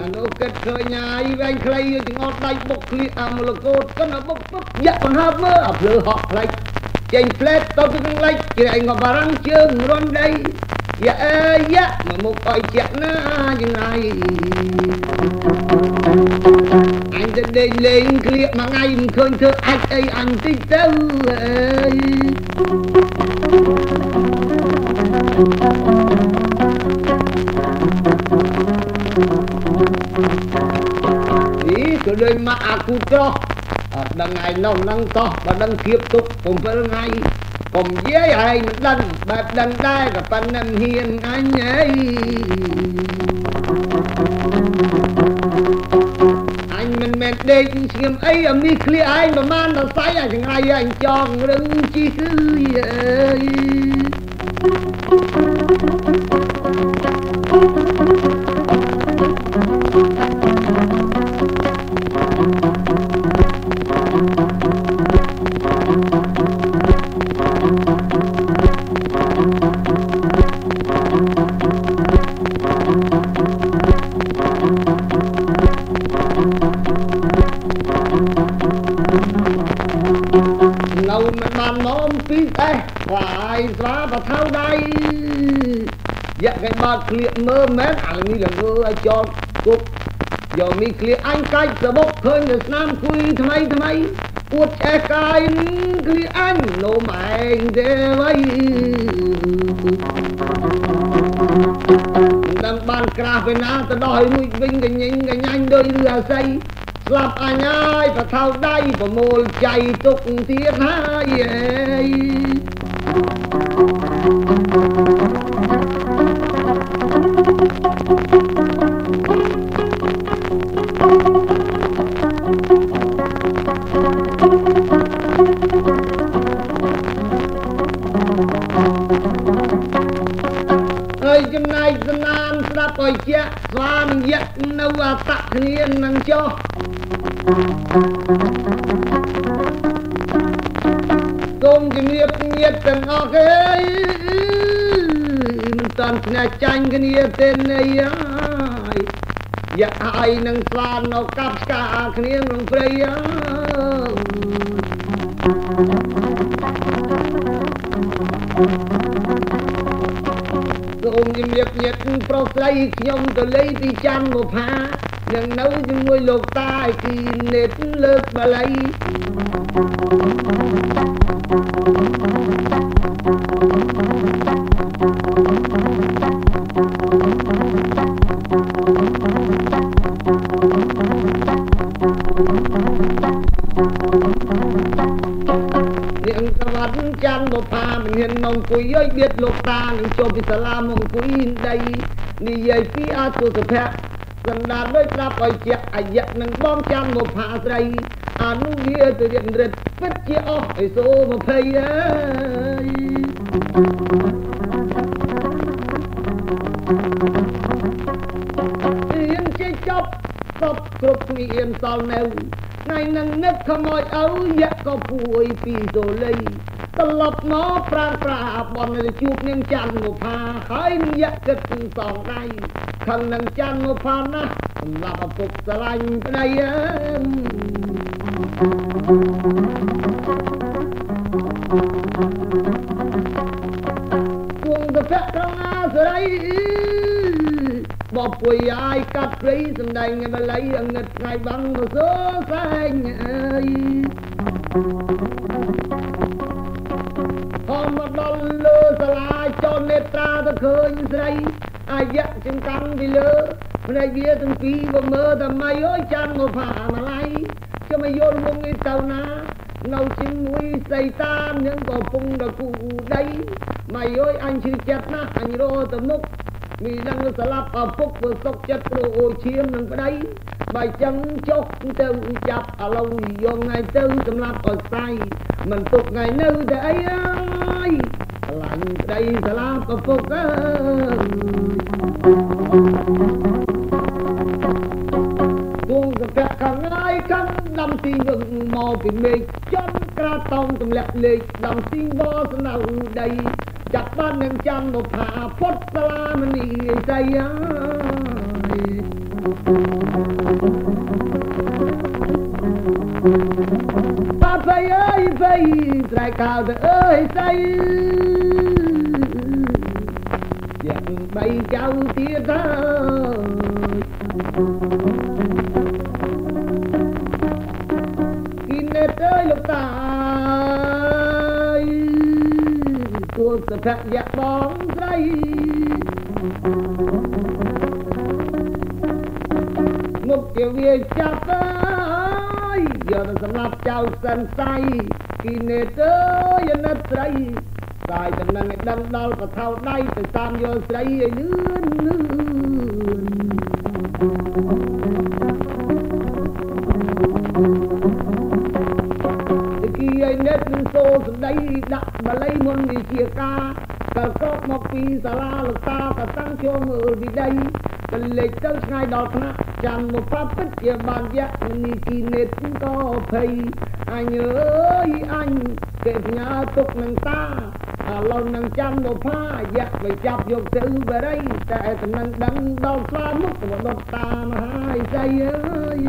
អានោះគិតឃើញហើយវែងខ្លីចងោដៃបុកគ្លៀកអាមលកោតកាន់បុកពុកយកបង្ហើបមើលអាភ្លើហក់ផ្លេចចេញផ្លែតទៅពីខាងលិចគេឯងក៏បារាំងជើងរន់ដីយ៉ាអើយ៉ាមកមុខអុយជាក់ណាយ៉ាងណាដេកលេងក្លៀកមួយថ្ងៃមិនឃើញធ្វើអាចអីអញតិចទៅអើយអី ក៏ដូចមកអាគូត្រោះអត់ដឹងថ្ងៃនោះហ្នឹងតោះបើដឹងធៀបទុក7ថ្ងៃកុំនិយាយឲ្យមិនដឹងបែបដឹងដែរក៏ប៉ុន្តែមិនហ៊ានអញអីអញមិនមែនដេកស្ងៀមអីអាមីឃ្លៀឯងប្រហែលដល់ស្អីអាចង្រៃអញចង់រឹងជីគឺអើយ កគេបើកក្លៀកមើលមែនអានេះល្ងើឲ្យចោលគុកយកមីក្លៀកអញកាច់សបុកឃើញតែស្នាមគួយថ្មីថ្មីពួតឆេះកាយក្លៀកអញលោមឯងទេវៃដឹងបានក្រាស់ពេលណាទៅដោះឲ្យរួចវិញកញិញកញាញ់ដោយឬអាស័យស្លាប់អញហើយប្រថៅដៃប្រមូលចៃទុកទៀតហើយអេក៏ជាស្វាមយៈនៅអតគ្នានឹងចុះ សូមជំរាបញាតិទាំងអស់គេមិន តាន់ស្នេហ៍ចាញ់គ្នាទេនៃហើយយ៉ាហើយនឹងស្វានៅកាប់ស្កាគ្នាក្នុងព្រៃអើសូមជំរាបញាតិប្រុសស្រីខ្ញុំទៅលេងទីច័ន្ទមកផានឹងនៅជាមួយលោកតាឯគីនេតលើកបល័ សាលាមកអង្គុយដីនិយាយពីអសុសភៈសន្តានដោយប្រាប់ឲ្យជាអាយៈនឹងបងចាំមកផាស្រីអនុវាទៅរៀនរិទ្ធពិតជាអស់ឯសូ20អើយរៀនជាចប់សពគ្រប់គ្នាអៀនសល់នៅថ្ងៃនឹងនឹកខ្មោចអើយៈក៏ពួយពីសូលី ត្រឡប់មកប្រាំប្រាបនទៅជួបនាងច័ន្ទមកផាហើយនិយាយគិតពីសងដៃខឹងនឹងច័ន្ទមកផាណាសម្រាប់ឪពុកស្រឡាញ់ប្តីអើគង់ទៅពាក់ត្រង់អាសរីបបពុយអាយកាត់ព្រៃសំដែងបល័យអងឹតថ្ងៃបាំងទៅសើសែងអើយមក ទៅឃើញស្រីអាយៈចង្កាំងពីលើភ្នែកវាទាំងពីរបើមើលតែម៉ៃអើយចាំមកផាម្ល៉ៃខ្ញុំមកយល់មុំនេះទៅណានៅជាមួយសីតានឹងក៏ពងដល់គូដីម៉ៃអើយអញជឿចិត្តណាស់អញរកទៅមុខមីដឹងស្លាប់ឪពុកធ្វើសុកចិត្តព្រោះអូឈាមនឹងប្តីបើចឹងចុះទៅចាប់ឥឡូវយកថ្ងៃទៅសម្រាប់ឲ្យស្័យមិនទុកថ្ងៃនៅតែអីអើយ ខ្លាញ់ប្តីស្លាប់ឪពុកអើយគង់កកខាងងាយខាងដំទីវឹងមកពីមេឃចំក្រាតោងទម្លាក់លេខដំទីវស្នៅដីចាប់បាននឹងចាំមកផាពុតសាលាមនីស័យបាបអើយបៃត្រៃកៅទៅអើយស័យយ៉ាង បីចៅទៀតទៅតាទួសភៈយៈបងស្រីមុខជាវាចាប់អើយយកទៅសម្រាប់ចៅសិនសៃគីនេតើយណិតស្រី សាយតំណែងឲ្យដឹងដល់ប្រថោដៃទៅតាមយល់ស្រីឲ្យលឿនលឿនគីឲ្យនេតនឹងសូសម្ដីដាក់បល័យមុនវិជាការក៏កប់មកពីសាលាលោកតាក៏តាំងជុំមើលវិដីក៏លេចទៅឆ្ងាយដល់ថ្នាក់ចាំមកប៉ាពិតជាបានយៈនេះគីនេតក៏ភ័យអញអើយអញគេផ្ញើទុកនឹងតាឥ ឡូវនឹងចាំមកផាយៈទៅចាប់យកទៅបរិយតែតំណឹងដឹងដល់ស្លាមុខទៅដុតតាមហើយស្អីអើយ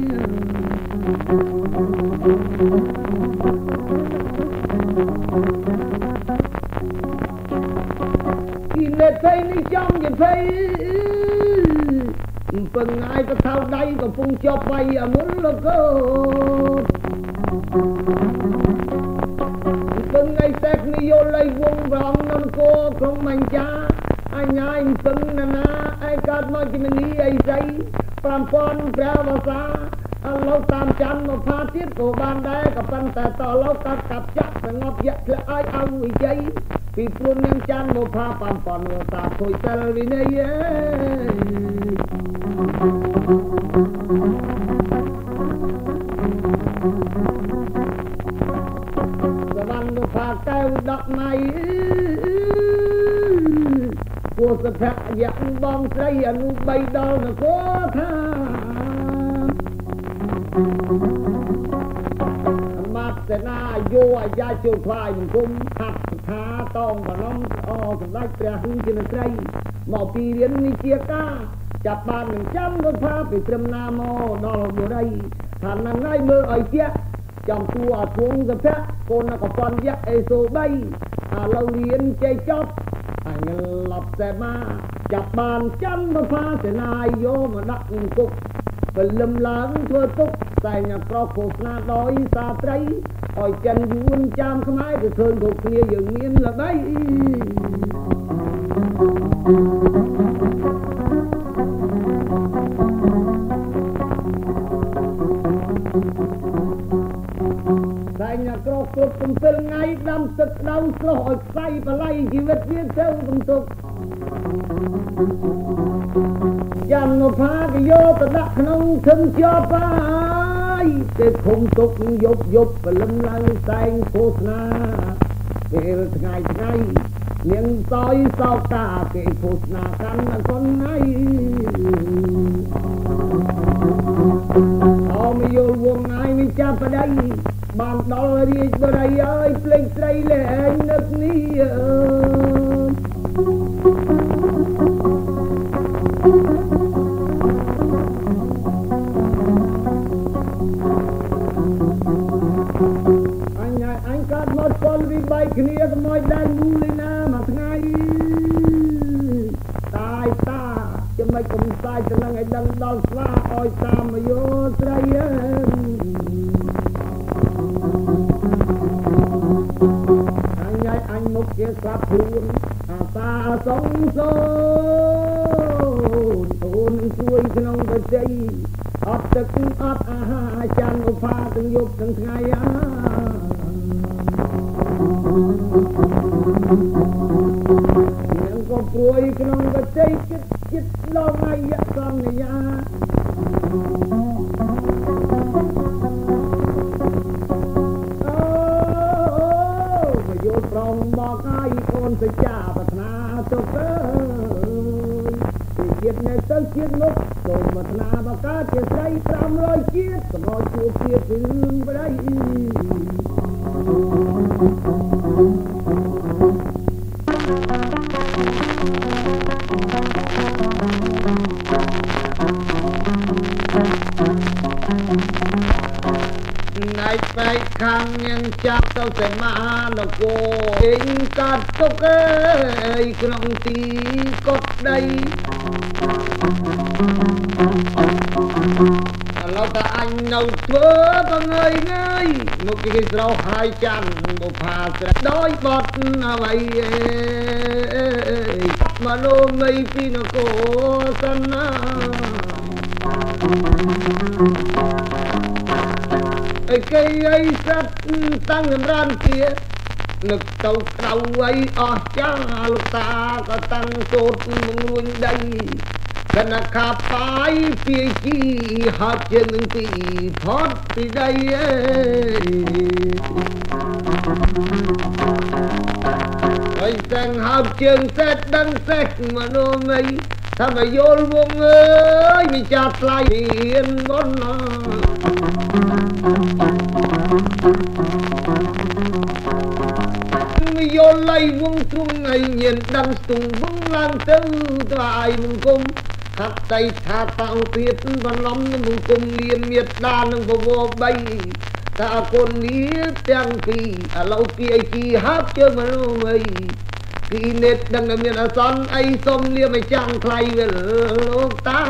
គីនេតភ័យនេះចំជាភ័យពឹងងាយទៅថៅដៃកំពុងជាប់វាយអមុនលោកូ ក្នុងមញ្ចាអញញពឹងណានាឯកើតមកជាមនីអីស្អី5000ព្រះវសាឥឡូវតាមចាំមកផាទៀតក៏បានដែរក៏ប៉ុន្តែតលោកកាត់កាប់ចាក់សងប់យៈធ្លាក់ឲ្យឲ្យវិជ័យពីព្រោះនាងច័ន្ទមកផាបំពន់តាខុយសិល បីដល់នគរថាសេនាយោអាយ៉ាជោថ្វាយបង្គំហាត់ថាតងបណំអសម្ដេចព្រះជានត្រីមកពីរៀននេះជាការចាប់បាននឹងចាំរត់ផាពីត្រឹមណាមកដល់បុរីថានឹងហើយមើលឲ្យជាចំទួអធុងសភៈកូនកប៉ុនយៈអេសូ3ឥឡូវរៀនចេះចប់អញឡប់តែមក ចាប់បានចាំរត់ផាសេនាយោមកដាក់គុកពលឹមឡើងធ្វើទុកតែញក្រឃោសនាដោយសាត្រីឲ្យចិនយួនចាំខ្មែរទៅឃើញគ្រប់គ្នាយើងមានល្បីតែញក្រគ្រប់កំពិលថ្ងៃដាំទឹកដៅស្រស់ឲ្យខ្សៃបល័យជីវិតវាទៅកំទុក នៅផាកយកទៅដាក់ក្នុងធឹងជាប់ហើយគេឃុំទុកយប់យប់ព្រលឹមឡើងសែងឃោសនាពេលថ្ងៃថ្ងៃនាងសយសោកតាគេឃោសនាកាន់កូនថ្ងៃអមយល់វងថ្ងៃមិនចាប់ប្តីបានដល់រាជបរិយអើយភ្លេចស្រីលែងនឹកនេះអើគ្ស្រោហើយចាំបុផាស្រែដោយបត់អ្វីអេមនោម័យពីនគរសណាអីគេអីសត្វតាំងសម្រានជានឹកទៅក្រៅអីអស់ចាលោកតាក៏តាំងសូត្រនឹងរួញដី កណខាបាយពីជីហត់ជាងនឹងពីផតពីដីអេហើយតាំងហត់ជើងសេតដឹងសេះមនុស្សមិនថាមកយល់វងអើយមិនចាត់ថ្លៃរៀនមុនណាយល់លៃវងទ្រង់ឲ្យញៀនដឹងស្ទុំវងឡើងទៅថ្វាយមង្គ មហាត់តៃថាតោទៀតបន្លំមង្គមលៀនមេត្តានឹងពវបីតាគុណនេះទាំងពីរឥឡូវពីអីជីហាប់ជើងមនុស្សអីពីនេតដឹងតែមានអសន្នអីសុំលៀមឲ្យចាំងថ្លៃវិលលោកតា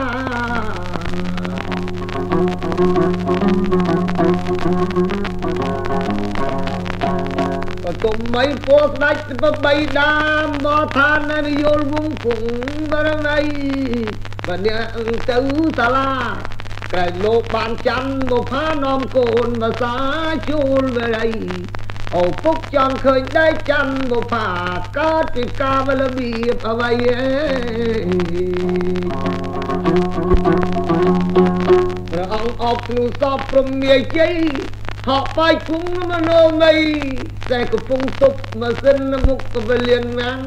ក៏ទុំមិនពោស្ដាច់បបីដាមបថាននយល់វងគង់បរណៃ បើអ្នកទៅសាលាក្រែងលោកបានចាំបុផានាំកូនភាសាជួលវរៃអូពុកចង់ឃើញដៃចាំបុផាកើតពីការវលបៀបអ្វីអេព្រះអង្គអបគ្រូសពព្រមមាជ័យហកបាយគង់មនោម័យតែកំពុងទប់ម៉ាស៊ីនមុខកវលៀនណាំង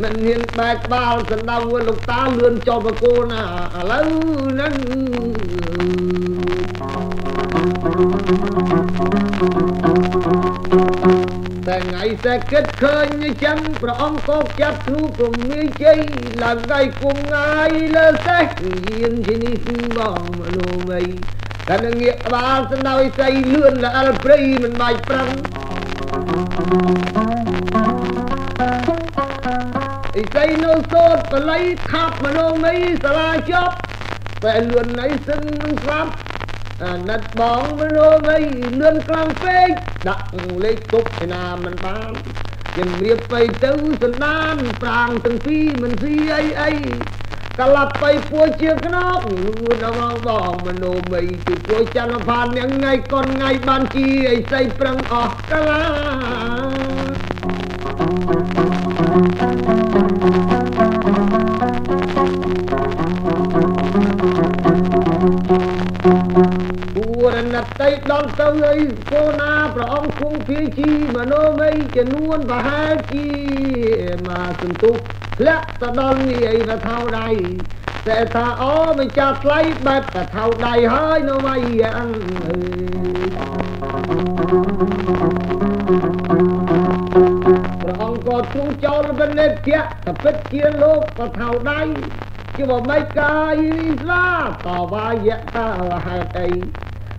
មិនហ៊ានបែកក្បាលសណ្ដៅលោកតាលឿនចុះបកូនណាឥឡូវហ្នឹងតែថ្ងៃតែគិតឃើញចឹងព្រះអង្គក៏ចាត់គ្រូព្រមមានជ័យឡើងដៃគុំងាយលើសេះយានជានេះបងមនុស្សវ័យតែនឹងងាកក្បាលសណ្ដោយស្អីលឿនល្អលព្រៃមិនបាច់ប្រឹង អីស្អីនៅសូតបល័យខាប់មនុស្សមីសាលាចប់តែលឿនណៃសឹងមិនស្លាប់អាណិតបងមនុស្សមីលឿនខ្លាំងពេកដាក់លេខទប់ឯណាមិនបានជំរាបទៅទៅសន្តានប្រាងទាំងពីរមិនស៊ីអីអីកលាប់ទៅពួយជាខ្នងលឿនមកបងមនុស្សមីទីពួយច័ន្ទផានញថ្ងៃកនថ្ងៃបានជាអីស្អីប្រឹងអស់កលា តីដល់ទៅអីគោណាព្រះអង្គគង់ពីជីមនោម័យចំនួនប្រហែលជាមកសន្ទុះធ្លាក់ទៅដល់នេះអីទៅថៅដៃតែថាអូមិនចាស់ថ្លៃបែបទៅថៅដៃហើយនៅវៃអងអើយ ក៏ទ្រង់ចោលបនិច្ចៈតែពិតជាលោកក៏ថៅដៃជាបើមិនកាយនេះស្លាតវាយៈតាហេតុអី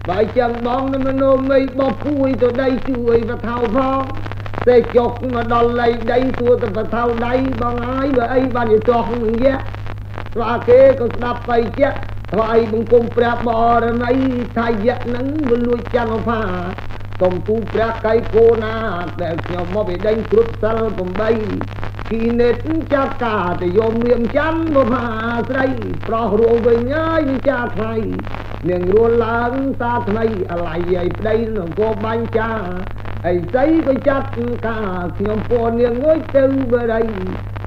បើចឹងបងនឹងមនុស្សមិនបោះពួយទៅដីជួយបថៅផងតែចុកមកដល់លៃដីសួរទៅបថៅដៃបងហើយបើអីបានជាចោះនឹងយៈស្វាគេក៏ស្ដាប់ទៅជាថ្វាយបង្គំព្រះបរណីថាយៈនឹងវាលួចចន្ទផា សុំទូព្រះកៃគោណាដែលខ្ញុំមកពីដេញគ្រុតសិល8គីនេតចាត់ការទៅយមរៀមច័ន្ទមកផាស្រីប្រោះរួងវិញហើយចាថ្លៃនាងរួលឡើងសាថ្មីអឡៃឲ្យប្តីនឹងគោបាញ់ចាអីស្អីក៏ចាត់ការខ្ញុំពណ៌នាងងុយទៅបរិយ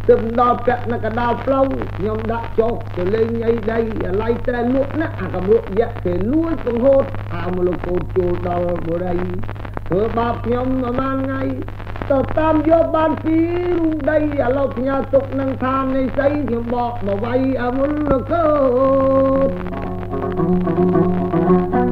ទឹកដល់ពាក់នៅកដាលផ្លូវខ្ញុំដាក់ចុះទៅលេងអីដីអាឡៃតែលក់ណាអាកំរក់យៈគេលួចបង្ហូតអាមលោកកូនចូលដល់បរិយធ្វើបាបខ្ញុំប្រហែលថ្ងៃទៅតាមយកបានពីរូងដីឥឡូវផ្ញើទុកនឹងឋាននៃស្អីខ្ញុំបកមកវាយអមុលលោកកូន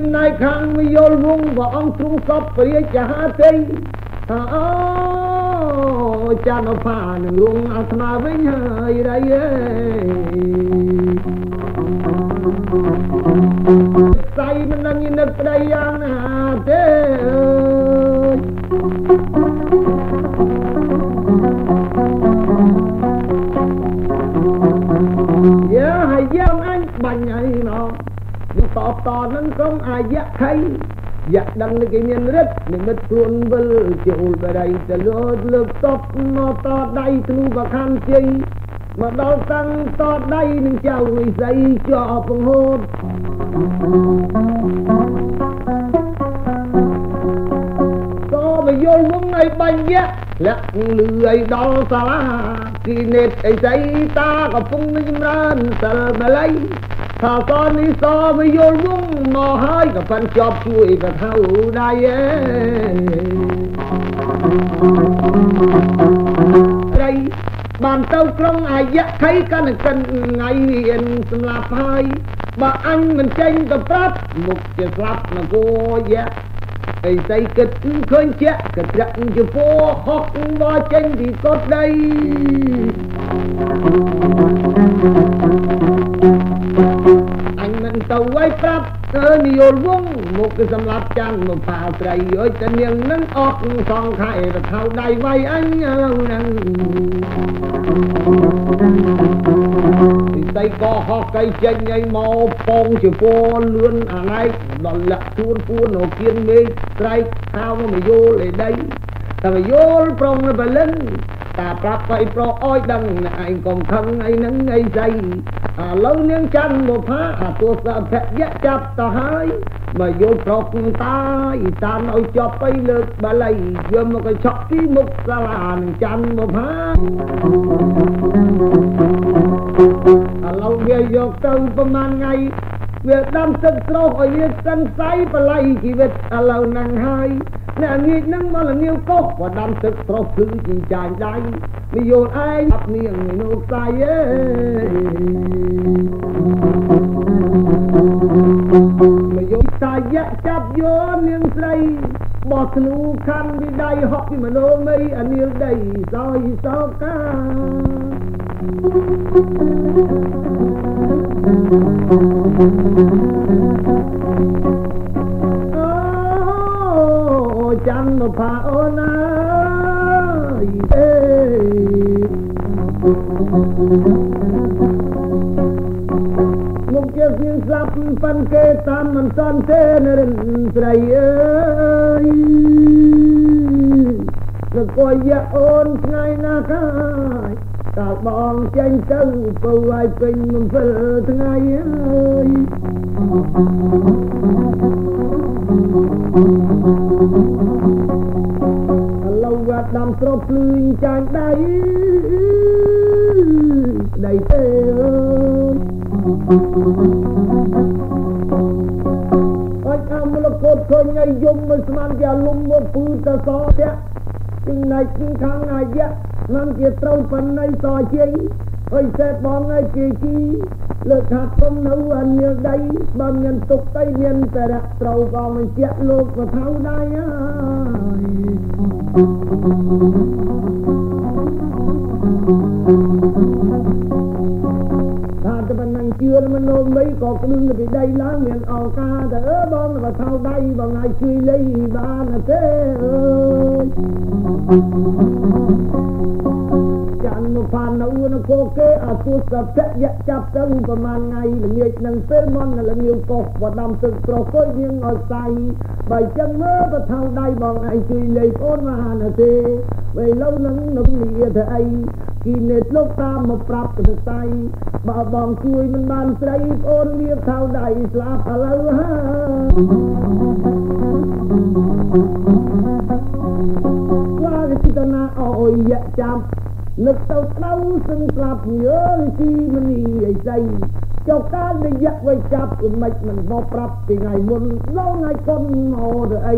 ចំណែកខាងវិយលវងព្រះអង្គទ្រង់សពព្រះរាជហាទេថាអូចានផានឹងរងអាស្នាវិញហើយរៃអើយស្័យមិនដឹងនឹកប្តីយ៉ាងណាទេអើយយ៉ាហើយយើងអញបាញ់ហើយណោ តនឹងក្រុមអាយៈខៃយ៉ាក់ដឹងគេមានរិទ្ធនិមិត្តខ្លួនវិលចូលបរិយទៅលើកលើកតបមកតដៃធ្នូបខណ្ឌជ័យមកដល់តាំងតដៃនឹងចៅវិស័យជាប់បង្ហូតក៏មកយល់វងឲ្យបាញ់យ៉ាក់លាក់លឺឲ្យដល់សាលាគីនេតអីស្អីតាកំពុងនឹងចម្រើនសិលបល័យ ថាតនេះសមកយល់វងមកហើយក៏ប៉ាន់ជាប់ជួយក៏ថៅដែរអេរីបានទៅក្រុងអាយៈថៃកណ្កិនថ្ងៃរៀនសម្លាប់ហើយបើអញមិនចេញទៅប្រាប់មុខជាស្លាប់នគរយៈអីស្អីគិតឃើញជាក់កត្រាក់ជាពោហុកបោចេញពីកត់ដីអញមិន ទៅໄວប្រាប់ទៅនិយលវងមកគឺសម្លាប់ច័ន្ទមកផាត្រីអើយតែនាងនឹងអត់សងខែទៅថៅដៃវាយអញហ្នឹងទីតៃក៏ហោះកៃចេញឲ្យមកពងជាពណ៌លឿនអាណែកដល់លាក់ទួនពួនអូគៀនមេឃស្រែកហៅមកយល់ឯដីតែយល់ប្រងបលិន តាប្រាប់ឲ្យប្រអោយដឹងឯងកុំខឹងអីហ្នឹងអីស្អីឥឡូវនាងច័ន្ទមកផាអាទោសភយៈចាប់ទៅហើយមកយកប្រុសតាយតានឲ្យជាប់ទៅលើកបាលីយកមកកឆក់ពីមុខសាលានឹងច័ន្ទមកផាឥឡូវវាយកទៅប្រហែលថ្ងៃ វាដាំទឹកស្រោះឲ្យវាសង្ស័យបល័យជីវិតឥឡូវហ្នឹងហើយអ្នកងាកនឹងមកលងាវកោសក៏ដាំទឹកស្រោះភ្លឺជីចាញ់ដៃវាយល់ឯងអត់នាងនោះខ្សែអេមកយកតាយៈចាប់យកនាងស្រីបោះធ្នូខណ្ឌពីដៃហក់ពីមនោម័យអនិលដីសោយសោកា អូចាំមកផាអូនអើយអេមុខជាសៀងស្លាប់ប៉ិនគេតាមមិនសន់ទេនរិនស្រីអើយសកយយអូនថ្ងៃណាកាយ កាលបងចេញទៅពៅឲ្យពេញមិនវិលថ្ងៃអើយឥឡូវវត្តដាំស្រុកភ្លឺចាញ់ដៃដៃទេអើយអត់អាមលកូតឃើញឲ្យយំមិនស្មានជាលំមកពឺតសទៀត ចំណែកខាងអាយៈនឹងជាត្រូវប៉ុណ្ណៃតជ័យអើយសេតបងឯគេជីលើកថាគុំនៅអនិលដីបើមានទុកទៅមានតែរកត្រូវក៏មិនជាលោកក៏ថៅដែរហើយ ជឿមិននោមមីក៏គ្នឹងពីដីឡើងមានអង្ការទៅអើបងក៏ថៅដៃបងឲ្យជួយលៃបានទេអើយចា ន់មកផាននៅនគរគេអពុសភៈយៈចាប់ទៅប្រមាណថ្ងៃល្ងាចនឹងពេលមនល្ងាចកោវដាំទឹកប្រកុយនាងអស័យបើចឹងមើលទៅថៅដៃបងឯងជួយលេខអូនមហានទេវេឡូវនឹងនឹងនិយាយទៅអីគីនេតលោកតាមមកប្រាប់ទៅស្័យបើបងជួយមិនបានស្រីអូនលៀបថៅដៃស្លាប់ឥឡូវហើយឡាកទីតណាអោយយៈចាំ នឹកទៅដៅសឹងស្លាប់ញើជីមនីអីស្អីចុះកាលនិយៈໄວចាប់មិនមិនមកប្រាប់ពីថ្ងៃមុនឡងថ្ងៃគុនអូទៅអី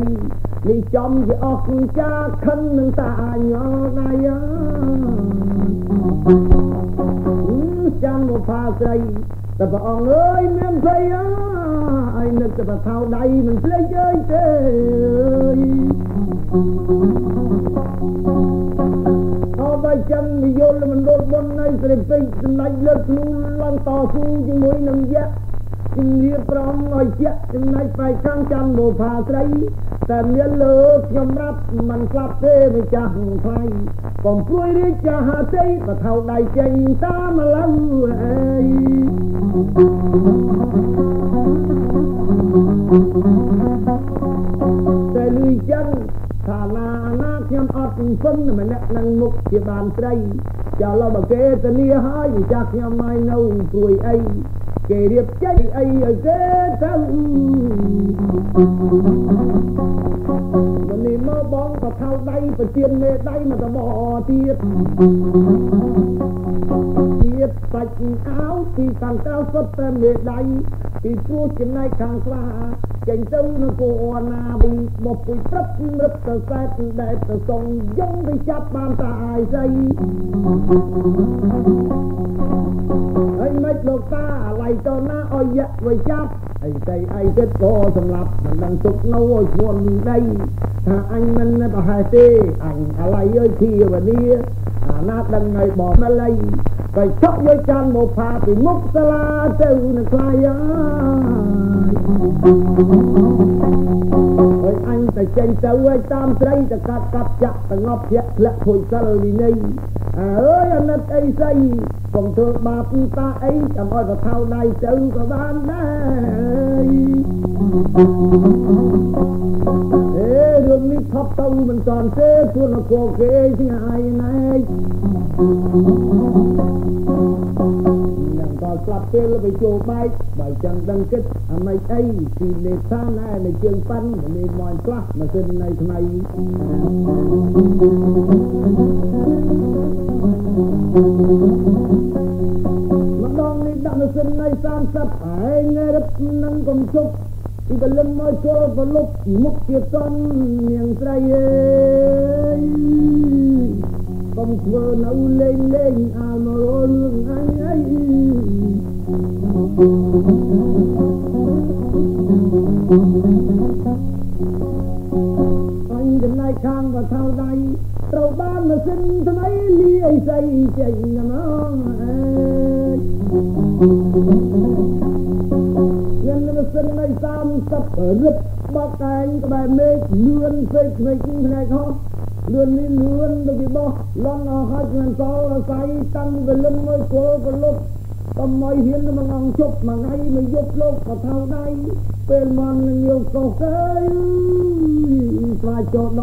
នេះចំជាអស់ចាខិននឹងតាញោដៃចាំមកផាស្រីតែព្រះអង្គអើយមានស្អីអើយនឹកតែថៅដៃមិនភ្លេចអើយទេ បើចឹងនិយលមណ្ឌលបុណ្យនៃស្រីពេជ្រសម្ដេចលើកខ្លួនឡើងតស៊ូជាមួយនឹងយៈជំនាប្រំឲ្យជាចំណែកបែកខាងចាំលោផាស្រីតែមានលើខ្ញុំរាប់មិនស្លាប់ទេម្ចាស់ថ្លៃបំព្រួយរាជហាតីបថៅដៃចេញតាមឡូវអើយតែលុយចឹងថាណា ពឹងម្នាក់នឹងមុខជាបានស្រីចាឡមកគេធានាហើយចាស់ខ្ញុំមិននៅព្រួយអីគេរៀបចេញអីឲ្យគេទៅមិននេះមកបងក៏ថៅដៃប្រទៀនមេដៃមកតបទៀត ទៀតសាច់អាវពីខាងកៅសុទ្ធតែមេដៃពីព្រោះចំណែកខាងស្លាចេញទៅនគរណាវីបពុយព្រឹករឹបទៅសែតដែលទៅសងយងទៅចាប់បានតាអាយស្អីហើយមិនលោកតាឡៃតណាអុយយៈវិចាប់អីស្អីអីចិត្តក៏សម្លាប់មិនដឹងទុកនៅឲ្យឈ្មោះដីថាអញមិនប្រហែលទេអញអាឡៃអើយធីវនីអាណាដឹងឲ្យបងម្ល៉េះក៏ចុកយកចានមកផាពីមុខសាលាទៅនឹងខ្លាយអើយ អញតែចេញទៅឲ្យតាមស្រីទៅកាត់កាប់ចាក់តងប់ជាក់ធ្លាក់ភុយសិលវិន័យអើយអាណិតអីស្អីកុំធ្វើបាបតាអីចាំឲ្យបថៅដៃទៅក៏បានដែរអេរឿងនេះថប់ទៅមិនតាន់ទេព្រោះនគរគេឆ្ងាយណាស់នឹងដល់ ស្លាប់ពេលទៅចូលបែកបើចឹងដឹងគិតអាម៉េចអីពីលេខាណែនៅជើងប៉ាន់លេមកខ្លះម៉ាស៊ីននៃថ្មីម្ដងនេះដាក់ម៉ាស៊ីននៃ30ហើយងរឹបនឹងកុំជប់ពីកលឹមមកចូលប្រលប់មុខជាតន់នាងស្រីអើយ កុំធ្វើនៅលេងលេងអាមរលរឿងអញអីអញចំណែកខាងបថៅដៃត្រូវបានម៉ាស៊ីនថ្មីលាយស្អីចេញណងអើយយ៉ាងម៉ាស៊ីននៃ30រឹបបកកែងក្បែរមេឃលឿនពេកភ្នែកភ្នែកហោះ លឿននេះលឿនដូចពីបោះឡងអស់ហើយមិនសល់អាស្រ័យតាំងវលឹមមកគល់ប្រលប់តំមកហ៊ានមកងជប់មួយថ្ងៃមួយយប់លោកក៏ថៅដៃពេលមកនឹងយកកោសអើយស្វាចោដ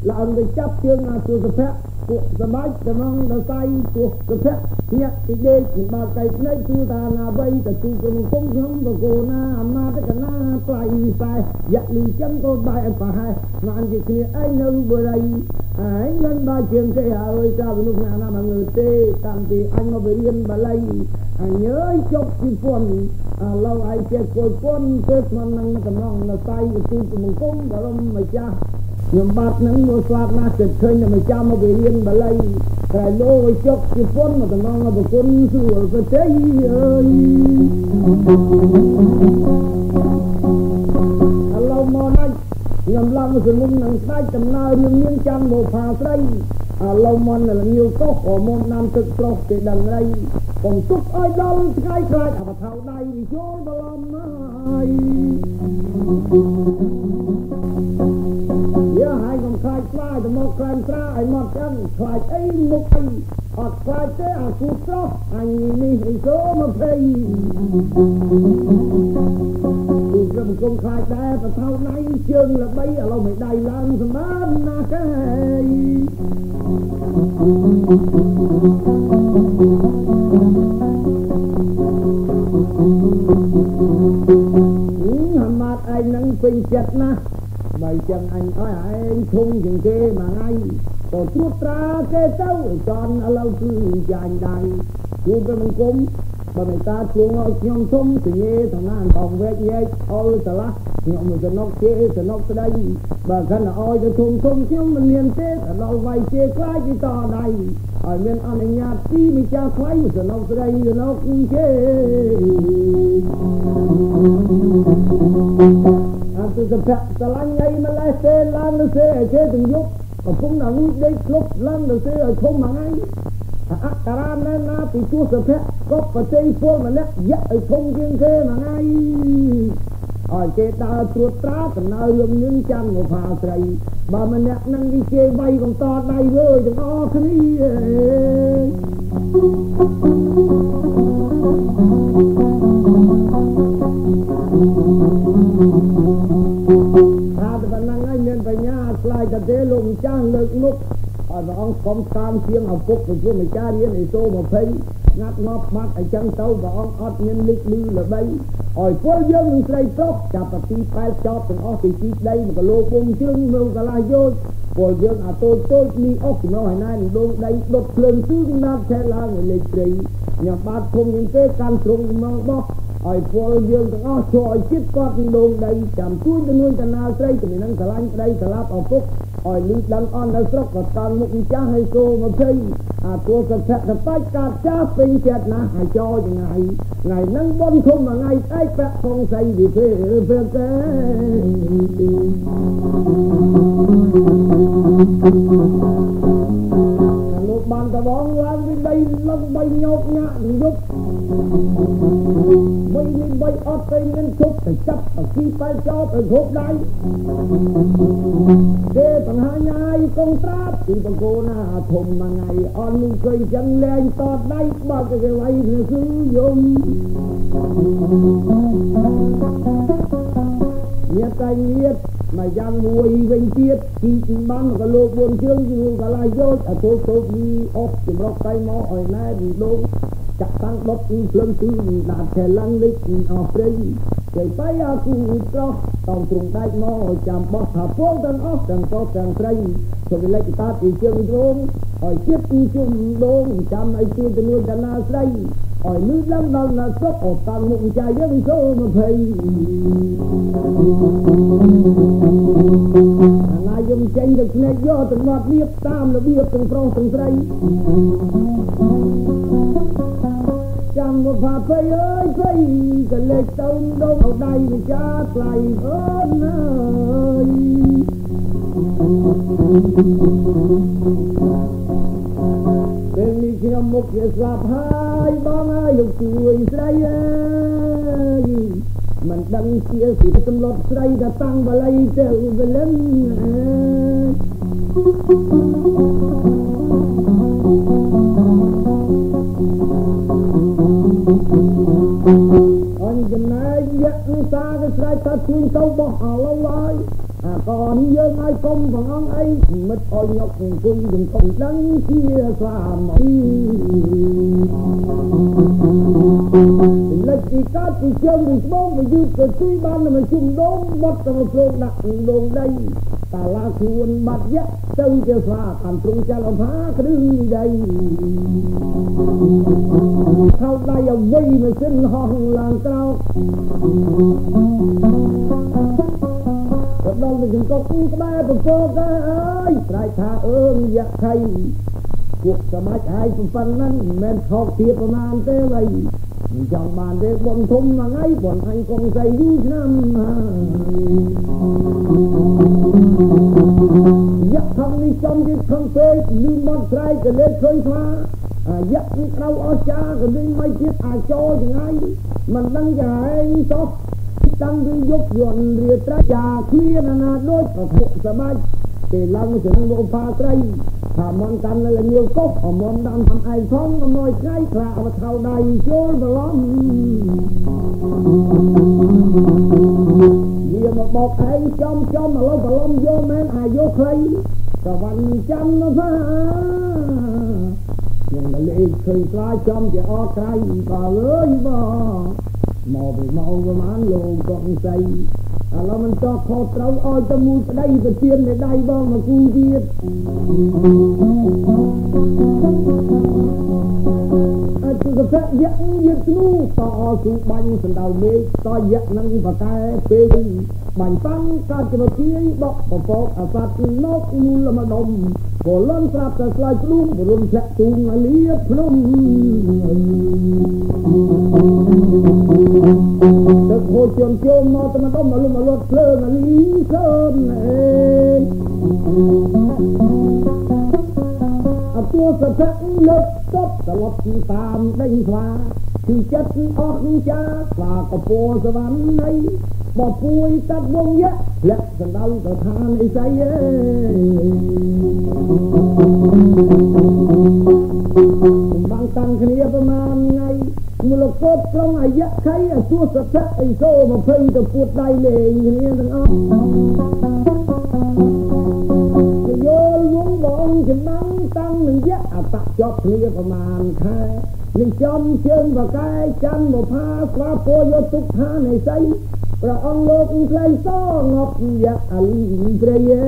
ល់នគរស្រីអើយញ៉ៅបាទដំទីជីទៅដល់ដីតាំងកោតបល័យមុនវិជាការកលាខ្លួនសិនលុយទៅទីយៈឡើងទៅចាប់ជើងអាសុសភៈពួកសមាជចំណងដសៃពួកសុភៈញាក់ទីដេកពីបាកៃភ្នែកទូតាណាវៃទៅទូក្រុមគុំខ្ញុំបកូណាអំណាចកណាផ្លៃវិស័យយៈលីចឹងក៏បាយអត់ប្រហែលបានជាគ្នាឯងនៅបរិយឯងមិនបាយជាងគេហើយតាមនុស្សណាណាមកងើទេតាំងពីអញមករៀនបាលីអញអើយជប់ពីពុនឥឡូវឯងជាគួយពុនគឺស្មាននឹងកំណងនៅសៃទូក្រុមគុំបរមម្ចាស់ ខ្ញុំបាត់នឹងមកស្លាប់ណាស់ចិត្តឃើញតែមកចាំមករៀនបាលីតែលោឲ្យជប់ជាពុនមកតំងបគុណសួរប្រទេសអើយឥឡូវមកណាច់ខ្ញុំឡើងសមុំនឹងស្ដេចដំណើររឿងមានចាំមកផាស្រីឥឡូវមកនៅងាវកោះក៏មកនាំទឹកប្រុសគេដឹងរៃកុំទុកឲ្យដល់ថ្ងៃខ្លាចអបថៅដៃវិចូលបឡំហើយ យាហើយកុំខ្លាចស្វាយទៅមកក្លែមស្រាឲ្យមកចឹងខ្លាចអីមុខអីអត់ខ្លាចទេអាគូស្រស់អញនេះអីសូមកភ័យគូក្រុមគុំខ្លាចដែរបថៅណៃជើងល្បីឥឡូវមិនដៃឡើងសម្បានណាស់ហើយម៉ាត់ឯងនឹងពេញចិត្តណាស់ បើចឹងអញអើយឯងធំជាងគេមួយថ្ងៃក៏ត្រួតត្រាគេទៅចន់ឥឡូវគឺចាញ់ដៃគូប្រមង្គមបើមេតាជួងឲ្យខ្ញុំធំសញ្ញាតំណានបងវែកញែកអុលឆ្លាស់ខ្ញុំមិនចំណុកជាចំណុកស្ដីបើកាន់តែឲ្យទៅធំធំខ្ញុំមិនមានទេដល់វាយជាខ្លាចពីតដៃឲ្យមានអនុញ្ញាតពីម្ចាស់ថ្លៃចំណុកស្ដីចំណុកគេ អត់ទៅប្រស្រឡាញ់អីម្លេះទេឡើងទៅសេឲ្យគេទាំងយប់កំពុងតែងូតដេកគ្លុបឡើងទៅសេឲ្យធំមួយថ្ងៃអក្សរាណែណាពីទស្សភៈក៏ប្រជ័យពលម្នាក់យៈឲ្យធំជាងគេមួយថ្ងៃឲ្យគេដើរត្រួតត្រាដំណើររឿងនឹងចាំមកផាស្រីបើម្នាក់នឹងវាជេរវាយកន្តដៃវើយទាំងអស់គ្នាថា ញ្ញាឆ្លាយតែទេលោកម្ចាស់លើកមុខឲ្យព្រះអង្គកំតាមជាងឪពុកប្រជុំអាចារ្យរៀនអេសូ20ងាត់ងាប់បាត់អញ្ចឹងទៅព្រះអង្គអត់មានលិចលឺល្បីឲ្យពលយើងនឹងស្រីប្រុសចាប់ពីទីប៉ែលចប់ទាំងអស់ពីទីដីមកលោវងជើងមើលកន្លះយោជពលយើងអាតូចតូចនេះអស់ចំណោះឲ្យណែដងដីដុតភ្លើងគឺណាត់ឆែឡើងលេខត្រីញ៉ាំបាតភុំយ៉ាងទេកាន់ត្រង់មកបោះ ឲ្យពលយើងទាំងអស់ជួយឲ្យចិត្តគាត់ពីដងដីចាំជួយទៅនួនតាណាស្រីទៅនឹងស្រឡាញ់ស្រីស្លាប់ឪពុកឲ្យលឺដឹងអន់នៅស្រុកក៏តាន់មុខចាស់ឲ្យគោ20អាទួកសៈតបាច់កាត់ចាស់ពេញចិត្តណាស់ឲ្យចោថ្ងៃថ្ងៃហ្នឹងបនធំថ្ងៃស្អែកប្រាក់ផងស្អីវិពេលពេលកែលោកបានតបងឡើងពីដីលឹងបីញោកញាក់យប់ បីនេះបីអត់ទៅមានជប់ទៅចាប់អគីបែចោទៅគ្រប់ដៃគេបង្ហាញហើយកងត្រាបពីបង្គោណាធំមួយថ្ងៃអត់នឹងគេចឹងលែងតដៃបើគេវាយគឺយំញាតតែញាតមកយ៉ាងមួយវិញទៀតទីបានក៏លោកបួនជើងគឺកលាយោអត់ទៅទៅអស់ចម្រុកទៅមកឲ្យណែលោក ចាក់តាំងដុតពីភ្លើងគឺដាក់ឆែឡើងលេចអស់ព្រៃចេបៃអាគូត្រោះតោងទ្រង់ដាច់មកចាំបោះថាពលទាំងអស់ទាំងកោទាំងស្រីចូលលេចតាពីជើងទ្រង់ឲ្យចិត្តពីជុំដងចាំឲ្យទីទៅនួនតាណាស្រីឲ្យលឺឡើងដល់ណាសុកអត់តាំងមុខចាយយើងសូមភ័យអាណាយំចេញទៅភ្នែកយកទៅមាត់លៀបតាមរបៀបទាំងប្រុសទាំងស្រី ចាំមកផាពេអើយពេក៏លេចទៅដងដៃវិចាថ្លៃអូនអើយពេលនេះខ្ញុំមុខជាស្លាប់ហើយបងអើយលោកជួយស្រីអើយមិនដឹងជាពីសម្លុតស្រីដែលតាំងបល័យទៅវលឹងអើយ សាក៏ស្រែកថាជួយទៅបោះអឡូវហើយអាកនយើងឲ្យកុំបងអង្គអីមិត្តឲ្យញប់អង្គុយនឹងកុំដឹងជាស្លាមកលេចពីកាត់ពីជើងពីស្បោពីយឺតទៅជួយបានមកជុំដងបត់ទៅព្រមដាក់ដងដី តាឡាខ្លួនបាត់យៈទៅជាស្លាតាមទ្រង់ចលផាគ្រឿងដីខោដៃអ្វីមិនសិនហោះឡើងក្រោកដល់ទៅចង្កុកក្បែរពពកអើយស្រែកថាអើងយៈខៃពួកសមាជហើយប៉ុណ្ណឹងមិនមែនខកទៀតប្រមាណទេវៃមិនចង់បានទេបងធំមួយថ្ងៃបងអញកងស្អីយូរឆ្នាំហើយ យៈខំនេះចំទៀតខំពេកលឺមកស្រែកក៏លេចឃើញស្មាអាយៈនេះក្រៅអស្ចារក៏លេងមិនទៀតអាចោចង្អៃមិនដឹងយ៉ាងឯងសោះតាំងពីយប់យន់រាត្រីចាគ្មានណាដូចប្រភពសម័យពេលឡើងទៅនឹងមកផាត្រីថាមន់កាន់នៅលាវកុកអមន់ដាំតាមឯងផងអំណយថ្ងៃខ្លាអវថៅដៃចូលបឡំ វាមកបោកឯងចំចំឥឡូវបឡំយកមែនអាយុខ្លីសវណ្ណចាំណាខ្ញុំលេខឃើញខ្លាចំជាអត់ក្រៃបើអើយបងមកពីមកប្រហែលលោកកងសៃ ឥឡូវមិនតខុសត្រូវឲ្យទៅមួយប្តីទៅទៀននៅដៃបងមកគូទៀតអត់ទៅកយៈយៈធ្នូតអស៊ូបាញ់សណ្ដៅមេឃតយៈនឹងបកែពេលបាញ់តាំងកាត់ជំទាយបកបបកអាសត្វនកមូលម្ដុំក៏លន់ស្រាប់តែស្លាយព្រួងរុនចាក់ទូងអាលៀភ្នំ ទឹកហូរជន់ជុំមកតែម្ដុំមកលុំមកលត់ភ្លើងអាលីសើនអេអត់ទួសភៈលើកតប់ត្រឡប់តាមដេញស្វាគឺចិត្តអស់ចាស្វាកពោសវណ្ណីបពួយកាត់វងយៈលាក់សណ្ដៅទៅឋានអីស្អីអេបាំងតាំងគ្នាប្រមាណថ្ងៃ មូលកោតក្រុងអាយៈខៃអសួសសៈអីសូ20ទៅពួតដៃលេងគ្នាទាំងអស់យល់វងបងចំណាំងតាំងនឹងយៈអតជាប់គ្នាប្រមាណខែនឹងចំជើងបកាយច័ន្ទមកផាស្វាពោយកទុកឋានឯស្អីព្រះអង្គលោកក្លែងសងប់យ៉ាអលីព្រៃយេ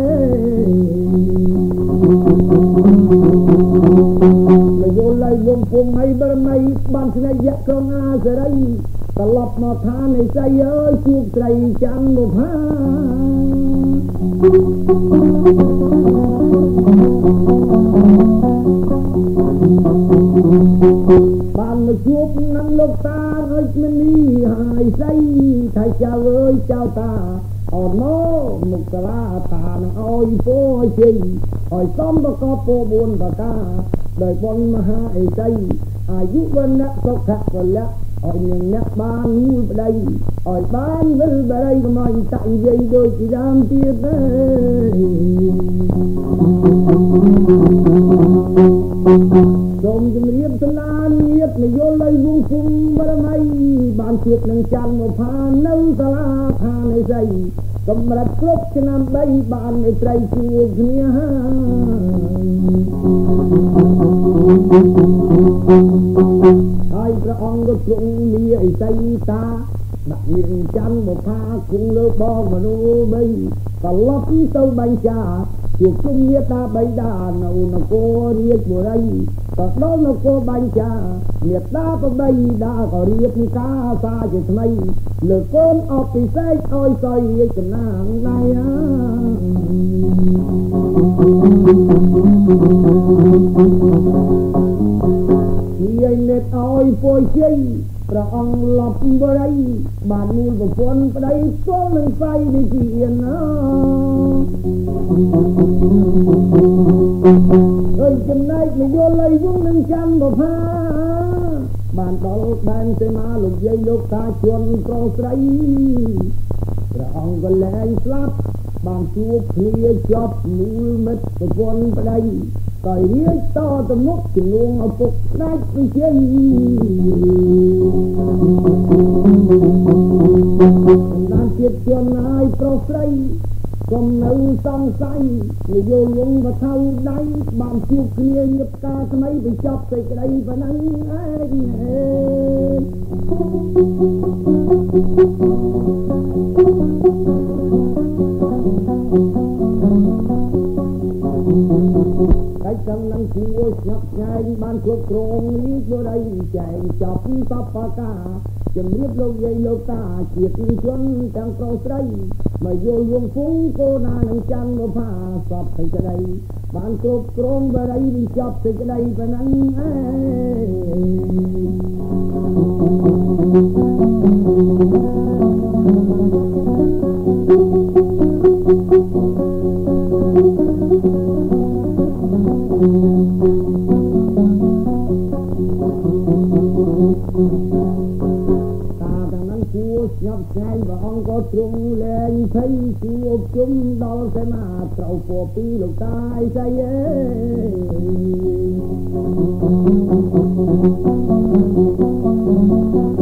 ម យល់ឡៃលំពុំឲ្យបរមីបានស្នេហ៍យៈក្រុងអាសេរីត្រឡប់មកឋានឯស្អីអើយជួបត្រីចាំងមកផាបានមកជួបនឹងលោកតារាជមនីហើយស្អីថាចៅអើយចៅតាអត់មកមុខកលាតានឹងអោយពោជ័យឲ្យសំបកពោ4បកា ដោយបុណ្យមហាអេតីអាយុវណ្ណៈសុខៈពលៈឲ្យនឹងអ្នកបានមួយប្តីឲ្យបានវិលបរិយកុំឲ្យតាក់និយាយដូចពីដើមទៀតទេសូមជម្រាបសលាញាតនយោបាយវងគុំបរមៃបានជួបនឹងច័ន្ទមកផានៅសាលាឋានឯស្អី កម្រិតគ្រប់ឆ្នាំ3បានមេត្រីជួបគ្នាហើយព្រះអង្គក៏ទ្រង់លាអីសីតា ដាក់នាងច័ន្ទមកផាគង់លើបងមនុស្សបីត្រឡប់ទៅបាញ់ចាជួបជុំញាតាបៃតានៅនគររាជបុរីក៏ដល់នគរបាញ់ចាញាតាបបៃតាក៏រៀបការសាជាថ្មីលើកូនអបពិសេសឲ្យសយរាជកំណាងណៃជានិតឲ្យពួយជ័យ ព្រះអង្គលប់បរិយបានមូលប្រពន្ធប្តីស្គាល់នឹងស្័យនេះជាណាអើយចំណែកនយោល័យវងនឹងចាំបផាបានដល់ដែនសេមាលោកយាយលោកតាជន់ប្រុសស្រីព្រះអង្គក៏លែងស្លាប់បានជួបគ្នាជាប់មូលមិត្តប្រពន្ធប្តី ក៏រៀបតទៅមុខជំនួងឪពុកស្ដេចវិជ័យបានជាតិជន់ហើយប្រុសស្រីកុំនៅសង្ស័យនយោលងវថៅដៃបានជួបគ្នាញឹកការថ្មីបញ្ចប់សេចក្តីប៉ុណ្ណឹងឯង ច្ចសំនឹងគួរស្ញប់ស្ញែងបានគ្រប់គ្រងនេះបុរីចែងចប់សពកាជំរាបលោកយាយលោកតាជាទីជនទាំងប្រុសស្រីមកយល់យងពុងកូណានឹងចាំមកផាសពសេចក្តីបានគ្រប់គ្រងបរិយវិចប់សេចក្តីប៉ុណ្ណឹងឯង ngay và ông có trung lên i fejsu chúng, đó sẽ att trầu på pilot lục säger Thank you.